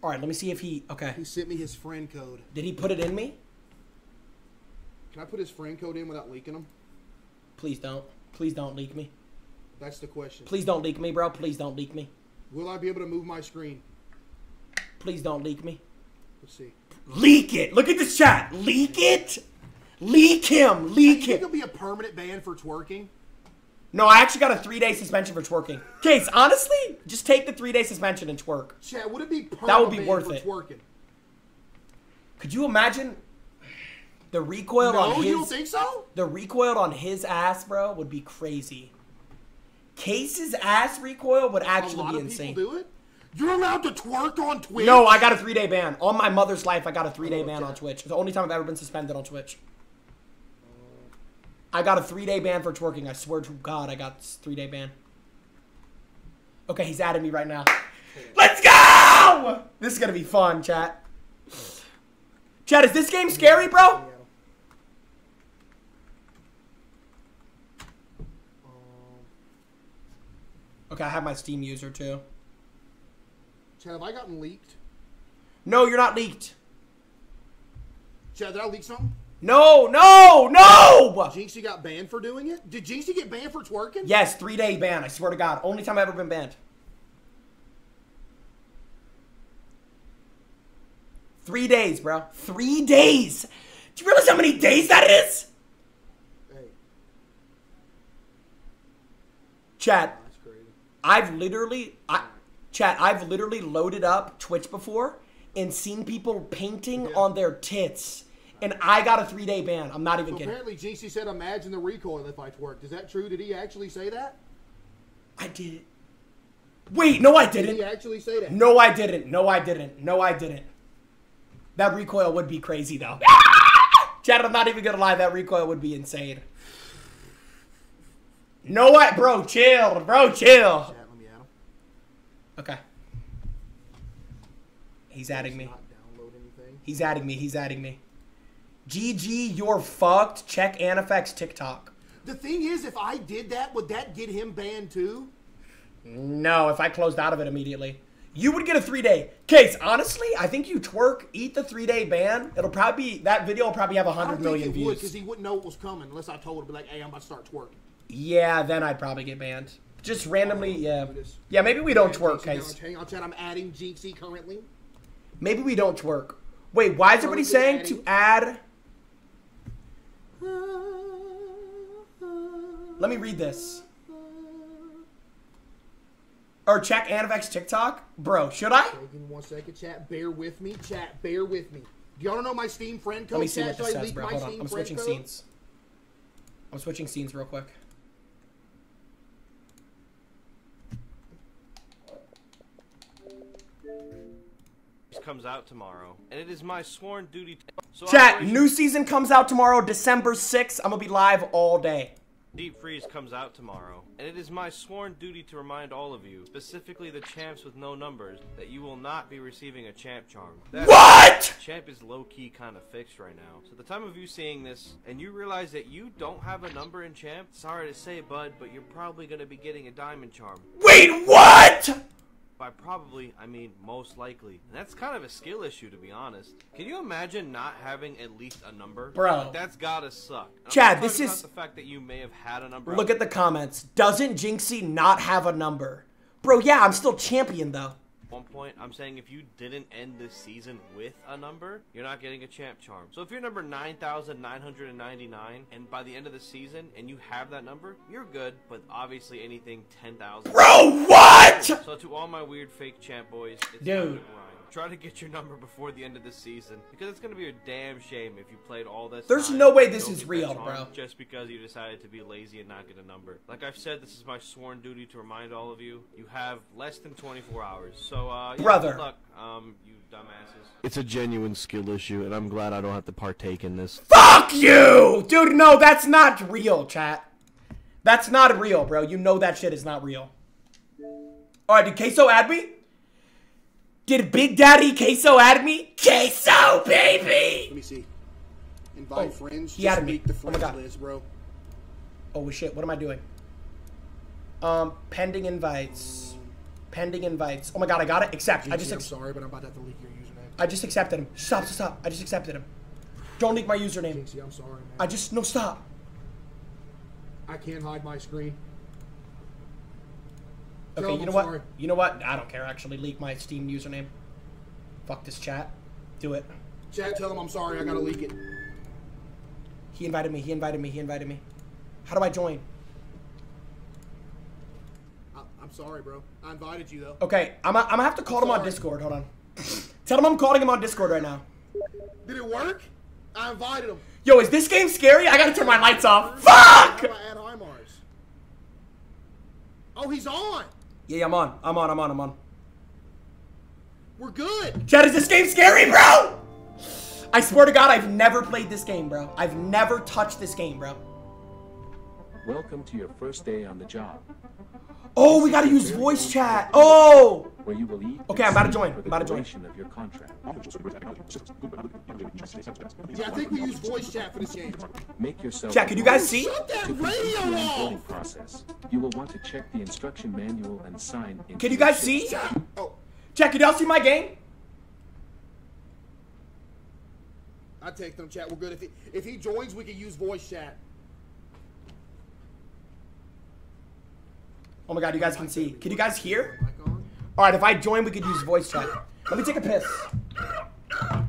Speaker 1: All right, let me see if he. Okay.
Speaker 16: He sent me his friend code.
Speaker 1: Did he put it in me?
Speaker 16: Can I put his friend code in without leaking him?
Speaker 1: Please don't. Please don't leak me.
Speaker 16: That's the question.
Speaker 1: Please don't leak me, bro. Please don't leak me.
Speaker 16: Will I be able to move my screen?
Speaker 1: Please don't leak me.
Speaker 16: Let's see.
Speaker 1: Leak it. Look at this chat. Leak it. Leak him. Leak him.
Speaker 16: it'll be a permanent ban for twerking?
Speaker 1: No, I actually got a three day suspension for twerking. Case, honestly, just take the three day suspension and twerk.
Speaker 16: Chad, would it be permanent
Speaker 1: That would be worth
Speaker 16: for
Speaker 1: it.
Speaker 16: twerking?
Speaker 1: Could you imagine the recoil
Speaker 16: No,
Speaker 1: on his
Speaker 16: you don't think so?
Speaker 1: the recoil on his ass, bro, would be crazy. Case's ass recoil would
Speaker 16: A
Speaker 1: actually
Speaker 16: lot
Speaker 1: be
Speaker 16: of
Speaker 1: insane.
Speaker 16: people do it. You're allowed to twerk on Twitch.
Speaker 1: No, I got a three day ban. On my mother's life, I got a three day ban on Twitch. It's the only time I've ever been suspended on Twitch. I got a three day ban for twerking. I swear to God, I got three day ban. Okay, he's adding me right now. Let's go! This is gonna be fun, chat. Chat, is this game scary, bro? Okay, I have my Steam user too.
Speaker 16: Chad, have I gotten leaked?
Speaker 1: No, you're not leaked.
Speaker 16: Chad, did I leak something?
Speaker 1: No, no, no!
Speaker 16: Jynxzi got banned for doing it? Did Jynxzi get banned for twerking?
Speaker 1: Yes, three day ban. I swear to God. Only time I've ever been banned. Three days, bro. Three days. Do you realize how many days that is?
Speaker 16: Hey,
Speaker 1: Chat. I've literally, I, chat, I've literally loaded up Twitch before and seen people painting on their tits, and I got a three day ban. I'm not even
Speaker 16: So
Speaker 1: kidding.
Speaker 16: apparently Jynxzi said, imagine the recoil if I twerked. Is that true? Did he actually say that?
Speaker 1: I did. Wait, no, I
Speaker 16: didn't.
Speaker 1: didn't.
Speaker 16: he actually say that?
Speaker 1: No, I didn't. No, I didn't. No, I didn't. That recoil would be crazy, though. Chad, I'm not even gonna lie. That recoil would be insane. No, what, bro, chill, bro, chill.
Speaker 16: Let me add him.
Speaker 1: Okay. He's adding me.
Speaker 16: Not download anything.
Speaker 1: He's adding me. He's adding me. GG, you're fucked. Check Anifex TikTok.
Speaker 16: The thing is, if I did that, would that get him banned too?
Speaker 1: No, if I closed out of it immediately. You would get a three day. Case, honestly, I think you twerk, eat the three day ban. It'll probably be, that video will probably have a
Speaker 16: I don't think
Speaker 1: million
Speaker 16: it
Speaker 1: views.
Speaker 16: because he wouldn't know it was coming unless I told him, be like, hey, I'm about to start twerking.
Speaker 1: Yeah, then I'd probably get banned. Just randomly,
Speaker 16: oh, yeah.
Speaker 1: Yeah, maybe we don't twerk,
Speaker 16: down. Hang on, Chad. I'm adding Jynxzi currently.
Speaker 1: Maybe we don't twerk. Wait, why is everybody saying to add? Let me read this. Or check Anifex TikTok? Bro, should I?
Speaker 16: One second, chat. Bear with me, chat. Bear with me. Do y'all know my Steam friend code?
Speaker 1: Let me see
Speaker 16: chat?
Speaker 1: what this
Speaker 16: Should
Speaker 1: says, bro. Hold on. I'm switching
Speaker 16: code?
Speaker 1: scenes. I'm switching scenes real quick.
Speaker 17: Comes out tomorrow, and it is my sworn duty. To, so
Speaker 1: Chat,
Speaker 17: Operation
Speaker 1: new season comes out tomorrow, December 6th. I'm gonna be live all day.
Speaker 17: Deep Freeze comes out tomorrow, and it is my sworn duty to remind all of you, specifically the champs with no numbers, that you will not be receiving a champ charm.
Speaker 1: What?
Speaker 17: Champ is low key kind of fixed right now. So the time of you seeing this, and you realize that you don't have a number in champ, sorry to say, bud, but you're probably gonna be getting a diamond charm.
Speaker 1: Wait, what?
Speaker 17: By probably, I mean most likely. And that's kind of a skill issue, to be honest. Can you imagine not having at least a number?
Speaker 1: Bro.
Speaker 17: Like, that's gotta suck. And
Speaker 1: Chad, this is-
Speaker 17: the fact that you may have had a number.
Speaker 1: Look at the comments. Doesn't Jynxzi not have a number? Bro, yeah, I'm still champion though.
Speaker 17: One point, I'm saying if you didn't end this season with a number, you're not getting a champ charm. So if you're number 9,999 and by the end of the season and you have that number, you're good, but obviously anything 10,000.
Speaker 1: Bro, what?
Speaker 17: So to all my weird fake champ boys, it's time to
Speaker 1: Dude.
Speaker 17: Grind. Try to get your number before the end of the season because it's gonna be a damn shame if you played all this.
Speaker 1: There's
Speaker 17: time
Speaker 1: no way this is real, bro.
Speaker 17: Just because you decided to be lazy and not get a number. Like I've said, this is my sworn duty to remind all of you. You have less than 24 hours. So, uh, yeah,
Speaker 1: Brother.
Speaker 17: good luck, um, you dumbasses.
Speaker 18: It's a genuine skill issue, and I'm glad I don't have to partake in this.
Speaker 1: Fuck you! Dude, no, that's not real, chat. That's not real, bro. You know that shit is not real. Alright, did Queso add me? Did Big Daddy Queso add me? Queso, baby!
Speaker 16: Let me see. Invite
Speaker 1: Oh,
Speaker 16: friends.
Speaker 1: he
Speaker 16: Just
Speaker 1: added me.
Speaker 16: the
Speaker 1: Oh my
Speaker 16: friends
Speaker 1: God.
Speaker 16: list, bro.
Speaker 1: Oh shit, what am I doing? Um, pending invites. Pending invites. Oh my god, I got it. Accept. I just
Speaker 16: I'm sorry, but I'm about to have to leak your username.
Speaker 1: I just accepted him. Stop, stop, stop. I just accepted him. Don't leak my username.
Speaker 16: Jynxzi, I'm sorry, man.
Speaker 1: I just no stop.
Speaker 16: I can't hide my screen.
Speaker 1: Okay, you know
Speaker 16: I'm
Speaker 1: what?
Speaker 16: sorry.
Speaker 1: You know what? I don't care. Actually, leak my Steam username. Fuck this chat. Do it.
Speaker 16: Chad, tell him I'm sorry. I gotta leak it.
Speaker 1: He invited me. He invited me. He invited me. How do I join?
Speaker 16: I, I'm sorry, bro. I invited you though.
Speaker 1: Okay, I'm, I'm gonna have to call him on Discord. Hold on. Tell him I'm calling him on Discord right now.
Speaker 16: Did it work? I invited him.
Speaker 1: Yo, is this game scary? I gotta turn my lights off. Fuck!
Speaker 16: do I add Himars? Oh, he's on.
Speaker 1: Yeah, yeah, I'm on. I'm on. I'm on. I'm on.
Speaker 16: We're good.
Speaker 1: Chad, is this game scary, bro? I swear to God, I've never played this game, bro. I've never touched this game, bro.
Speaker 19: Welcome to your first day on the job.
Speaker 1: Oh, we gotta use voice chat. Oh!
Speaker 19: Where you will eat
Speaker 1: Okay, I'm about to join. I'm about to join.
Speaker 19: of your contract.
Speaker 16: Yeah, I think we use voice chat for this game.
Speaker 19: Make yourself
Speaker 1: Chat, can you guys see?
Speaker 16: Shut that radio off.
Speaker 19: process. You will want to check the instruction manual and sign in.
Speaker 1: Can you guys see?
Speaker 16: Oh,
Speaker 1: Chat, can y'all see my game?
Speaker 16: I take them chat. We're good. If he if he joins, we can use voice chat.
Speaker 1: Oh my God, you guys can see. Can you guys hear? All right, if I join, we could use voice chat. Let me take a piss.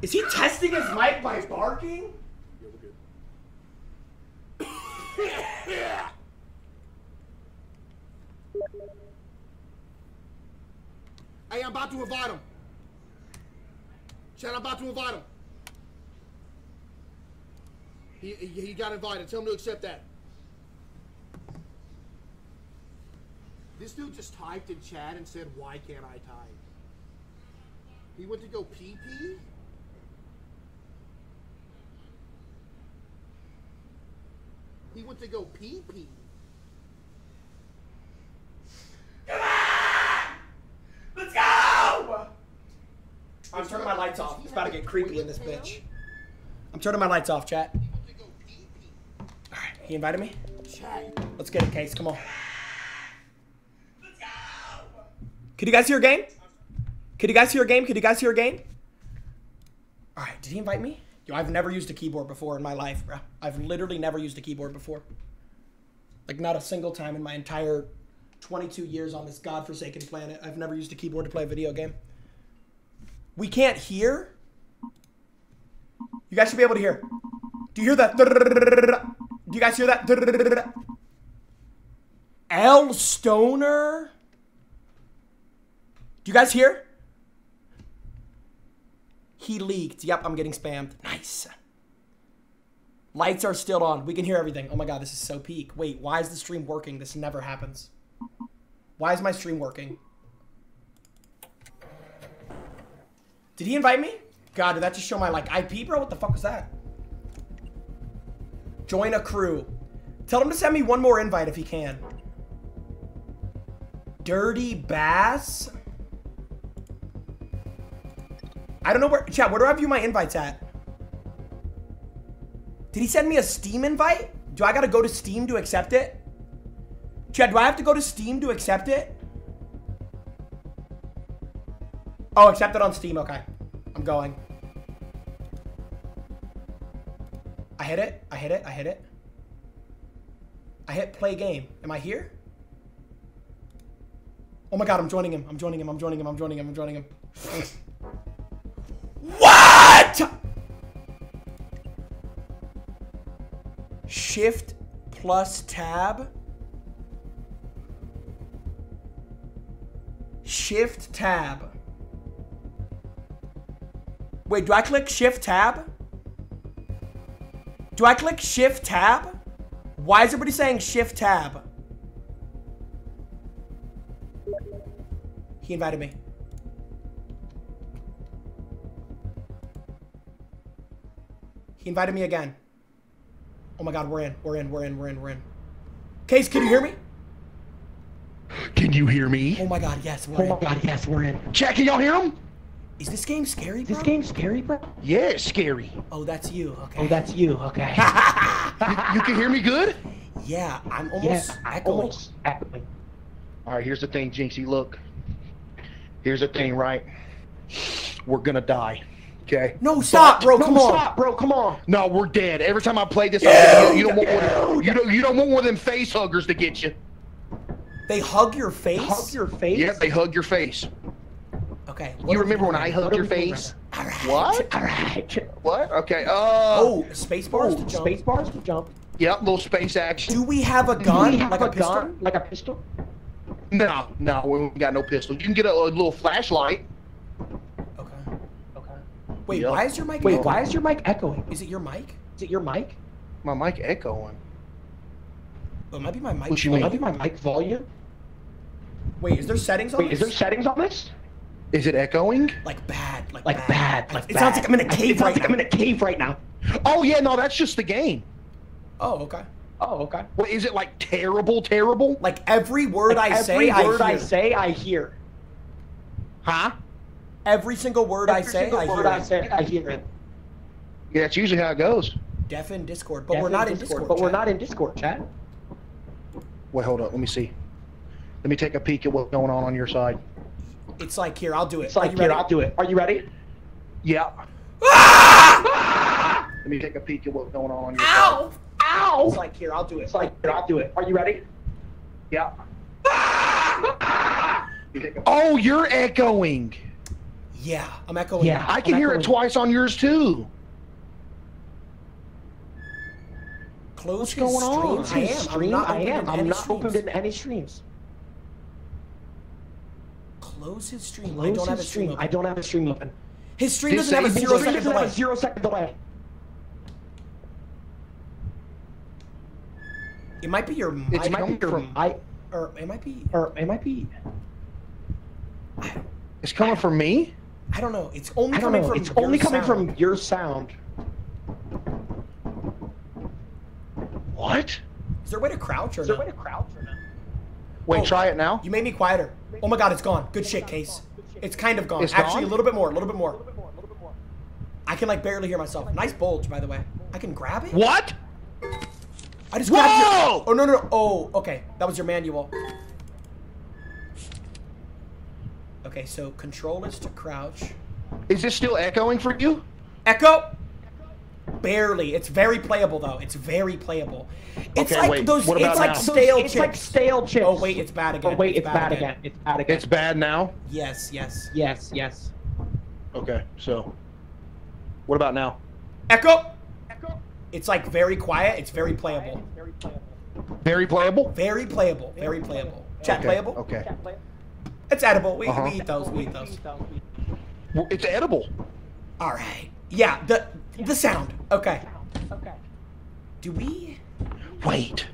Speaker 1: Is he testing his mic by barking?
Speaker 16: Yeah, Hey, I'm about to invite him. Chat, I'm about to invite him. He, he, he got invited. Tell him to accept that. This dude just typed in chat and said, why can't I type? He went to go pee pee? He went to go pee pee. Come on!
Speaker 1: Let's go! I'm turning my lights off. It's about to get creepy in this bitch. I'm turning my lights off, chat. Alright, he invited me?
Speaker 16: Chat.
Speaker 1: Let's get it, Case. Come on. Could you guys hear a game? Could you guys hear a game? Could you guys hear a game? Alright, did he invite me? Yo, I've never used a keyboard before in my life, bro. I've literally never used a keyboard before. Like, not a single time in my entire 22 years on this godforsaken planet. I've never used a keyboard to play a video game. We can't hear? You guys should be able to hear. Do you hear that? Do you guys hear that? L Stoner? Do you guys hear? He leaked. Yep, I'm getting spammed. Nice. Lights are still on. We can hear everything. Oh my god, this is so peak. Wait, why is the stream working? This never happens. Why is my stream working? Did he invite me? God, did that just show my like IP, bro? What the fuck was that? Join a crew. Tell him to send me one more invite if he can. Dirty Bass? I don't know where, chat, where do I view my invites at? Did he send me a Steam invite? Do I gotta go to Steam to accept it? Chad, do I have to go to Steam to accept it? Oh, accept it on Steam, okay. I'm going. I hit it, I hit it, I hit it. I hit play game. Am I here? Oh my god, I'm joining him. I'm joining him. I'm joining him. I'm joining him. I'm joining him. What? Shift plus tab. Shift tab. Wait, do I click shift tab? Do I click shift tab? Why is everybody saying shift tab? He invited me. He invited me again. Oh my god, we're in. We're in. We're in. We're in. We're in. Case, can you hear me?
Speaker 20: Can you hear me?
Speaker 1: Oh my god, yes, we're
Speaker 20: Oh
Speaker 1: in.
Speaker 20: my god, yes, we're in. Chat, can y'all hear him?
Speaker 1: Is this game scary, bro?
Speaker 21: This game scary, bro?
Speaker 20: Yeah, it's scary.
Speaker 1: Oh, that's you. Okay.
Speaker 21: Oh, that's you. Okay.
Speaker 20: You can hear me good?
Speaker 1: Yeah, I'm
Speaker 21: yeah,
Speaker 1: almost
Speaker 21: I
Speaker 1: echoing.
Speaker 21: almost echoing.
Speaker 20: All right, here's the thing, Jynxzi. Look. Here's the thing, right? We're gonna die. Okay.
Speaker 1: No, stop,
Speaker 20: But-
Speaker 1: bro.
Speaker 20: No,
Speaker 1: Come on.
Speaker 20: Stop, bro. Come on. No, we're dead. Every time I play this,
Speaker 1: Dude,
Speaker 20: you, you don't want one, you don't you don't want one of them face huggers to get you.
Speaker 1: They hug your face.
Speaker 21: Hug your face.
Speaker 20: Yeah, they hug your face.
Speaker 1: Okay.
Speaker 20: You remember when I hugged your face? What?
Speaker 21: All right.
Speaker 20: What? Okay. Uh.
Speaker 1: Oh, space bars
Speaker 21: Oh,
Speaker 1: to jump.
Speaker 21: space bars to jump.
Speaker 20: Yep, little space action.
Speaker 1: Do we have a
Speaker 21: Do
Speaker 1: gun?
Speaker 21: we have
Speaker 1: like
Speaker 21: a,
Speaker 1: a, pistol?
Speaker 21: gun? Like a pistol?
Speaker 20: No, no, we got no pistol. You can get a, a little flashlight.
Speaker 1: Wait,
Speaker 20: Yep.
Speaker 1: why is your mic?
Speaker 21: Wait,
Speaker 1: echoing?
Speaker 21: why is your mic echoing?
Speaker 1: Is it your mic?
Speaker 21: Is it your mic?
Speaker 20: My mic echoing.
Speaker 1: Oh, it might be my mic.
Speaker 20: What you
Speaker 21: Might
Speaker 20: mean?
Speaker 21: be my mic volume.
Speaker 1: Wait, is there settings on
Speaker 21: Wait, is there settings on this?
Speaker 20: Is it echoing?
Speaker 1: Like bad, like,
Speaker 21: Like bad, like
Speaker 1: It sounds
Speaker 21: bad.
Speaker 1: like I'm in a
Speaker 21: I-
Speaker 1: cave
Speaker 21: It sounds
Speaker 1: right
Speaker 21: like I'm in a cave right now.
Speaker 20: Oh yeah, no, that's just the game.
Speaker 1: Oh, okay.
Speaker 21: Oh, okay.
Speaker 20: Well, is it like terrible, terrible?
Speaker 1: Like every word
Speaker 21: Like
Speaker 1: I
Speaker 21: every
Speaker 1: say,
Speaker 21: word
Speaker 1: I
Speaker 21: I say, I hear.
Speaker 20: Huh?
Speaker 1: Every single word I say,
Speaker 21: single
Speaker 1: I
Speaker 21: word
Speaker 1: hear.
Speaker 21: I say, I hear it.
Speaker 20: Yeah, that's usually how it goes.
Speaker 1: Deaf in Discord, but
Speaker 21: Deaf
Speaker 1: we're not in Discord.
Speaker 21: But we're
Speaker 1: chat.
Speaker 21: not in Discord, chat.
Speaker 20: Wait, hold up. Let me see. Let me take a peek at what's going on on your side.
Speaker 1: It's like here, I'll do it.
Speaker 21: It's like,
Speaker 1: you
Speaker 21: here,
Speaker 1: ready?
Speaker 21: I'll do it. Are you ready?
Speaker 20: Yeah.
Speaker 1: Ah!
Speaker 20: Let me take a peek at what's going on on your
Speaker 1: Ow!
Speaker 20: side.
Speaker 21: Ow!
Speaker 1: It's like here, I'll do it.
Speaker 21: It's like, here, I'll do it. Are you ready?
Speaker 20: Yeah. Oh, you're echoing.
Speaker 1: Yeah, I'm echoing.
Speaker 21: Yeah.
Speaker 20: I can
Speaker 21: I'm
Speaker 20: hear it twice on yours too.
Speaker 1: Close
Speaker 20: What's going on?
Speaker 1: stream. I am.
Speaker 21: stream,
Speaker 1: I'm not
Speaker 21: I am. I'm not
Speaker 1: streams.
Speaker 21: opened in any streams.
Speaker 1: Close his stream. I don't have a stream.
Speaker 21: stream. I
Speaker 1: open.
Speaker 21: don't have a stream open.
Speaker 1: His stream doesn't have a zero
Speaker 21: Stream doesn't have
Speaker 1: delay.
Speaker 21: a zero second delay.
Speaker 1: It might be your
Speaker 20: It's
Speaker 1: mic,
Speaker 21: It might be your
Speaker 20: from-
Speaker 21: I
Speaker 1: or it might be.
Speaker 21: or it might be.
Speaker 20: It's coming from me.
Speaker 1: I don't know. It's only coming
Speaker 21: know.
Speaker 1: from.
Speaker 21: It's
Speaker 1: your
Speaker 21: only coming
Speaker 1: sound.
Speaker 21: from your sound.
Speaker 20: What?
Speaker 1: Is there a way to crouch or
Speaker 21: Is there
Speaker 1: no?
Speaker 21: a way to crouch or no?
Speaker 20: Wait,
Speaker 1: Oh.
Speaker 20: try it now.
Speaker 1: You made me quieter. Oh my god, it's gone. Good shit, Case. It's kind of gone.
Speaker 20: It's
Speaker 1: Actually,
Speaker 20: gone?
Speaker 1: a little bit more. A little bit more. I can like barely hear myself. Nice bulge, by the way. I can grab it.
Speaker 20: What?
Speaker 1: I just grabbed
Speaker 20: Whoa!
Speaker 1: your. Oh no no. no. Oh okay. That was your manual. Okay, so control is to crouch.
Speaker 20: Is this still echoing for you?
Speaker 1: Echo. Barely. It's very playable though. It's very playable. It's
Speaker 20: Okay,
Speaker 1: like
Speaker 20: wait.
Speaker 1: those.
Speaker 20: What
Speaker 1: it's
Speaker 20: about
Speaker 1: like stale
Speaker 21: it's
Speaker 1: chips.
Speaker 21: like stale oh, chips.
Speaker 1: Oh wait, it's bad oh, again.
Speaker 21: Oh wait, it's, bad, again. It's bad again.
Speaker 20: It's bad now.
Speaker 1: Yes, yes.
Speaker 21: Yes, yes.
Speaker 20: Okay, so what about now?
Speaker 1: Echo. Echo? It's like very quiet. It's very playable.
Speaker 20: Very playable.
Speaker 1: Very playable. Very playable. Chat
Speaker 20: Okay,
Speaker 1: playable.
Speaker 20: Okay.
Speaker 1: It's edible. We,
Speaker 20: Uh-huh.
Speaker 1: we eat those. We eat those.
Speaker 20: Well, it's edible.
Speaker 1: All right. Yeah. The the sound. Okay. Okay. Do we
Speaker 20: Wait.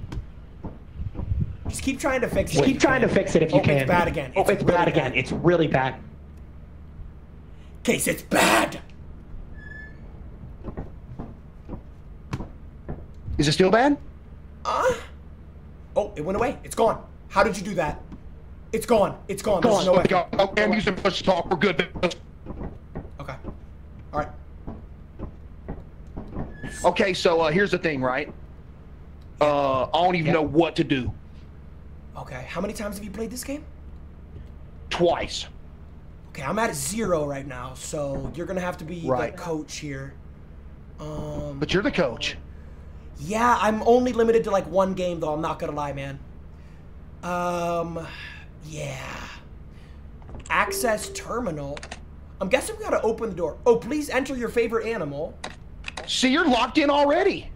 Speaker 1: just keep trying to fix it?
Speaker 21: Just keep trying to fix it if you
Speaker 1: Oh,
Speaker 21: can.
Speaker 1: It's bad again.
Speaker 21: Oh, it's
Speaker 1: really
Speaker 21: bad again. It's really bad.
Speaker 1: Case, it's bad.
Speaker 20: Is it still bad?
Speaker 1: Uh. Oh, it went away. It's gone. How did you do that? It's gone. It's gone. There's no
Speaker 20: Oh,
Speaker 1: way.
Speaker 20: Okay, I'm using push talk. We're good.
Speaker 1: Okay. All right.
Speaker 20: Okay, so uh, here's the thing, right? Uh, I don't even know what to do.
Speaker 1: Okay. How many times have you played this game?
Speaker 20: Twice.
Speaker 1: Okay, I'm at zero right now, so you're gonna have to be
Speaker 20: Right.
Speaker 1: the coach here. Um.
Speaker 20: But you're the coach.
Speaker 1: Yeah, I'm only limited to like one game though. I'm not gonna lie, man. Um, yeah. Access terminal. I'm guessing we gotta open the door. Oh, please enter your favorite animal.
Speaker 20: See, you're locked in already.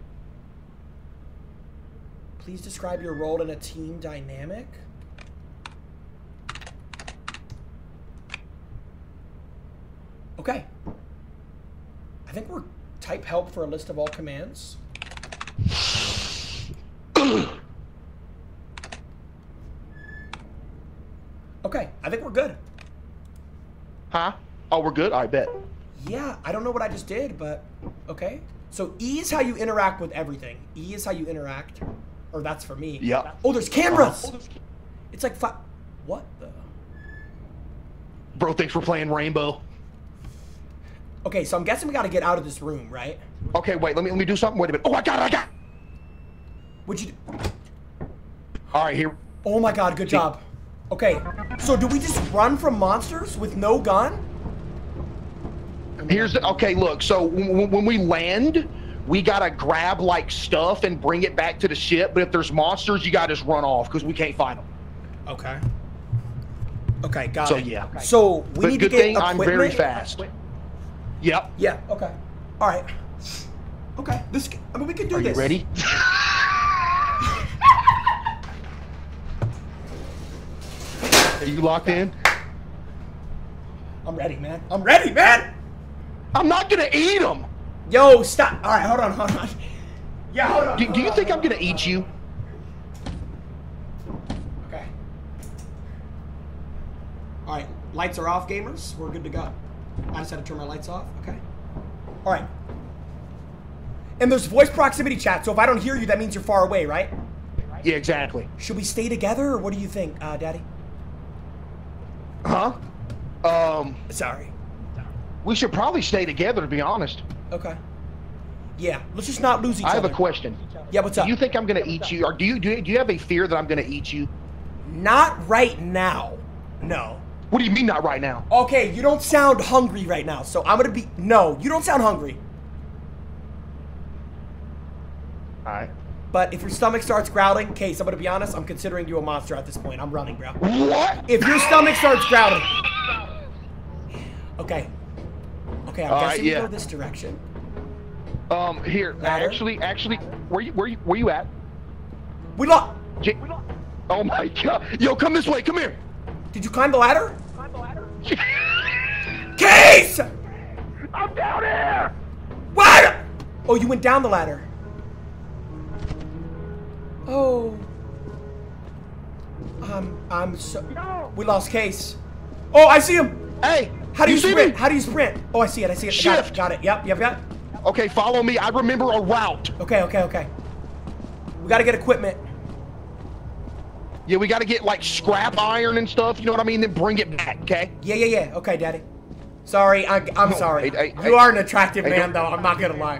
Speaker 1: Please describe your role in a team dynamic. Okay. I think we're type help for a list of all commands. Okay, I think we're good.
Speaker 20: Huh? Oh, we're good. I bet.
Speaker 1: Yeah, I don't know what I just did, but okay. So E is how you interact with everything. E is how you interact, or that's for me.
Speaker 20: Yeah.
Speaker 1: Oh, there's cameras.
Speaker 20: Uh-huh.
Speaker 1: It's like fi- what the?
Speaker 20: Bro thanks we're playing Rainbow.
Speaker 1: Okay, so I'm guessing we gotta get out of this room, right?
Speaker 20: Okay, wait. Let me let me do something. Wait a minute. Oh, I got it. I got. It.
Speaker 1: What'd you do?
Speaker 20: All right, here.
Speaker 1: Oh my god, good job. Okay, so do we just run from monsters with no gun?
Speaker 20: Here's the. Okay, look. So w- w- when we land, we gotta grab like stuff and bring it back to the ship. But if there's monsters, you gotta just run off because we can't find them.
Speaker 1: Okay. Okay, got
Speaker 20: So
Speaker 1: it.
Speaker 20: So yeah.
Speaker 1: So we
Speaker 20: But
Speaker 1: need
Speaker 20: good
Speaker 1: to get
Speaker 20: thing I'm very
Speaker 1: equipment?
Speaker 20: fast. Yep.
Speaker 1: Yeah. Okay. All right. Okay. This. I mean, we can do
Speaker 20: Are you
Speaker 1: this.
Speaker 20: ready? Are you locked in?
Speaker 1: I'm ready, man. I'm ready, man.
Speaker 20: I'm not gonna eat them.
Speaker 1: Yo, stop. All right, hold on, hold on. Yeah, hold on.
Speaker 20: Do, do you think I'm gonna eat you?
Speaker 1: Okay. All right, lights are off, gamers. We're good to go. I just had to turn my lights off. Okay. All right. And there's voice proximity chat, so if I don't hear you, that means you're far away, right?
Speaker 20: Yeah, exactly.
Speaker 1: Should we stay together, or what do you think, uh, Daddy?
Speaker 20: Huh? Um.
Speaker 1: Sorry.
Speaker 20: We should probably stay together, to be honest.
Speaker 1: Okay. Yeah, let's just not lose each
Speaker 20: I have
Speaker 1: other.
Speaker 20: a question.
Speaker 1: Yeah, what's up?
Speaker 20: Do you think I'm gonna eat you, or do you do you, do you have a fear that I'm gonna eat you?
Speaker 1: Not right now. No.
Speaker 20: What do you mean not right now?
Speaker 1: Okay, you don't sound hungry right now, so I'm gonna be. No, you don't sound hungry.
Speaker 20: All right.
Speaker 1: But if your stomach starts growling, Case, I'm gonna be honest, I'm considering you a monster at this point. I'm running, bro.
Speaker 20: What?
Speaker 1: If your stomach starts growling. Okay. Okay, I'm
Speaker 20: All right,
Speaker 1: guessing
Speaker 20: yeah.
Speaker 1: we go this direction.
Speaker 20: Um, here, actually, actually, where you where you where you at?
Speaker 1: We lost.
Speaker 20: J- oh my god! Yo, come this way. Come here.
Speaker 1: Did you climb the ladder? climb the ladder? Case!
Speaker 20: I'm down here.
Speaker 1: What? Oh, you went down the ladder. Oh. Um, I'm so. We lost Case. Oh, I see him.
Speaker 20: Hey,
Speaker 1: How do you,
Speaker 20: you see
Speaker 1: sprint?
Speaker 20: me?
Speaker 1: How do you sprint? Oh, I see it. I see it. Got it.
Speaker 20: Shift.
Speaker 1: Got it. Yep. Yep. Yep.
Speaker 20: Okay, follow me. I remember a route.
Speaker 1: Okay. Okay. Okay. We gotta get equipment.
Speaker 20: Yeah, we got to get like scrap iron and stuff. You know what I mean? Then bring it back. Okay.
Speaker 1: Yeah. Yeah. Yeah. Okay, Daddy. Sorry. I, I'm
Speaker 20: No,
Speaker 1: sorry.
Speaker 20: hey, hey,
Speaker 1: you
Speaker 20: hey.
Speaker 1: are an attractive man, though. I'm not gonna lie.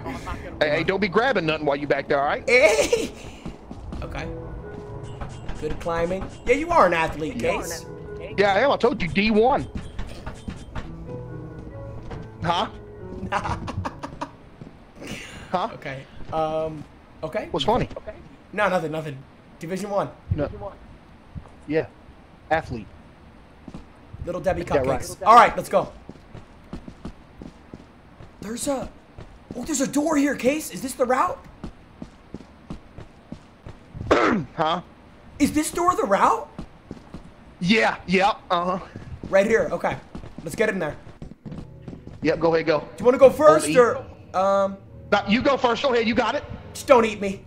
Speaker 20: Hey, hey, don't be grabbing nothing while you back there. All right?
Speaker 1: Okay. Good climbing. Yeah, you are an athlete, Case.
Speaker 20: Yeah, I am. I told you D1. Huh? huh?
Speaker 1: Okay. Um. Okay.
Speaker 20: What's funny? Okay.
Speaker 1: No, nothing. Nothing. Division one.
Speaker 20: No. Yeah. Athlete.
Speaker 1: Little Debbie
Speaker 20: Yeah, right.
Speaker 1: cupcakes. All right, let's go. There's a. Oh, there's a door here, Case. Is this the route?
Speaker 20: Huh?
Speaker 1: Is this door the route?
Speaker 20: Yeah. Yep. Uh huh.
Speaker 1: Right here. Okay. Let's get in there.
Speaker 20: Yep. Go ahead. Go.
Speaker 1: Do you want to go first or um?
Speaker 20: Now, you go first. Go ahead. You got it.
Speaker 1: Just don't eat me.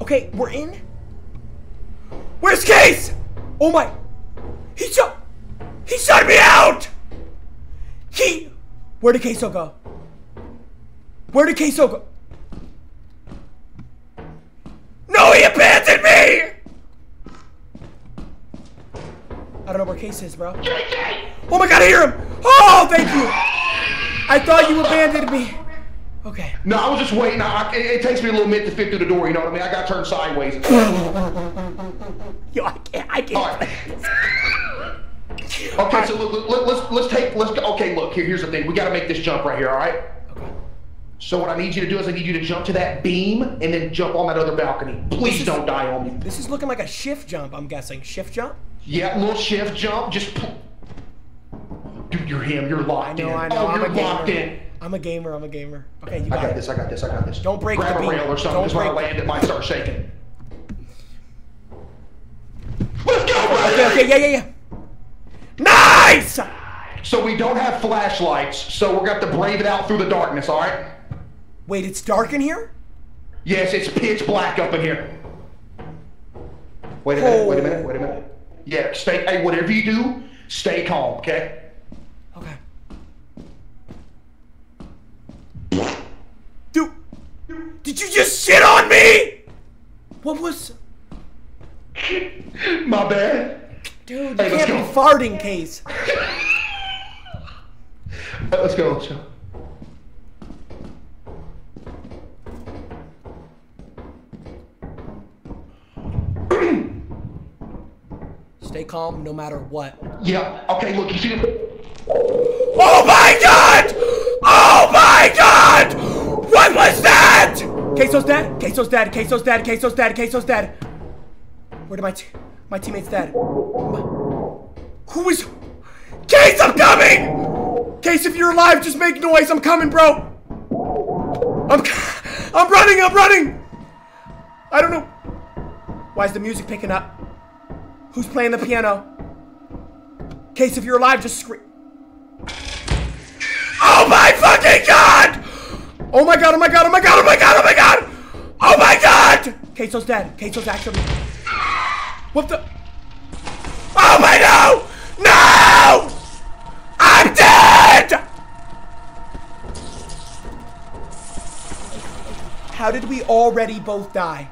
Speaker 1: Okay, we're in. Where's Case? Oh my! He shut. He shut me out. He. Where did Queso go? Where did Queso go? No, he abandoned me. I don't know where Case is, bro. Oh my god, I hear him! Oh, thank you! I thought you abandoned me. Okay.
Speaker 20: No, I was just waiting. I, I- it, it takes me a little minute to fit through the door. You know what I mean? I got turned sideways.
Speaker 1: Yo, I can't. I can't.
Speaker 20: Okay, so look, look, let's let's take let's go. Okay, look here. Here's the thing. We got to make this jump right here. All right. So what I need you to do is I need you to jump to that beam and then jump on that other balcony. Please
Speaker 1: is-
Speaker 20: don't die on me.
Speaker 1: This is looking like a shift jump, I'm guessing. Shift jump?
Speaker 20: Yeah, little shift jump. Just. Dude, you're him. You're
Speaker 1: I
Speaker 20: locked
Speaker 1: know,
Speaker 20: in.
Speaker 1: I oh, know.
Speaker 20: Oh,
Speaker 1: I'm
Speaker 20: you're
Speaker 1: a
Speaker 20: locked
Speaker 1: gamer.
Speaker 20: in.
Speaker 1: I'm a gamer. I'm a gamer. Okay, you
Speaker 20: I
Speaker 1: got,
Speaker 20: got
Speaker 1: it.
Speaker 20: this. I got this. I got this.
Speaker 1: Don't break
Speaker 20: Grab
Speaker 1: the
Speaker 20: a rail or something.
Speaker 1: Don't
Speaker 20: Because when I land, it might start shaking. Let's go, brother!
Speaker 1: Okay, okay, yeah, yeah, yeah. Nice!
Speaker 20: So we don't have flashlights, so we're going to have to brave it out through the darkness. All right?
Speaker 1: Wait, it's dark in here?
Speaker 20: Yes, it's pitch black up in here. Wait a minute, wait a minute, wait a minute. Yeah, stay, hey, whatever you do, stay calm, okay?
Speaker 1: Okay. Dude, did you just shit on me? What was...
Speaker 20: My bad.
Speaker 1: Dude, you
Speaker 20: Hey,
Speaker 1: can't be farting, Case.
Speaker 20: Uh, Let's go. Let's go.
Speaker 1: Stay calm no matter what.
Speaker 20: Yeah. Okay. Look, you see the.
Speaker 1: Oh my god! Oh my god! What was that? Queso's dead. Queso's dead. Queso's dead. Queso's dead. Queso's dead. Where did my t- my teammates dead? Who is? Case, I'm coming! Case, if you're alive, just make noise. I'm coming, bro. I'm I'm running. I'm running. I don't know. Why is the music picking up? Who's playing the piano? Case, if you're alive, just scream. Oh my fucking god! Oh my god, oh my god, oh my god, oh my god, oh my god! Oh my god! Queso's dead. Queso's actually. What the? Oh my no! No! I'm dead! How did we already both die?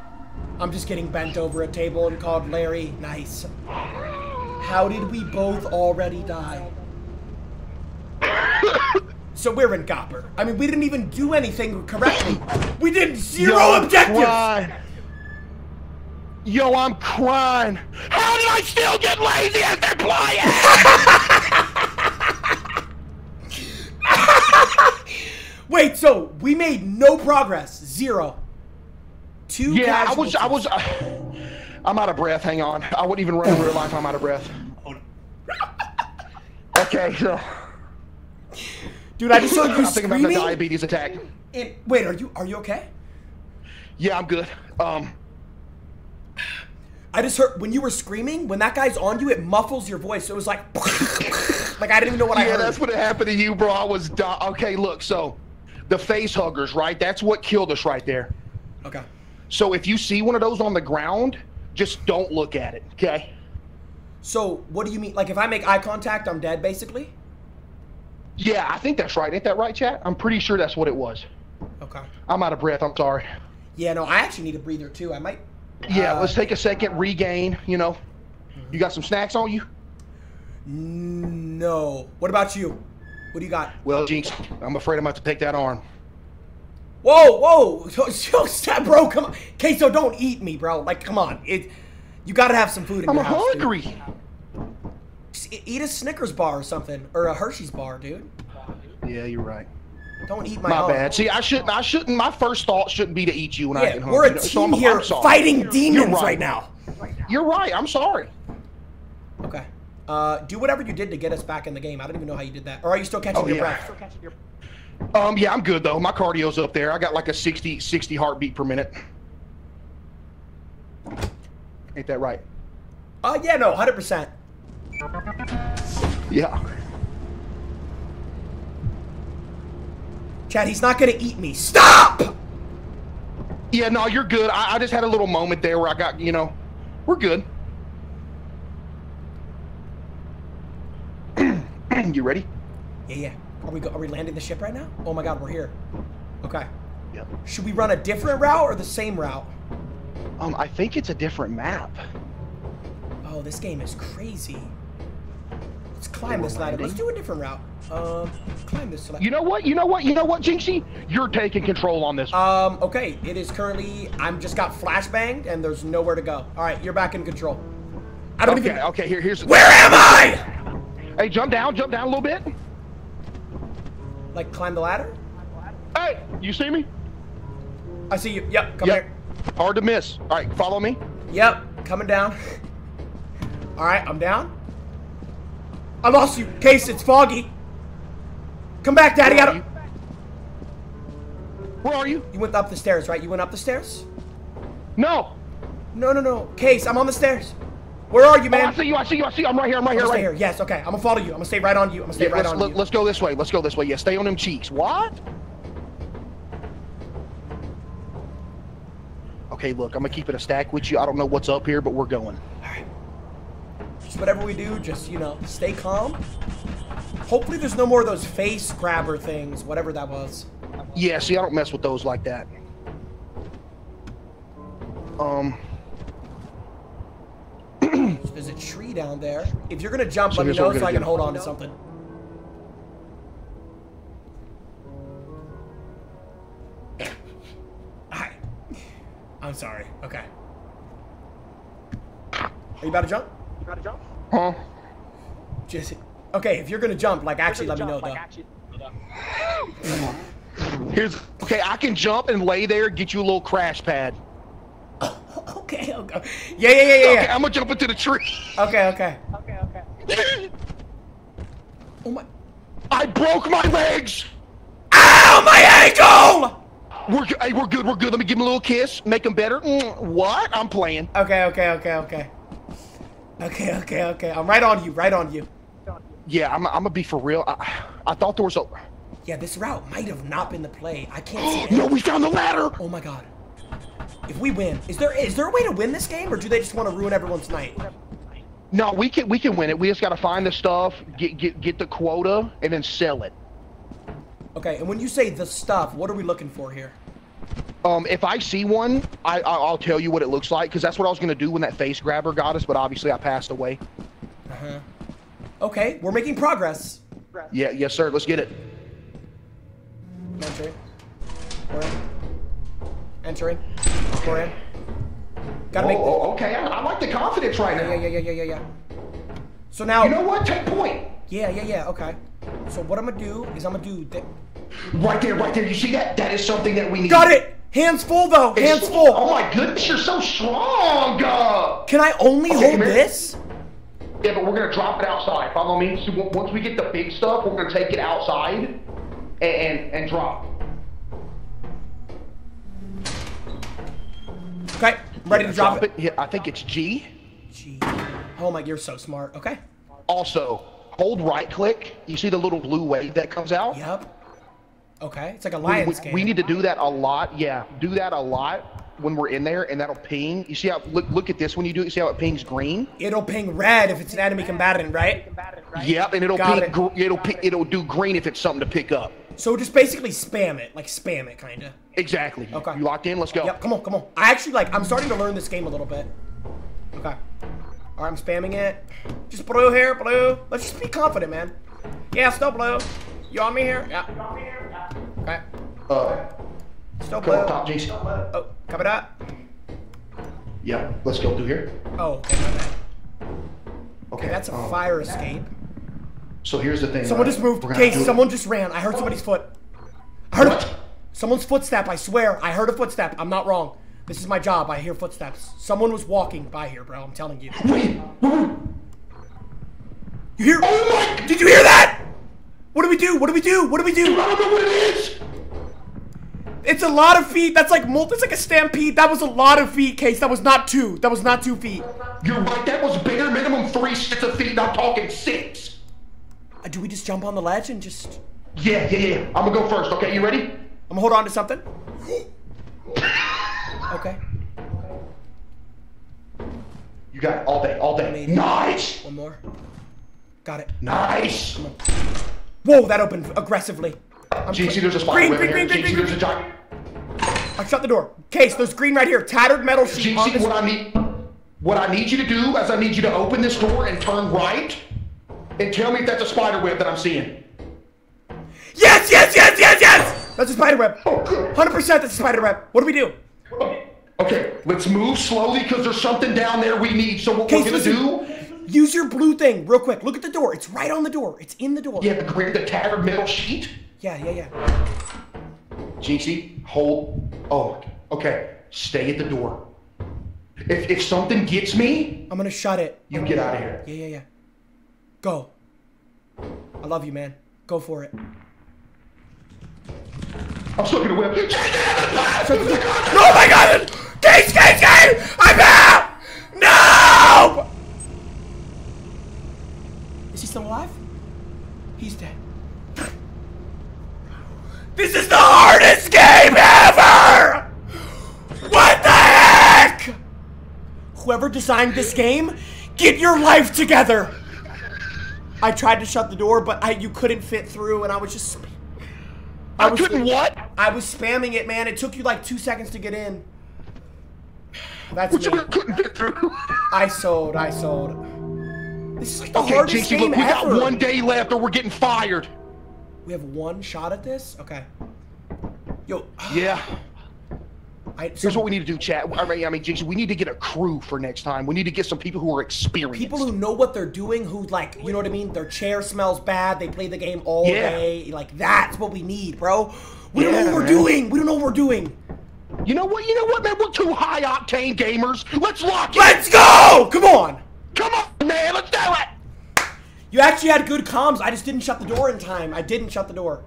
Speaker 1: I'm just getting bent over a table and called Larry. Nice. How did we both already die? so we're in Gopper. I mean, we didn't even do anything correctly. We did zero
Speaker 20: Yo, I'm
Speaker 1: objectives.
Speaker 20: crying. Yo, I'm crying. How did I still get lazy as they're playing?
Speaker 1: Wait, so we made no progress. Zero. Two
Speaker 20: yeah, I was. I was. Uh, I'm out of breath. Hang on. I wouldn't even run in real life. I'm out of breath. Okay, so.
Speaker 1: Dude, I just saw you
Speaker 20: I think I'm having a
Speaker 1: screaming.
Speaker 20: diabetes attack.
Speaker 1: And- wait, are you are you okay?
Speaker 20: Yeah, I'm good. Um.
Speaker 1: I just heard when you were screaming. When that guy's on you, it muffles your voice. So it was like, like I didn't even know what I
Speaker 20: yeah,
Speaker 1: heard.
Speaker 20: that's what happened to you, bro. I was. Di- okay, look. So, the face huggers, right? That's what killed us right there.
Speaker 1: Okay.
Speaker 20: So if you see one of those on the ground, just don't look at it. Okay.
Speaker 1: So what do you mean? Like if I make eye contact, I'm dead, basically.
Speaker 20: Yeah, I think that's right. Ain't that right, chat? I'm pretty sure that's what it was.
Speaker 1: Okay.
Speaker 20: I'm out of breath. I'm sorry.
Speaker 1: Yeah, no, I actually need a breather too. I might.
Speaker 20: Yeah,
Speaker 1: uh,
Speaker 20: let's take a second, regain. You know, you got some snacks on you?
Speaker 1: No. What about you? What do you got?
Speaker 20: Well, Jinx, I'm afraid I'm about to take that arm.
Speaker 1: Whoa, whoa, yo, stop, bro. Come on, Queso, don't eat me, bro. Like, come on, it. You gotta have some food in the house.
Speaker 20: I'm
Speaker 1: your house. dude.
Speaker 20: hungry.
Speaker 1: Just e- eat a Snickers bar or something, or a Hershey's bar, dude.
Speaker 20: Yeah, you're right.
Speaker 1: Don't eat my.
Speaker 20: My
Speaker 1: own.
Speaker 20: bad. See, I shouldn't. I shouldn't. My first thought shouldn't be to eat you when I get home.
Speaker 1: we're a team
Speaker 20: so I'm- I'm
Speaker 1: here fighting
Speaker 20: You're
Speaker 1: demons right. now.
Speaker 20: You're right. I'm sorry.
Speaker 1: Okay. Uh, do whatever you did to get us back in the game. I don't even know how you did that. Or are you still catching
Speaker 20: Oh,
Speaker 1: your
Speaker 20: yeah.
Speaker 1: breath?
Speaker 20: Um, yeah, I'm good though. My cardio's up there. I got like a 60, 60 heartbeat per minute. Ain't that right?
Speaker 1: Uh, yeah, no, hundred percent.
Speaker 20: Yeah.
Speaker 1: Chad, he's not gonna eat me. Stop!
Speaker 20: Yeah, no, you're good. I, I just had a little moment there where I got, you know, we're good. you ready?
Speaker 1: Yeah, yeah. Are we go- are we landing the ship right now? Oh my God, we're here. Okay.
Speaker 20: Yep.
Speaker 1: Should we run a different route or the same route?
Speaker 20: Um, I think it's a different map.
Speaker 1: Oh, this game is crazy. Let's climb this ladder. Let's do a different route. Um, climb this ladder.
Speaker 20: You know what? You know what? You know what, Jynxzi? You're taking control on this.
Speaker 1: Um, okay. It is currently. I'm just got flashbanged and there's nowhere to go. All right, you're back in control. I don't
Speaker 20: okay,
Speaker 1: even.
Speaker 20: okay. Here, here's.
Speaker 1: Where am I?
Speaker 20: Hey, jump down, jump down a little bit.
Speaker 1: Like climb the ladder?
Speaker 20: Hey, you see me?
Speaker 1: I see you. Yep. Come
Speaker 20: Yep.
Speaker 1: here.
Speaker 20: Hard to miss. All right, follow me.
Speaker 1: Yep. Coming down. All right, I'm down. I lost you. Case, it's foggy. Come back, Daddy.
Speaker 20: Where
Speaker 1: I
Speaker 20: are. Where are you?
Speaker 1: You went up the stairs, right? You went up the stairs?
Speaker 20: No.
Speaker 1: No, no, no. Case, I'm on the stairs. Where are you,
Speaker 20: Oh,
Speaker 1: man?
Speaker 20: I see you. I see you. I see you. I'm right here. I'm right
Speaker 1: I'm
Speaker 20: here. Right
Speaker 1: here. Yes, okay. I'm gonna follow you. I'm gonna stay right on you. I'm gonna stay
Speaker 20: Yeah,
Speaker 1: right
Speaker 20: let's,
Speaker 1: on
Speaker 20: let,
Speaker 1: you.
Speaker 20: let's go this way. Let's go this way. Yeah, stay on them cheeks. What? Okay, look, I'm gonna keep it a stack with you. I don't know what's up here, but we're going. All right.
Speaker 1: Just whatever we do, just you know, stay calm. Hopefully, there's no more of those face grabber things, whatever that was.
Speaker 20: Yeah, see, I don't mess with those like that. Um,
Speaker 1: There's a tree down there. If you're gonna jump,
Speaker 20: so
Speaker 1: let me know so I can hold on to something. Hi. I'm sorry. Okay. Are you about to jump?
Speaker 20: You about to jump? Huh?
Speaker 1: Just okay. If you're gonna jump, like actually, let jump, me know like, though.
Speaker 20: Actually, Here's okay. I can jump and lay there, get you a little crash pad.
Speaker 1: Okay, okay. Yeah, yeah, yeah, yeah.
Speaker 20: Okay,
Speaker 1: yeah.
Speaker 20: I'm gonna jump into the tree.
Speaker 1: Okay, okay.
Speaker 20: Okay, okay. oh my! I broke my legs.
Speaker 1: Ow, my ankle!
Speaker 20: We're good. Hey, we're good. We're good. Let me give him a little kiss. Make him better. Mm, What? I'm playing.
Speaker 1: Okay, okay, okay, okay. Okay, okay, okay. I'm right on you. Right on you.
Speaker 20: Yeah, I'm. I'm gonna be for real. I, I thought there was a.
Speaker 1: Yeah, this route might have not been the play. I can't see.
Speaker 20: No, we found the ladder.
Speaker 1: Oh my god. If we win, is there is there a way to win this game, or do they just want to ruin everyone's night?
Speaker 20: No, we can. We can win it. We just gotta find the stuff, get get get the quota, and then sell it.
Speaker 1: Okay, and when you say the stuff, what are we looking for here?
Speaker 20: Um, if I see one, I, I I'll tell you what it looks like because that's what I was gonna do when that face grabber got us, but obviously I passed away.
Speaker 1: Uh huh. Okay, we're making progress.
Speaker 20: Yeah, yes, sir. Let's get it.
Speaker 1: Entering. We're in. Entering. In. Gotta
Speaker 20: oh,
Speaker 1: make.
Speaker 20: oh, okay. I, I like the confidence right now.
Speaker 1: Yeah, yeah, yeah, yeah, yeah, yeah. So now.
Speaker 20: You know what? Take point.
Speaker 1: Yeah, yeah, yeah. Okay. So what I'm gonna do is I'm gonna do.
Speaker 20: Right there, right there. You see that? That is something that we need.
Speaker 1: Got it. Hands full though.
Speaker 20: It's-
Speaker 1: Hands full.
Speaker 20: Oh my goodness, you're so strong. Uh,
Speaker 1: Can I only
Speaker 20: Okay,
Speaker 1: hold this?
Speaker 20: yeah, but we're gonna drop it outside. Follow me. So once we get the big stuff, we're gonna take it outside and and, and drop.
Speaker 1: Okay. Ready to drop, it.
Speaker 20: Yeah, I think it's G.
Speaker 1: G. Oh my, you're so smart. Okay.
Speaker 20: Also, hold right click. You see the little blue wave that comes out?
Speaker 1: Yep. Okay. It's like a
Speaker 20: We-
Speaker 1: lion's
Speaker 20: we,
Speaker 1: game.
Speaker 20: we need to do that a lot. Yeah, do that a lot when we're in there, and that'll ping. You see how look look at this when you do it. You see how it pings green?
Speaker 1: It'll ping red if it's an enemy combatant, right?
Speaker 20: Yep, and it'll
Speaker 1: Got
Speaker 20: ping.
Speaker 1: it.
Speaker 20: Gr- it'll pi- it'll do green if it's something to pick up.
Speaker 1: So just basically spam it, like spam it, kinda.
Speaker 20: Exactly.
Speaker 1: Okay.
Speaker 20: You locked in? Let's go.
Speaker 1: Yep. Come on, come on. I actually like. I'm starting to learn this game a little bit. Okay. All right, I'm spamming it. Just blue here, blue. Let's just be confident, man. Yeah, still blue. You on me here? Yeah. Okay.
Speaker 20: Uh,
Speaker 1: Still blue.
Speaker 20: top, Jason.
Speaker 1: Oh, cover that.
Speaker 20: Yeah, let's go through here.
Speaker 1: Oh, okay.
Speaker 20: Okay,
Speaker 1: Okay, that's a
Speaker 20: um,
Speaker 1: fire escape.
Speaker 20: So here's the thing.
Speaker 1: Someone
Speaker 20: right?
Speaker 1: just moved. Okay, someone just ran. I heard somebody's foot. I heard it. Someone's footstep. I swear. I heard a footstep. I'm not wrong. This is my job. I hear footsteps. Someone was walking by here, bro. I'm telling you.
Speaker 20: Wait.
Speaker 1: You hear?
Speaker 20: Oh my!
Speaker 1: Did you hear that? What do we do? What do we do? What do we do?
Speaker 20: I don't know what it is.
Speaker 1: It's a lot of feet. That's like multi. It's like a stampede. That was a lot of feet, Case. That was not two. That was not two feet.
Speaker 20: You're right. That was bigger. Minimum three sets of feet. I'm talking six.
Speaker 1: Uh, do we just jump on the ledge and just?
Speaker 20: Yeah, yeah, yeah. I'm gonna go first. Okay, you ready?
Speaker 1: I'm gonna hold on to something. okay.
Speaker 20: You got it all day, all day. Nice.
Speaker 1: One more. Got it.
Speaker 20: Nice.
Speaker 1: Whoa, that opened aggressively. I'm
Speaker 20: GC, there's a spider
Speaker 1: green,
Speaker 20: web
Speaker 1: green,
Speaker 20: here.
Speaker 1: green, green,
Speaker 20: GC,
Speaker 1: green,
Speaker 20: there's a giant.
Speaker 1: I shut the door. Case, there's green right here. Tattered metal sheet.
Speaker 20: GC, what I need, what I need you to do is I need you to open this door and turn right, and tell me if that's a spider web that I'm seeing.
Speaker 1: Yes, yes, yes, yes, yes! That's a spider web.
Speaker 20: Oh, good.
Speaker 1: 100% that's a spider web. What do we do?
Speaker 20: Oh, okay, let's move slowly because there's something down there we need. So what we're gonna do?
Speaker 1: Use your blue thing real quick. Look at the door. It's right on the door. It's in the door.
Speaker 20: Yeah, the grab the tattered metal sheet.
Speaker 1: Yeah, yeah, yeah.
Speaker 20: GC, hold. Oh, okay. Stay at the door. If if something gets me,
Speaker 1: I'm gonna shut it.
Speaker 20: you get out of here.
Speaker 1: Yeah, yeah, yeah. Go. I love you, man. Go for it.
Speaker 20: I'm stuck in a web.
Speaker 1: Oh my god! Case, case, case! I'm out! No! Is he still alive? He's dead. This is the hardest game ever! What the heck? Whoever designed this game, get your life together! I tried to shut the door, but I you couldn't fit through, and I was just.
Speaker 20: I couldn't what?
Speaker 1: I was spamming it, man. It took you like two seconds to get in. That's
Speaker 20: you
Speaker 1: me.
Speaker 20: couldn't get through?
Speaker 1: I sold. I sold. This is like the
Speaker 20: Okay,
Speaker 1: hardest
Speaker 20: GC,
Speaker 1: game
Speaker 20: look, we got one day left, or we're getting fired.
Speaker 1: We have one shot at this. Okay. Yo.
Speaker 20: Yeah.
Speaker 1: I,
Speaker 20: Here's what we need to do, chat. I mean, I mean, Jason, we need to get a crew for next time. We need to get some people who are experienced.
Speaker 1: people who know what they're doing, who like, you know what I mean? Their chair smells bad. They play the game all
Speaker 20: Yeah.
Speaker 1: day. Like that's what we need, bro. We don't know what we're
Speaker 20: man.
Speaker 1: doing. We don't know what we're doing.
Speaker 20: You know what? You know what, man? We're two high octane gamers. Let's lock it.
Speaker 1: Let's go! Come on.
Speaker 20: Come on, man. Let's do it.
Speaker 1: You actually had good comms. I just didn't shut the door in time. I didn't shut the door.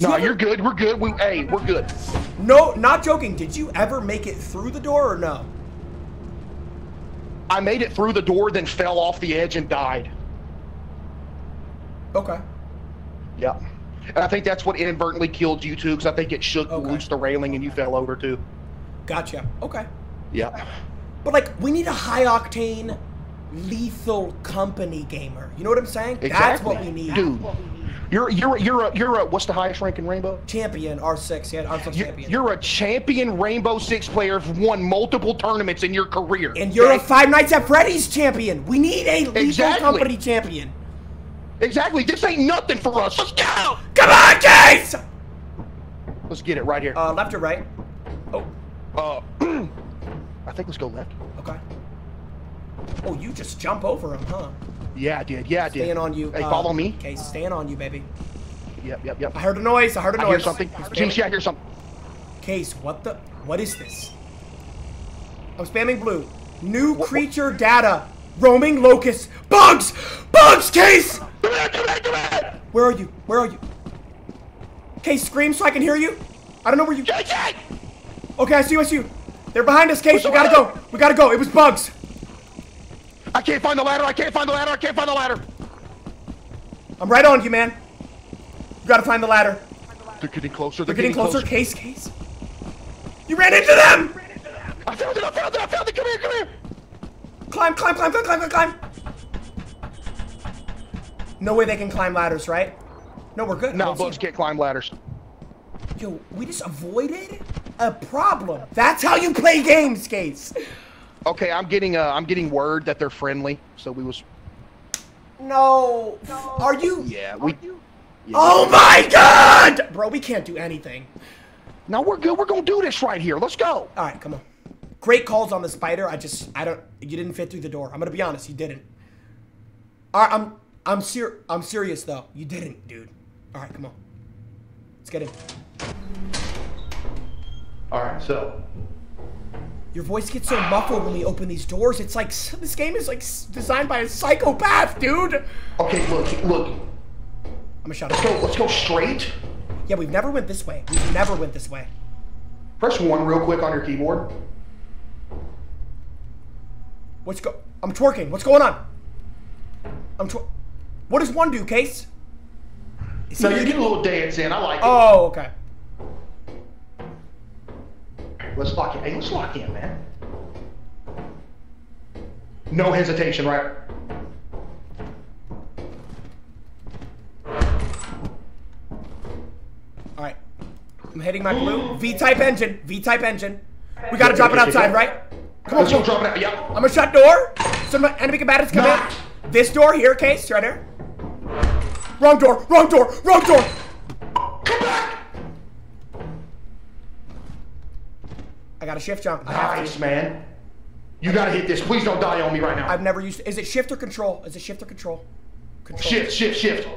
Speaker 1: You
Speaker 20: No,
Speaker 1: ever-
Speaker 20: you're good. We're good. We, hey, we're good.
Speaker 1: No, not joking. Did you ever make it through the door or no?
Speaker 20: I made it through the door, then fell off the edge and died.
Speaker 1: Okay.
Speaker 20: Yeah. And I think that's what inadvertently killed you too, because I think it shook loose the railing and you fell over too.
Speaker 1: Gotcha. Okay.
Speaker 20: Yeah.
Speaker 1: But like, we need a high octane, lethal company gamer. You know what I'm saying? Exactly. That's what we need.
Speaker 20: dude. You're you're you're a you're a what's the highest rank in Rainbow?
Speaker 1: Champion R6. Yeah, R6
Speaker 20: You're,
Speaker 1: champion.
Speaker 20: you're a champion Rainbow Six player, who've won multiple tournaments in your career.
Speaker 1: and you're a? Five Nights at Freddy's champion. We need a lethal
Speaker 20: Exactly.
Speaker 1: company champion.
Speaker 20: exactly. This ain't nothing for us. Let's go.
Speaker 1: Come on, Case!
Speaker 20: Let's get it right here.
Speaker 1: Uh, left or right? Oh.
Speaker 20: Uh, I think let's go left.
Speaker 1: Okay. Oh, you just jump over him, huh?
Speaker 20: Yeah, I did. Yeah, I did.
Speaker 1: Staying on you.
Speaker 20: Hey,
Speaker 1: uh,
Speaker 20: follow me.
Speaker 1: Okay, staying on you, baby.
Speaker 20: Yep, yep, yep.
Speaker 1: I heard a noise. I heard a noise.
Speaker 20: I hear something.
Speaker 1: I'm spamming-
Speaker 20: Jinx, yeah, I hear something.
Speaker 1: Case, what the? What is this? I'm spamming blue. New creature data. Roaming locust. Bugs! Bugs, Case! Where are you? Where are you? Case, scream so I can hear you. I don't know where you. Okay, I see you. I see you. They're behind us, Case. We gotta go. We gotta go. It was bugs.
Speaker 20: I can't find the ladder. I can't find the ladder. I can't find the ladder.
Speaker 1: I'm right on you, man. You gotta find the ladder.
Speaker 20: They're getting closer.
Speaker 1: They're
Speaker 20: They're,
Speaker 1: getting closer. Case, Case. You ran into them!
Speaker 20: I found it. I found it. I found it. Come here. Come here.
Speaker 1: Climb, climb, climb, climb, climb, climb, climb. No way they can climb ladders, right? No, we're good.
Speaker 20: No, bugs can't climb ladders.
Speaker 1: Yo, we just avoided a problem. That's how you play games, Case.
Speaker 20: Okay, I'm getting uh, I'm getting word that they're friendly. So we was.
Speaker 1: No. Are you?
Speaker 20: Yeah, we.
Speaker 1: Oh my god! Bro, we can't do anything.
Speaker 20: No, we're good. We're gonna do this right here. Let's go.
Speaker 1: All right, come on. Great calls on the spider. I just, I don't, you didn't fit through the door. I'm gonna be honest, you didn't. All right, I'm, I'm ser, I'm serious though. You didn't, dude. All right, come on. Let's get in.
Speaker 20: All right, so
Speaker 1: Your voice gets so muffled when we open these doors. It's like this game is like designed by a psychopath, dude.
Speaker 20: okay, look, look.
Speaker 1: I'm gonna shut
Speaker 20: Let's
Speaker 1: up.
Speaker 20: go. Let's go straight.
Speaker 1: Yeah, we've never went this way. We've never went this way.
Speaker 20: Press one real quick on your keyboard.
Speaker 1: What's go? I'm twerking. What's going on? I'm twer. What does one do, Case? Is
Speaker 20: No, you get a little dance in. I like it.
Speaker 1: Oh, okay.
Speaker 20: Let's lock in. Hey, let's lock in, man. No hesitation, right?
Speaker 1: All right. I'm hitting my blue. V-type engine. V-type engine. We gotta drop it outside, right? Come on.
Speaker 20: Let's go drop it out. Yeah.
Speaker 1: I'm gonna shut door. Some enemy combatants come
Speaker 20: Nah.
Speaker 1: in. This door here, Case, right here. Wrong door. Wrong door. Wrong door. I got a shift jump.
Speaker 20: Nice, man. You gotta hit this. Please don't die on me right now.
Speaker 1: I've never used. Is it shift or control? Is it shift or control? Control.
Speaker 20: Shift, shift, shift.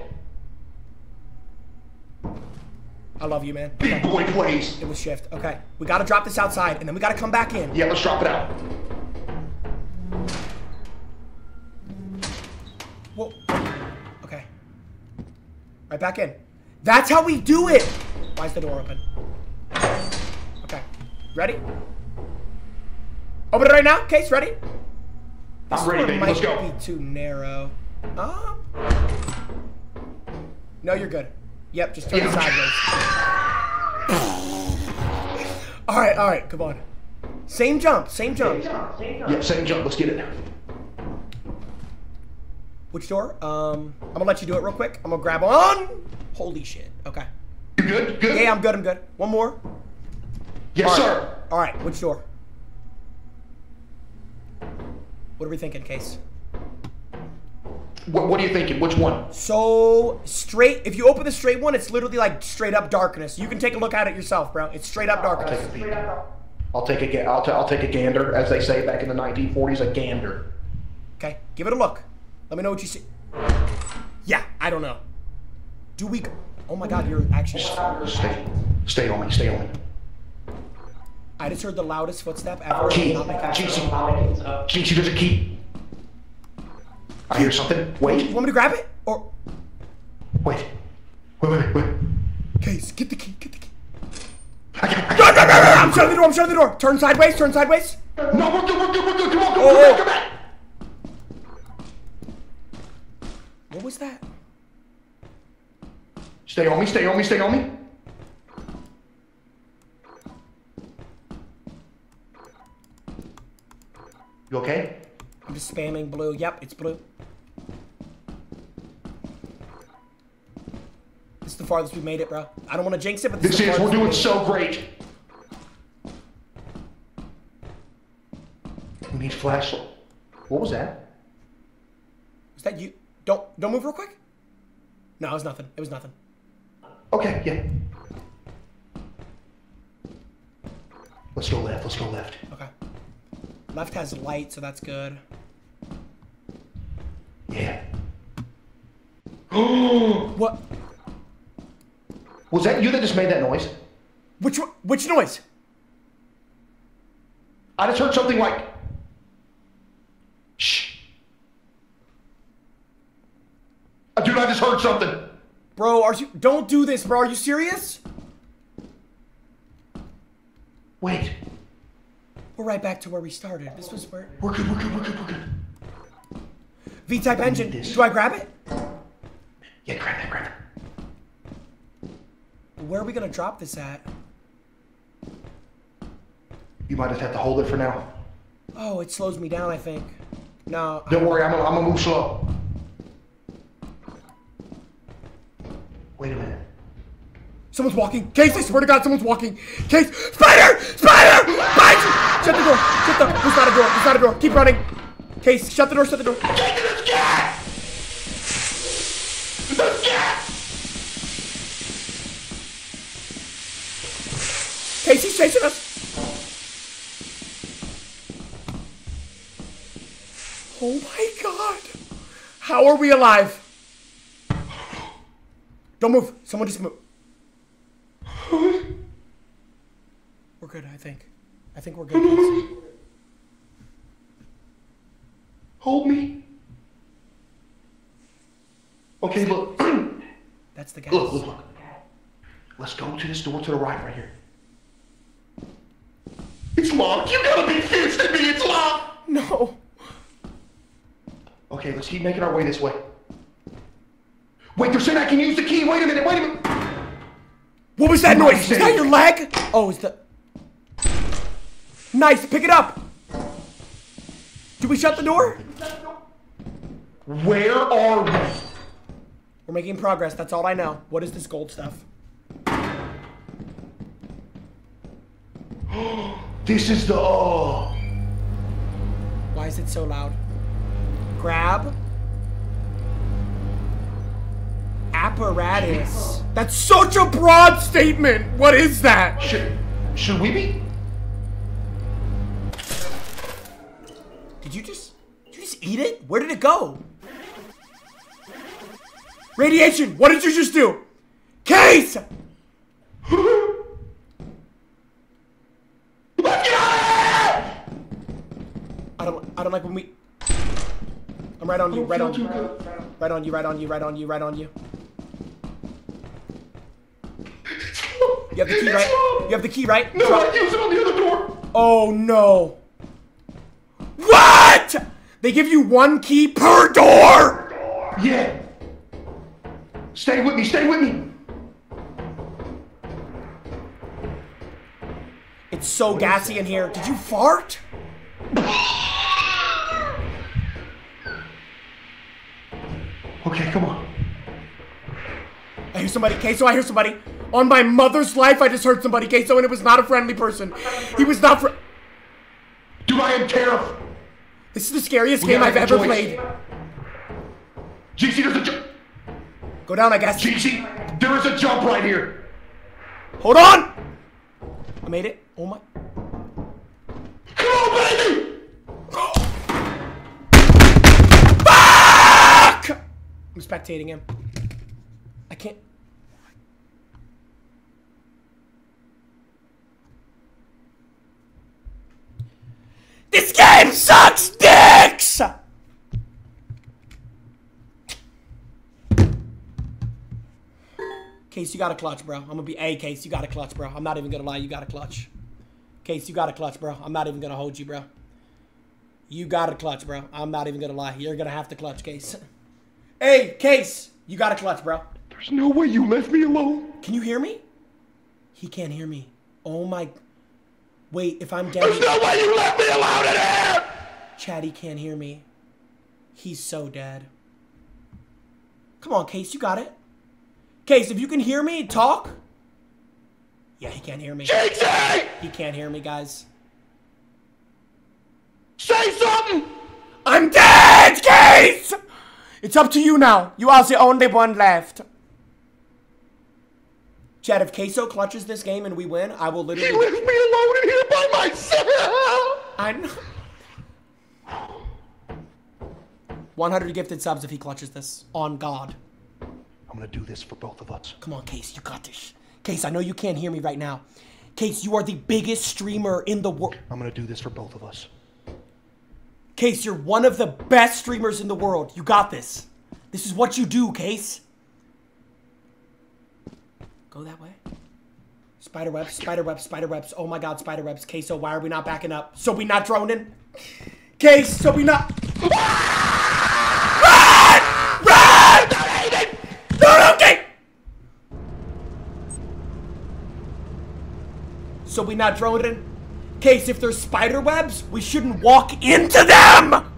Speaker 1: I love you, man.
Speaker 20: Big boy plays.
Speaker 1: It was shift. Okay. We gotta drop this outside, and then we gotta come back in.
Speaker 20: Yeah, let's drop it out.
Speaker 1: Whoa. Okay. Right back in. That's how we do it. Why is the door open? Ready? Open it right now. Case ready?
Speaker 20: I'm ready, baby.
Speaker 1: might
Speaker 20: Let's go.
Speaker 1: be too narrow. Um. No, you're good. Yep, just turn it sideways. all right, all right, come on. Same jump, same jump.
Speaker 20: Yep, same jump. Let's get it.
Speaker 1: Which door? Um, I'm gonna let you do it real quick. I'm gonna grab on. Holy shit. Okay.
Speaker 20: You good? Good?
Speaker 1: Yeah, I'm good. I'm good. One more.
Speaker 20: Yes,
Speaker 1: All right.
Speaker 20: sir.
Speaker 1: All right. Which door? What are we thinking, Case?
Speaker 20: what, what are you thinking? Which one?
Speaker 1: So straight. If you open the straight one, it's literally like straight up darkness. You can take a look at it yourself, bro. It's straight up
Speaker 20: I'll
Speaker 1: darkness.
Speaker 20: take a. I'll take a I'll, ta- I'll take a gander, as they say back in the 1940s, a gander.
Speaker 1: Okay, give it a look. Let me know what you see. Yeah, I don't know. Do we? Oh my God, you're actually.
Speaker 20: Stay, stay on me, stay on me.
Speaker 1: I just heard the loudest footstep ever.
Speaker 20: Key, Jinxie, Jinxie, there's a key. I hear something. Wait,
Speaker 1: You want me to grab it or?
Speaker 20: wait, wait, wait, wait.
Speaker 1: Case, get the key. Get the key. I can't. I'm shutting the door. I'm shutting the door. Turn sideways. Turn sideways.
Speaker 20: No, we're good, we're good, we're good. Come on, come
Speaker 1: Oh,
Speaker 20: on,
Speaker 1: oh.
Speaker 20: come back,
Speaker 1: What was that?
Speaker 20: Stay on me, stay on me, stay on me. You okay?
Speaker 1: I'm just spamming blue. Yep, it's blue. This is the farthest we made it, bro. I don't want to jinx it, but this,
Speaker 20: This
Speaker 1: is, the
Speaker 20: is, we're
Speaker 1: we
Speaker 20: doing so great. We need flashlight. What was that?
Speaker 1: Was that you? Don't don't move real quick. No, it was nothing. It was nothing.
Speaker 20: Okay, yeah. Let's go left, let's go left.
Speaker 1: Left has light, so that's good.
Speaker 20: Yeah.
Speaker 1: what?
Speaker 20: Was that you that just made that noise?
Speaker 1: Which which noise?
Speaker 20: I just heard something like. Shh. Uh, Dude, I just heard something.
Speaker 1: Bro, are you? Don't do this, bro. Are you serious?
Speaker 20: Wait.
Speaker 1: We're right back to where we started. This was where.
Speaker 20: We're good, we're good, we're good, we're good.
Speaker 1: V-type engine. Do I grab it?
Speaker 20: Yeah, grab that, grab it.
Speaker 1: Where are we gonna drop this at?
Speaker 20: You might just have to hold it for now.
Speaker 1: Oh, it slows me down. I think. No.
Speaker 20: Don't worry, I'm gonna, I'm gonna move slow. Wait a minute.
Speaker 1: Someone's walking. Case, I swear to God, someone's walking. Case, spider! Spider! You! Shut the door. Shut the. There's not a door. There's not a door. Keep running. Case, shut the door. Shut the door. Case, he's chasing us. Oh my God! How are we alive? Don't move. Someone just move. We're good, I think. I think we're good.
Speaker 20: Hold me. Okay, look.
Speaker 1: That's the guy.
Speaker 20: Look, look, look. Let's go to this door to the right, right here. It's locked. You gotta be fisting me. It's locked.
Speaker 1: No.
Speaker 20: Okay, let's keep making our way this way. Wait, they're saying I can use the key. Wait a minute. Wait a minute.
Speaker 1: What was that
Speaker 20: Nice
Speaker 1: noise?
Speaker 20: Save.
Speaker 1: that your leg? Oh, is the. Nice. Pick it up. Did we shut the door?
Speaker 20: Where are we?
Speaker 1: We're making progress. That's all I know. What is this gold stuff?
Speaker 20: This is the. Oh.
Speaker 1: Why is it so loud? Grab. Apparatus. That's such a broad statement. What is that?
Speaker 20: Should, should we be?
Speaker 1: Did you just did you just eat it? Where did it go? Radiation! What did you just do? Case! I don't I don't like when we I'm right on you, right on you. Right on you, right on you, right on you, right on you. You have the key, right? You have the key, right?
Speaker 20: No,
Speaker 1: Drop-
Speaker 20: I use it on the other door.
Speaker 1: Oh no. What? They give you one key per door?
Speaker 20: Yeah. Stay with me. Stay with me.
Speaker 1: It's so gassy in here. Did you fart?
Speaker 20: Okay, come on.
Speaker 1: I hear somebody. Queso, I hear somebody. On my mother's life, I just heard somebody. Queso, and it was not a friendly person. He was not fr-
Speaker 20: Dude, I am terrified.
Speaker 1: This is the scariest
Speaker 20: We
Speaker 1: game I've ever
Speaker 20: enjoy-
Speaker 1: played.
Speaker 20: GC, there's a jump.
Speaker 1: Go down, I guess.
Speaker 20: GC, there is a jump right here.
Speaker 1: Hold on! I made it. Oh my.
Speaker 20: Come on, baby!
Speaker 1: Fuck! I'm spectating him. I can't. This game sucks dicks! Case, you got a clutch, bro. I'm gonna be a case. You got a clutch, bro. I'm not even gonna lie. You got a clutch. Case, you got a clutch, bro. I'm not even gonna hold you, bro. You got a clutch, bro. I'm not even gonna lie. You're gonna have to clutch, Case. Hey, Case, you got a clutch, bro.
Speaker 20: There's no way you left me alone.
Speaker 1: Can you hear me? He can't hear me. Oh my. Wait, if I'm dead.
Speaker 20: There's no way you left me alone in here!
Speaker 1: Chad, he can't hear me. He's so dead. Come on, Case, you got it. Case, if you can hear me, talk. Yeah, he can't hear me.
Speaker 20: JJ!
Speaker 1: He can't hear me, guys.
Speaker 20: Say something!
Speaker 1: I'm dead, Case! It's up to you now. You are the only one left. Chad, if Queso clutches this game and we win, I will literally.
Speaker 20: He left me alone in here by myself!
Speaker 1: I know. 100 gifted subs if he clutches this. On God.
Speaker 20: I'm gonna do this for both of us.
Speaker 1: Come on, Case, you got this. Case, I know you can't hear me right now. Case, you are the biggest streamer in the world.
Speaker 20: I'm gonna do this for both of us.
Speaker 1: Case, you're one of the best streamers in the world. You got this. This is what you do, Case. Go that way. Spider webs, spider webs, spider webs. Oh my god, spider webs. Case, so why are we not backing up? So we not droning? Case, so we not. Run! Run! No, no, okay! So we not droning? Case, if there's spider webs, we shouldn't walk into them!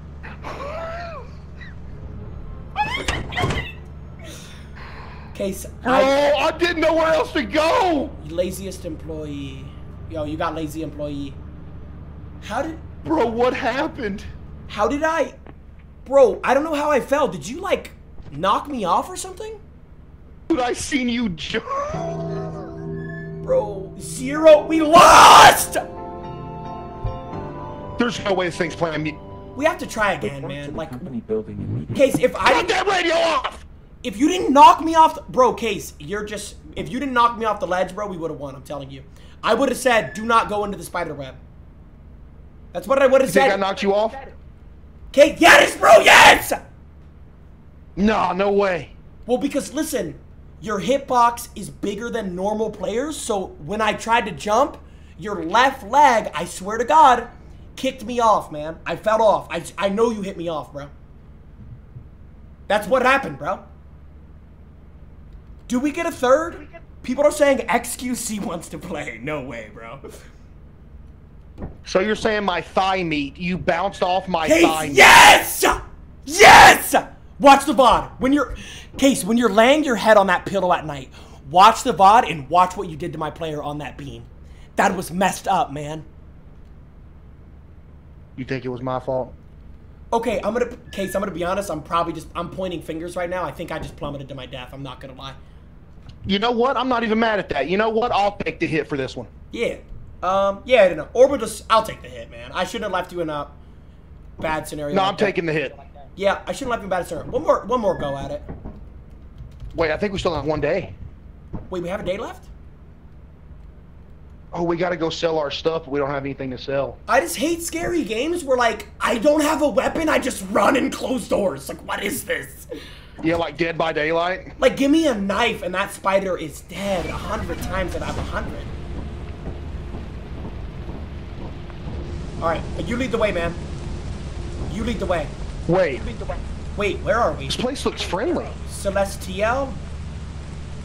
Speaker 1: Case,
Speaker 20: Bro,
Speaker 1: I, oh,
Speaker 20: I didn't know where else to go!
Speaker 1: laziest employee. Yo, you got lazy employee. How did,
Speaker 20: Bro, what happened?
Speaker 1: how did I, bro, I don't know how I fell. Did you, like, knock me off or something?
Speaker 20: Dude, I seen you jump.
Speaker 1: Bro, zero, we lost!
Speaker 20: There's no way this thing's playing me.
Speaker 1: We have to try again, man. Like,
Speaker 19: Company building.
Speaker 1: Case, if I
Speaker 20: Turn
Speaker 1: didn't,
Speaker 20: that radio off!
Speaker 1: If you didn't knock me off, bro, Case, you're just, if you didn't knock me off the ledge, bro, we would have won, I'm telling you. I would have said, do not go into the spider web. That's what I would
Speaker 20: You
Speaker 1: have
Speaker 20: think I knocked you off?
Speaker 1: Case, yes, bro, yes!
Speaker 20: Nah, no way.
Speaker 1: Well, because listen, your hitbox is bigger than normal players, so when I tried to jump, your left leg, I swear to God, kicked me off, man. I fell off. I, I know you hit me off, bro. That's what happened, bro. Do we get a third? People are saying XQC wants to play. No way, bro.
Speaker 20: So you're saying my thigh meat, you bounced off my
Speaker 1: Case,
Speaker 20: thigh meat?
Speaker 1: yes! Yes! Watch the VOD. When you're Case, when you're laying your head on that pillow at night, watch the VOD and watch what you did to my player on that beam. That was messed up, man.
Speaker 20: You think it was my fault?
Speaker 1: Okay, I'm gonna Case, I'm gonna be honest, I'm probably just I'm pointing fingers right now. I think I just plummeted to my death. I'm not gonna lie.
Speaker 20: You know what? I'm not even mad at that. You know what? I'll take the hit for this one.
Speaker 1: Yeah. Um, yeah, I don't know. Or just I'll take the hit, man. I shouldn't have left you in a bad scenario.
Speaker 20: No,
Speaker 1: like
Speaker 20: I'm
Speaker 1: that.
Speaker 20: taking the hit.
Speaker 1: Yeah, I shouldn't have left you in a bad scenario. One more one more go at it.
Speaker 20: Wait, I think we still have one day.
Speaker 1: Wait, we have a day left?
Speaker 20: Oh, we gotta go sell our stuff, but we don't have anything to sell.
Speaker 1: I just hate scary games where like I don't have a weapon, I just run and close doors. Like what is this?
Speaker 20: Yeah, like Dead by Daylight.
Speaker 1: Like give me a knife and that spider is dead a hundred times out of a hundred. Alright, you lead the way, man. You lead the way.
Speaker 20: Wait,
Speaker 1: Wait, where are we?
Speaker 20: this place looks friendly.
Speaker 1: Celestial?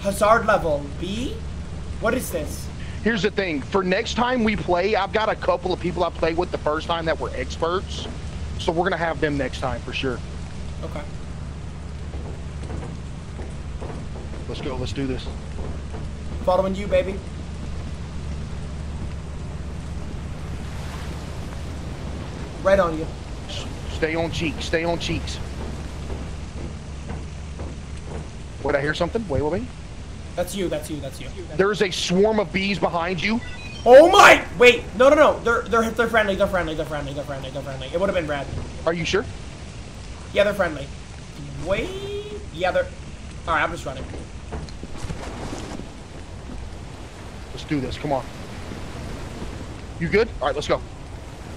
Speaker 1: Hazard level B? What is this?
Speaker 20: Here's the thing. For next time we play, I've got a couple of people I played with the first time that were experts. So we're gonna have them next time for sure.
Speaker 1: Okay.
Speaker 20: Let's go. Let's do this.
Speaker 1: Following you, baby. Right on you.
Speaker 20: Stay on cheeks. Stay on cheeks. Wait, I hear something. Wait, wait, wait.
Speaker 1: That's you. That's you. That's you.
Speaker 20: There's a swarm of bees behind you.
Speaker 1: Oh my! Wait, no, no, no. They're they're they're friendly. They're friendly. They're friendly. They're friendly. They're friendly. It would have been red.
Speaker 20: Are you sure?
Speaker 1: Yeah, they're friendly. Wait. Yeah, they're. All right, I'm just running.
Speaker 20: Let's do this. Come on. You good? All right, let's go.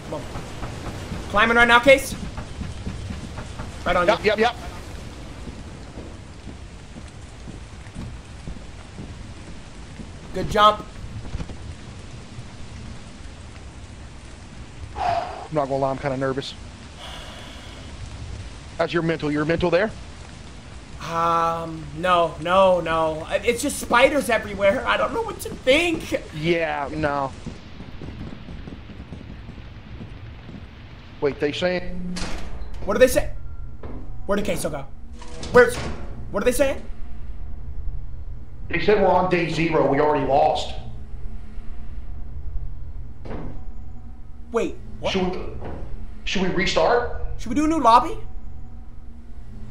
Speaker 1: Come on. Climbing right now, Case. Right on
Speaker 20: Yep,
Speaker 1: you.
Speaker 20: yep, yep.
Speaker 1: Good jump.
Speaker 20: I'm not gonna lie, I'm kind of nervous. How's your mental? Your mental there?
Speaker 1: Um, no, no, no. It's just spiders everywhere. I don't know what to think.
Speaker 20: Yeah, no. Wait, they saying?
Speaker 1: What do they say? Where did Queso go? Where's? What are they saying?
Speaker 20: They said we're on day zero. We already lost.
Speaker 1: Wait, what?
Speaker 20: Should we, should we restart?
Speaker 1: Should we do a new lobby?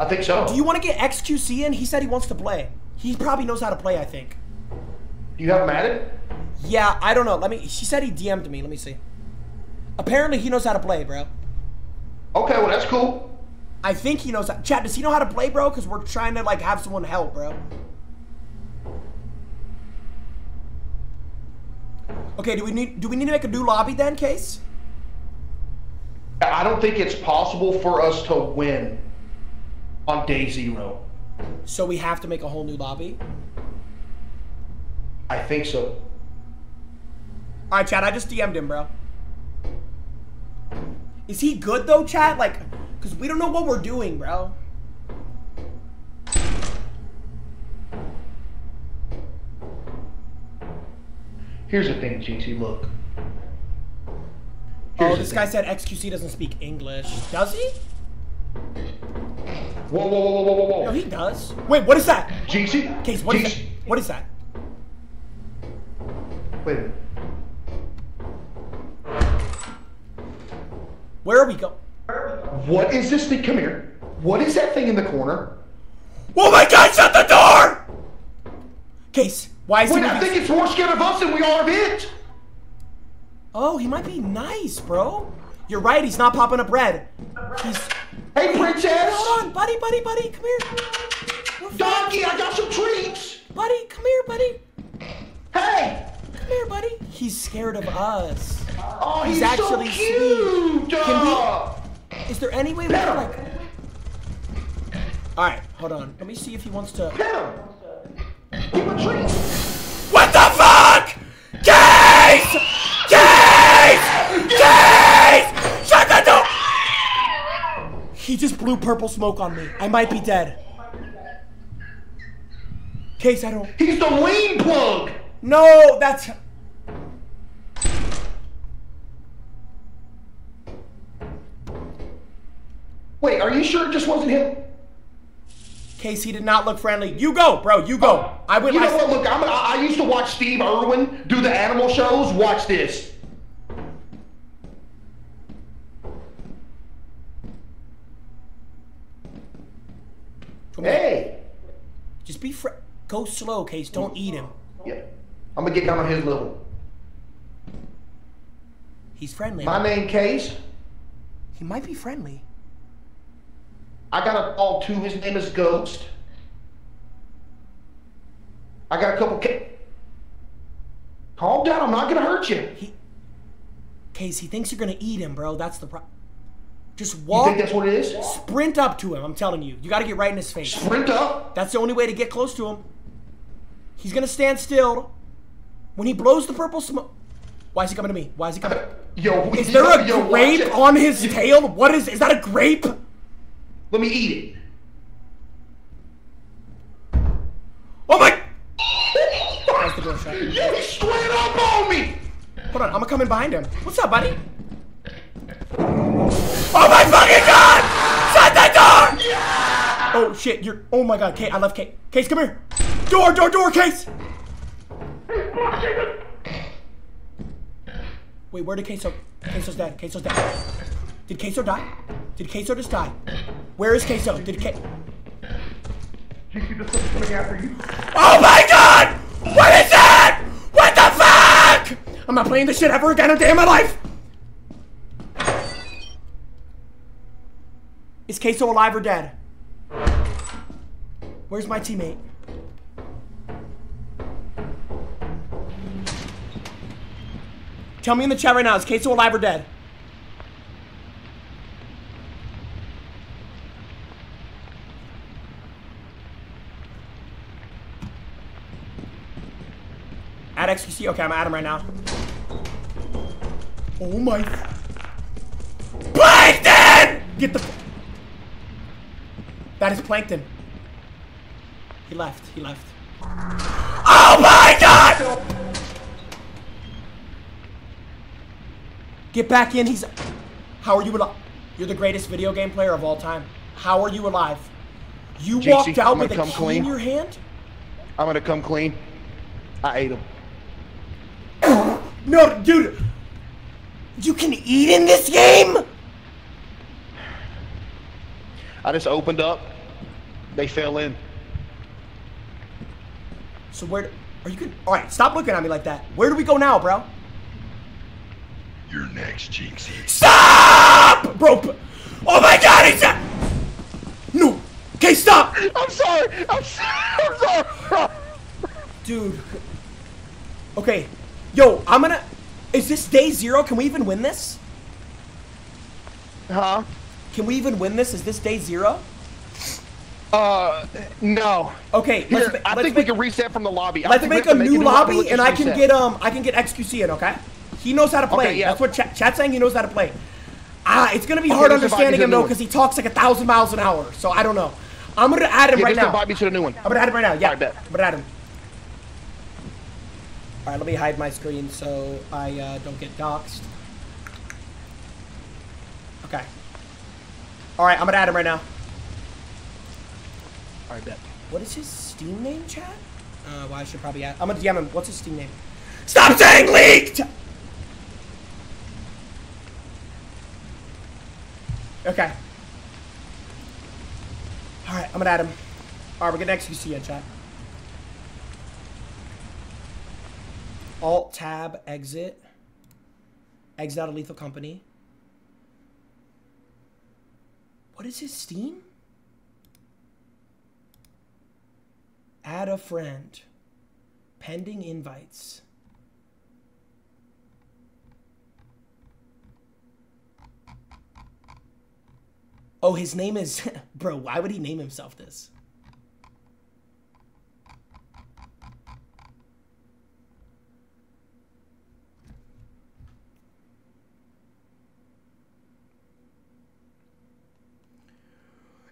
Speaker 20: I think so.
Speaker 1: Do you want to get XQC in? He said he wants to play. He probably knows how to play, I think.
Speaker 20: Do you have him added?
Speaker 1: Yeah, I don't know. Let me. She said he DM'd me. Let me see. Apparently, he knows how to play, bro.
Speaker 20: Okay, well that's cool.
Speaker 1: I think he knows. How, Chad, does he know how to play, bro? Because we're trying to like have someone help, bro. Okay, do we need do we need to make a new lobby then, Case?
Speaker 20: I don't think it's possible for us to win on day zero.
Speaker 1: So we have to make a whole new lobby.
Speaker 20: I think so.
Speaker 1: All right, Chad. I just DM'd him, bro. Is he good though, Chad? Like, cause we don't know what we're doing, bro.
Speaker 20: Here's the thing, GT. Look.
Speaker 1: oh,
Speaker 20: Here's the
Speaker 1: this guy said XQC doesn't speak English. Does he?
Speaker 20: Whoa, whoa, whoa, whoa, whoa, whoa.
Speaker 1: No, he does. Wait, what is that?
Speaker 20: GC?
Speaker 1: Case, what is
Speaker 20: GC?
Speaker 1: that? What is that?
Speaker 20: Wait a minute.
Speaker 1: Where are we going?
Speaker 20: What is this thing? Come here. What is that thing in the corner?
Speaker 1: Oh my God! Shut the door! Case, why is
Speaker 20: Wait,
Speaker 1: he?
Speaker 20: I think it's more scared of us than we are of it.
Speaker 1: Oh, he might be nice, bro. You're right. He's not popping up red. He's.
Speaker 20: Hey, princess.
Speaker 1: Hold on, buddy, buddy, buddy. Come here. We're
Speaker 20: Donkey, I got some treats.
Speaker 1: Buddy, come here, buddy.
Speaker 20: Hey.
Speaker 1: Come here, buddy. He's scared of us.
Speaker 20: Oh, he's, so cute.
Speaker 1: Can
Speaker 20: Uh,
Speaker 1: we? Is there any way we can like? All right, hold on. Let me see if he wants to.
Speaker 20: Give him a treat.
Speaker 1: What the fuck? Case! Case! Case! He just blew purple smoke on me. I might be dead. Case, I don't.
Speaker 20: He's the lean plug.
Speaker 1: No, that's.
Speaker 20: Wait, are you sure it just wasn't him?
Speaker 1: Case, he did not look friendly. You go, bro. You go. Oh, I would.
Speaker 20: You know
Speaker 1: I-
Speaker 20: what? Look, I'm, I, I used to watch Steve Irwin do the animal shows. Watch this. Hey.
Speaker 1: Just be fr- Go slow, Case. Don't eat him.
Speaker 20: Yeah. I'm gonna get down on his level.
Speaker 1: He's friendly.
Speaker 20: My name Case.
Speaker 1: He might be friendly.
Speaker 20: I got a dog too. His name is Ghost. I got a couple. Ca- Calm down. I'm not gonna hurt you.
Speaker 1: He, Case, he thinks you're gonna eat him, bro. That's the problem. Just
Speaker 20: You
Speaker 1: walk.
Speaker 20: think that's what it is?
Speaker 1: Sprint up to him. I'm telling you. You got to get right in his face.
Speaker 20: Sprint up?
Speaker 1: That's the only way to get close to him. He's gonna stand still. When he blows the purple smoke. Why is he coming to me? Why is he coming?
Speaker 20: Uh, yo,
Speaker 1: Is there a
Speaker 20: yo,
Speaker 1: grape on his tail? What is? Is that a grape?
Speaker 20: Let me eat it.
Speaker 1: Oh my! That's the door shut.
Speaker 20: Yo, straight up on me.
Speaker 1: Hold on, I'm gonna come in behind him. What's up, buddy? Oh my fucking god! Shut the door! Oh shit, you're. Oh my god, Kate, I left Kate. Case, come here. Door, door, door, Case! Wait, where did Queso? Queso's dead. Queso's dead. Did Queso die? Did Queso just die? Where is Queso? Did Ke-
Speaker 20: Jinxie, there's something coming after you.
Speaker 1: Oh my god! What is that? What the fuck? I'm not playing this shit ever again a day in my life. Is Queso alive or dead? Where's my teammate? Tell me in the chat right now, is Queso alive or dead? Add XQC. Okay, I'm at him right now. Oh my. Plankton! Get the. That is Plankton. He left. He left. Oh my god! Get back in. He's. How are you alive? You're the greatest video game player of all time. How are you alive? You
Speaker 20: Jinxie,
Speaker 1: walked out with a key
Speaker 20: clean.
Speaker 1: in your hand?
Speaker 20: I'm gonna come clean. I ate him.
Speaker 1: No, dude. You can eat in this game?
Speaker 20: I just opened up. They fell in.
Speaker 1: So where? Are you good? All right, stop looking at me like that. Where do we go now, bro?
Speaker 22: You're next, Jinxie.
Speaker 1: Stop, bro. Oh my God, he's a- No. Okay, stop.
Speaker 20: I'm sorry. I'm sorry. I'm sorry.
Speaker 1: Dude. Okay. Yo, I'm gonna. Is this day zero? Can we even win this?
Speaker 20: Huh?
Speaker 1: Can we even win this? Is this day zero?
Speaker 20: Uh, no.
Speaker 1: Okay,
Speaker 20: Here,
Speaker 1: let's
Speaker 20: I
Speaker 1: let's
Speaker 20: think
Speaker 1: make-
Speaker 20: we can reset from the lobby. I
Speaker 1: Let's
Speaker 20: think we
Speaker 1: make a new
Speaker 20: lobby.
Speaker 1: lobby, and I can
Speaker 20: reset.
Speaker 1: get um I can get XQC in. Okay. He knows how to play.
Speaker 20: Okay, yeah.
Speaker 1: That's what chat, chat's saying. He knows how to play. Ah, it's gonna be
Speaker 20: Okay,
Speaker 1: hard understanding him though because he talks like a thousand miles an hour. So I don't know. I'm gonna add him
Speaker 20: Yeah,
Speaker 1: right now.
Speaker 20: invite me to the new one.
Speaker 1: I'm gonna add him right now. Yeah,
Speaker 20: I bet.
Speaker 1: I'm gonna add him. All right, let me hide my screen so I uh, don't get doxxed. Okay. All right, I'm gonna add him right now.
Speaker 20: Alright, bet.
Speaker 1: What is his Steam name, chat? Uh, well, I should probably add. I'm gonna DM him. What's his Steam name? Stop saying leaked! Okay. Alright, I'm gonna add him. Alright, we're getting XQC in chat. Alt tab exit. Exit out of lethal company. What is his Steam? Add a friend. Pending invites. Oh, his name is. Bro, why would he name himself this?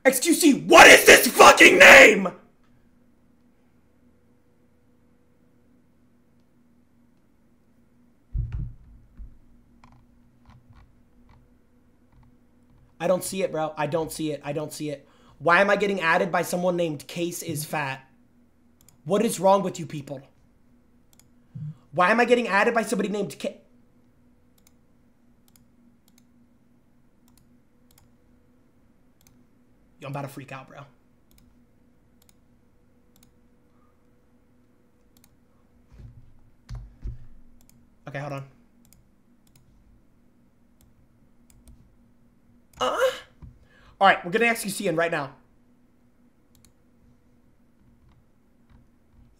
Speaker 1: XQC, what is this fucking name? I don't see it, bro. I don't see it. I don't see it. Why am I getting added by someone named Case is fat? What is wrong with you people? Why am I getting added by somebody named Case? I'm about to freak out, bro. Okay, hold on. Uh. All right, we're getting XQC in right now.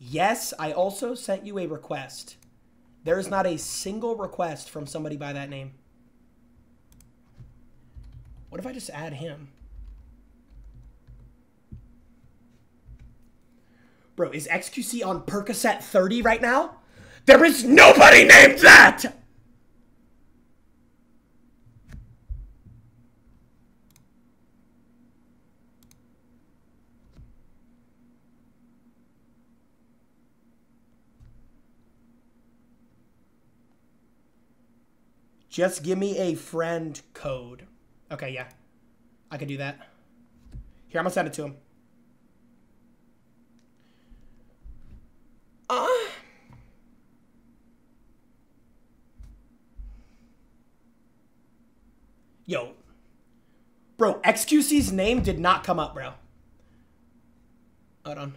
Speaker 1: Yes, I also sent you a request. There is not a single request from somebody by that name. What if I just add him? Bro, is XQC on Percocet 30 right now? There is nobody named that! Just give me a friend code. Okay, yeah. I can do that. Here, I'm gonna send it to him. Uh. Yo. Bro, XQC's name did not come up, bro. Hold on.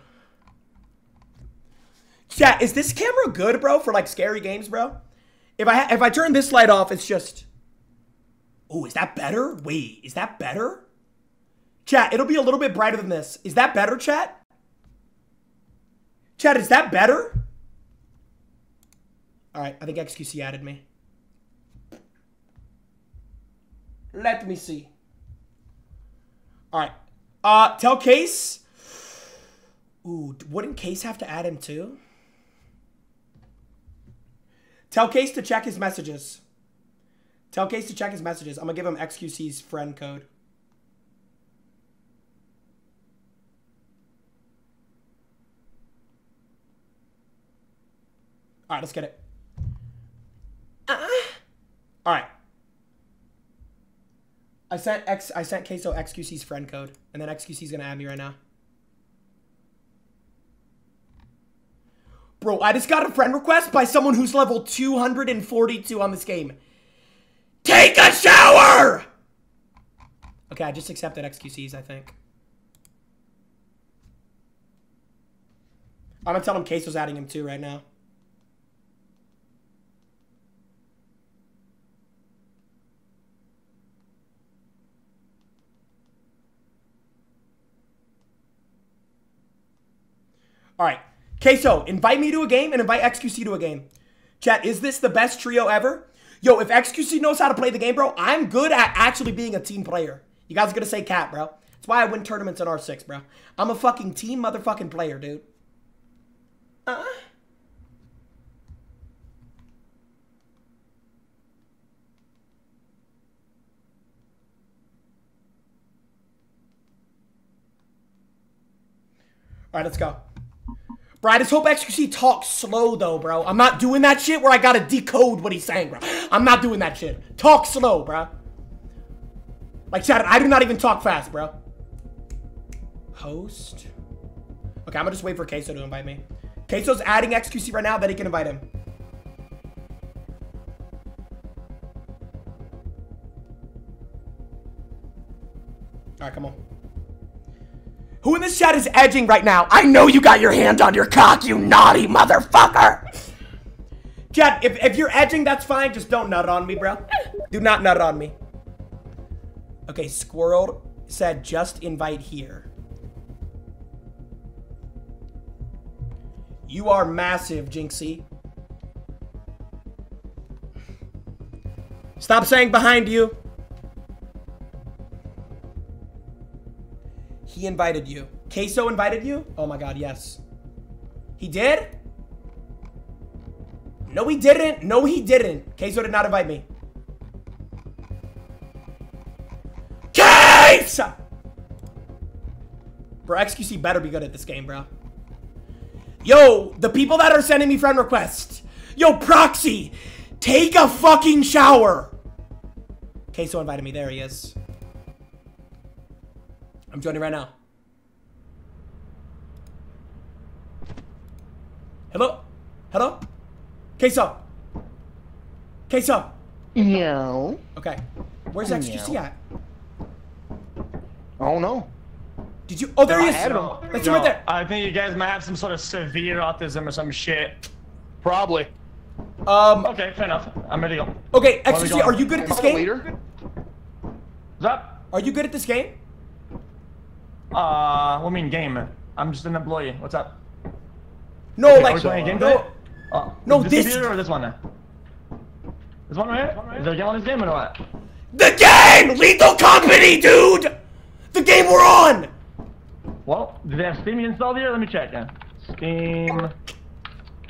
Speaker 1: Chat, is this camera good, bro, for like scary games, bro? If I if I turn this light off, it's just. Oh, is that better? Wait, is that better? Chat, it'll be a little bit brighter than this. Is that better, chat? Chat, is that better? All right, I think XQC added me. Let me see. All right. Uh, tell Case. Ooh, wouldn't Case have to add him too? Tell Case to check his messages. Tell Case to check his messages. I'm gonna give him XQC's friend code. All right, let's get it. Uh, all right. I sent X. I sent Queso XQC's friend code, and then XQC's gonna add me right now. Bro, I just got a friend request by someone who's level 242 on this game. Take a shower! Okay, I just accepted XQC's, I think. I'm gonna tell him Queso's adding him too right now. All right. Queso, invite me to a game and invite XQC to a game. Chat, is this the best trio ever? Yo, if XQC knows how to play the game, bro, I'm good at actually being a team player. You guys are gonna say cat, bro. That's why I win tournaments in R6, bro. I'm a fucking team motherfucking player, dude. Uh. All right, let's go. Bro, I just hope XQC talks slow, though, bro. I'm not doing that shit where I gotta decode what he's saying, bro. I'm not doing that shit. Talk slow, bro. Like, chat, I do not even talk fast, bro. Host. Okay, I'm gonna just wait for Queso to invite me. Queso's adding XQC right now, then he can invite him. Alright, come on. Who in this chat is edging right now? I know you got your hand on your cock, you naughty motherfucker! Chat, if, if you're edging, that's fine. Just don't nut on me, bro. Do not nut on me. Okay, Squirrel said just invite here. You are massive, Jinxie. Stop saying behind you. He invited you. Queso invited you? Oh my god, yes. He did? No, he didn't. No, he didn't. Queso did not invite me. Case! Bro, XQC better be good at this game, bro. Yo, the people that are sending me friend requests. Yo, Proxy, take a fucking shower. Queso invited me. There he is. I'm joining right now. Hello? Hello? Queso? Queso?
Speaker 20: Yo.
Speaker 1: Okay. Where's XQC at?
Speaker 20: Oh no.
Speaker 1: Did you? Oh, there he
Speaker 20: I
Speaker 1: is.
Speaker 20: had him.
Speaker 1: That's him right there.
Speaker 23: I think you guys might have some sort of severe autism or some shit.
Speaker 20: Probably.
Speaker 1: Um.
Speaker 23: Okay, fair enough. I'm ready to go.
Speaker 1: Okay,
Speaker 23: Where are
Speaker 1: XQC, are you good at this game?
Speaker 23: What's up?
Speaker 1: Are you good at this game?
Speaker 23: Uh, what do you mean game? I'm just an employee. What's up?
Speaker 1: No,
Speaker 23: Okay,
Speaker 1: like
Speaker 23: are we playing a game
Speaker 1: no,
Speaker 23: today? Uh,
Speaker 1: no,
Speaker 23: this
Speaker 1: this-
Speaker 23: or this one? This one right here? Is there a game on this game or what?
Speaker 1: The game! Lethal Company, dude! The game we're on!
Speaker 23: Well, do they have Steam installed here? Let me check. Yeah. Steam.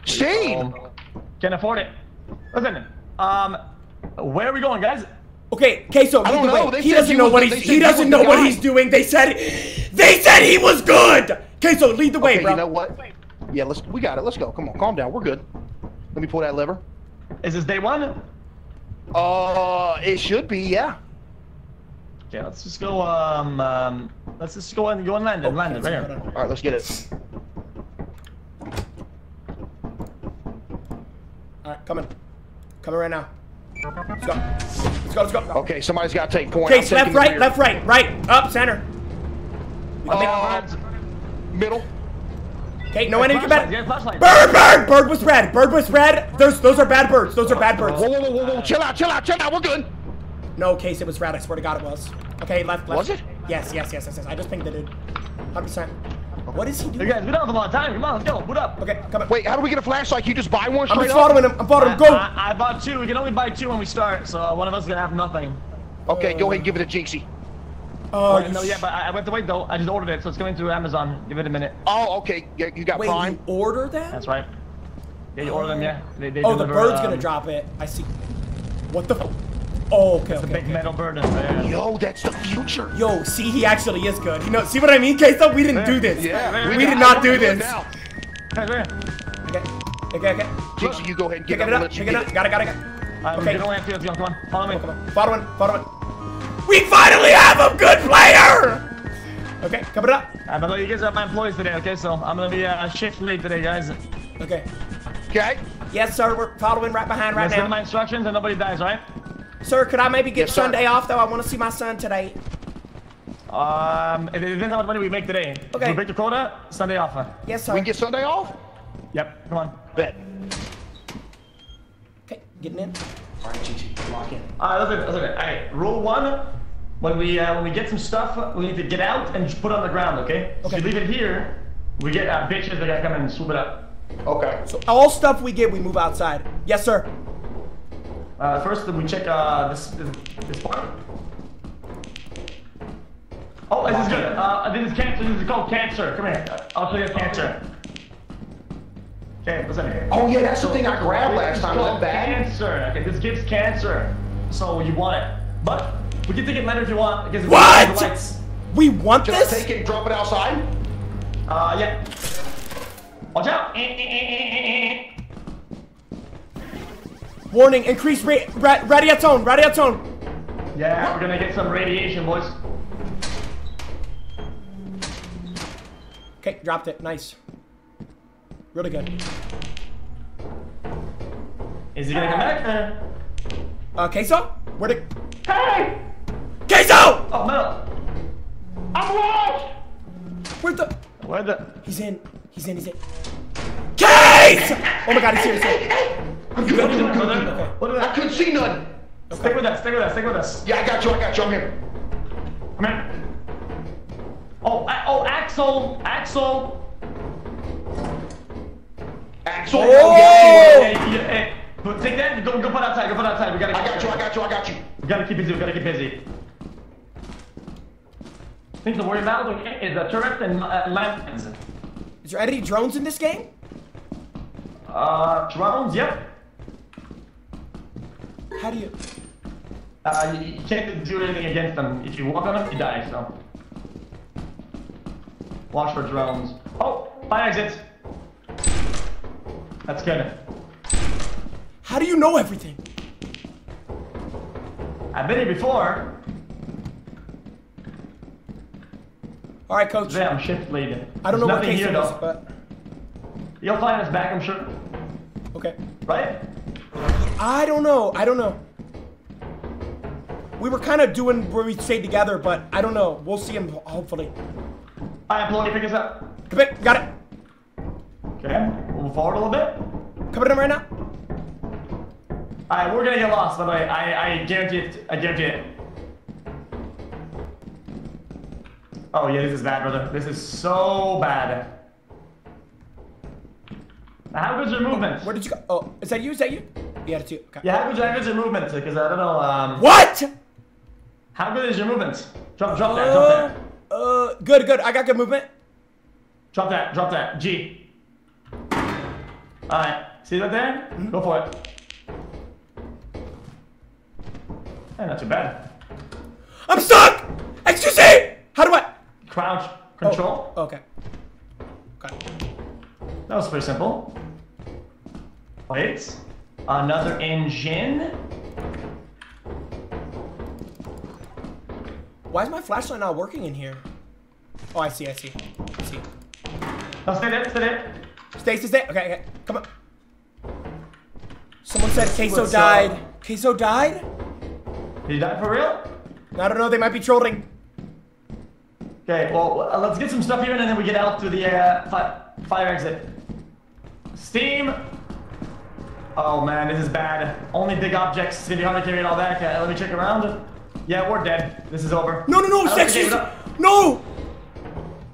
Speaker 20: Steam.
Speaker 23: Can afford it. Listen, um, where are we going, guys?
Speaker 1: Okay, Queso,
Speaker 23: I
Speaker 1: lead
Speaker 23: don't
Speaker 1: the
Speaker 23: know.
Speaker 1: way. He doesn't
Speaker 23: you
Speaker 1: know what
Speaker 23: the,
Speaker 1: he's he doesn't
Speaker 23: was
Speaker 1: know what
Speaker 23: guy.
Speaker 1: he's doing. They said they said he was good. Queso, lead the way,
Speaker 20: okay,
Speaker 1: bro.
Speaker 20: you know what? Yeah, let's. We got it. Let's go. Come on, calm down. We're good. Let me pull that lever.
Speaker 23: Is this day one?
Speaker 20: Uh, it should be. Yeah.
Speaker 23: Okay, let's just go. Um, um let's just go and go and land it. land it right here.
Speaker 20: All right, let's get it.
Speaker 1: All right, coming, coming right now. Let's go. Let's go. Let's go.
Speaker 20: Okay, somebody's got to take point.
Speaker 1: Case,
Speaker 20: I'm
Speaker 1: left, right, left, right, right, up, center.
Speaker 20: Uh, middle.
Speaker 1: Okay, no enemy
Speaker 23: flashlight,
Speaker 1: combat.
Speaker 23: get.
Speaker 1: Bird, bird, bird was red. Bird was red. Those, those are bad birds. Those are bad birds.
Speaker 20: Whoa, whoa, whoa, whoa, whoa! Chill out, chill out, chill out. We're good.
Speaker 1: No case, it was red. I swear to God, it was. Okay, left, left.
Speaker 20: Was it?
Speaker 1: Yes, yes, yes, yes, yes. I just pinged the dude. 100%. What is he doing?
Speaker 23: You guys, we don't have a lot of time. Come on, let's go. Put up.
Speaker 1: Okay, come on.
Speaker 20: Wait, how do we get a flashlight? You just buy one
Speaker 1: I'm
Speaker 20: straight
Speaker 1: just
Speaker 20: up?
Speaker 1: following him. I'm following him. Go.
Speaker 23: I, I bought two. We can only buy two when we start, so one of us is gonna have nothing.
Speaker 20: Okay, go ahead and give it a Jinxie.
Speaker 1: Oh,
Speaker 23: Wait, no, yeah, but I, I went to wait though. I just ordered it, so it's coming through Amazon. Give it a minute.
Speaker 20: Oh, okay. Yeah, you got
Speaker 1: Wait,
Speaker 20: Prime.
Speaker 1: you order that?
Speaker 23: That's right. Yeah, you order them, yeah. They, they
Speaker 1: oh, the
Speaker 23: deliver,
Speaker 1: bird's gonna
Speaker 23: um,
Speaker 1: drop it. I see. What the? F- Oh, okay,
Speaker 23: It's a
Speaker 1: okay.
Speaker 23: big metal bird in there.
Speaker 20: Yo, that's the future.
Speaker 1: Yo, see, he actually is good. You know, see what I mean, Queso? We didn't do this.
Speaker 20: Yeah,
Speaker 1: we,
Speaker 20: we
Speaker 1: did not do this.
Speaker 23: Hey.
Speaker 1: Okay, okay, okay.
Speaker 20: Jynxzi, you go ahead and
Speaker 1: Pick
Speaker 20: get
Speaker 1: it
Speaker 20: up.
Speaker 1: up,
Speaker 20: Let you
Speaker 1: pick it up. Got it, got it, got it.
Speaker 23: Alright,
Speaker 1: Okay.
Speaker 23: we can only have two. Let's go. Come on, follow me.
Speaker 1: Come on, follow him, follow him. We finally have a good player! Okay, coming up.
Speaker 23: Uh, by the way, you guys are my employees today, okay? So I'm gonna be uh, shift lead today, guys.
Speaker 1: Okay.
Speaker 20: Okay.
Speaker 1: Yes, sir, we're following right behind right
Speaker 23: Listen to
Speaker 1: now.
Speaker 23: my instructions and nobody dies, right?
Speaker 1: Sir, could I maybe get
Speaker 20: Yes, sir.
Speaker 1: Sunday off, though? I want to see my son today.
Speaker 23: Um, it depends how much money we make today.
Speaker 1: Okay.
Speaker 23: We break the quota, Sunday off. uh.
Speaker 1: Yes, sir.
Speaker 20: We get Sunday off?
Speaker 23: Yep, come on.
Speaker 20: Bet.
Speaker 1: Okay, getting in.
Speaker 20: All right, Jynxzi, lock in.
Speaker 23: Alright, let's listen, it. Alright, rule one. When we uh, when we get some stuff, we need to get out and just put it on the ground, okay? So
Speaker 1: Okay.
Speaker 23: if you leave it here, we get uh, bitches that gotta come and swoop it up.
Speaker 20: Okay.
Speaker 1: So all stuff we get, we move outside. Yes, sir.
Speaker 23: Uh, first, we check uh, this, this this part. Oh, this is good. Uh, this is cancer. This is called cancer. Come here. I'll show you cancer. Okay, listen here.
Speaker 20: Oh, yeah, that's the thing I grabbed last time. Is
Speaker 23: called
Speaker 20: bad?
Speaker 23: Cancer. Okay, this gives cancer. So you want it, but we can take it later if you want because we
Speaker 1: What?
Speaker 23: the lights.
Speaker 1: We want
Speaker 20: Should I
Speaker 1: this?
Speaker 20: take it drop it outside?
Speaker 23: Uh, yeah. Watch out.
Speaker 1: Warning, increase ra ra radiation, radiation.
Speaker 23: Yeah, we're gonna get some radiation, boys.
Speaker 1: Okay, dropped it. Nice. Really good.
Speaker 23: Is he gonna come back? Uh,
Speaker 1: Uh, Queso? Where'd it...
Speaker 23: hey!
Speaker 1: Queso!
Speaker 23: Oh, no.
Speaker 20: I'm lost!
Speaker 1: Where'd the...
Speaker 23: Where the?
Speaker 1: He's in. He's in, he's in. Case! Oh my god, he's here, he's here.
Speaker 20: I'm good, I'm good, I'm good.
Speaker 23: Okay.
Speaker 20: I couldn't see nothing.
Speaker 23: Stick with us. Stick with us. Stick with us.
Speaker 20: Yeah, I got you, I got you. I'm here.
Speaker 23: Come here. Oh, A- oh, Axel, Axel.
Speaker 20: Axel.
Speaker 1: Oh!
Speaker 23: Hey, hey, hey, but take that. Go, go put outside. Go put outside. We gotta.
Speaker 20: I got you, I got you, I got you.
Speaker 23: We gotta keep busy. We gotta keep busy. Things to worry about is a turret and uh, lanterns.
Speaker 1: Is there any drones in this game?
Speaker 23: Uh, drones. Yep.
Speaker 1: How do you...
Speaker 23: Uh, you, you can't do anything against them. If you walk on them, you die. So. Watch for drones. Oh, fire exits. That's good.
Speaker 1: How do you know everything?
Speaker 23: I've been here before.
Speaker 1: All right, coach.
Speaker 23: Yeah, I'm shift lead.
Speaker 1: I don't know what
Speaker 23: There's
Speaker 1: Queso
Speaker 23: here
Speaker 1: is,
Speaker 23: though.
Speaker 1: but...
Speaker 23: You'll find us back, I'm sure.
Speaker 1: Okay.
Speaker 23: Right?
Speaker 1: I don't know. I don't know. We were kind of doing where we stayed together, but I don't know. We'll see him, hopefully.
Speaker 23: I employee, pick us up.
Speaker 1: Come in. Got it.
Speaker 23: Okay, move forward a little bit.
Speaker 1: Coming in right now.
Speaker 23: Alright, we're gonna get lost, by the way. I, I guarantee it. I guarantee it. Oh yeah, this is bad, brother. This is so bad. Now, how good's your movement?
Speaker 1: Where did you go? Oh, is that you? Is that you? The attitude. Okay.
Speaker 23: Yeah, how good's, how good's your movement? Because I don't know, um...
Speaker 1: What?
Speaker 23: How good is your movement? Drop, drop that, drop that.
Speaker 1: Uh, good, good. I got good movement.
Speaker 23: Drop that, drop that. G. Alright, see that there?
Speaker 1: Mm-hmm.
Speaker 23: Go for it. Eh, not too bad.
Speaker 1: I'm stuck! Excuse me! How do I?
Speaker 23: Crouch, control.
Speaker 1: Oh, okay. Got it.
Speaker 23: That was pretty simple. Wait. Another engine.
Speaker 1: Why is my flashlight not working in here? Oh, I see, I see. I see.
Speaker 23: No, stay there, stay there.
Speaker 1: Stay, stay, stay. Okay, okay. Come on. Someone said Queso died.
Speaker 23: up?
Speaker 1: Queso died?
Speaker 23: Did you die for real?
Speaker 1: I don't know. They might be trolling.
Speaker 23: Okay, well, uh, let's get some stuff here and then we get out through the uh, fi- fire exit. Steam. Oh man, this is bad. Only big objects. It's gonna be hard to carry and all that. Okay, let me check around. Yeah, we're dead. This is over.
Speaker 1: No, no, no,
Speaker 23: I don't
Speaker 1: sex
Speaker 23: think
Speaker 1: is-
Speaker 23: it was-
Speaker 1: No!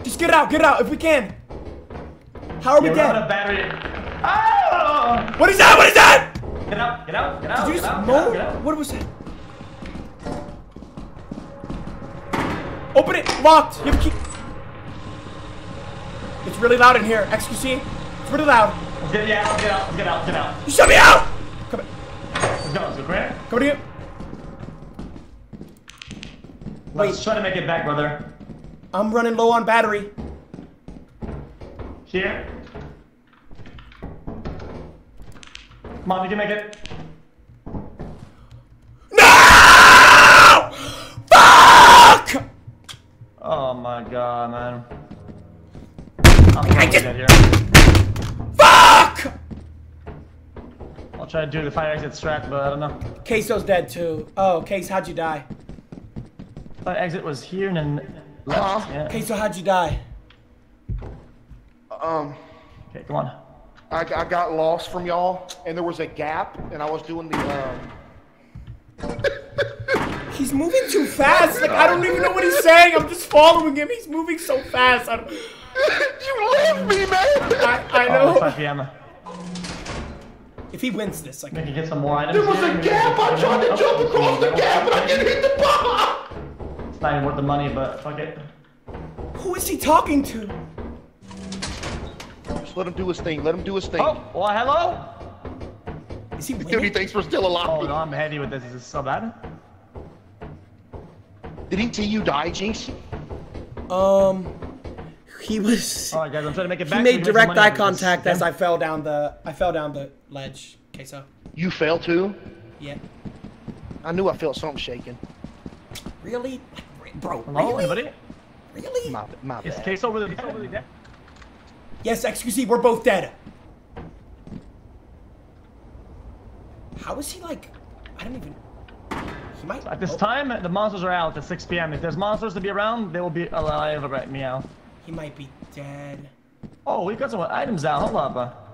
Speaker 1: Just get out, get out if we can. How are we
Speaker 23: Yeah, we're
Speaker 1: dead?
Speaker 23: out of battery. Ah!
Speaker 1: What is that? What is that?
Speaker 23: Get out, get out, get out,
Speaker 1: Did you just
Speaker 23: out, get out, get out.
Speaker 1: What was that? Open it! Locked! You have a key. It's really loud in here. XQC. It's really loud.
Speaker 23: Let's get, yeah, let's get out, get out, get out.
Speaker 1: You shut me out! Come here.
Speaker 23: Let's go, let's go, come here.
Speaker 1: Come here.
Speaker 23: Let's try to make it back, brother.
Speaker 1: I'm running low on battery.
Speaker 23: Here. Come on, you make it. No!
Speaker 1: Fuck!
Speaker 23: Oh my god, man. I'm
Speaker 1: I
Speaker 23: totally
Speaker 1: just-
Speaker 23: dead here.
Speaker 1: Fuck!
Speaker 23: I'll try to do the fire exit strat, but I don't know.
Speaker 1: Queso's dead too. Oh, Case, how'd you die?
Speaker 23: Fire exit was here and then left. Yeah.
Speaker 1: Queso, how'd you die?
Speaker 20: Um,
Speaker 23: Okay, come on.
Speaker 20: I, I got lost from y'all, and there was a gap, and I was doing the um.
Speaker 1: He's moving too fast. Like I don't even know what he's saying. I'm just following him. He's moving so fast. I don't...
Speaker 20: you left me, man.
Speaker 1: I, I
Speaker 23: Oh, it's
Speaker 1: know.
Speaker 23: 5 p.m.
Speaker 1: If he wins this, like
Speaker 23: We can get some more items.
Speaker 20: There was
Speaker 23: here.
Speaker 20: a gap. I tried to jump across the gap, and I didn't hit the bomb.
Speaker 23: It's not even worth the money, but fuck it.
Speaker 1: who is he talking to?
Speaker 20: Just let him do his thing. Let him do his thing.
Speaker 23: Oh, well, hello?
Speaker 1: Is he
Speaker 20: Dude,
Speaker 1: winning?
Speaker 20: he thinks we're still alive.
Speaker 23: Oh, no, I'm heavy with this. Is this so bad?
Speaker 20: Did he see you die, Jinx?
Speaker 1: Um, he was.
Speaker 23: Alright, guys, I'm trying to make it back.
Speaker 1: He made
Speaker 23: can make some
Speaker 1: direct eye contact as I fell down the. I fell down the ledge. Queso.
Speaker 20: You fell too?
Speaker 1: Yeah.
Speaker 20: I knew I felt something shaking.
Speaker 1: Really, bro?
Speaker 23: Hello,
Speaker 1: Really?
Speaker 23: anybody?
Speaker 1: Really?
Speaker 20: My, my bad.
Speaker 23: case over the over the dead?
Speaker 1: Yes, XQC. We're both dead. How is he like? I don't even. He might.
Speaker 23: At this
Speaker 1: oh,
Speaker 23: time, the monsters are out at 6 p.m. If there's monsters to be around, they will be alive right meow.
Speaker 1: He might be dead.
Speaker 23: Oh, we've got some items out. Hold up. Uh.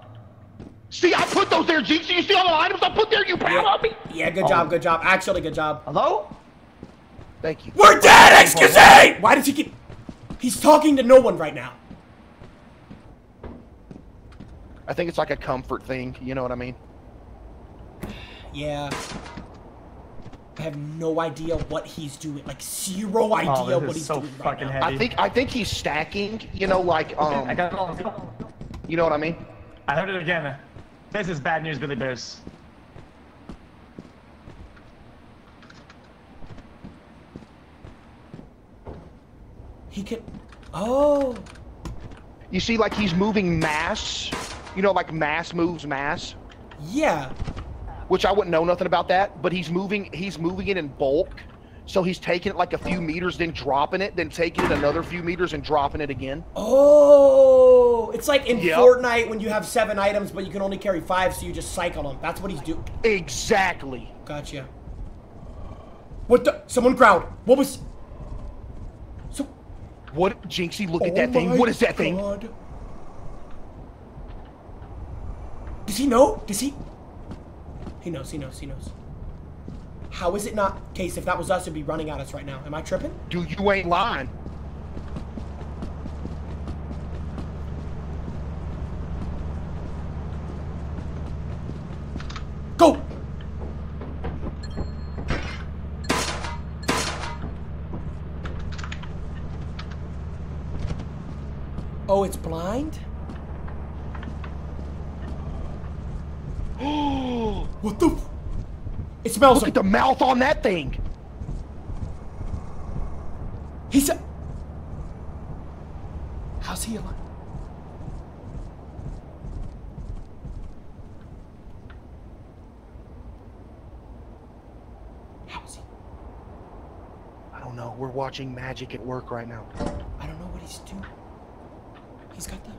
Speaker 20: See, I put those there, Jinx. You see all the items I put there? You proud
Speaker 1: Yeah.
Speaker 20: of me?
Speaker 1: Yeah, good
Speaker 23: Oh.
Speaker 1: job, good job. Actually, good job.
Speaker 23: hello?
Speaker 20: Thank you.
Speaker 1: We're dead, excuse me! Why does he keep? He's talking to no one right now.
Speaker 20: I think it's like a comfort thing. You know what I mean?
Speaker 1: Yeah. I have no idea what he's doing. Like zero idea
Speaker 23: Oh, this
Speaker 1: what
Speaker 23: is
Speaker 1: he's
Speaker 23: so
Speaker 1: doing right
Speaker 23: fucking
Speaker 1: now.
Speaker 23: heavy.
Speaker 20: I think I think he's stacking. You know, like um.
Speaker 23: I got it all.
Speaker 20: You know what I mean?
Speaker 23: I heard it again. This is bad news, Billy Bears.
Speaker 1: He can. Oh.
Speaker 20: You see, like he's moving mass. You know, like mass moves mass.
Speaker 1: Yeah.
Speaker 20: Which I wouldn't know nothing about that, but he's moving. He's moving it in bulk. So he's taking it like a few meters, then dropping it, then taking it another few meters and dropping it again.
Speaker 1: Oh. It's like in
Speaker 20: Yep.
Speaker 1: Fortnite when you have seven items, but you can only carry five, so you just cycle them. That's what he's doing.
Speaker 20: Exactly.
Speaker 1: Gotcha. What the? Someone crowd. What was? So.
Speaker 20: What, Jynxzi? Look at
Speaker 1: Oh
Speaker 20: that thing. What is that thing?
Speaker 1: Does he know? Does he? He knows. He knows. He knows. How is it not? Case, if that was us, it'd be running at us right now. Am I tripping?
Speaker 20: Dude, you ain't lying.
Speaker 1: Go! Oh, it's blind? what the? It smells.
Speaker 20: Look at the mouth on that thing.
Speaker 1: He's. A- How's he alive? How's he?
Speaker 20: I don't know. We're watching magic at work right now.
Speaker 1: I don't know what he's doing. He's got the.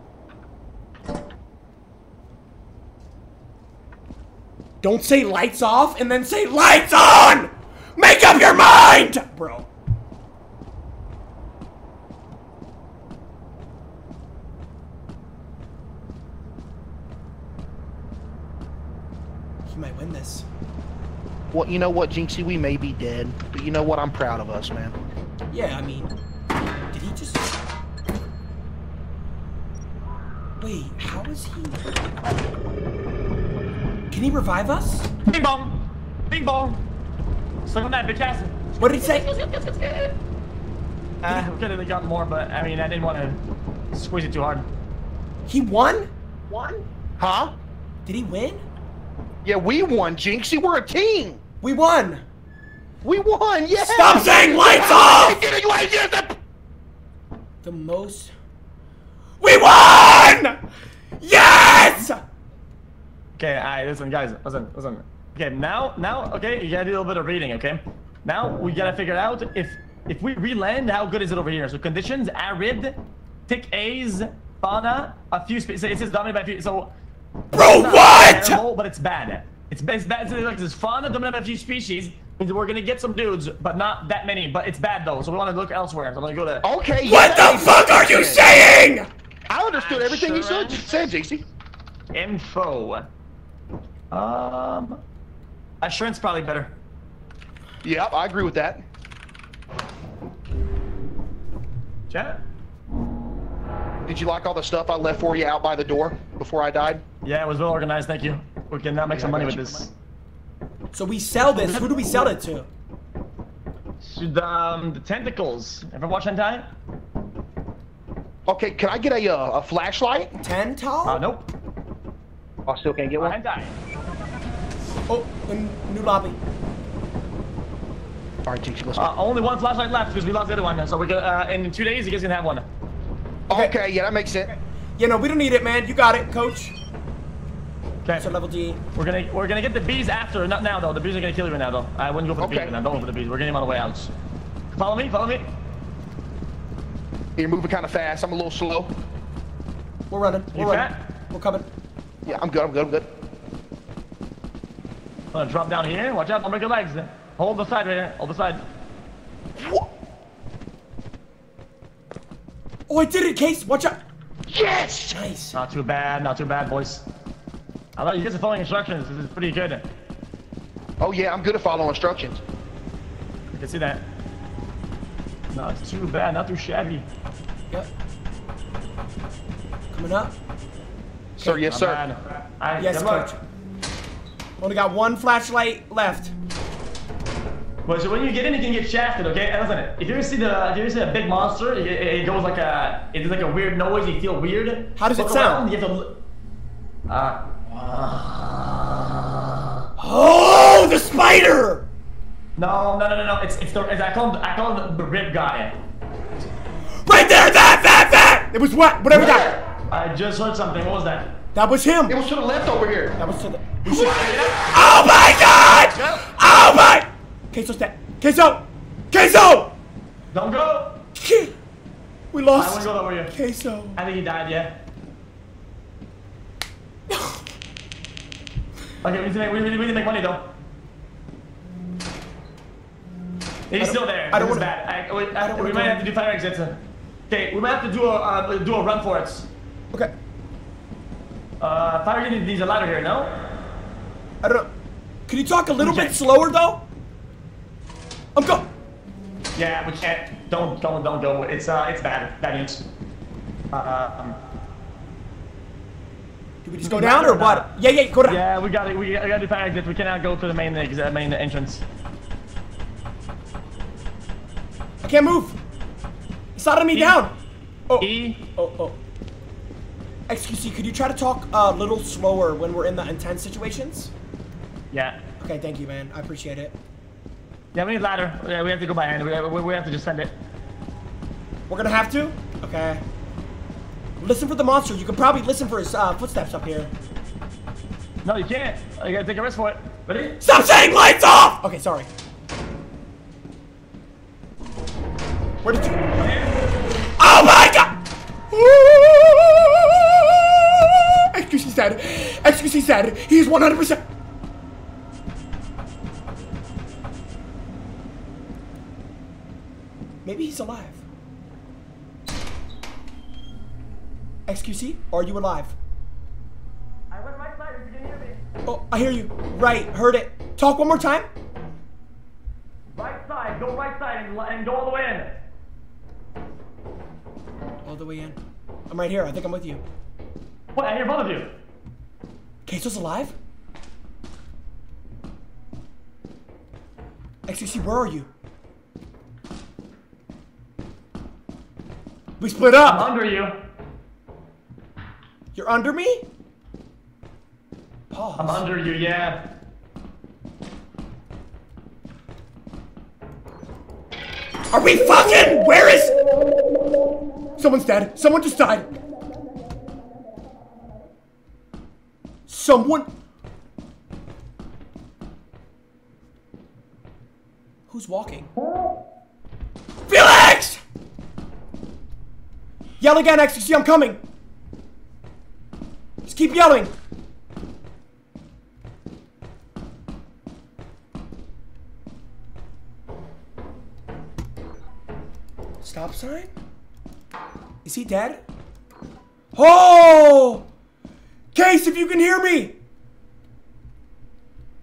Speaker 1: Don't say lights off and then say lights on! Make up your mind! Bro. He might win this.
Speaker 20: Well, you know what, Jynxzi? We may be dead, but you know what? I'm proud of us, man.
Speaker 1: Yeah, I mean, did he just... Wait, how is he... Can he revive us?
Speaker 23: Bing bong! Bing bong! Stuck on that bitch ass.
Speaker 1: What did he say?
Speaker 23: Uh, we could have gotten more, but I mean, I didn't want to squeeze it too hard.
Speaker 1: He won?
Speaker 20: Won? Huh?
Speaker 1: Did he win?
Speaker 20: Yeah, we won, Jynxzi. We're a team.
Speaker 1: We won.
Speaker 20: We won. Yeah.
Speaker 1: Stop saying lights off! The most. We won! Yes!
Speaker 23: Okay, alright, listen, guys, listen, listen. Okay, now, now, okay, you gotta do a little bit of reading, okay? Now we gotta figure out if if we re-land, how good is it over here? So conditions, arid, thick A's, fauna, a few species. It says dominated by a few. So.
Speaker 1: Bro,
Speaker 23: it's not
Speaker 1: what?
Speaker 23: terrible, but it's bad. It's, it's bad. It's like this fauna dominated by a few species. Means we're gonna get some dudes, but not that many. But it's bad though, so we want to look elsewhere. So I'm gonna go to.
Speaker 20: Okay.
Speaker 1: What
Speaker 20: yeah,
Speaker 1: the fuck are you saying?
Speaker 20: I understood everything you said, said Jynxzi.
Speaker 23: Info. Um. Assurance probably better.
Speaker 20: Yep, I agree with that.
Speaker 23: Chat.
Speaker 20: Did you like all the stuff I left for you out by the door before I died?
Speaker 23: Yeah, it was well organized. Thank you. We can now make
Speaker 20: Yeah,
Speaker 23: some money with
Speaker 20: you.
Speaker 23: this.
Speaker 1: So we sell this. Who do we sell it to?
Speaker 23: To the, um, the tentacles. Ever watch hentai?
Speaker 20: Okay, can I get a uh, a flashlight?
Speaker 1: Tental?
Speaker 23: Uh, nope.
Speaker 20: I still can't get one.
Speaker 23: hentai.
Speaker 1: Oh, n- new lobby.
Speaker 20: All right, Jynxzi, let's go.
Speaker 23: Uh, only one flashlight left because we lost the other one. So we got uh, in two days you guys can have one.
Speaker 20: Okay, yeah, that makes sense.
Speaker 1: Yeah, no, we don't need it, man. You got it, coach.
Speaker 23: Okay.
Speaker 1: So level D.
Speaker 23: We're gonna we're gonna get the bees after, not now though. The bees are gonna kill you right now though. I wouldn't go for the bees
Speaker 20: Okay.
Speaker 23: right now. Don't go for the bees. We're getting them on the way out. Follow me. Follow me.
Speaker 20: You're moving kind of fast. I'm a little slow.
Speaker 1: We're running. We're running.
Speaker 23: fat?
Speaker 1: We're coming.
Speaker 20: Yeah, I'm good. I'm good. I'm good.
Speaker 23: I'm gonna drop down here. Watch out! Don't break your legs. Hold the side right here. Hold the side.
Speaker 1: Oh, I did it, Case. Watch out.
Speaker 20: Yes.
Speaker 1: Nice.
Speaker 23: Not too bad. Not too bad, boys. I thought you guys are following instructions. This is pretty good.
Speaker 20: Oh yeah, I'm good at following instructions.
Speaker 23: You can see that. Not too bad. Not too shabby.
Speaker 1: Yep. Coming up.
Speaker 20: Sir, yes, sir.
Speaker 23: bad. All right,
Speaker 1: Yes,
Speaker 23: good
Speaker 1: coach. Only got one flashlight left.
Speaker 23: But so when you get in, you can get shafted, okay? Listen, if you ever see the, if you ever see a big monster, it, it it goes like a, it's like a weird noise. You feel weird.
Speaker 1: How does it sound?
Speaker 23: around, You have to. Uh.
Speaker 1: Oh, the spider!
Speaker 23: No, no, no, no, no. It's it's the it's, I call him I call him the rib guy.
Speaker 1: Right there, that, that, that! It was what? Whatever that.
Speaker 23: I just heard something. What was that?
Speaker 1: That was him.
Speaker 20: It was to the left over here.
Speaker 1: That was to the. We should. Oh my god! Oh my! Queso's dead. Queso! Queso!
Speaker 23: Don't go.
Speaker 1: We lost.
Speaker 23: I
Speaker 1: lost.
Speaker 23: wouldn't go over here.
Speaker 1: Queso.
Speaker 23: I think he died. Yeah. Okay, we need to make we need, we need to make money though. He's still there.
Speaker 1: I don't wanna-
Speaker 23: bad. I, we,
Speaker 1: I don't
Speaker 23: we might have to do fire exits. Okay, we might have to do a uh, do a run for it.
Speaker 1: Okay.
Speaker 23: Uh, fire exit needs a ladder here, no?
Speaker 1: I don't know. Can you talk a little bit slower though? I'm go.
Speaker 23: Yeah, we can't. Don't don't don't go. It's uh it's bad. Bad news. Uh, um,
Speaker 1: Do we just go down or what? Yeah, yeah, go down.
Speaker 23: yeah, we got it. We, got- we got to do fire exit. We cannot go to the main exit, main entrance.
Speaker 1: I can't move. It's slotted me down. Oh.
Speaker 23: E.
Speaker 1: Oh, oh. Excuse me, could you try to talk a little slower when we're in the intense situations?
Speaker 23: Yeah.
Speaker 1: Okay, thank you, man. I appreciate it.
Speaker 23: Yeah, we need ladder. Yeah, we have to go by hand. We, have to just send it.
Speaker 1: We're gonna have to? Okay. Listen for the monster. You can probably listen for his uh, footsteps up here.
Speaker 23: No, you can't. You gotta take a risk for it. Ready?
Speaker 1: Stop saying lights off! Okay, sorry. Where did you? Oh my god! Me, said. Excuse me, said. He's 100%. Maybe he's alive. XQC, are you alive?
Speaker 23: I went right side if you can hear me.
Speaker 1: Oh, I hear you. Right, heard it. Talk one more time.
Speaker 23: Right side, go right side and, and go all the way in.
Speaker 1: All the way in. I'm right here. I think I'm with you.
Speaker 23: What? I hear both of you.
Speaker 1: Queso's alive? XQC, where are you? We split up!
Speaker 23: I'm under you.
Speaker 1: You're under me? Pause.
Speaker 23: I'm under you, yeah.
Speaker 1: Are we fucking? Where is? Someone's dead. Someone just died. Someone. Who's walking? Felix! Yell again, XQC, I'm coming. Just keep yelling. Stop sign? Is he dead? Oh! Case, if you can hear me!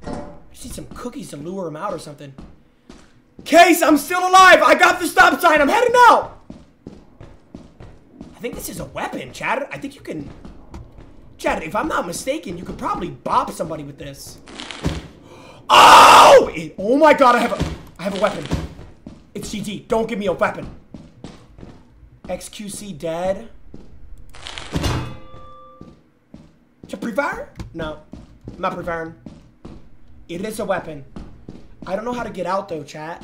Speaker 1: I just need some cookies to lure him out or something. Case, I'm still alive! I got the stop sign! I'm heading out! I think this is a weapon, Chad. I think you can... Chad, if I'm not mistaken, you could probably bop somebody with this. Oh! It- oh my god, I have a... I have a weapon. It's GG. Don't give me a weapon. XQC dead. Should pre-fire? No. I'm not pre-firing. It is a weapon. I don't know how to get out though, chat.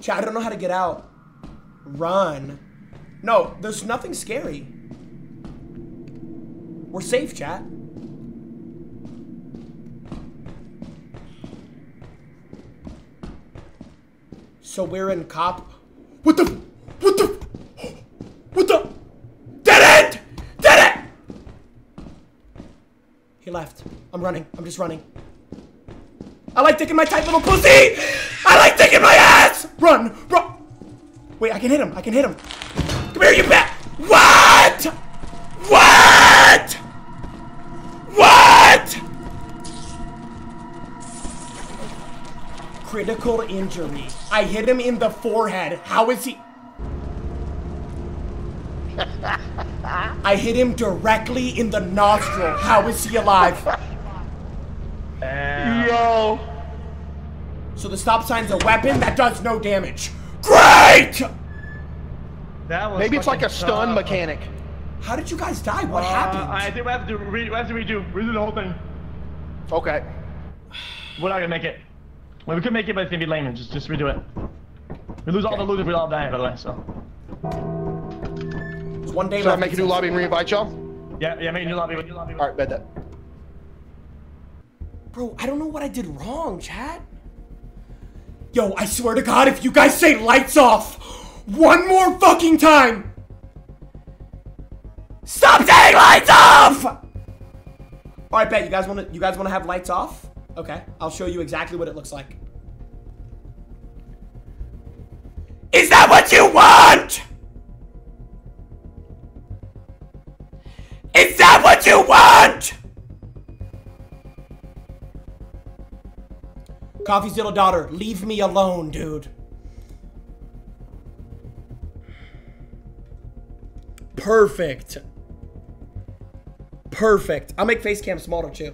Speaker 1: Chat, I don't know how to get out. Run. No, there's nothing scary. We're safe, chat. So we're in cop. What the? What the? What the? Dead end! Dead end! He left. I'm running. I'm just running. I like taking my tight little pussy! I like taking my ass! Run! Run! Wait, I can hit him. I can hit him. Come here, you bat! What? What? What? Critical injury. I hit him in the forehead. How is he? I hit him directly in the nostril. How is he alive? Yo. So the stop sign's a weapon that does no damage. Great!
Speaker 23: That was
Speaker 20: Maybe it's like a
Speaker 23: fucking
Speaker 20: stun
Speaker 23: tough.
Speaker 20: mechanic.
Speaker 1: How did you guys die? What
Speaker 23: Uh,
Speaker 1: happened?
Speaker 23: I think we have to re- we have to redo, redo the whole thing.
Speaker 20: Okay.
Speaker 23: We're not gonna make it. Well, we could make it, but it's gonna be lame. Just, just redo it. We lose all the loot if we all die, by the way. So.
Speaker 1: It's one day
Speaker 20: Should I make a new lobby and reinvite y'all?
Speaker 23: Yeah, yeah, make a new lobby. New lobby.
Speaker 20: All right, bet that.
Speaker 1: Bro, I don't know what I did wrong, chat. Yo, I swear to God, if you guys say lights off one more fucking time, stop saying lights off. All right, bet you guys want to. You guys want to have lights off? Okay, I'll show you exactly what it looks like. Is that what you want? Is that what you want? Coffee's little daughter, leave me alone, dude. Perfect. Perfect. I'll make face cam smaller too.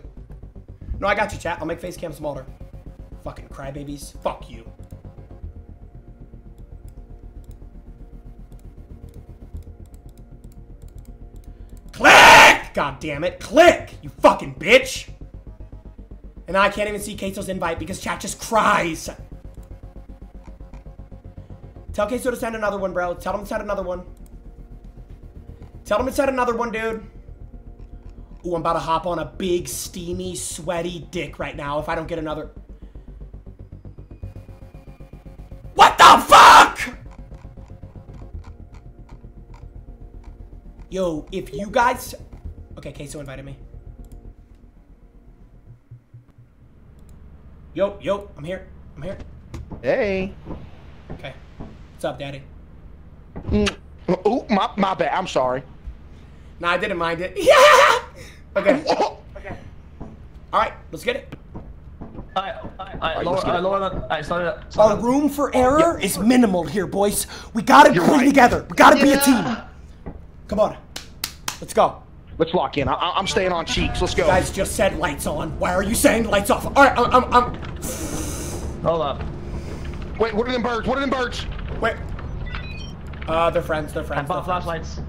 Speaker 1: No, I got you, chat. I'll make face cam smaller. Fucking crybabies. Fuck you. Click! God damn it. Click! You fucking bitch! And I can't even see Queso's invite because chat just cries. Tell Queso to send another one, bro. Tell him to send another one. Tell him to send another one, dude. Ooh, I'm about to hop on a big, steamy, sweaty dick right now if I don't get another. What the fuck? Yo, if you guys... Okay, Queso invited me. Yo, yo, I'm here. I'm here.
Speaker 20: Hey.
Speaker 1: Okay. What's up, daddy?
Speaker 20: Mm. Ooh, my, my bad. I'm sorry.
Speaker 1: Nah, I didn't mind it. Yeah! Okay. Okay. All right, let's get it.
Speaker 23: Alright, alright, lower, uh, lower the. Alright, start it
Speaker 1: Our room for error is minimal here, boys. We gotta
Speaker 20: You're
Speaker 1: play
Speaker 20: right.
Speaker 1: together. We gotta be a team. Come on, let's go.
Speaker 20: Let's lock in. I, I- I'm staying on cheeks. Let's go.
Speaker 1: You guys just said lights on. Why are you saying lights off? All right, I'm. I'm, I'm
Speaker 23: Hold up.
Speaker 20: Wait, what are them birds? What are them birds?
Speaker 1: wait. Uh, they're friends. They're friends.
Speaker 23: I bought flashlights.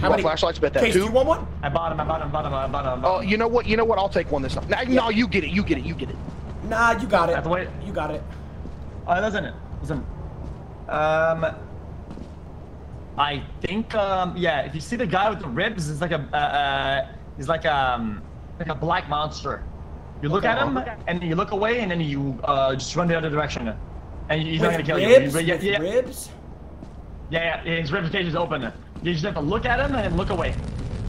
Speaker 1: How many
Speaker 20: flashlights? Bet that
Speaker 1: Case, do you want one?
Speaker 23: I bought them. I bought them. Bought them. I bought them. I bought them.
Speaker 20: Oh, you know what? You know what? I'll take one this time. Nah, No, you get it. You get it. You get it.
Speaker 1: Nah, you got it.
Speaker 23: have to wait.
Speaker 1: You got it.
Speaker 23: Oh, listen, listen. Um, I think um, yeah. If you see the guy with the ribs, it's like a uh, uh he's like um like a black monster. You look at him and you look away, and then you uh just run the other direction, and he's not gonna kill
Speaker 1: ribs?
Speaker 23: you. Yeah,
Speaker 1: With
Speaker 23: yeah,
Speaker 1: ribs?
Speaker 23: yeah, yeah. His rib cage is open. You just have to look at him and look away.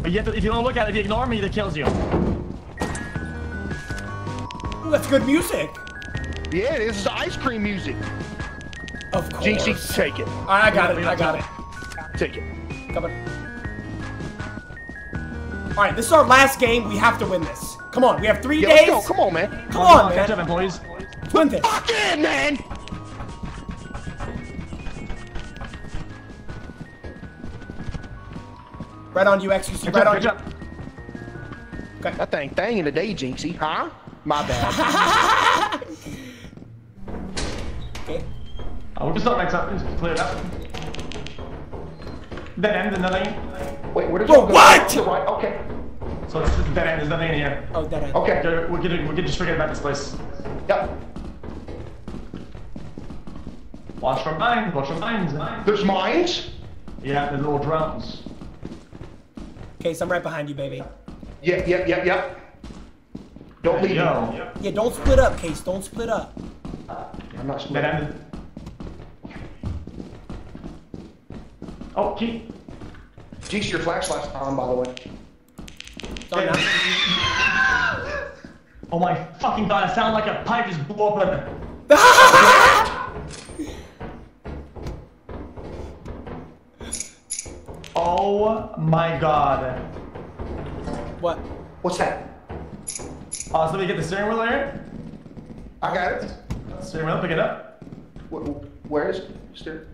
Speaker 23: But you have to, if you don't look at it, if you ignore him, he kills you.
Speaker 1: Ooh, that's good music.
Speaker 20: Yeah, this is ice cream music.
Speaker 1: Of course.
Speaker 20: Jynxzi, take it.
Speaker 1: I got it. I got it.
Speaker 20: Take it.
Speaker 1: Coming. All right, this is our last game. We have to win this. Come on, we have three
Speaker 20: Yeah,
Speaker 1: days.
Speaker 20: let's go. Come on, man.
Speaker 1: Come on,
Speaker 23: catch
Speaker 1: man.
Speaker 23: up, employees.
Speaker 1: Let's win this.
Speaker 20: Fuck in, man.
Speaker 1: Right on you, XQC. Right
Speaker 23: up,
Speaker 1: on
Speaker 23: catch
Speaker 1: you.
Speaker 23: up.
Speaker 1: Okay.
Speaker 20: That thing thing in the day, Jynxzi. Huh? My bad.
Speaker 1: okay.
Speaker 23: We can start next up. Just clear it up. Dead end in the lane.
Speaker 20: Wait, where did
Speaker 1: Bro,
Speaker 20: you go?
Speaker 1: what?
Speaker 20: To the right. Okay.
Speaker 23: So it's just dead end. There's nothing in here.
Speaker 1: Oh, dead end.
Speaker 20: Okay.
Speaker 23: Okay, we can we can just forget about this place.
Speaker 20: Yep.
Speaker 23: Watch for mines. Watch for mines.
Speaker 20: There's mines.
Speaker 23: Yeah, the little drones.
Speaker 1: Okay, so I'm right behind you, baby.
Speaker 20: Yep, yep, yep, yep. Don't leave me.
Speaker 23: Yo.
Speaker 1: Yeah, don't split up, Case. Don't split up.
Speaker 20: I'm not
Speaker 23: Dead
Speaker 20: splitting.
Speaker 23: end. Oh, key.
Speaker 20: Jynxzi, your flashlight's on, by the way.
Speaker 1: It's on.
Speaker 23: Oh my fucking god! It sound like a pipe just blew open. Oh my god.
Speaker 1: What?
Speaker 20: What's that?
Speaker 23: Oh, so let me get the steering wheel here.
Speaker 20: I got it.
Speaker 23: Steering wheel, pick it up.
Speaker 20: Wh- Where is it? Steer-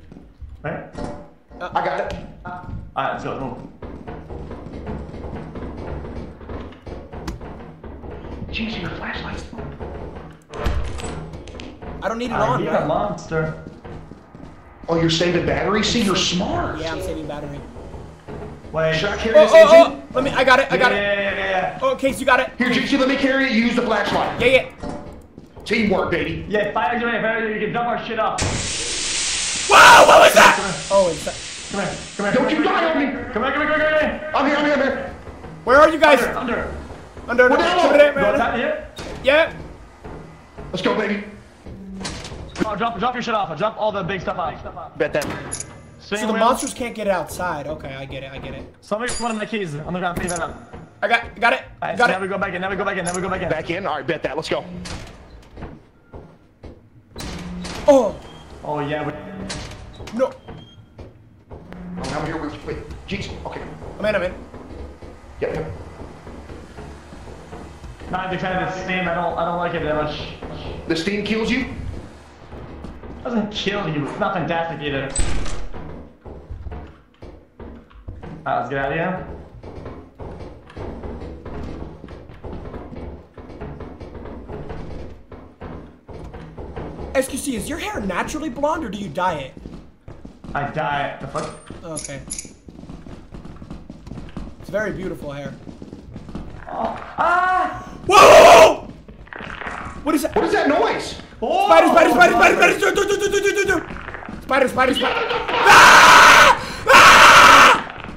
Speaker 23: Right.
Speaker 20: I got it.
Speaker 23: Alright, let's go. Let's move.
Speaker 20: Jynxzi, your flashlight's.
Speaker 1: I don't need it
Speaker 23: I
Speaker 1: on,
Speaker 23: hear
Speaker 1: right?
Speaker 23: a monster.
Speaker 20: Oh, you're saving battery? See, you're smart.
Speaker 1: Yeah, I'm saving battery.
Speaker 23: Wait.
Speaker 20: Should I carry
Speaker 1: Oh,
Speaker 20: this
Speaker 1: oh,
Speaker 20: engine?
Speaker 1: oh! Let me. I got it. I got
Speaker 23: yeah,
Speaker 1: it.
Speaker 23: Yeah, yeah, yeah,
Speaker 1: Oh, Case, you got it.
Speaker 20: Here, Jynxzi, let me carry it. Use the flashlight.
Speaker 1: Yeah, yeah.
Speaker 20: Teamwork, baby.
Speaker 23: yeah. Yeah, fire exit, fire exit. You can dump our shit off.
Speaker 1: Whoa! What was that? Oh, it's.
Speaker 23: Come here. Come here.
Speaker 20: Don't
Speaker 23: come
Speaker 20: you
Speaker 23: here,
Speaker 20: die on me.
Speaker 23: Come here, come here, come here, come here.
Speaker 20: I'm here, I'm here, I'm here.
Speaker 1: Where are you guys?
Speaker 23: Under, under.
Speaker 1: Under. under.
Speaker 20: We're down
Speaker 1: Come
Speaker 20: low.
Speaker 1: here,
Speaker 23: Go
Speaker 1: man.
Speaker 23: down here.
Speaker 1: Yeah.
Speaker 20: Let's go, baby.
Speaker 23: Oh, drop, drop your shit off. Drop all the big stuff off.
Speaker 20: Bet that.
Speaker 1: So the monsters can't get outside. Okay, I get it. I get it.
Speaker 23: Somebody put one of my keys on the ground. Pick that up.
Speaker 1: I got. Got it.
Speaker 23: Alright,
Speaker 1: got
Speaker 23: so now
Speaker 1: it.
Speaker 23: we go back in. Now we go back in. Now we go back in.
Speaker 20: Back in? All right, bet that. Let's go.
Speaker 1: Oh
Speaker 23: Oh yeah. We...
Speaker 1: no.
Speaker 20: I'm here with Wait, Jynxzi. Okay.
Speaker 1: I'm in. I'm in.
Speaker 20: Yep, yep.
Speaker 23: Not a big fan of steam. I don't. I don't like it that much.
Speaker 20: The steam kills you?
Speaker 23: doesn't kill you. It's not fantastic either. Alright, let's get out of here.
Speaker 1: XQC, is your hair naturally blonde or do you dye it?
Speaker 23: I die. The fuck?
Speaker 1: Okay. It's very beautiful hair.
Speaker 23: Ah!
Speaker 1: Whoa! What is that?
Speaker 20: What is that noise?
Speaker 23: Oh!
Speaker 1: Spider, spider, spider, spider, spider, do, do, do, do, do, do, do. Spider, spider, spider. Ah! Ah!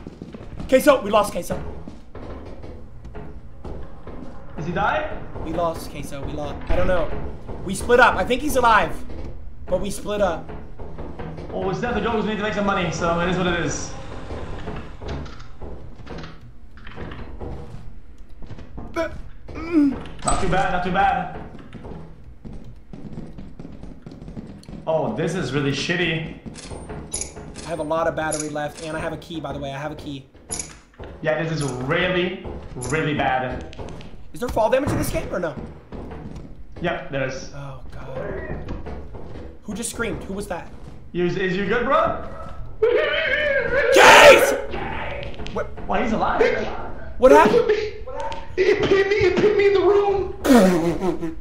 Speaker 1: Queso, we lost Queso.
Speaker 23: Is he die?
Speaker 1: We lost Queso, we lost. I don't know. We split up. I think he's alive. But we split up.
Speaker 23: Oh, it's not the goals. We need to make some money, so it is what it is. Mm. Not too bad, not too bad. Oh, this is really shitty.
Speaker 1: I have a lot of battery left, and I have a key, by the way. I have a key.
Speaker 23: Yeah, this is really, really bad.
Speaker 1: Is Is there fall damage in this game or no?
Speaker 23: Yep, there is.
Speaker 1: Oh god. Who just screamed? Who was that?
Speaker 23: Is, is you good, bro?
Speaker 1: Jace!
Speaker 23: What? Why he's alive?
Speaker 1: What happened?
Speaker 20: It pinned me. It pinned me in the room.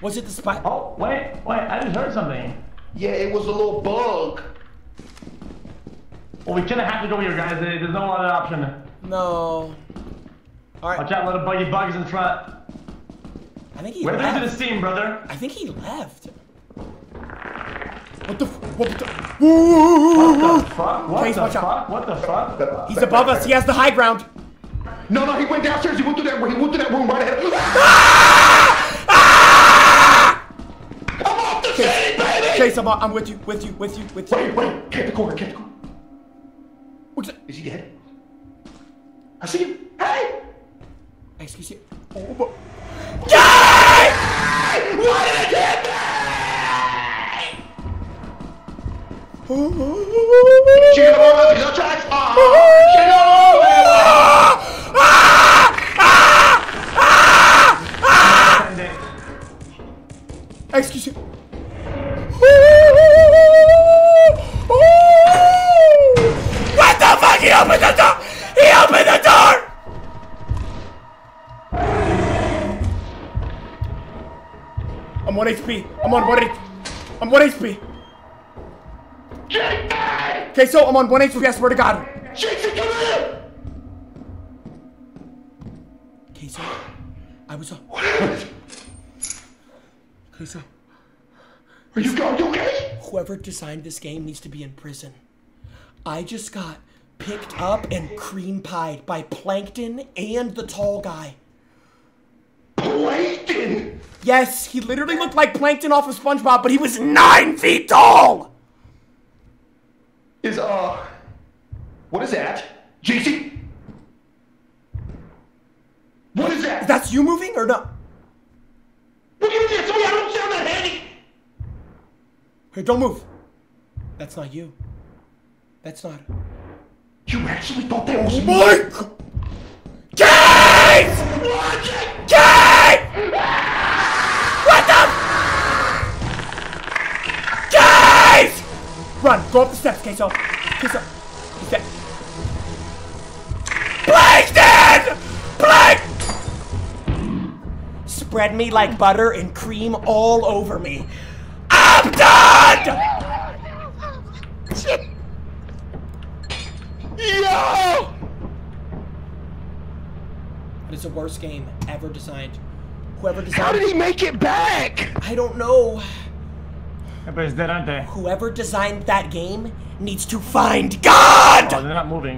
Speaker 1: Was it the spy?
Speaker 23: Oh, wait, wait, I just heard something.
Speaker 20: Yeah, it was a little bug.
Speaker 23: Well, we kind of have to go here, guys. There's no other option.
Speaker 1: No. Alright.
Speaker 23: Watch out, little buggy bugs in front.
Speaker 1: I think he
Speaker 23: Where
Speaker 1: left.
Speaker 23: is the steam, brother?
Speaker 1: I think he left. What the? What the?
Speaker 23: What the fuck? What
Speaker 1: Please
Speaker 23: the
Speaker 1: watch out.
Speaker 23: fuck? What the fuck?
Speaker 1: He's above us. He has the high ground.
Speaker 20: No, no, he went downstairs. He went through that. He went through that room right ahead. I'm off the city, baby.
Speaker 1: Chase, I'm, I'm with you, with you, with you, with you.
Speaker 20: Wait, wait. Get the corner. Get the corner.
Speaker 1: What's that?
Speaker 20: Is he dead? I see him. Hey!
Speaker 1: Excuse you. Oh, but...
Speaker 20: Why did I get She
Speaker 1: Excuse me. What the fuck? He opened the door! He opened the door! I'm on HP. I'm on 1 HP. I'm 1 HP. Okay, so I'm on 1 HP, I swear to God.
Speaker 20: Jason, come here!
Speaker 1: Okay, so I was on. Okay, so.
Speaker 20: Are you going? You okay?
Speaker 1: Whoever designed this game needs to be in prison. I just got picked up and cream pied by Plankton and the tall guy.
Speaker 20: Plankton?
Speaker 1: Yes, he literally looked like Plankton off of SpongeBob, but he was nine feet tall!
Speaker 20: Is, uh. What is that? JC? What is that?
Speaker 1: That's you moving or no?
Speaker 20: Look at this! I don't sound that handy!
Speaker 1: Hey, don't move. That's not you. That's not.
Speaker 20: You actually thought that was
Speaker 1: Oh
Speaker 20: me?
Speaker 1: my Run! Go up the steps, Queso. Queso. He's dead. Plankton! Plank! Spread me like butter and cream all over me. I'm done! Yo! That is the worst game ever designed. Whoever designed
Speaker 20: How did he make it back?
Speaker 1: I don't know.
Speaker 23: Dead, aren't they?
Speaker 1: Whoever designed that game needs to find God!
Speaker 23: Oh, they're not moving.